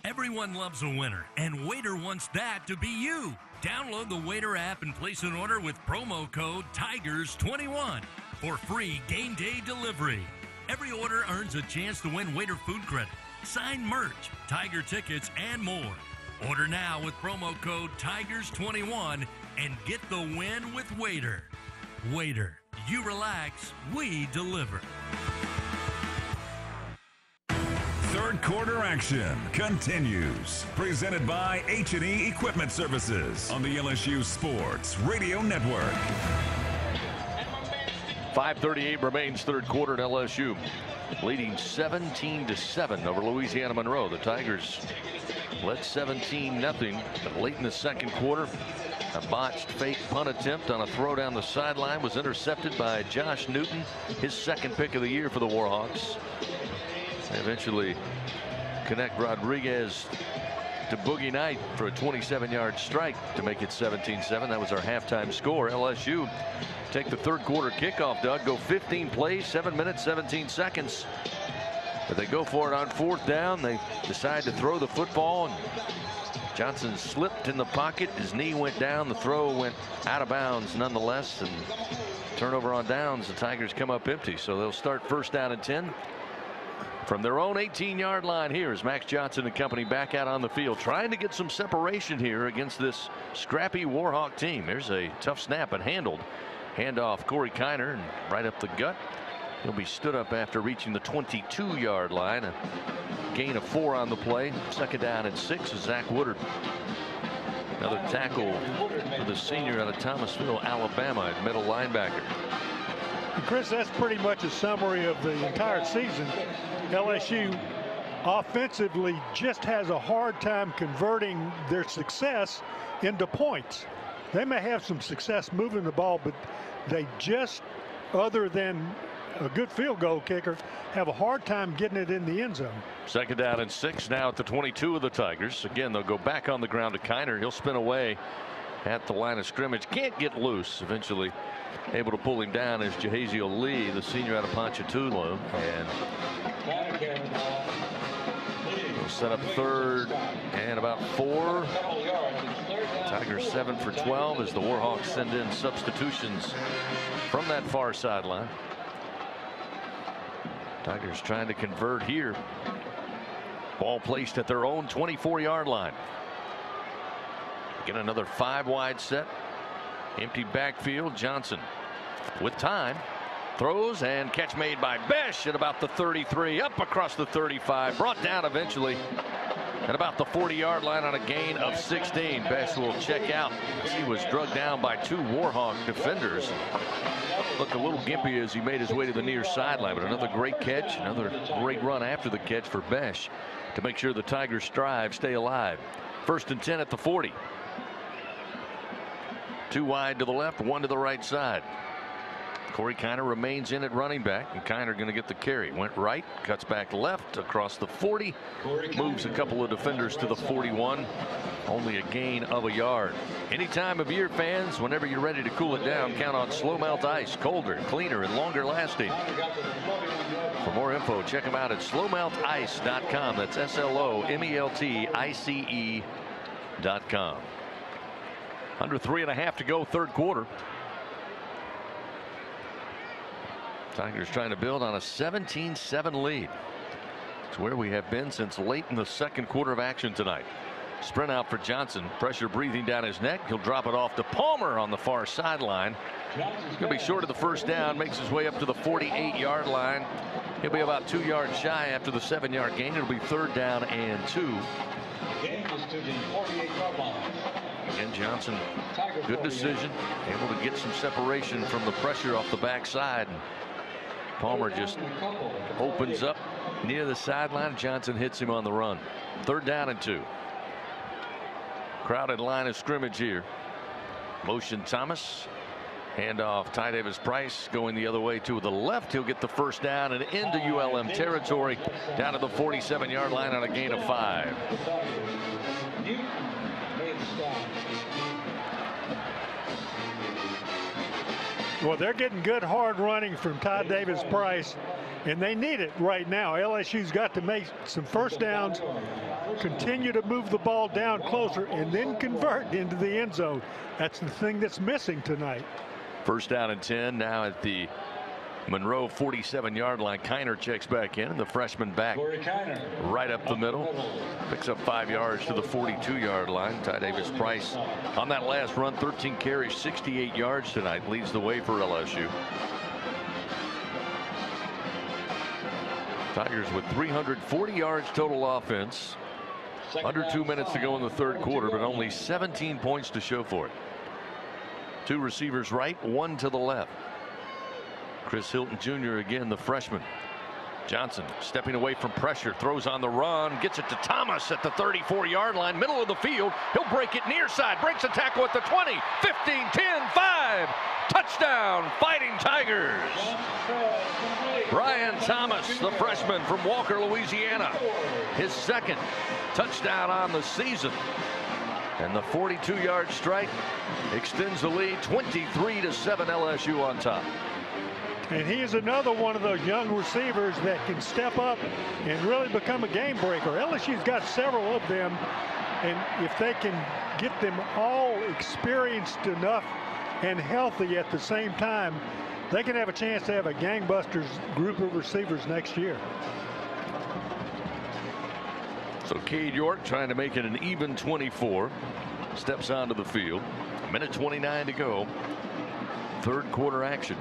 Everyone loves a winner, and Waitr wants that to be you. Download the Waitr app and place an order with promo code TIGERS21 for free game day delivery. Every order earns a chance to win Waitr food credit, signed merch, Tiger tickets, and more. Order now with promo code TIGERS21 and get the win with Waitr. Waitr, you relax, we deliver. Third quarter action continues. Presented by H&E Equipment Services on the LSU Sports Radio Network. 538 remains third quarter at LSU leading 17 to 7 over Louisiana Monroe. The Tigers led 17 nothing, but late in the second quarter a botched fake punt attempt on a throw down the sideline was intercepted by Josh Newton, his second pick of the year for the Warhawks. They eventually connect Rodriguez to Boogie Knight for a 27 yard strike to make it 17 7. That was our halftime score. LSU take the third quarter kickoff, Doug. Go 15 plays, 7 minutes, 17 seconds. But they go for it on fourth down. They decide to throw the football and Johnson slipped in the pocket. His knee went down. The throw went out of bounds nonetheless. And turnover on downs. The Tigers come up empty. So they'll start first down and 10. From their own 18 yard line here is Max Johnson and company back out on the field trying to get some separation here against this scrappy Warhawk team. There's a tough snap and handled. Handoff Corey Kiner and right up the gut. He'll be stood up after reaching the 22 yard line. A gain of four on the play. Second down and six is Zach Woodard. Another tackle for the senior out of Thomasville, Alabama at middle linebacker. Chris, that's pretty much a summary of the entire season. LSU offensively just has a hard time converting their success into points. They may have some success moving the ball, but they just, other than a good field goal kicker, have a hard time getting it in the end zone. Second down and six now at the 22 of the Tigers. Again, they'll go back on the ground to Kiner. He'll spin away at the line of scrimmage. Can't get loose. Eventually able to pull him down is Jahaziel Lee, the senior out of Ponchatoula. And we'll set up third and about four. Tigers seven for 12 as the Warhawks send in substitutions from that far sideline. Tigers trying to convert here. Ball placed at their own 24 yard line. Get another five wide set. Empty backfield. Johnson with time. Throws and catch made by Bech at about the 33. Up across the 35. Brought down eventually at about the 40 yard line on a gain of 16. Bech will check out as he was drugged down by two Warhawk defenders. Looked a little gimpy as he made his way to the near sideline, but another great catch, another great run after the catch for Bech to make sure the Tigers strive, stay alive. First and 10 at the 40. Two wide to the left, one to the right side. Corey Kiner remains in at running back, and Kiner going to get the carry. Went right, cuts back left across the 40, moves a couple of defenders to the 41. Only a gain of a yard. Any time of year, fans, whenever you're ready to cool it down, count on slow melt ice, colder, cleaner, and longer lasting. For more info, check them out at slowmeltice.com. That's S L O M E L T I C E.com. Under three and a half to go, third quarter. Tigers trying to build on a 17-7 lead. It's where we have been since late in the second quarter of action tonight. Sprint out for Johnson. Pressure breathing down his neck. He'll drop it off to Palmer on the far sideline. To be short of the first down. Makes his way up to the 48-yard line. He'll be about two yards shy after the seven-yard gain. It'll be third down and two. Game the 48-yard line. Again, Johnson, good decision. Able to get some separation from the pressure off the backside. Palmer just opens up near the sideline. Johnson hits him on the run. Third down and two. Crowded line of scrimmage here. Motion Thomas. Handoff Ty Davis Price going the other way to the left. He'll get the first down and into ULM territory down to the 47 yard line on a gain of five. Well, they're getting good hard running from Todd Davis Price, and they need it right now. LSU's got to make some first downs, continue to move the ball down closer, and then convert into the end zone. That's the thing that's missing tonight. First down and 10 now at the Monroe 47 yard line. Kiner checks back in and the freshman back right up the middle. Picks up five yards to the 42 yard line. Ty Davis Price on that last run 13 carries 68 yards tonight leads the way for LSU. Tigers with 340 yards total offense. Under two minutes to go in the third quarter but only 17 points to show for it. Two receivers right one to the left. Chris Hilton Jr. again, the freshman. Johnson stepping away from pressure, throws on the run, gets it to Thomas at the 34 yard line, middle of the field. He'll break it near side, breaks a tackle at the 20, 15, 10, 5. Touchdown, Fighting Tigers. Brian Thomas, the freshman from Walker, Louisiana. His second touchdown on the season. And the 42 yard strike extends the lead 23 to 7 LSU on top. And he is another one of those young receivers that can step up and really become a game breaker. LSU's got several of them, and if they can get them all experienced enough and healthy at the same time, they can have a chance to have a gangbusters group of receivers next year. So Cade York trying to make it an even 24. Steps onto the field. A minute 29 to go. Third quarter action.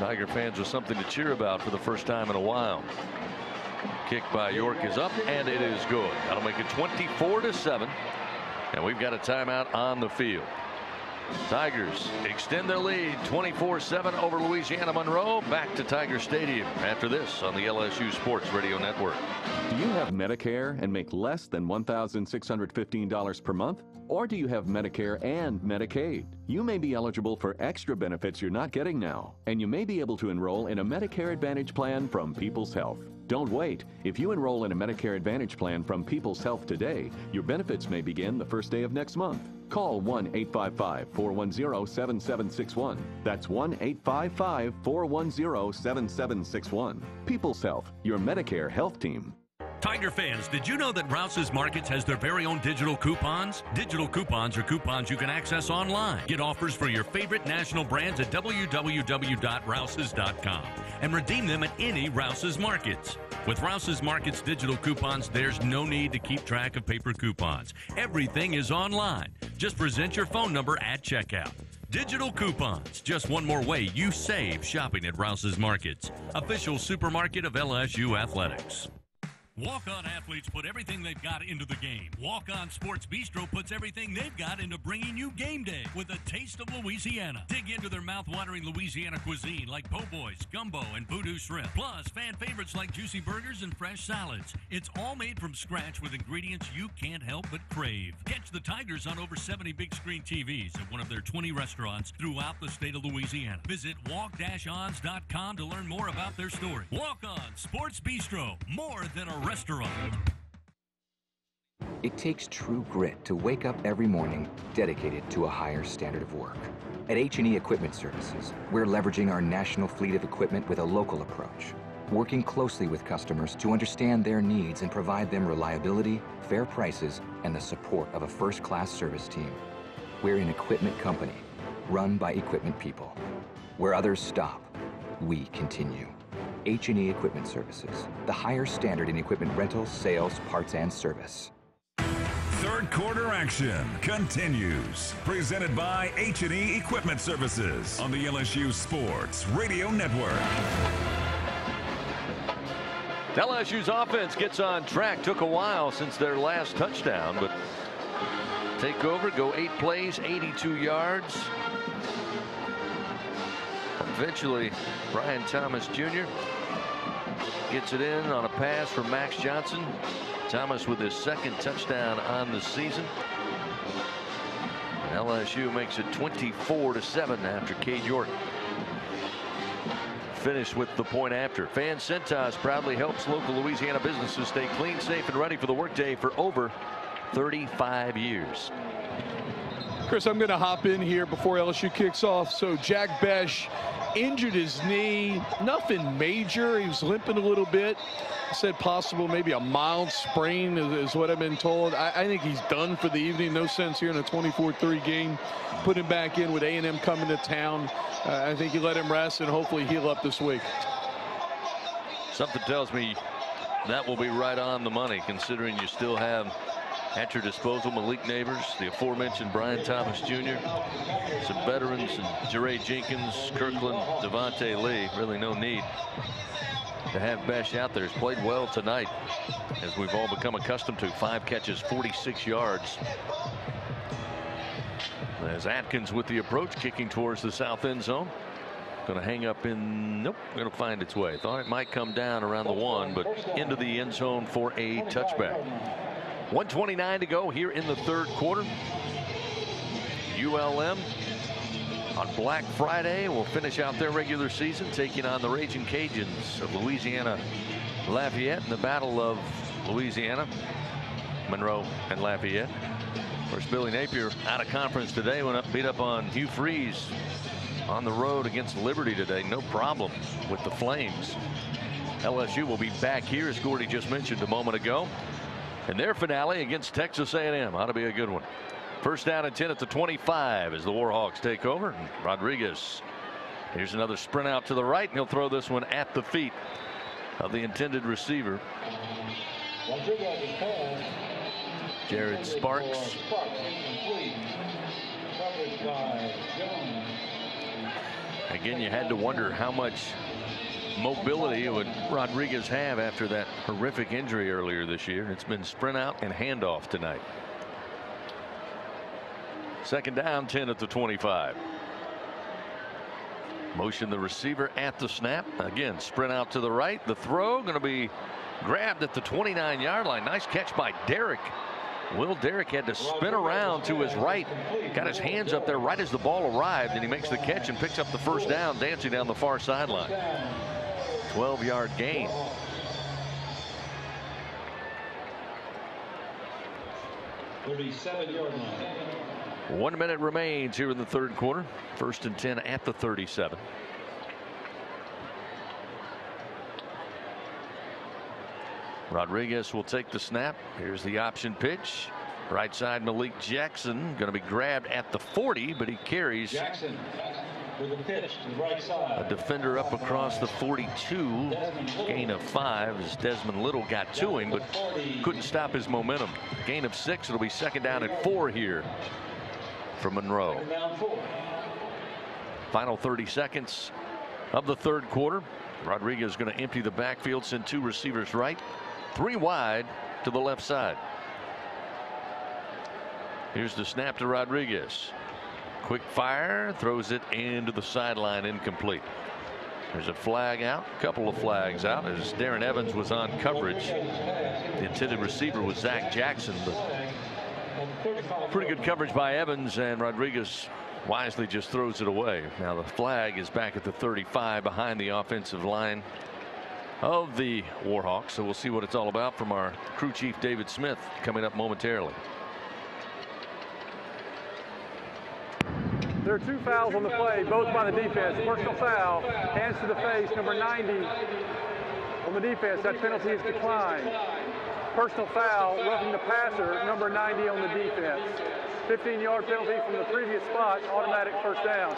Tiger fans with something to cheer about for the first time in a while. Kick by York is up and it is good. That'll make it 24 to 7. And we've got a timeout on the field. Tigers extend their lead 24-7 over Louisiana Monroe. Back to Tiger Stadium after this on the LSU Sports Radio Network. Do you have Medicare and make less than $1,615 per month? Or do you have Medicare and Medicaid? You may be eligible for extra benefits you're not getting now, and you may be able to enroll in a Medicare Advantage plan from People's Health. Don't wait. If you enroll in a Medicare Advantage plan from People's Health today, your benefits may begin the first day of next month. Call 1 855 410 7761. That's 1 855 410 7761. People's Health, your Medicare health team. Tiger fans, did you know that Rouse's Markets has their very own digital coupons? Digital coupons are coupons you can access online. Get offers for your favorite national brands at www.rouses.com and redeem them at any Rouse's Markets. With Rouse's Markets digital coupons, there's no need to keep track of paper coupons. Everything is online. Just present your phone number at checkout. Digital coupons, just one more way you save shopping at Rouse's Markets, official supermarket of LSU Athletics. Walk On athletes put everything they've got into the game. Walk On Sports Bistro puts everything they've got into bringing you game day with a taste of Louisiana. Dig into their mouth-watering Louisiana cuisine like po' boys, gumbo, and voodoo shrimp. Plus, fan favorites like juicy burgers and fresh salads. It's all made from scratch with ingredients you can't help but crave. Catch the Tigers on over 70 big screen TVs at one of their 20 restaurants throughout the state of Louisiana. Visit walk-ons.com to learn more about their story. Walk On Sports Bistro, more than a restaurant. It takes true grit to wake up every morning dedicated to a higher standard of work. At H&E Equipment Services, we're leveraging our national fleet of equipment with a local approach, working closely with customers to understand their needs and provide them reliability, fair prices, and the support of a first-class service team. We're an equipment company, run by equipment people. Where others stop, we continue. H&E Equipment Services, the higher standard in equipment rentals, sales, parts, and service. Third quarter action continues. Presented by H&E Equipment Services on the LSU Sports Radio Network. LSU's offense gets on track. Took a while since their last touchdown, but take over, go eight plays, 82 yards. Eventually, Brian Thomas Jr. gets it in on a pass from Max Johnson. Thomas with his second touchdown on the season. And LSU makes it 24 to 7 after Cade York finished with the point after. Fan Cintas proudly helps local Louisiana businesses stay clean, safe, and ready for the workday for over 35 years. Chris, I'm going to hop in here before LSU kicks off. So Jack Bech injured his knee, nothing major. He was limping a little bit. Said possible maybe a mild sprain is, what I've been told. I, I, think he's done for the evening. No sense here in a 24-3 game. Put him back in with A&M coming to town. Uh, I think you let him rest and hopefully heal up this week. Something tells me that will be right on the money considering you still have at your disposal Malik Nabers, the aforementioned Brian Thomas Jr., some veterans, and Jaray Jenkins, Kirklin, Devonta Lee. Really no need to have Bech out there. He's played well tonight, as we've all become accustomed to. Five catches, 46 yards. As Atkins with the approach, kicking towards the south end zone. Going to hang up in, nope, going to find its way. Thought it might come down around the one, but into the end zone for a touchback. 129 to go here in the third quarter. ULM on Black Friday will finish out their regular season taking on the Raging Cajuns of Louisiana Lafayette in the Battle of Louisiana, Monroe and Lafayette. Of course, Billy Napier out of conference today went up beat up on Hugh Freeze on the road against Liberty today. No problem with the Flames. LSU will be back here, as Gordy just mentioned a moment ago. And their finale against Texas A&M ought to be a good one. First down and 10 at the 25 as the Warhawks take over. Rodriguez. Here's another sprint out to the right, and he'll throw this one at the feet of the intended receiver. Jared Sparks. Again, you had to wonder how much mobility would Rodriguez have after that horrific injury earlier this year. It's been sprint out and handoff tonight. Second down, 10 at the 25. Motion the receiver at the snap. Again, sprint out to the right. The throw going to be grabbed at the 29 yard line. Nice catch by Derrick. Will Derrick had to spin around to his right, got his hands up there right as the ball arrived, and he makes the catch and picks up the first down, dancing down the far sideline. 12 yard gain. Thirty-seven yard line. One minute remains here in the third quarter. First and 10 at the 37. Rodriguez will take the snap. Here's the option pitch. Right side Malik Jackson going to be grabbed at the 40, but he carries Jackson with a pitch to the right side. a defender up across the 42. Gain of five as Desmond Little got to him, but couldn't stop his momentum. Gain of six. It'll be second down at four here for Monroe. Final 30 seconds of the third quarter. Rodriguez going to empty the backfield, send two receivers right. Three wide to the left side. Here's the snap to Rodriguez. Quick fire, throws it into the sideline, incomplete. There's a flag out, a couple of flags out as Darren Evans was on coverage. The intended receiver was Zach Jackson, but pretty good coverage by Evans and Rodriguez wisely just throws it away. Now the flag is back at the 35 behind the offensive line of the Warhawks. So we'll see what it's all about from our crew chief David Smith coming up momentarily. There are two fouls on the play, both by the defense. Personal foul, hands to the face, number 90 on the defense. That penalty is declined. Personal foul, roughing the passer, number 90 on the defense. 15-yard penalty from the previous spot, automatic first down.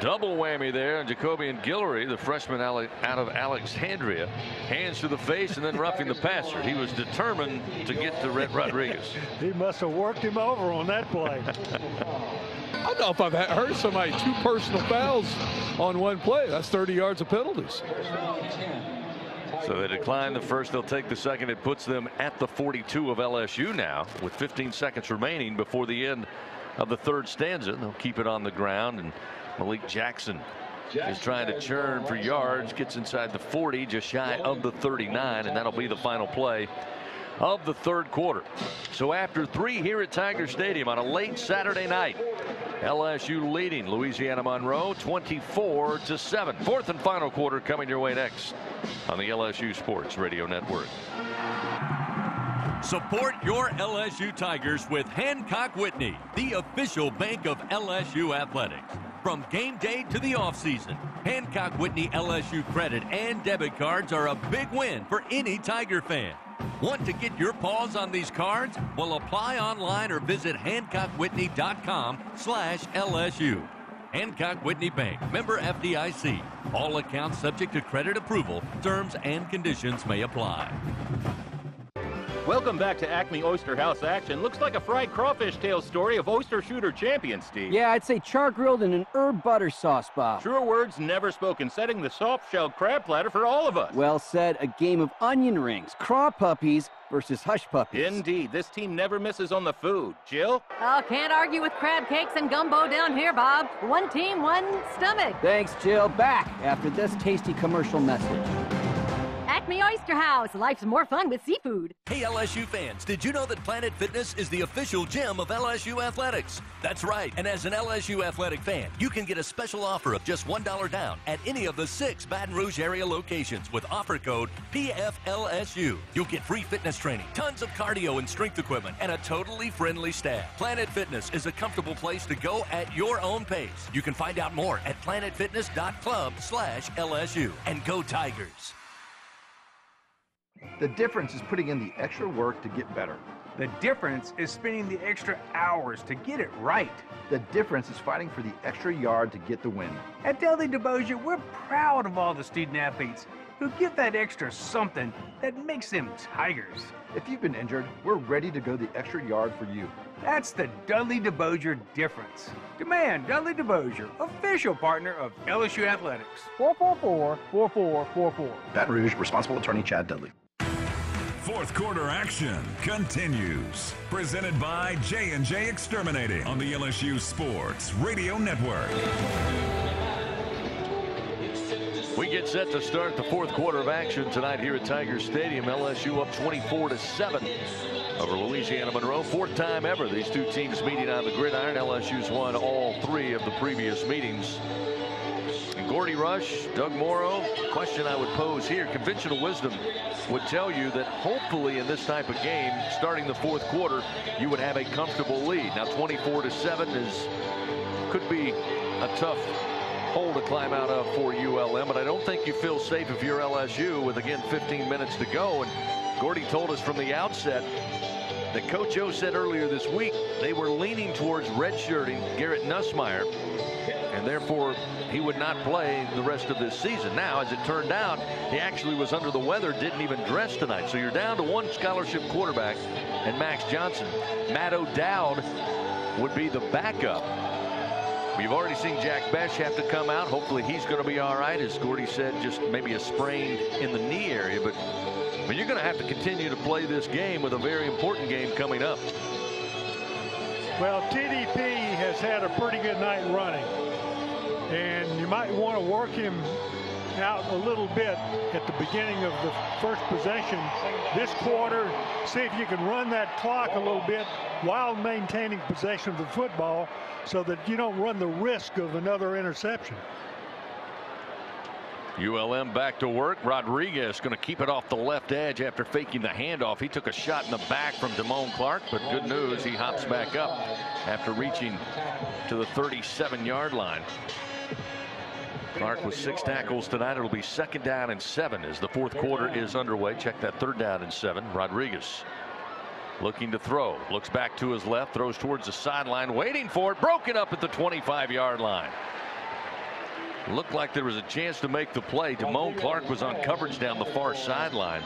Double whammy there, and Jacobian Guillory, the freshman out of Alexandria, hands to the face and then roughing the passer. He was determined to get to Rhett Rodriguez. he must have worked him over on that play. I don't know if I've heard somebody two personal fouls on one play. That's 30 yards of penalties. So they decline the first. They'll take the second. It puts them at the 42 of LSU now with 15 seconds remaining before the end of the third stanza. They'll keep it on the ground and Malik Jackson is trying to churn for yards gets inside the 40 just shy of the 39 and that'll be the final play of the third quarter. So after three here at Tiger Stadium on a late Saturday night LSU leading Louisiana Monroe 24 to 7. Fourth and final quarter coming your way next on the LSU Sports Radio Network. Support your LSU Tigers with Hancock Whitney, the official bank of LSU Athletics. From game day to the offseason, Hancock Whitney LSU credit and debit cards are a big win for any Tiger fan. Want to get your paws on these cards? Well, apply online or visit HancockWhitney.com slash LSU. Hancock Whitney Bank, member FDIC. All accounts subject to credit approval. Terms and conditions may apply. Welcome back to Acme Oyster House action. Looks like a fried crawfish tail story of oyster shooter champion, Steve. Yeah, I'd say char grilled in an herb butter sauce, Bob. Truer words never spoken, setting the soft shell crab platter for all of us. Well said. A game of onion rings, craw puppies versus hush puppies. Indeed, this team never misses on the food. Jill? Oh, can't argue with crab cakes and gumbo down here, Bob. One team, one stomach. Thanks, Jill. Back after this tasty commercial message. Acme Oyster House. Life's more fun with seafood. Hey, LSU fans, did you know that Planet Fitness is the official gym of LSU Athletics? That's right. And as an LSU athletic fan, you can get a special offer of just $1 down at any of the six Baton Rouge area locations with offer code PFLSU. You'll get free fitness training, tons of cardio and strength equipment, and a totally friendly staff. Planet Fitness is a comfortable place to go at your own pace. You can find out more at planetfitness.club slash LSU. And go Tigers. The difference is putting in the extra work to get better. The difference is spending the extra hours to get it right. The difference is fighting for the extra yard to get the win. At Dudley DeBosier, we're proud of all the student athletes who give that extra something that makes them Tigers. If you've been injured, we're ready to go the extra yard for you. That's the Dudley DeBosier difference. Demand Dudley DeBosier, official partner of LSU Athletics. 444-4444. Baton Rouge, responsible attorney Chad Dudley. Fourth quarter action continues. Presented by J&J Exterminating on the LSU Sports Radio Network. We get set to start the fourth quarter of action tonight here at Tiger Stadium. LSU up 24 to 7 over Louisiana Monroe. Fourth time ever these two teams meeting on the gridiron. LSU's won all three of the previous meetings. Gordy Rush, Doug Moreau, question I would pose here. Conventional wisdom would tell you that hopefully in this type of game, starting the fourth quarter, you would have a comfortable lead. Now 24 to 7 is could be a tough hole to climb out of for ULM, but I don't think you feel safe if you're LSU with again 15 minutes to go. And Gordy told us from the outset that Coach O said earlier this week they were leaning towards redshirting Garrett Nussmeier and therefore he would not play the rest of this season. Now, as it turned out, he actually was under the weather, didn't even dress tonight. So you're down to one scholarship quarterback and Max Johnson. Matt O'Dowd would be the backup. We've already seen Jack Bech have to come out. Hopefully he's going to be all right. As Gordy said, just maybe a sprain in the knee area. But, but you're going to have to continue to play this game with a very important game coming up. Well, TDP has had a pretty good night running. And you might want to work him out a little bit at the beginning of the first possession this quarter. See if you can run that clock a little bit while maintaining possession of the football so that you don't run the risk of another interception. ULM back to work. Rodriguez going to keep it off the left edge after faking the handoff. He took a shot in the back from Damone Clark, but good news, he hops back up after reaching to the 37 yard line. Clark with six tackles tonight. It'll be second down and seven as the fourth quarter is underway. Check that third down and seven. Rodriguez looking to throw. Looks back to his left. Throws towards the sideline. Waiting for it. Broken up at the 25 yard line. Looked like there was a chance to make the play. Damone Clark was on coverage down the far sideline.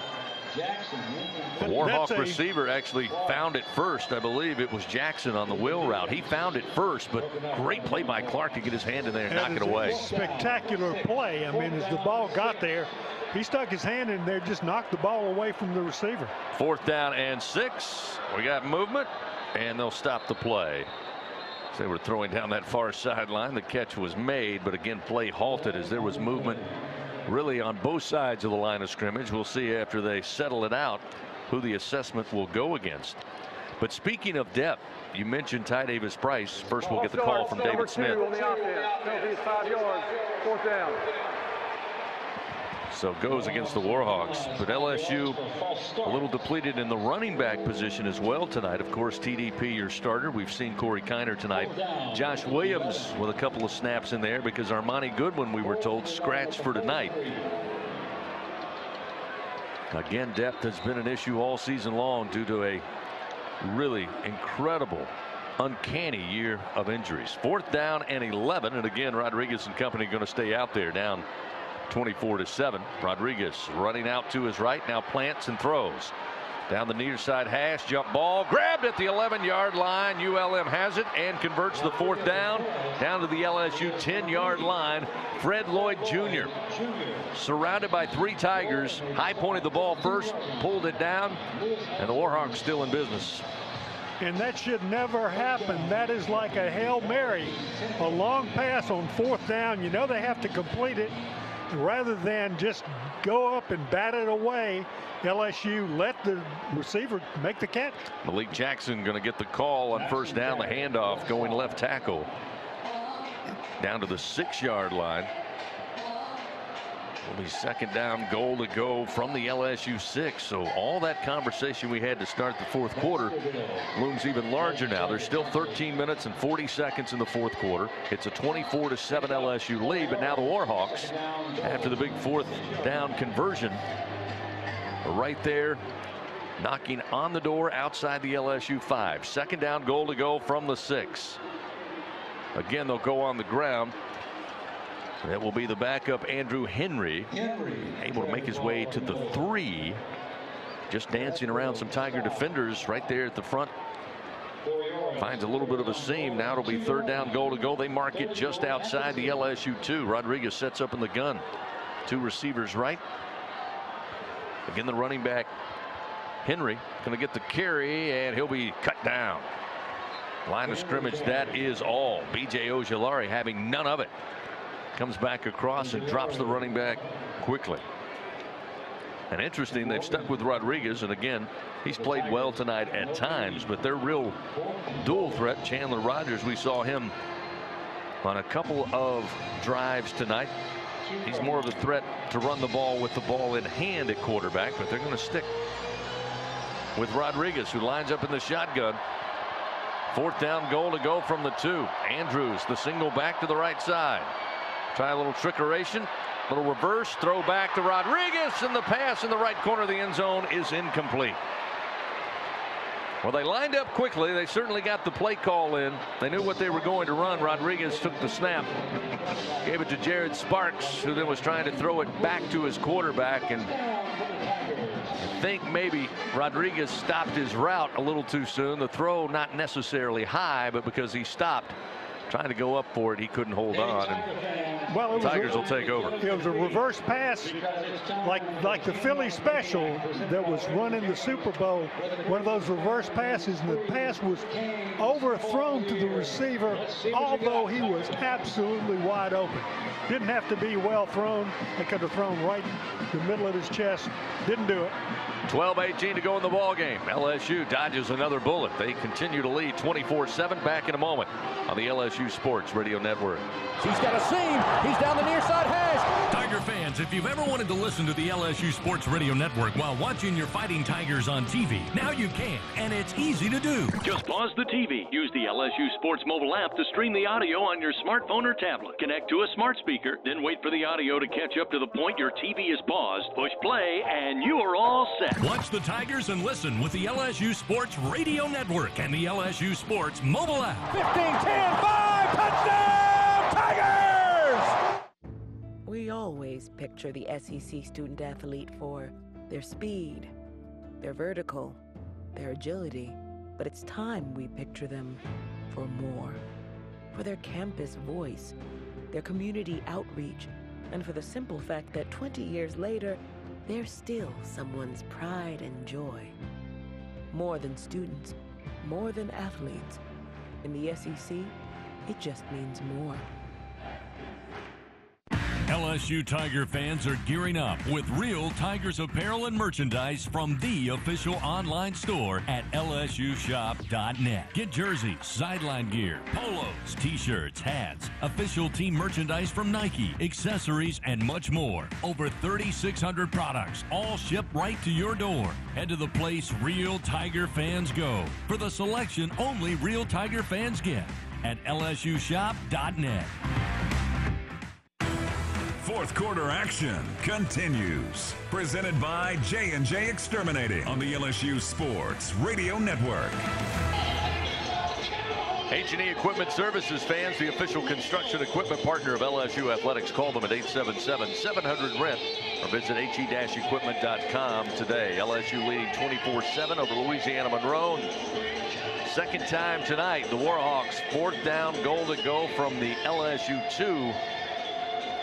The Warhawk receiver actually found it first. I believe it was Jackson on the wheel route. He found it first, but great play by Clark to get his hand in there and knock it away. Spectacular play. I mean, as the ball got there, he stuck his hand in there, just knocked the ball away from the receiver. Fourth down and six. We got movement, and they'll stop the play. They were throwing down that far sideline. The catch was made, but again, play halted as there was movement really on both sides of the line of scrimmage. We'll see after they settle it out who the assessment will go against. But speaking of depth, you mentioned Ty Davis Price. First, we'll get the call from David Smith. So goes against the Warhawks. But LSU a little depleted in the running back position as well tonight. Of course, TDP your starter. We've seen Corey Kiner tonight. Josh Williams with a couple of snaps in there because Armoni Goodwin, we were told, scratched for tonight. Again, depth has been an issue all season long due to a really incredible uncanny year of injuries. Fourth down and 11. And again, Rodriguez and company going to stay out there down 24 to 7. Rodriguez running out to his right now plants and throws down the near side hash jump ball grabbed at the 11 yard line. ULM has it and converts the fourth down down to the LSU 10 yard line. Fred Lloyd Jr. surrounded by three Tigers high pointed the ball first pulled it down and the Warhawks still in business. And that should never happen. That is like a Hail Mary. A long pass on fourth down. You know they have to complete it rather than just go up and bat it away, LSU let the receiver make the catch. Malik Jackson going to get the call on first down, the handoff going left tackle down to the six yard line. Will be second down goal to go from the LSU six. So all that conversation we had to start the fourth quarter looms even larger now. There's still 13 minutes and 40 seconds in the fourth quarter. It's a 24 to 7 LSU lead, but now the Warhawks, after the big fourth down conversion, right there knocking on the door outside the LSU five. Second down goal to go from the six. Again, they'll go on the ground. That will be the backup Andrew Henry, able to make his way to the three. Just dancing around some Tiger defenders right there at the front. Finds a little bit of a seam. Now it'll be third down goal to go. They mark it just outside the LSU two. Rodriguez sets up in the gun. Two receivers right. Again, the running back Henry going to get the carry and he'll be cut down. Line of scrimmage, that is all. BJ Ojulari having none of it comes back across and drops the running back quickly. And interesting, they've stuck with Rodriguez, and again, he's played well tonight at times, but their real dual threat, Chandler Rogers, we saw him on a couple of drives tonight. He's more of a threat to run the ball with the ball in hand at quarterback, but they're going to stick with Rodriguez, who lines up in the shotgun. Fourth down goal to go from the two. Andrews, the single back to the right side. Try a little trickeration. A little reverse throw back to Rodriguez and the pass in the right corner of the end zone is incomplete. Well, they lined up quickly. They certainly got the play call in. They knew what they were going to run. Rodriguez took the snap, gave it to Jared Sparks, who then was trying to throw it back to his quarterback. And I think maybe Rodriguez stopped his route a little too soon. The throw not necessarily high, but because he stopped trying to go up for it. He couldn't hold on. And well, it Tigers a, will take over. It was a reverse pass, like like the Philly special that was run in the Super Bowl. One of those reverse passes, and the pass was overthrown to the receiver, although he was absolutely wide open. Didn't have to be well thrown. They could have thrown right in the middle of his chest. Didn't do it. 12-18 to go in the ball game. LSU dodges another bullet. They continue to lead 24-7. Back in a moment on the LSU Sports Radio Network. He's got a seam. He's down the near side hash. Tiger fans, if you've ever wanted to listen to the LSU Sports Radio Network while watching your fighting Tigers on TV, now you can, and it's easy to do. Just pause the TV. Use the LSU Sports mobile app to stream the audio on your smartphone or tablet. Connect to a smart speaker, then wait for the audio to catch up to the point your TV is paused. Push play, and you are all set. Watch the Tigers and listen with the LSU Sports Radio Network and the LSU Sports mobile app. 15, 10, 5, touchdown, Tigers! We always picture the SEC student athlete for their speed, their vertical, their agility, but it's time we picture them for more. For their campus voice, their community outreach, and for the simple fact that 20 years later, they're still someone's pride and joy. More than students, more than athletes. In the SEC, it just means more. LSU Tiger fans are gearing up with real Tigers apparel and merchandise from the official online store at lsushop.net. Get jerseys, sideline gear, polos, t-shirts, hats, official team merchandise from Nike, accessories, and much more. Over 3,600 products, all shipped right to your door. Head to the place real Tiger fans go for the selection only real Tiger fans get at lsushop.net. Fourth quarter action continues. Presented by J&J Exterminating on the LSU Sports Radio Network. H&E Equipment Services fans, the official construction equipment partner of LSU Athletics. Call them at 877-700-RENT or visit he-equipment.com today. LSU leading 24-7 over Louisiana Monroe. Second time tonight, the Warhawks fourth down goal to go from the LSU 2.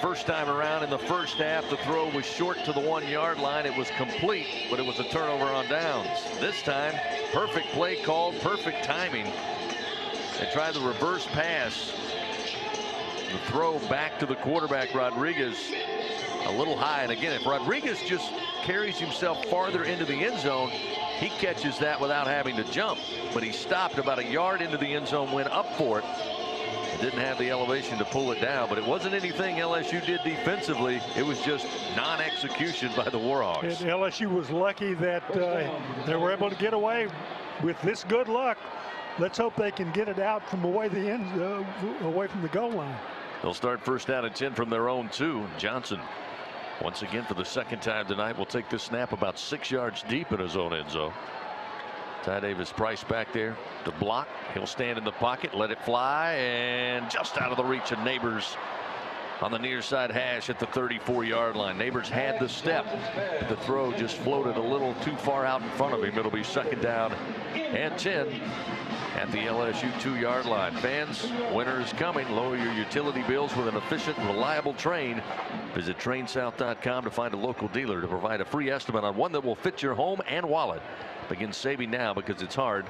First time around in the first half, the throw was short to the one yard line. It was complete, but it was a turnover on downs. This time, perfect play called, perfect timing. They tried the reverse pass. The throw back to the quarterback, Rodriguez, a little high. And again, if Rodriguez just carries himself farther into the end zone, he catches that without having to jump. But he stopped about a yard into the end zone, went up for it, didn't have the elevation to pull it down, but it wasn't anything LSU did defensively. It was just non-execution by the Warhawks. And LSU was lucky that uh, they were able to get away with this good luck. Let's hope they can get it out from away the end, uh, away from the goal line. They'll start first down and 10 from their own two. Johnson, once again for the second time tonight, will take this snap about six yards deep in his own end zone. Ty Davis Price back there to block. He'll stand in the pocket, let it fly, and just out of the reach of Nabers on the near side hash at the 34 yard line. Nabers had the step. but The throw just floated a little too far out in front of him. It'll be second down and 10 at the LSU two yard line. Fans, winter is coming. Lower your utility bills with an efficient, reliable Trane. Visit trainsouth.com to find a local dealer to provide a free estimate on one that will fit your home and wallet. Begin saving now because it's hard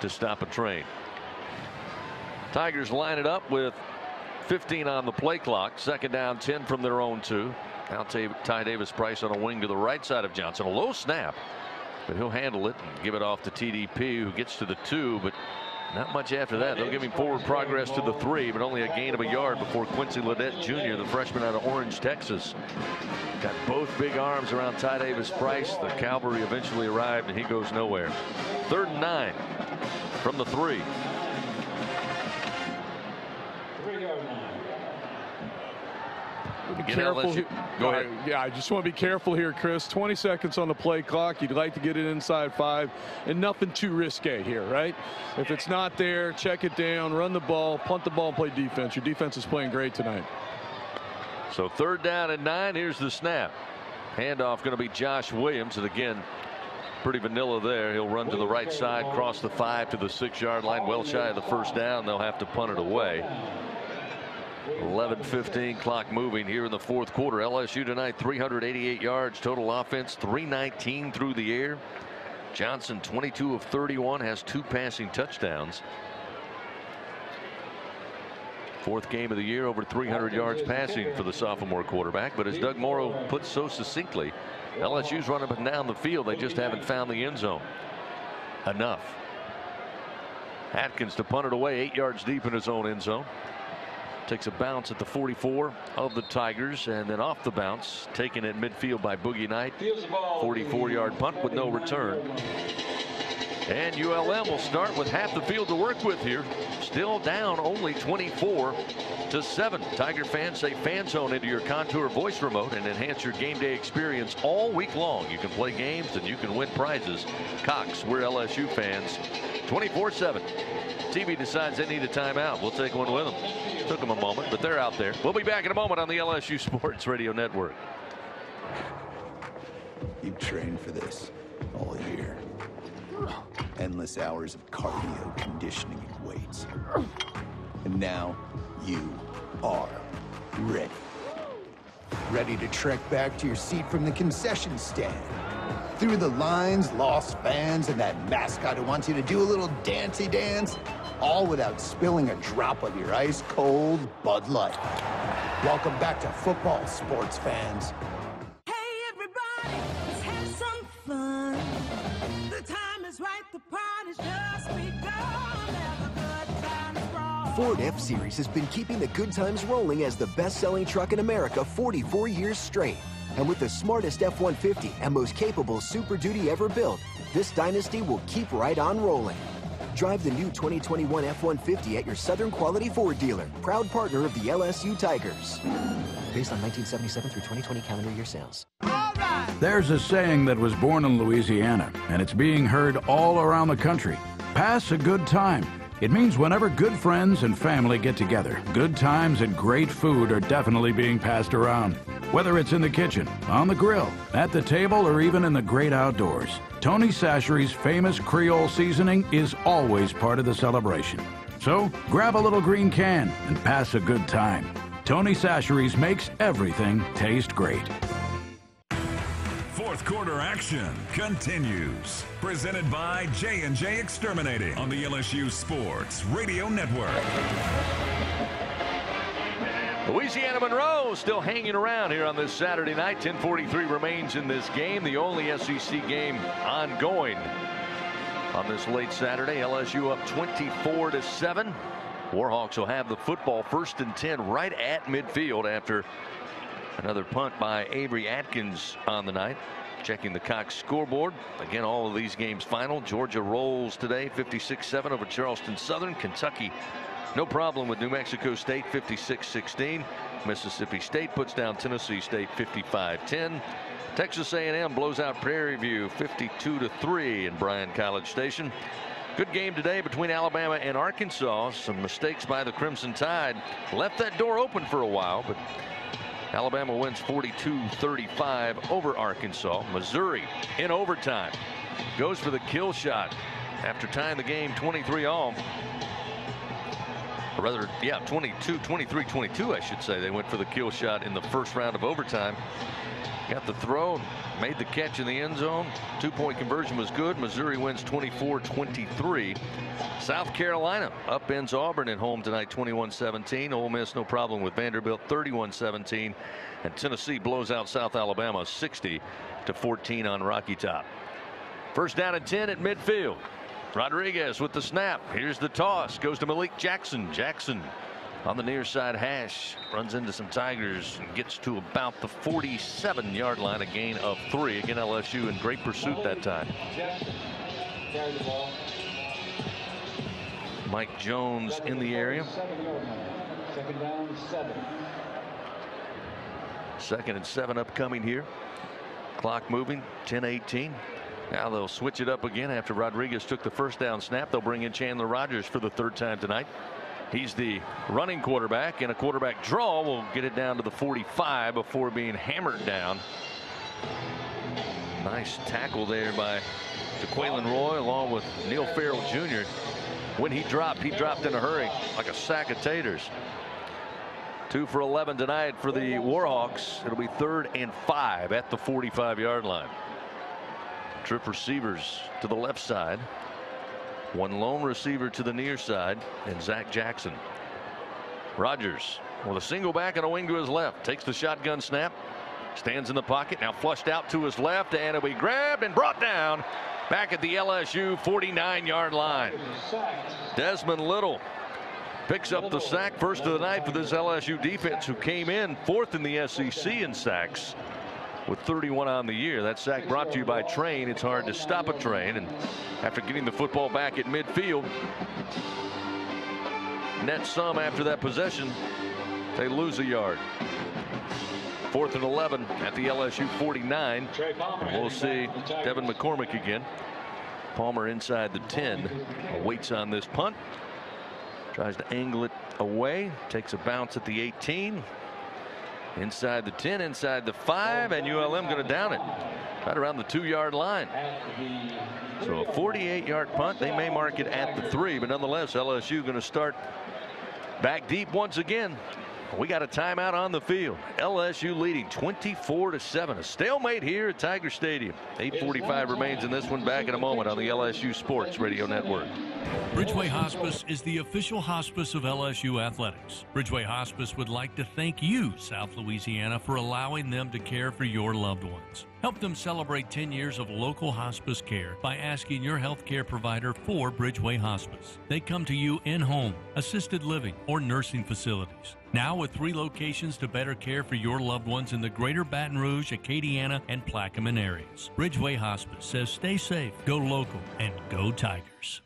to stop a Trane. Tigers line it up with 15 on the play clock. Second down, 10 from their own two. Now Ty Davis Price on a wing to the right side of Johnson. A low snap, but he'll handle it and give it off to TDP, who gets to the two, but not much after that. They'll give him forward progress to the three, but only a gain of a yard before Quincy Ledet Jr., the freshman out of Orange, Texas. Got both big arms around Ty Davis Price. The cavalry eventually arrived, and he goes nowhere. Third and nine from the three. Be careful. Go ahead. Yeah, I just want to be careful here, Chris. 20 seconds on the play clock. You'd like to get it inside five, and nothing too risque here, right? If it's not there, check it down, run the ball, punt the ball, and play defense. Your defense is playing great tonight. So third down and nine. Here's the snap. Handoff going to be Josh Williams, and again, pretty vanilla there. He'll run to the right side, cross the five to the six yard line, well shy of the first down. They'll have to punt it away. 11-15 clock moving here in the fourth quarter. LSU tonight 388 yards total offense 319 through the air. Johnson 22 of 31 has two passing touchdowns. Fourth game of the year over 300 yards passing for the sophomore quarterback but as Doug Moreau puts so succinctly LSU's running up and down the field they just haven't found the end zone enough. Atkins to punt it away eight yards deep in his own end zone. Takes a bounce at the 44 of the Tigers and then off the bounce taken at midfield by Boogie Knight. 44 yard punt with no return. And ULM will start with half the field to work with here. Still down only 24 to 7. Tiger fans say fan zone into your contour voice remote and enhance your game day experience all week long. You can play games and you can win prizes. Cox, we're LSU fans 24 7. TV decides they need a timeout. We'll take one with them. Took them a moment, but they're out there. We'll be back in a moment on the LSU Sports Radio Network. You've trained for this all year. Endless hours of cardio, conditioning, and weights. And now you are ready. Ready to trek back to your seat from the concession stand. Through the lines, lost fans, and that mascot who wants you to do a little dancey dance, all without spilling a drop of your ice cold Bud Light. Welcome back to football, sports fans. fun. Ford F-Series has been keeping the good times rolling as the best-selling truck in America 44 years straight. And with the smartest F-150 and most capable Super Duty ever built, this dynasty will keep right on rolling. Drive the new 2021 F-150 at your Southern Quality Ford dealer, proud partner of the LSU Tigers. Based on 1977 through 2020 calendar year sales. There's a saying that was born in Louisiana, and it's being heard all around the country. Pass a good time. It means whenever good friends and family get together, good times and great food are definitely being passed around. Whether it's in the kitchen, on the grill, at the table, or even in the great outdoors, Tony Chachere's famous Creole seasoning is always part of the celebration. So grab a little green can and pass a good time. Tony Chachere's makes everything taste great. Fourth quarter action continues. Presented by J&J Exterminating on the LSU Sports Radio Network. Louisiana Monroe still hanging around here on this Saturday night. 10:43 remains in this game, the only SEC game ongoing on this late Saturday. LSU up 24 to seven. Warhawks will have the football first and 10 right at midfield after another punt by Avery Atkins on the night. Checking the Cox scoreboard. Again, all of these games final. Georgia rolls today 56-7 over Charleston Southern. Kentucky no problem with New Mexico State 56-16. Mississippi State puts down Tennessee State 55-10. Texas A&M blows out Prairie View 52-3 in Bryan College Station. Good game today between Alabama and Arkansas. Some mistakes by the Crimson Tide left that door open for a while, but Alabama wins 42-35 over Arkansas. Missouri in overtime goes for the kill shot after tying the game 23 all. Or rather, yeah, 22, 23, 22, I should say. They went for the kill shot in the first round of overtime. Got the throw, made the catch in the end zone. Two point conversion was good. Missouri wins 24 23. South Carolina upends Auburn at home tonight 21 17. Ole Miss no problem with Vanderbilt 31 17. And Tennessee blows out South Alabama 60 to 14 on Rocky Top. First down and 10 at midfield. Rodriguez with the snap. Here's the toss. Goes to Malik Jackson. Jackson on the near side hash runs into some Tigers and gets to about the 47 yard line a gain of three again LSU in great pursuit that time. Mike Jones in the area. Second down, seven. Second and seven upcoming here. Clock moving 10 18. Now they'll switch it up again after Rodriguez took the first down snap. They'll bring in Chandler Rogers for the third time tonight. He's the running quarterback and a quarterback draw will get it down to the 45 before being hammered down. Nice tackle there by Jaquelin Roy along with Neil Farrell Jr. When he dropped, he dropped in a hurry like a sack of taters. Two for 11 tonight for the Warhawks. It'll be third and five at the 45 yard line. Trip receivers to the left side. One lone receiver to the near side and Zach Jackson. Rogers with a single back and a wing to his left takes the shotgun snap stands in the pocket now flushed out to his left and it'll be grabbed and brought down back at the LSU 49 yard line. Desmond Little picks up the sack first of the night for this LSU defense who came in fourth in the SEC in sacks with 31 on the year. That sack brought to you by Trane. It's hard to stop a Trane and after getting the football back at midfield net sum after that possession they lose a yard. Fourth and 11 at the LSU 49. And we'll see Devin McCormick again. Palmer inside the 10 waits on this punt. Tries to angle it away. Takes a bounce at the 18. Inside the 10, inside the 5, and ULM going to down it right around the two yard line. So a 48 yard punt. They may mark it at the 3, but nonetheless, LSU going to start back deep once again. We got a timeout on the field. LSU leading 24 to 7. A stalemate here at Tiger Stadium. 8:45 remains in this one. Back in a moment on the LSU Sports Radio Network. Bridgeway Hospice is the official hospice of LSU athletics. Bridgeway Hospice would like to thank you, South Louisiana, for allowing them to care for your loved ones. Help them celebrate 10 years of local hospice care by asking your healthcare provider for Bridgeway Hospice. They come to you in home, assisted living, or nursing facilities. Now with three locations to better care for your loved ones in the greater Baton Rouge, Acadiana, and Plaquemine areas. Bridgeway Hospice says stay safe, go local, and go Tigers.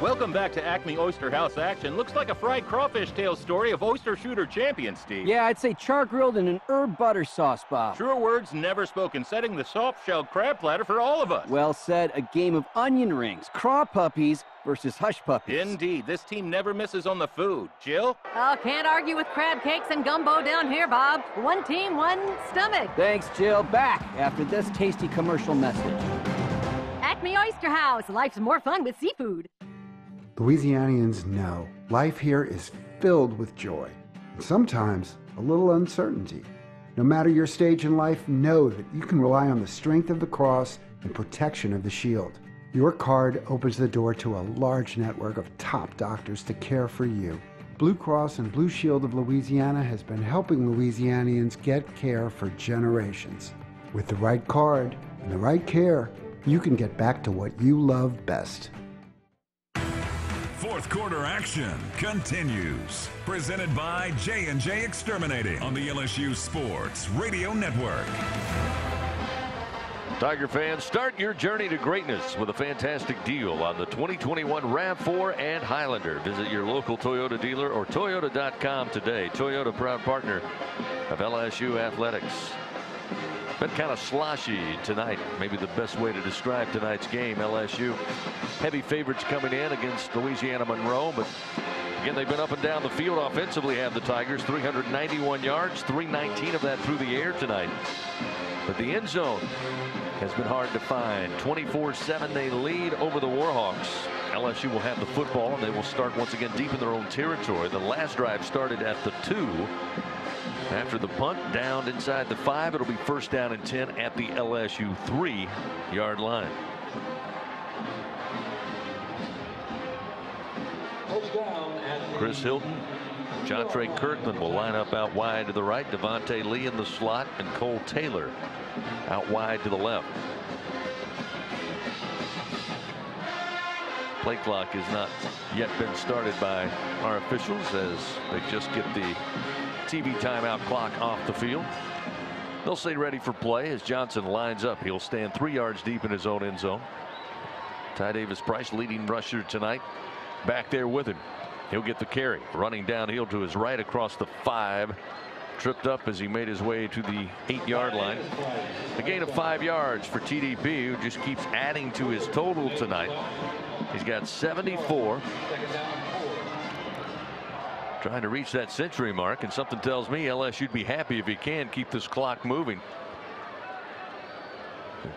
Welcome back to Acme Oyster House action. Looks like a fried crawfish tail story of oyster shooter champion, Steve. Yeah, I'd say char grilled in an herb butter sauce, Bob. Sure words never spoken, setting the soft shell crab platter for all of us. Well said. A game of onion rings, craw puppies versus hush puppies. Indeed, this team never misses on the food. Jill? Oh, can't argue with crab cakes and gumbo down here, Bob. One team, one stomach. Thanks, Jill. Back after this tasty commercial message. Acme Oyster House. Life's more fun with seafood. Louisianians know life here is filled with joy and sometimes a little uncertainty. No matter your stage in life, know that you can rely on the strength of the cross and protection of the shield. Your card opens the door to a large network of top doctors to care for you. Blue Cross and Blue Shield of Louisiana has been helping Louisianians get care for generations. With the right card and the right care, you can get back to what you love best. Fourth quarter action continues. Presented by J&J Exterminating on the LSU Sports Radio Network. Tiger fans, start your journey to greatness with a fantastic deal on the 2021 RAV4 and Highlander. Visit your local Toyota dealer or Toyota.com today. Toyota, proud partner of LSU Athletics. Been kind of sloshy tonight. Maybe the best way to describe tonight's game. LSU heavy favorites coming in against Louisiana Monroe, but again, they've been up and down the field offensively. Have the Tigers 391 yards, 319 of that through the air tonight. But the end zone has been hard to find. 24-7 they lead over the Warhawks. LSU will have the football and they will start once again deep in their own territory. The last drive started at the two. After the punt down inside the five, it'll be first down and 10 at the LSU three yard line. Chris Hilton, Jontre Kirklin will line up out wide to the right. Devonta Lee in the slot and Kole Taylor out wide to the left. Play clock has not yet been started by our officials as they just get the TV timeout clock off the field. They'll stay ready for play as Johnson lines up. He'll stand three yards deep in his own end zone. Ty Davis Price leading rusher tonight back there with him. He'll get the carry running downhill to his right across the five. Tripped up as he made his way to the eight yard line. A gain of five yards for TDP who just keeps adding to his total tonight. He's got 74. Trying to reach that century mark and something tells me LSU would be happy if he can keep this clock moving.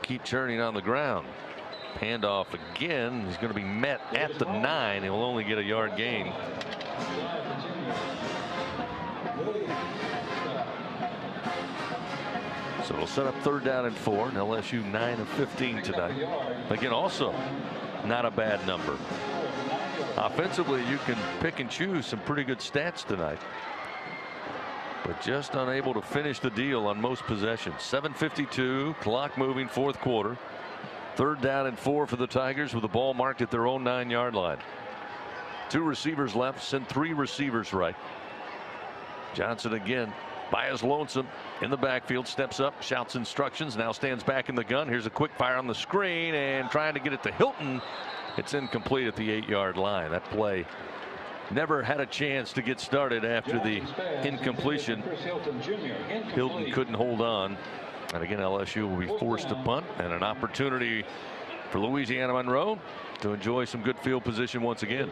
Keep turning on the ground. Handoff again. He's going to be met at the nine. He'll only get a yard gain. So it'll set up third down and four. And LSU 9 of 15 tonight. Again, also not a bad number. Offensively, you can pick and choose some pretty good stats tonight. But just unable to finish the deal on most possessions. 7.52, clock moving, fourth quarter. Third down and four for the Tigers with the ball marked at their own nine yard line. Two receivers left, send three receivers right. Johnson again by his lonesome in the backfield, steps up, shouts instructions, now stands back in the gun. Here's a quick fire on the screen and trying to get it to Hilton. It's incomplete at the eight yard line. That play never had a chance to get started after the incompletion. Hilton couldn't hold on. And again, LSU will be forced to punt and an opportunity for Louisiana Monroe to enjoy some good field position once again.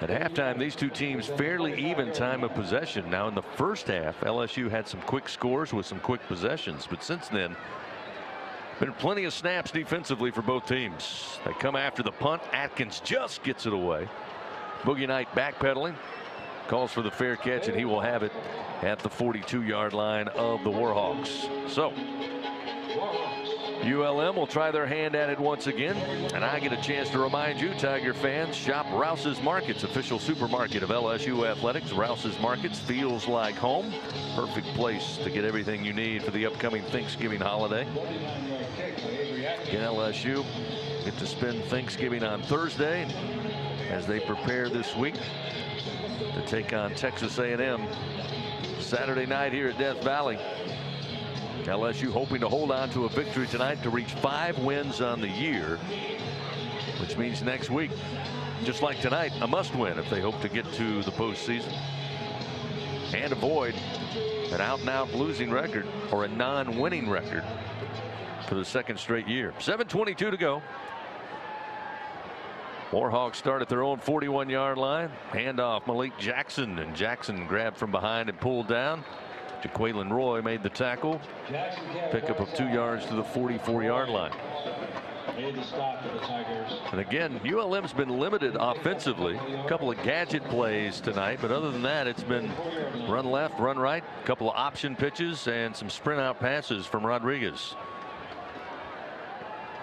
At halftime, these two teams fairly even time of possession. Now, in the first half, LSU had some quick scores with some quick possessions, but since then, been plenty of snaps defensively for both teams. They come after the punt. Atkins just gets it away. Boogie Knight backpedaling, calls for the fair catch, and he will have it at the 42 yard line of the Warhawks. So ULM will try their hand at it once again. And I get a chance to remind you, Tiger fans, shop Rouses Markets, official supermarket of LSU Athletics. Rouses Markets feels like home. Perfect place to get everything you need for the upcoming Thanksgiving holiday. Again, LSU get to spend Thanksgiving on Thursday as they prepare this week to take on Texas A&M Saturday night here at Death Valley. LSU hoping to hold on to a victory tonight to reach five wins on the year, which means next week, just like tonight, a must win if they hope to get to the postseason and avoid an out and out losing record or a non winning record for the second straight year. 7.22 to go. Warhawks start at their own 41 yard line. Handoff Malik Jackson and Jackson grabbed from behind and pulled down. Jaquelin Roy made the tackle. Pickup of two yards to the 44 yard line. And again, ULM's been limited offensively. A couple of gadget plays tonight, but other than that, it's been run left, run right, a couple of option pitches, and some sprint out passes from Rodriguez.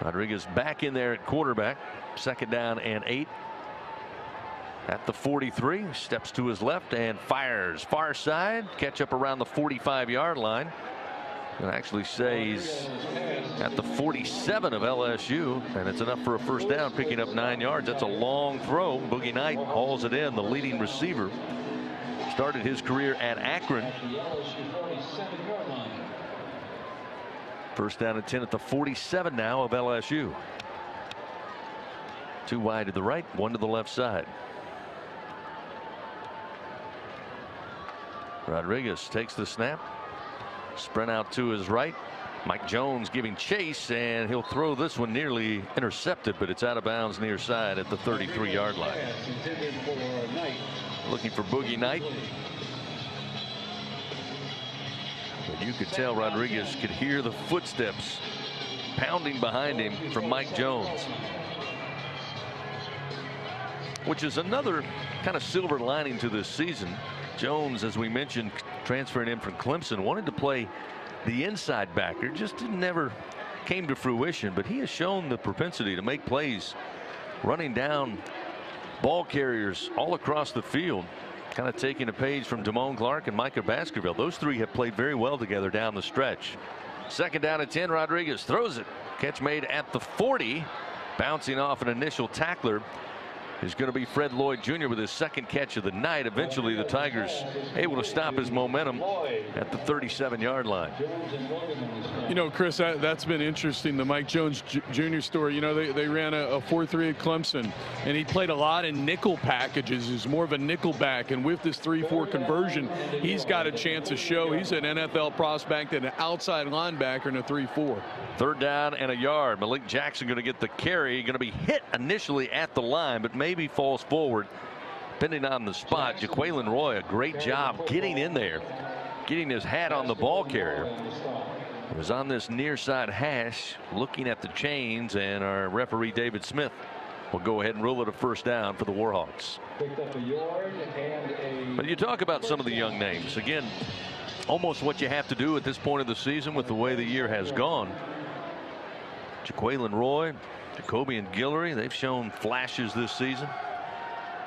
Rodriguez back in there at quarterback. Second down and eight. At the 43, steps to his left and fires far side. Catch up around the 45 yard line. And actually says at the 47 of LSU, and it's enough for a first down, picking up nine yards. That's a long throw. Boogie Knight hauls it in, the leading receiver. Started his career at Akron. First down and 10 at the 47 now of LSU. Two wide to the right, one to the left side. Rodriguez takes the snap. Sprint out to his right. Mike Jones giving chase, and he'll throw this one nearly intercepted, but it's out of bounds near side at the 33 yard line. Looking for Boogie Knight. But you could tell Rodriguez could hear the footsteps pounding behind him from Mike Jones. Which is another kind of silver lining to this season. Jones, as we mentioned, transferring in from Clemson, wanted to play the inside backer, just never came to fruition. But he has shown the propensity to make plays running down ball carriers all across the field. Kind of taking a page from Damone Clark and Micah Baskerville. Those three have played very well together down the stretch. Second down at 10. Rodriguez throws it. Catch made at the 40. Bouncing off an initial tackler is going to be Fred Lloyd Jr. with his second catch of the night. Eventually, the Tigers able to stop his momentum at the 37 yard line. You know, Chris, that, has been interesting. The Mike Jones Jr. story. You know, they, they ran a 4 3 at Clemson, and he played a lot in nickel packages. He's more of a nickel back. And with this 3 4 conversion, he's got a chance to show he's an NFL prospect and an outside linebacker in a 3 4. Third down and a yard. Malik Jackson going to get the carry. Going to be hit initially at the line, but maybe falls forward. Depending on the spot, Jaquelin Roy, a great job getting in there, getting his hat on the ball carrier. It was on this near side hash looking at the chains and our referee David Smith will go ahead and rule it a first down for the Warhawks. But you talk about some of the young names again almost what you have to do at this point of the season with the way the year has gone. Jaquelin Roy, Jacobian Guillory they've shown flashes this season.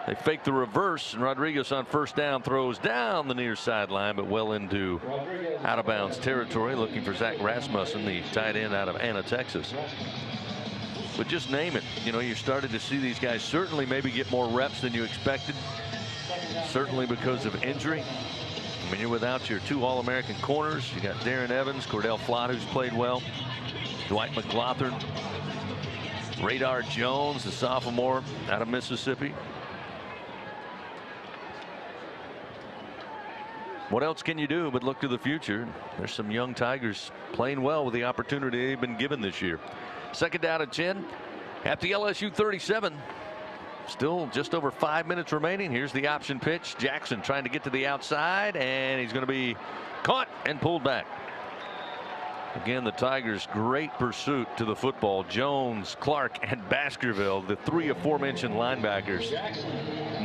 They fake the reverse and Rodriguez on first down throws down the near sideline but well into out of bounds territory looking for Zach Rasmussen the tight end out of Anna Texas. But just name it you know you started to see these guys certainly maybe get more reps than you expected. Certainly because of injury. I mean you're without your two All-American corners. You got Darren Evans, Cordale Flott who's played well. Dwight McGlothern. Radar Jones the sophomore out of Mississippi. What else can you do but look to the future? There's some young Tigers playing well with the opportunity they've been given this year. Second down at 10 at the LSU 37. Still just over five minutes remaining. Here's the option pitch. Jackson trying to get to the outside and he's going to be caught and pulled back. Again, the Tigers great pursuit to the football. Jones, Clark, and Baskerville, the three aforementioned linebackers,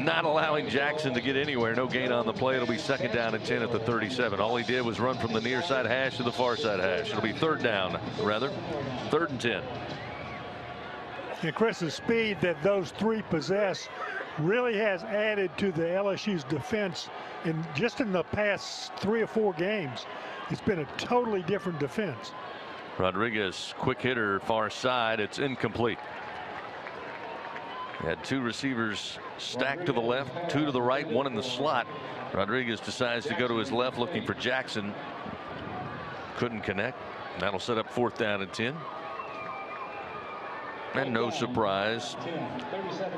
not allowing Jackson to get anywhere. No gain on the play. It'll be second down and 10 at the 37. All he did was run from the near side hash to the far side hash. It'll be third down, rather. Third and 10. And Chris, the speed that those three possess really has added to the LSU's defense in just in the past three or four games. It's been a totally different defense. Rodriguez, quick hitter, far side. It's incomplete. Had two receivers stacked to the left, two to the right, one in the slot. Rodriguez decides to go to his left looking for Jackson. Couldn't connect. That'll set up fourth down and 10. And no surprise,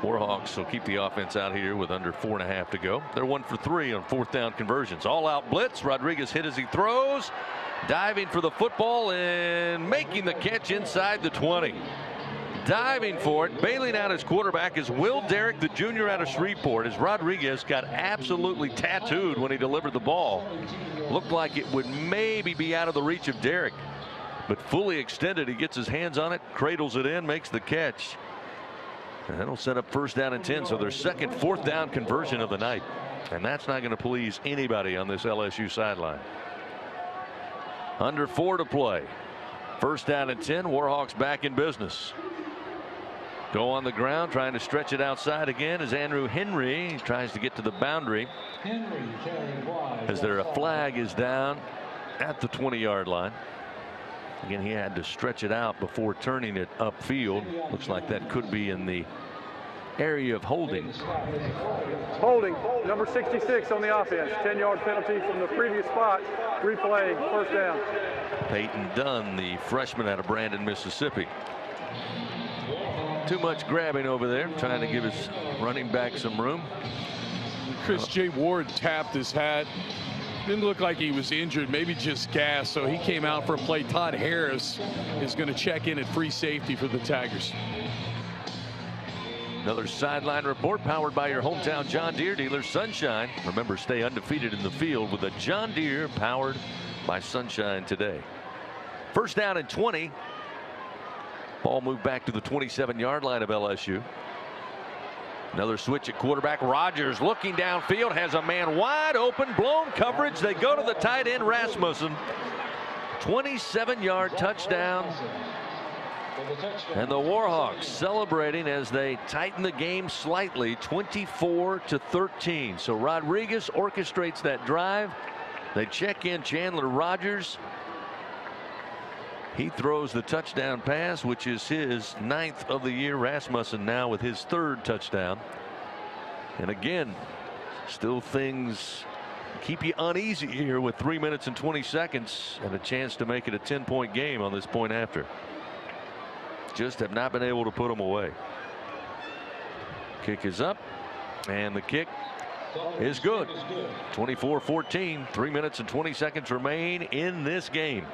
Warhawks will keep the offense out here with under four and a half to go. They're one for three on fourth down conversions. All out blitz. Rodriguez hit as he throws. Diving for the football and making the catch inside the 20. Diving for it, bailing out his quarterback is Will Derrick, the junior out of Shreveport, as Rodriguez got absolutely tattooed when he delivered the ball. Looked like it would maybe be out of the reach of Derrick but fully extended. He gets his hands on it, cradles it in, makes the catch. And that'll set up first down and 10. So their second fourth down conversion of the night. And that's not going to please anybody on this LSU sideline. Under four to play. First down and 10. Warhawks back in business. Go on the ground trying to stretch it outside again as Andrew Henry tries to get to the boundary. As there a flag is down at the 20 yard line. Again, he had to stretch it out before turning it upfield. Looks like that could be in the area of holding. Holding, number 66 on the offense. 10 yard penalty from the previous spot. Replay, first down. Peyton Dunn, the freshman out of Brandon, Mississippi. Too much grabbing over there, trying to give his running back some room. Chris J. Ward tapped his hat didn't look like he was injured, maybe just gas. So he came out for a play. Todd Harris is going to check in at free safety for the Tigers. Another sideline report powered by your hometown John Deere dealer, Sunshine. Remember, stay undefeated in the field with a John Deere powered by Sunshine today. First down and 20. Ball moved back to the 27 yard line of LSU. Another switch at quarterback. Rogers looking downfield has a man wide open blown coverage. They go to the tight end Rasmussen. 27 yard touchdown. And the Warhawks celebrating as they tighten the game slightly 24 to 13. So Rodriguez orchestrates that drive. They check in Chandler Rogers. He throws the touchdown pass, which is his ninth of the year. Rasmussen now with his third touchdown. And again, still things keep you uneasy here with three minutes and 20 seconds and a chance to make it a 10 point game on this point after. Just have not been able to put them away. Kick is up and the kick is good. 24 14, three minutes and 20 seconds remain in this game.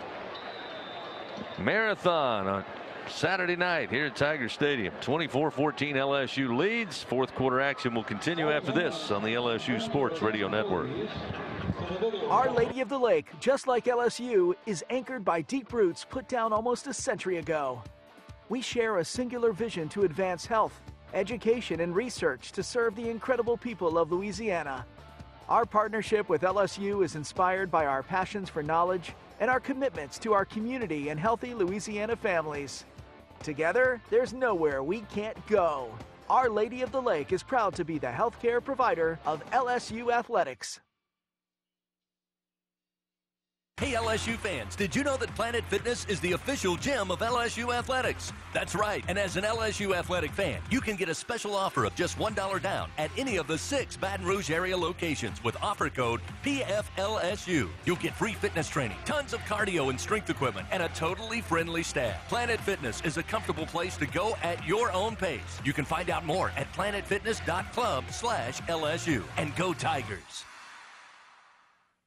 Marathon on Saturday night here at Tiger Stadium. 24-14 LSU leads. Fourth quarter action will continue after this on the LSU Sports Radio Network. Our Lady of the Lake, just like LSU, is anchored by deep roots put down almost a century ago. We share a singular vision to advance health, education, and research to serve the incredible people of Louisiana. Our partnership with LSU is inspired by our passions for knowledge and our commitments to our community and healthy Louisiana families. Together, there's nowhere we can't go. Our Lady of the Lake is proud to be the healthcare provider of LSU Athletics. Hey LSU fans, did you know that Planet Fitness is the official gym of LSU Athletics? That's right, and as an LSU Athletic fan, you can get a special offer of just $1 down at any of the six Baton Rouge area locations with offer code PFLSU. You'll get free fitness training, tons of cardio and strength equipment, and a totally friendly staff. Planet Fitness is a comfortable place to go at your own pace. You can find out more at planetfitness.club slash LSU. And go Tigers!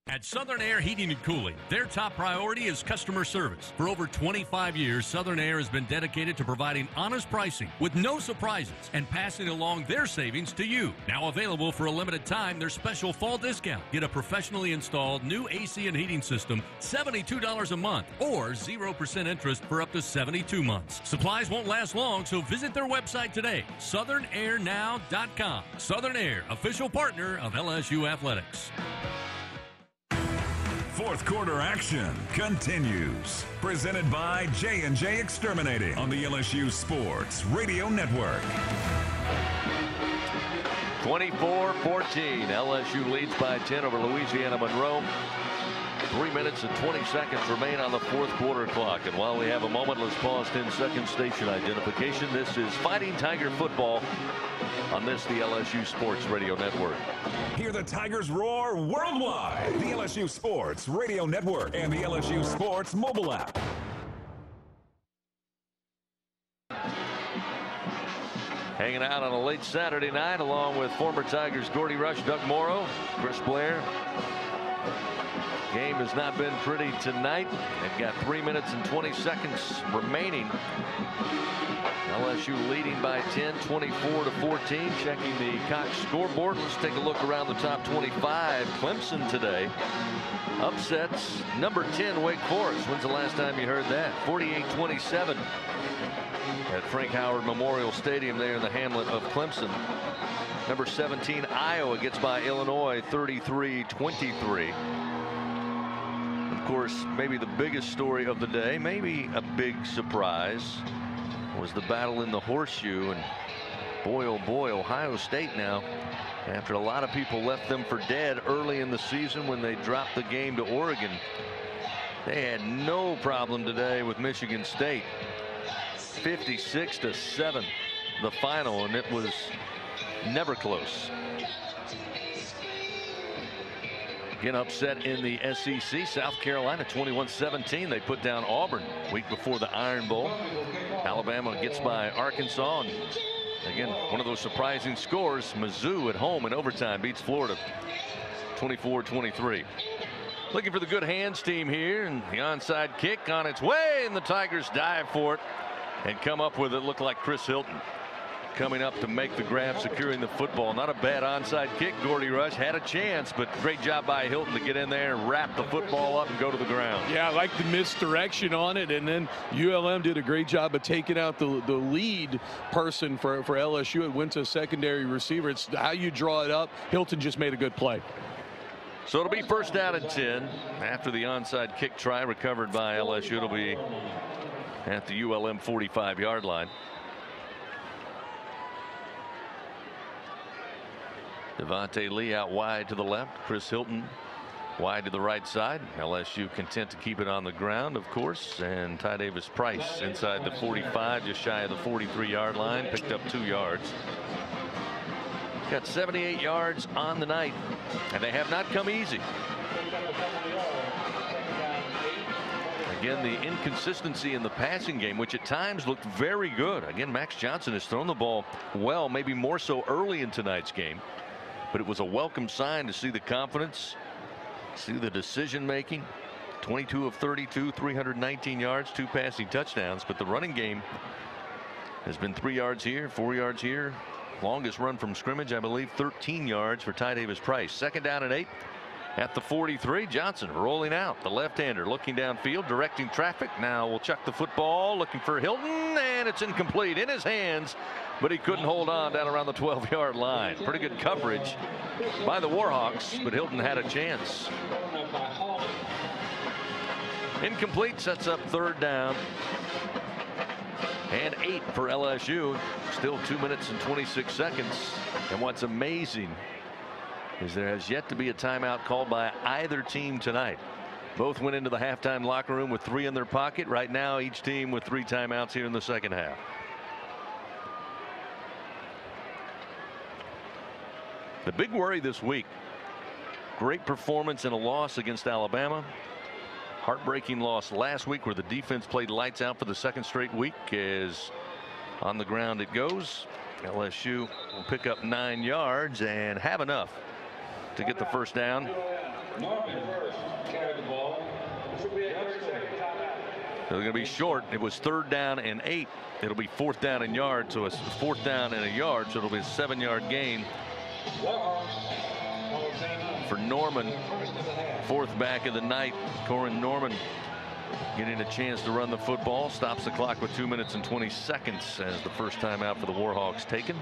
At Southern Air Heating and Cooling, their top priority is customer service. For over 25 years, Southern Air has been dedicated to providing honest pricing with no surprises and passing along their savings to you. Now available for a limited time, their special fall discount. Get a professionally installed new AC and heating system, $72 a month, or 0% interest for up to 72 months. Supplies won't last long, so visit their website today, southernairnow.com. Southern Air, official partner of LSU Athletics. Fourth quarter action continues. Presented by J&J Exterminating on the LSU Sports Radio Network. 24-14. LSU leads by 10 over Louisiana Monroe. Three minutes and 20 seconds remain on the fourth quarter clock. And while we have a moment, let's pause 10 second station identification. This is Fighting Tiger Football on this, the LSU Sports Radio Network. Hear the Tigers roar worldwide. The LSU Sports Radio Network and the LSU Sports mobile app. Hanging out on a late Saturday night along with former Tigers Gordy Rush, Doug Moreau, Chris Blair. Game has not been pretty tonight. They've got three minutes and 20 seconds remaining. LSU leading by 10, 24 to 14. Checking the Cox scoreboard. Let's take a look around the top 25. Clemson today upsets number 10 Wake Forest. When's the last time you heard that? 48-27 at Frank Howard Memorial Stadium there in the hamlet of Clemson. Number 17 Iowa gets by Illinois 33-23 of course, maybe the biggest story of the day, maybe a big surprise, was the battle in the horseshoe. And boy, oh boy, Ohio State now, after a lot of people left them for dead early in the season when they dropped the game to Oregon, they had no problem today with Michigan State. 56 to 7 the final and it was never close. Again, upset in the SEC. South Carolina 21-17. They put down Auburn week before the Iron Bowl. Alabama gets by Arkansas. And again, one of those surprising scores. Mizzou at home in overtime beats Florida 24-23. Looking for the good hands team here. And the onside kick on its way. And the Tigers dive for it and come up with it. Look like Chris Hilton coming up to make the grab, securing the football. Not a bad onside kick. Gordy Rush had a chance, but great job by Hilton to get in there and wrap the football up and go to the ground. Yeah, I like the misdirection on it, and then ULM did a great job of taking out the, the lead person for, for LSU. It went to a secondary receiver. It's how you draw it up. Hilton just made a good play. So it'll be first down and 10 after the onside kick try recovered by LSU. It'll be at the ULM 45 yard line. Devonta Lee out wide to the left. Chris Hilton wide to the right side. LSU content to keep it on the ground, of course. And Ty Davis Price inside the 45, just shy of the 43 yard line, picked up two yards. Got 78 yards on the night, and they have not come easy. Again, the inconsistency in the passing game, which at times looked very good. Again, Max Johnson has thrown the ball well, maybe more so early in tonight's game. But it was a welcome sign to see the confidence, see the decision making. 22 of 32, 319 yards, two passing touchdowns. But the running game has been three yards here, four yards here. Longest run from scrimmage, I believe, 13 yards for Ty Davis Price. Second down and eight at the 43. Johnson rolling out. The left-hander looking downfield, directing traffic. Now we'll chuck the football, looking for Hilton, and it's incomplete in his hands, but he couldn't hold on down around the 12-yard line. Pretty good coverage by the Warhawks, but Hilton had a chance. Incomplete sets up third down. And eight for LSU. Still two minutes and 26 seconds. And what's amazing is there has yet to be a timeout called by either team tonight. Both went into the halftime locker room with three in their pocket. Right now, each team with three timeouts here in the second half. The big worry this week great performance in a loss against Alabama. Heartbreaking loss last week where the defense played lights out for the second straight week as on the ground it goes. LSU will pick up nine yards and have enough to get the first down. They're going to be short. It was third down and eight. It'll be fourth down and yard. So it's fourth down and a yard. So it'll be a seven yard gain for Norman. Fourth back of the night. Corin Norman getting a chance to run the football. Stops the clock with two minutes and 20 seconds as the first timeout for the Warhawks taken.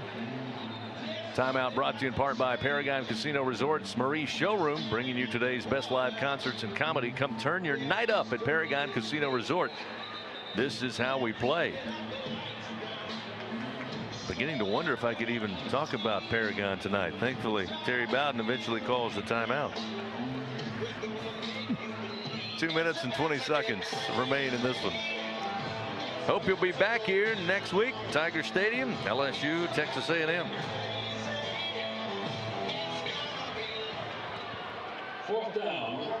Timeout brought to you in part by Paragon Casino Resorts Marie Showroom, bringing you today's best live concerts and comedy. Come turn your night up at Paragon Casino Resort. This is how we play. Beginning to wonder if I could even talk about Paragon tonight. Thankfully, Terry Bowden eventually calls the timeout. Two minutes and 20 seconds remain in this one. Hope you'll be back here next week. Tiger Stadium, LSU, Texas A&M. Fourth down.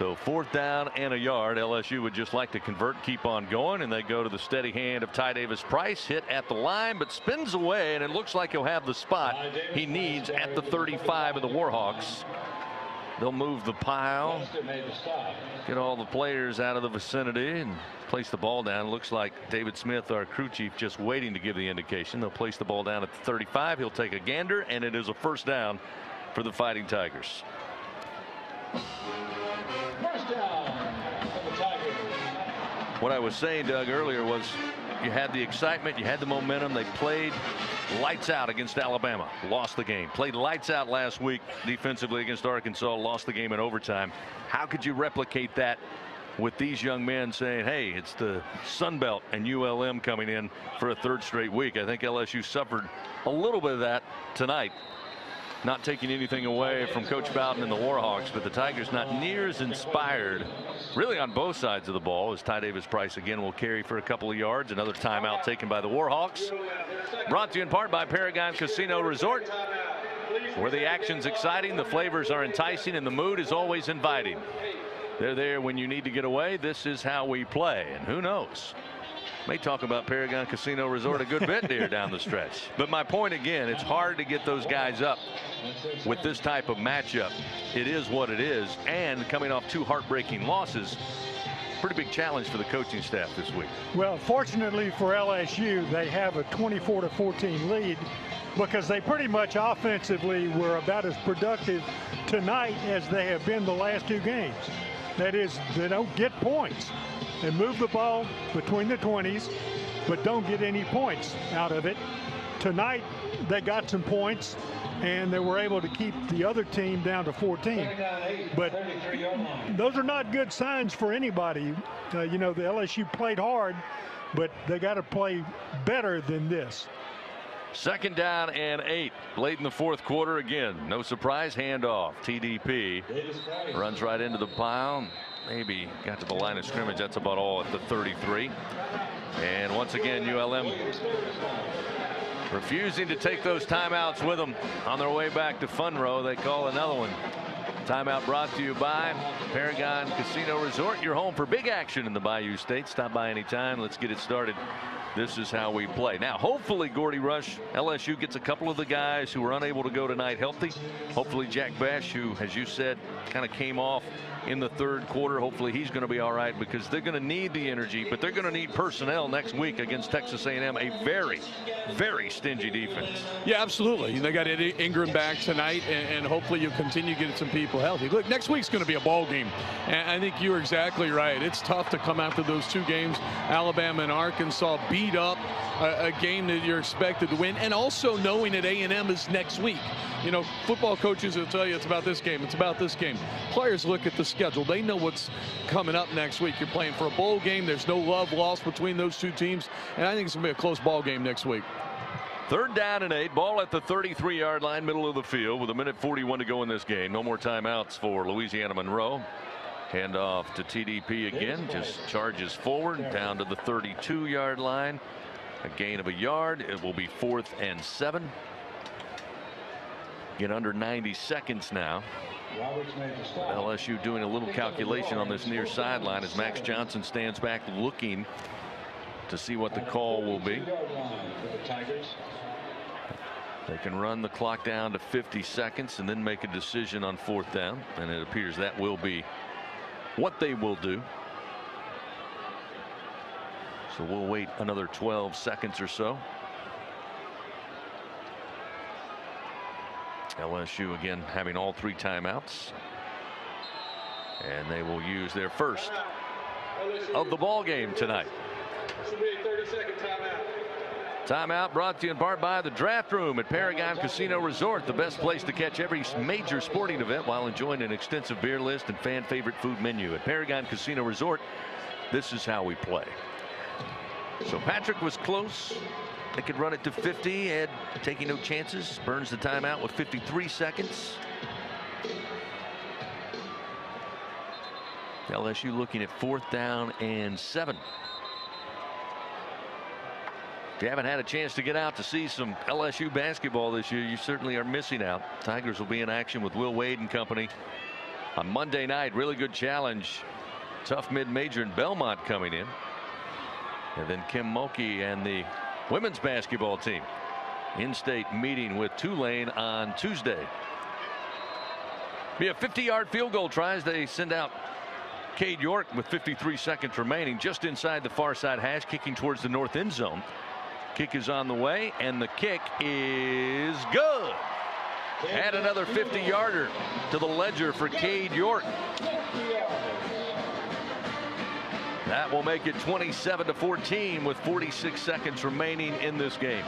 So fourth down and a yard. LSU would just like to convert, keep on going, and they go to the steady hand of Ty Davis Price. Hit at the line, but spins away, and it looks like he'll have the spot he needs at the 35 of the Warhawks. They'll move the pile, get all the players out of the vicinity, and place the ball down. Looks like David Smith, our crew chief, just waiting to give the indication. They'll place the ball down at the 35. He'll take a gander, and it is a first down for the Fighting Tigers. What I was saying, Doug, earlier was you had the excitement, you had the momentum. They played lights out against Alabama, lost the game. Played lights out last week defensively against Arkansas, lost the game in overtime. How could you replicate that with these young men saying, hey, it's the Sun Belt and ULM coming in for a third straight week? I think LSU suffered a little bit of that tonight. Not taking anything away from Coach Bowden and the Warhawks, but the Tigers not near as inspired, really on both sides of the ball, as Ty Davis Price again will carry for a couple of yards. Another timeout taken by the Warhawks. Brought to you in part by Paragon Casino Resort, where the action's exciting, the flavors are enticing, and the mood is always inviting. They're there when you need to get away. This is how we play, and who knows? May talk about Paragon Casino Resort a good bit here down the stretch. But my point again, it's hard to get those guys up with this type of matchup. It is what it is. And coming off two heartbreaking losses, pretty big challenge for the coaching staff this week. Well, fortunately for LSU, they have a 24 to 14 lead because they pretty much offensively were about as productive tonight as they have been the last two games. That is, they don't get points. They move the ball between the 20s, but don't get any points out of it. Tonight, they got some points, and they were able to keep the other team down to 14. But those are not good signs for anybody. Uh, you know, the LSU played hard, but they got to play better than this. Second down and eight late in the fourth quarter again. No surprise handoff. TDP runs right into the pile. Maybe got to the line of scrimmage. That's about all at the 33. And once again, ULM refusing to take those timeouts with them on their way back to Fun Row. They call another one. Timeout brought to you by Paragon Casino Resort. Your home for big action in the Bayou State. Stop by anytime. Let's get it started This is how we play. Now, hopefully, Gordy Rush, LSU gets a couple of the guys who were unable to go tonight healthy. Hopefully, Jack Bech, who, as you said, kind of came off in the third quarter. Hopefully he's going to be all right because they're going to need the energy, but they're going to need personnel next week against Texas A&M, a very, very stingy defense. Yeah, absolutely. They got Ingram back tonight, and, and hopefully you'll continue getting some people healthy. Look, next week's going to be a ball game, and I think you're exactly right. It's tough to come after those two games, Alabama and Arkansas, beat up a, a game that you're expected to win, and also knowing that A&M is next week. You know, football coaches will tell you it's about this game, it's about this game. Players look at the schedule. They know what's coming up next week. You're playing for a bowl game. There's no love lost between those two teams, and I think it's going to be a close ball game next week. Third down and eight. Ball at the 33 yard line, middle of the field, with a minute 41 to go in this game. No more timeouts for Louisiana Monroe. Hand off to TDP again. Just charges forward down to the 32 yard line. A gain of a yard. It will be fourth and seven. Get under 90 seconds now. LSU doing a little calculation on this near sideline as Max Johnson stands back looking to see what the call will be. They can run the clock down to 50 seconds and then make a decision on fourth down. And it appears that will be what they will do. So we'll wait another 12 seconds or so. LSU again having all three timeouts. And they will use their first of the ball game tonight. Timeout brought to you in part by the Draft Room at Paragon Casino Resort, the best place to catch every major sporting event while enjoying an extensive beer list and fan favorite food menu. At Paragon Casino Resort, this is how we play. So Patrick was close. They could run it to 50. Ed taking no chances. Burns the timeout with 53 seconds. LSU looking at fourth down and seven. If you haven't had a chance to get out to see some LSU basketball this year, you certainly are missing out. Tigers will be in action with Will Wade and company on Monday night. Really good challenge. Tough mid-major in Belmont coming in. And then Kim Mulkey and the women's basketball team in-state meeting with Tulane on Tuesday. Be a 50-yard field goal try as they send out Cade York with 53 seconds remaining just inside the far side hash kicking towards the north end zone. Kick is on the way and the kick is good. Add another 50 yarder to the ledger for Cade York. That will make it 27 to 14 with 46 seconds remaining in this game.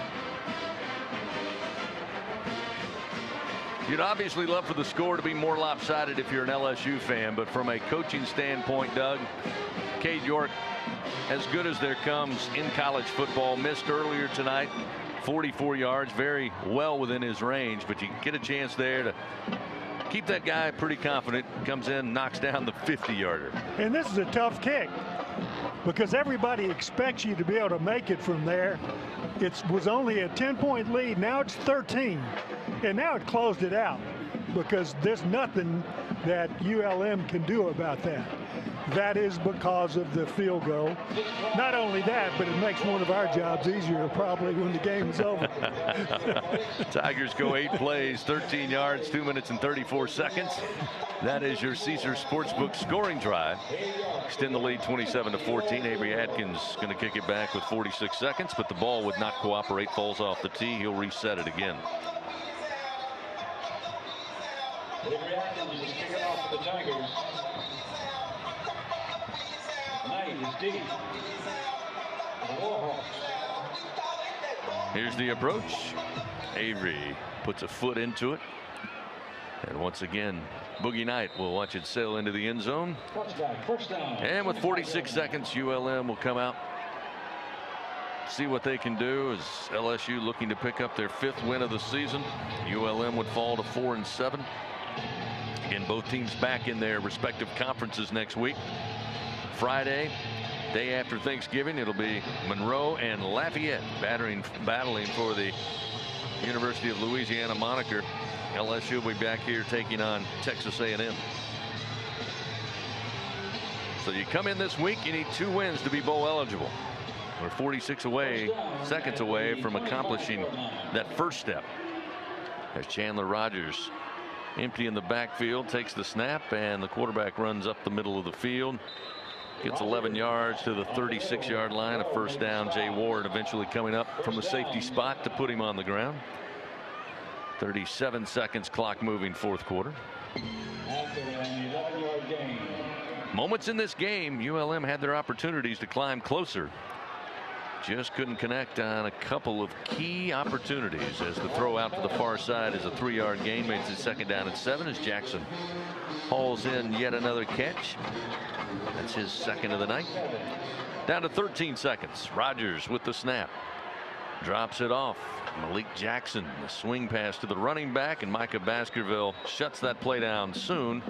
You'd obviously love for the score to be more lopsided if you're an LSU fan, but from a coaching standpoint, Doug, Cade York, as good as there comes in college football, missed earlier tonight. 44 yards, very well within his range, but you get a chance there to keep that guy pretty confident. Comes in, knocks down the 50 yarder. And this is a tough kick because everybody expects you to be able to make it from there. It was only a 10 point lead. Now it's 13. And now it closed it out because there's nothing that ULM can do about that. That is because of the field goal. Not only that, but it makes one of our jobs easier probably when the game is over. Tigers go eight plays, 13 yards, two minutes and 34 seconds. That is your Caesar Sportsbook scoring drive. Extend the lead 27 to 14. Avery Atkins going to kick it back with 46 seconds, but the ball would not cooperate. Falls off the tee. He'll reset it again. Avery Atkins is kicking off for the Tigers. Is deep. Here's the approach. Avery puts a foot into it. And once again, Boogie Knight will watch it sail into the end zone. And with 46 seconds, ULM will come out. See what they can do as LSU looking to pick up their fifth win of the season. ULM would fall to four and seven. Again, both teams back in their respective conferences next week. Friday, day after Thanksgiving, it'll be Monroe and Lafayette battering, battling for the University of Louisiana moniker. LSU will be back here taking on Texas A&M. So you come in this week, you need two wins to be bowl eligible. We're 46 away, seconds away from accomplishing that first step. As Chandler Rogers empty in the backfield takes the snap and the quarterback runs up the middle of the field. Gets 11 yards to the 36 yard line. A first down. Jay Ward eventually coming up from the safety spot to put him on the ground. 37 seconds clock moving fourth quarter. Moments in this game, ULM had their opportunities to climb closer. Just couldn't connect on a couple of key opportunities as the throw out to the far side is a three yard gain makes it second down at seven as Jackson hauls in yet another catch. That's his second of the night. Down to 13 seconds. Rogers with the snap. Drops it off. Malik Jackson, the swing pass to the running back, and Micah Baskerville shuts that play down soon,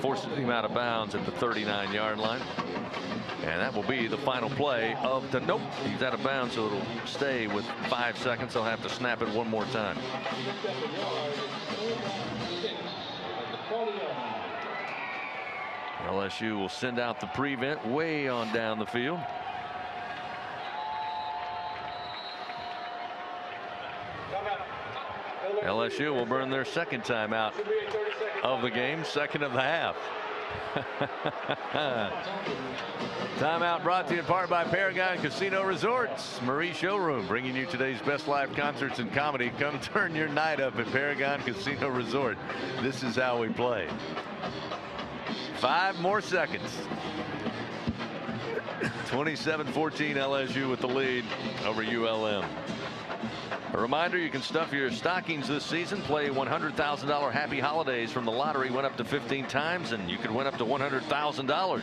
forces him out of bounds at the 39 yard line. And that will be the final play of the nope. He's out of bounds, so it'll stay with five seconds. They'll have to snap it one more time. LSU will send out the prevent way on down the field. LSU will burn their second timeout of the game, second of the half. Timeout brought to you in part by Paragon Casino Resorts. Marie Showroom bringing you today's best live concerts and comedy. Come turn your night up at Paragon Casino Resort. This is how we play. Five more seconds. 27-14 LSU with the lead over ULM. A reminder you can stuff your stockings this season. Play $100,000 Happy Holidays from the lottery. Went up to 15 times and you could win up to $100,000.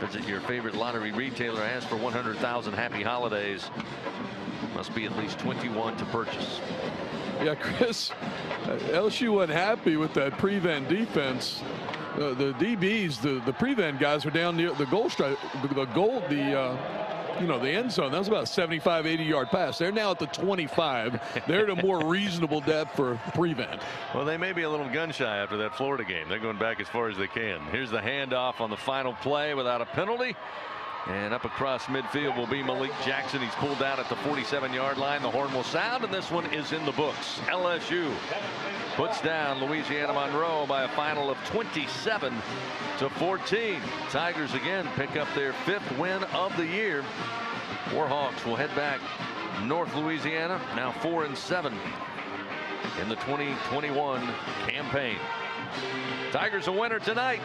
Visit your favorite lottery retailer. Ask for 100,000 Happy Holidays. Must be at least 21 to purchase. Yeah, Chris, uh, LSU wasn't happy with that prevent defense. Uh, the DBs, the the prevent guys were down near the goal strike, the goal, the uh, you know the end zone. That was about a 75, 80 yard pass. They're now at the 25. They're at a more reasonable depth for prevent. Well, they may be a little gun shy after that Florida game. They're going back as far as they can. Here's the handoff on the final play without a penalty. And up across midfield will be Malik Jackson. He's pulled out at the 47 yard line. The horn will sound, and this one is in the books. LSU puts down Louisiana Monroe by a final of 27 to 14. Tigers again pick up their fifth win of the year. Warhawks will head back North Louisiana, now four and seven in the 2021 campaign. Tigers a winner tonight.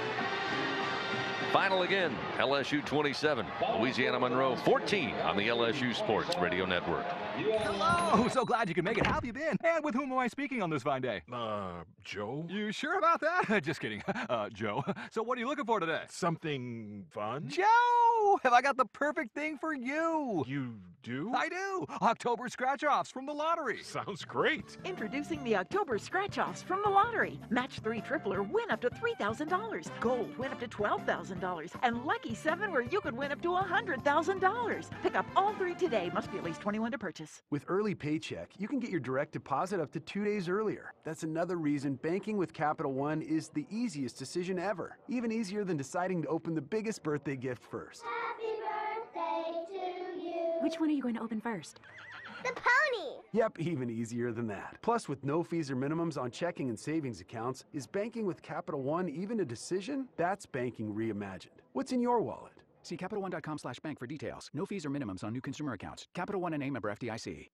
Final again, LSU 27, Louisiana Monroe 14 on the LSU Sports Radio Network. Hello! So glad you could make it. How have you been? And with whom am I speaking on this fine day? Uh, Joe? You sure about that? Just kidding. Uh, Joe. So what are you looking for today? Something fun? Joe! Have I got the perfect thing for you? You do? I do! October scratch-offs from the lottery. Sounds great. Introducing the October scratch-offs from the lottery. Match 3 tripler, win up to $3,000. Gold, win up to $12,000. And Lucky 7, where you could win up to $100,000. Pick up all three today. Must be at least 21 to purchase. With Early Paycheck, you can get your direct deposit up to two days earlier. That's another reason banking with Capital One is the easiest decision ever. Even easier than deciding to open the biggest birthday gift first. Happy birthday to you. Which one are you going to open first? The pony! Yep, even easier than that. Plus, with no fees or minimums on checking and savings accounts, is banking with Capital One even a decision? That's banking reimagined. What's in your wallet? See CapitalOne.com slash bank for details. No fees or minimums on new consumer accounts. Capital One and a member FDIC.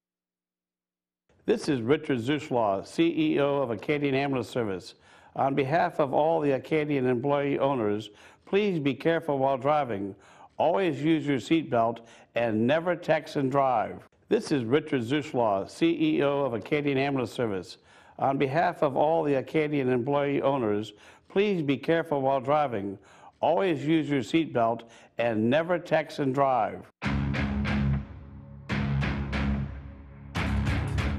This is Richard Zuschlag, CEO of Acadian Ambulance Service. On behalf of all the Acadian employee owners, please be careful while driving. Always use your seatbelt and never text and drive. This is Richard Zuschlag, CEO of Acadian Ambulance Service. On behalf of all the Acadian employee owners, please be careful while driving. Always use your seatbelt and never text and drive.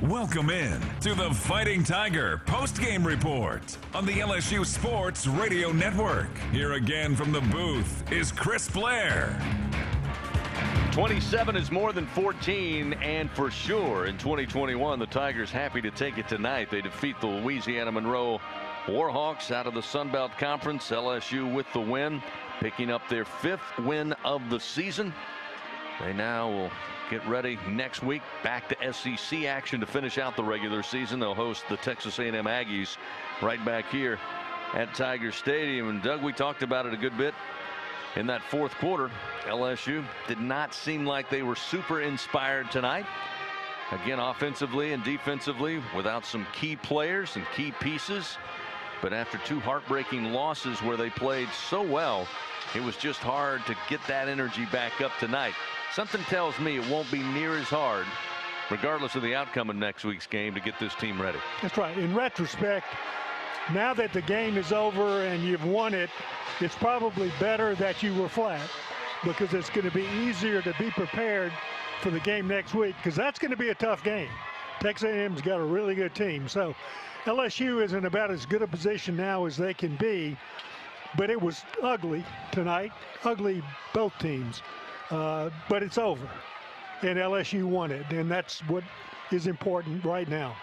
Welcome in to the Fighting Tiger post-game report on the LSU Sports Radio Network. Here again from the booth is Chris Blair. 27 is more than 14, and for sure in 2021, the Tigers happy to take it tonight. They defeat the Louisiana Monroe Warhawks out of the Sun Belt Conference. LSU with the win, picking up their fifth win of the season. They now will get ready next week. Back to SEC action to finish out the regular season. They'll host the Texas A&M Aggies right back here at Tiger Stadium. And Doug, we talked about it a good bit in that fourth quarter. LSU did not seem like they were super inspired tonight. Again, offensively and defensively, without some key players and key pieces. But after two heartbreaking losses where they played so well, it was just hard to get that energy back up tonight. Something tells me it won't be near as hard, regardless of the outcome of next week's game, to get this team ready. That's right. In retrospect, now that the game is over and you've won it, it's probably better that you were flat because it's going to be easier to be prepared for the game next week because that's going to be a tough game. Texas A&M's got a really good team. So LSU is in about as good a position now as they can be, but it was ugly tonight, ugly both teams. Uh, but it's over, and LSU won it, and that's what is important right now.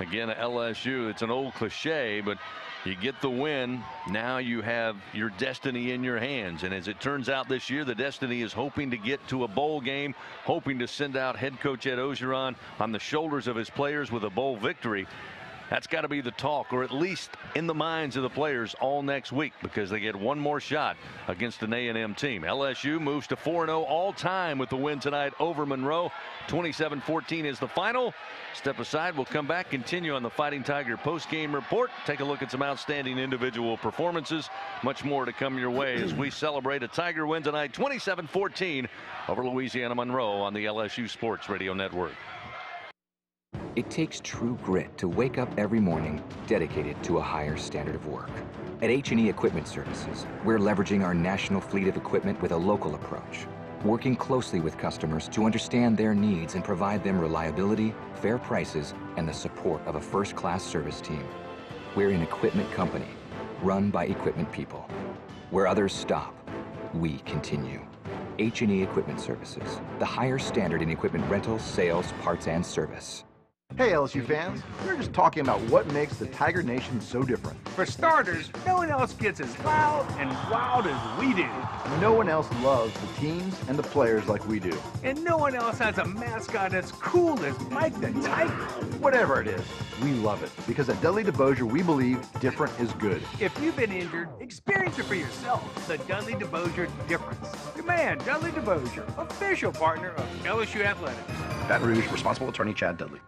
Again, LSU, it's an old cliche, but you get the win. Now you have your destiny in your hands. And as it turns out this year, the destiny is hoping to get to a bowl game, hoping to send out head coach Ed Orgeron on the shoulders of his players with a bowl victory. That's got to be the talk, or at least in the minds of the players all next week, because they get one more shot against an A&M team. LSU moves to 4-0 all time with the win tonight over Monroe. 27-14 is the final. Step aside. We'll come back, continue on the Fighting Tiger post-game report. Take a look at some outstanding individual performances. Much more to come your way as we celebrate a Tiger win tonight, 27-14 over Louisiana Monroe on the LSU Sports Radio Network. It takes true grit to wake up every morning dedicated to a higher standard of work. At H&E Equipment Services, we're leveraging our national fleet of equipment with a local approach, working closely with customers to understand their needs and provide them reliability, fair prices, and the support of a first-class service team. We're an equipment company, run by equipment people. Where others stop, we continue. H&E Equipment Services, the higher standard in equipment rental, sales, parts, and service. Hey LSU fans, we're just talking about what makes the Tiger Nation so different. For starters, no one else gets as loud and wild as we do. No one else loves the teams and the players like we do. And no one else has a mascot as cool as Mike the Tiger. Whatever it is, we love it because at Dudley DeBosier we believe different is good. If you've been injured, experience it for yourself. The Dudley DeBosier difference. Demand Dudley DeBosier, official partner of LSU Athletics. Baton Rouge, responsible attorney Chad Dudley.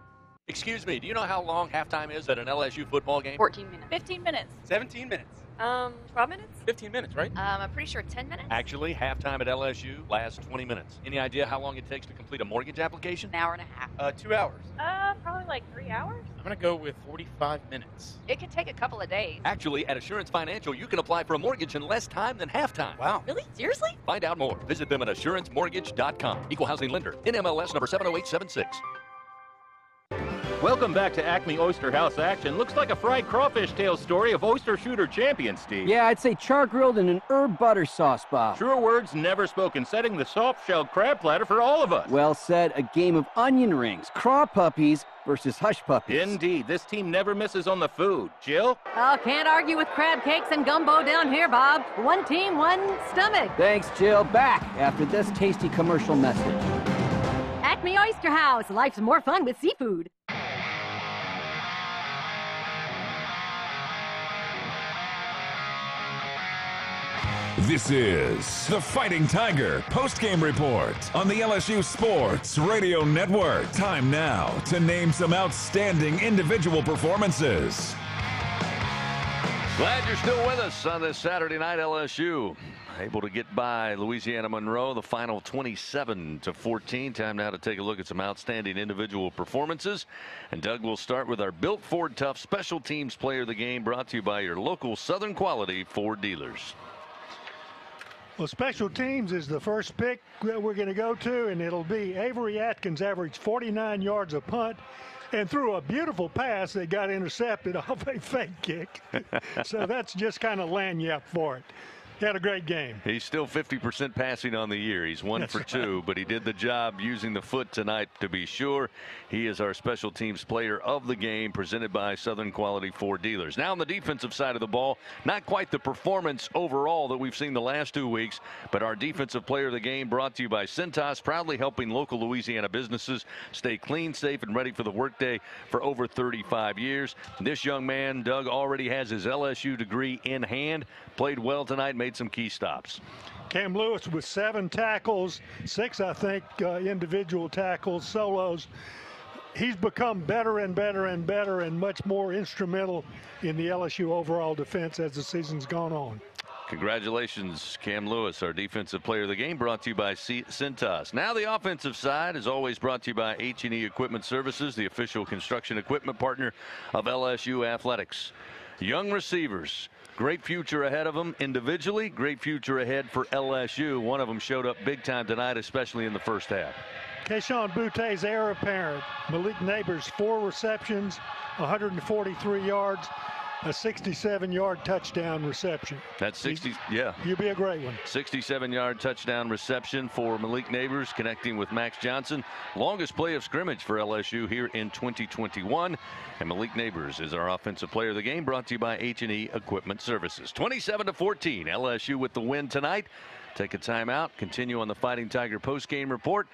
Excuse me, do you know how long halftime is at an LSU football game? 14 minutes. 15 minutes. 17 minutes. Um, 12 minutes? 15 minutes, right? Um, I'm pretty sure 10 minutes. Actually, halftime at LSU lasts 20 minutes. Any idea how long it takes to complete a mortgage application? An hour and a half. Uh, two hours. Uh, probably like three hours. I'm going to go with 45 minutes. It could take a couple of days. Actually, at Assurance Financial, you can apply for a mortgage in less time than halftime. Wow. Really? Seriously? Find out more. Visit them at assurancemortgage.com. Equal housing lender. NMLS number 70876. Welcome back to Acme Oyster House action. Looks like a fried crawfish tail story of oyster shooter champion, Steve. Yeah, I'd say char grilled in an herb butter sauce, Bob. Truer words never spoken, setting the soft shell crab platter for all of us. Well said. A game of onion rings, craw puppies versus hush puppies. Indeed, this team never misses on the food. Jill? Oh, can't argue with crab cakes and gumbo down here, Bob. One team, one stomach. Thanks, Jill. Back after this tasty commercial message. Acme Oyster House. Life's more fun with seafood. This is the Fighting Tiger post-game report on the LSU Sports Radio Network. Time now to name some outstanding individual performances. Glad you're still with us on this Saturday night. LSU able to get by Louisiana Monroe, the final 27 to 14. Time now to take a look at some outstanding individual performances. And Doug will start with our Built Ford Tough Special Teams Player of the Game, brought to you by your local Southern Quality Ford dealers. Well, special teams is the first pick that we're going to go to, and it'll be Avery Atkins averaged 49 yards a punt and threw a beautiful pass that got intercepted off a fake kick. so that's just kind of up for it. He had a great game. He's still 50% passing on the year. He's one That's for two, but he did the job using the foot tonight to be sure. He is our special teams player of the game, presented by Southern Quality Ford Dealers. Now on the defensive side of the ball, not quite the performance overall that we've seen the last two weeks, but our defensive player of the game brought to you by Cintas, proudly helping local Louisiana businesses stay clean, safe, and ready for the workday for over 35 years. This young man, Doug, already has his LSU degree in hand, played well tonight, made some key stops. Cam Lewis with seven tackles, six, I think, uh, individual tackles, solos. He's become better and better and better and much more instrumental in the LSU overall defense as the season's gone on. Congratulations, Cam Lewis, our defensive player of the game, brought to you by C- Cintas. Now the offensive side is always brought to you by H&E Equipment Services, the official construction equipment partner of LSU Athletics. Young receivers, great future ahead of them individually, great future ahead for LSU. One of them showed up big time tonight, especially in the first half. Kayshon Boutte's heir apparent. Malik Nabers, four receptions, 143 yards, a 67 yard touchdown reception. That's 60, yeah. You'll be a great one. 67 yard touchdown reception for Malik Nabers, connecting with Max Johnson. Longest play of scrimmage for LSU here in 2021. And Malik Nabers is our offensive player of the game, brought to you by H&E Equipment Services. 27 to 14, LSU with the win tonight. Take a timeout, continue on the Fighting Tiger post-game report.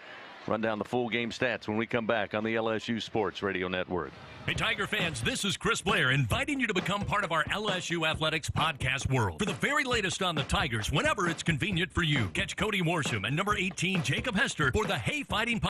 Run down the full game stats when we come back on the LSU Sports Radio Network. Hey, Tiger fans, this is Chris Blair inviting you to become part of our LSU Athletics podcast world. For the very latest on the Tigers, whenever it's convenient for you, catch Cody Worsham and number 18, Jacob Hester, for the Hey Fighting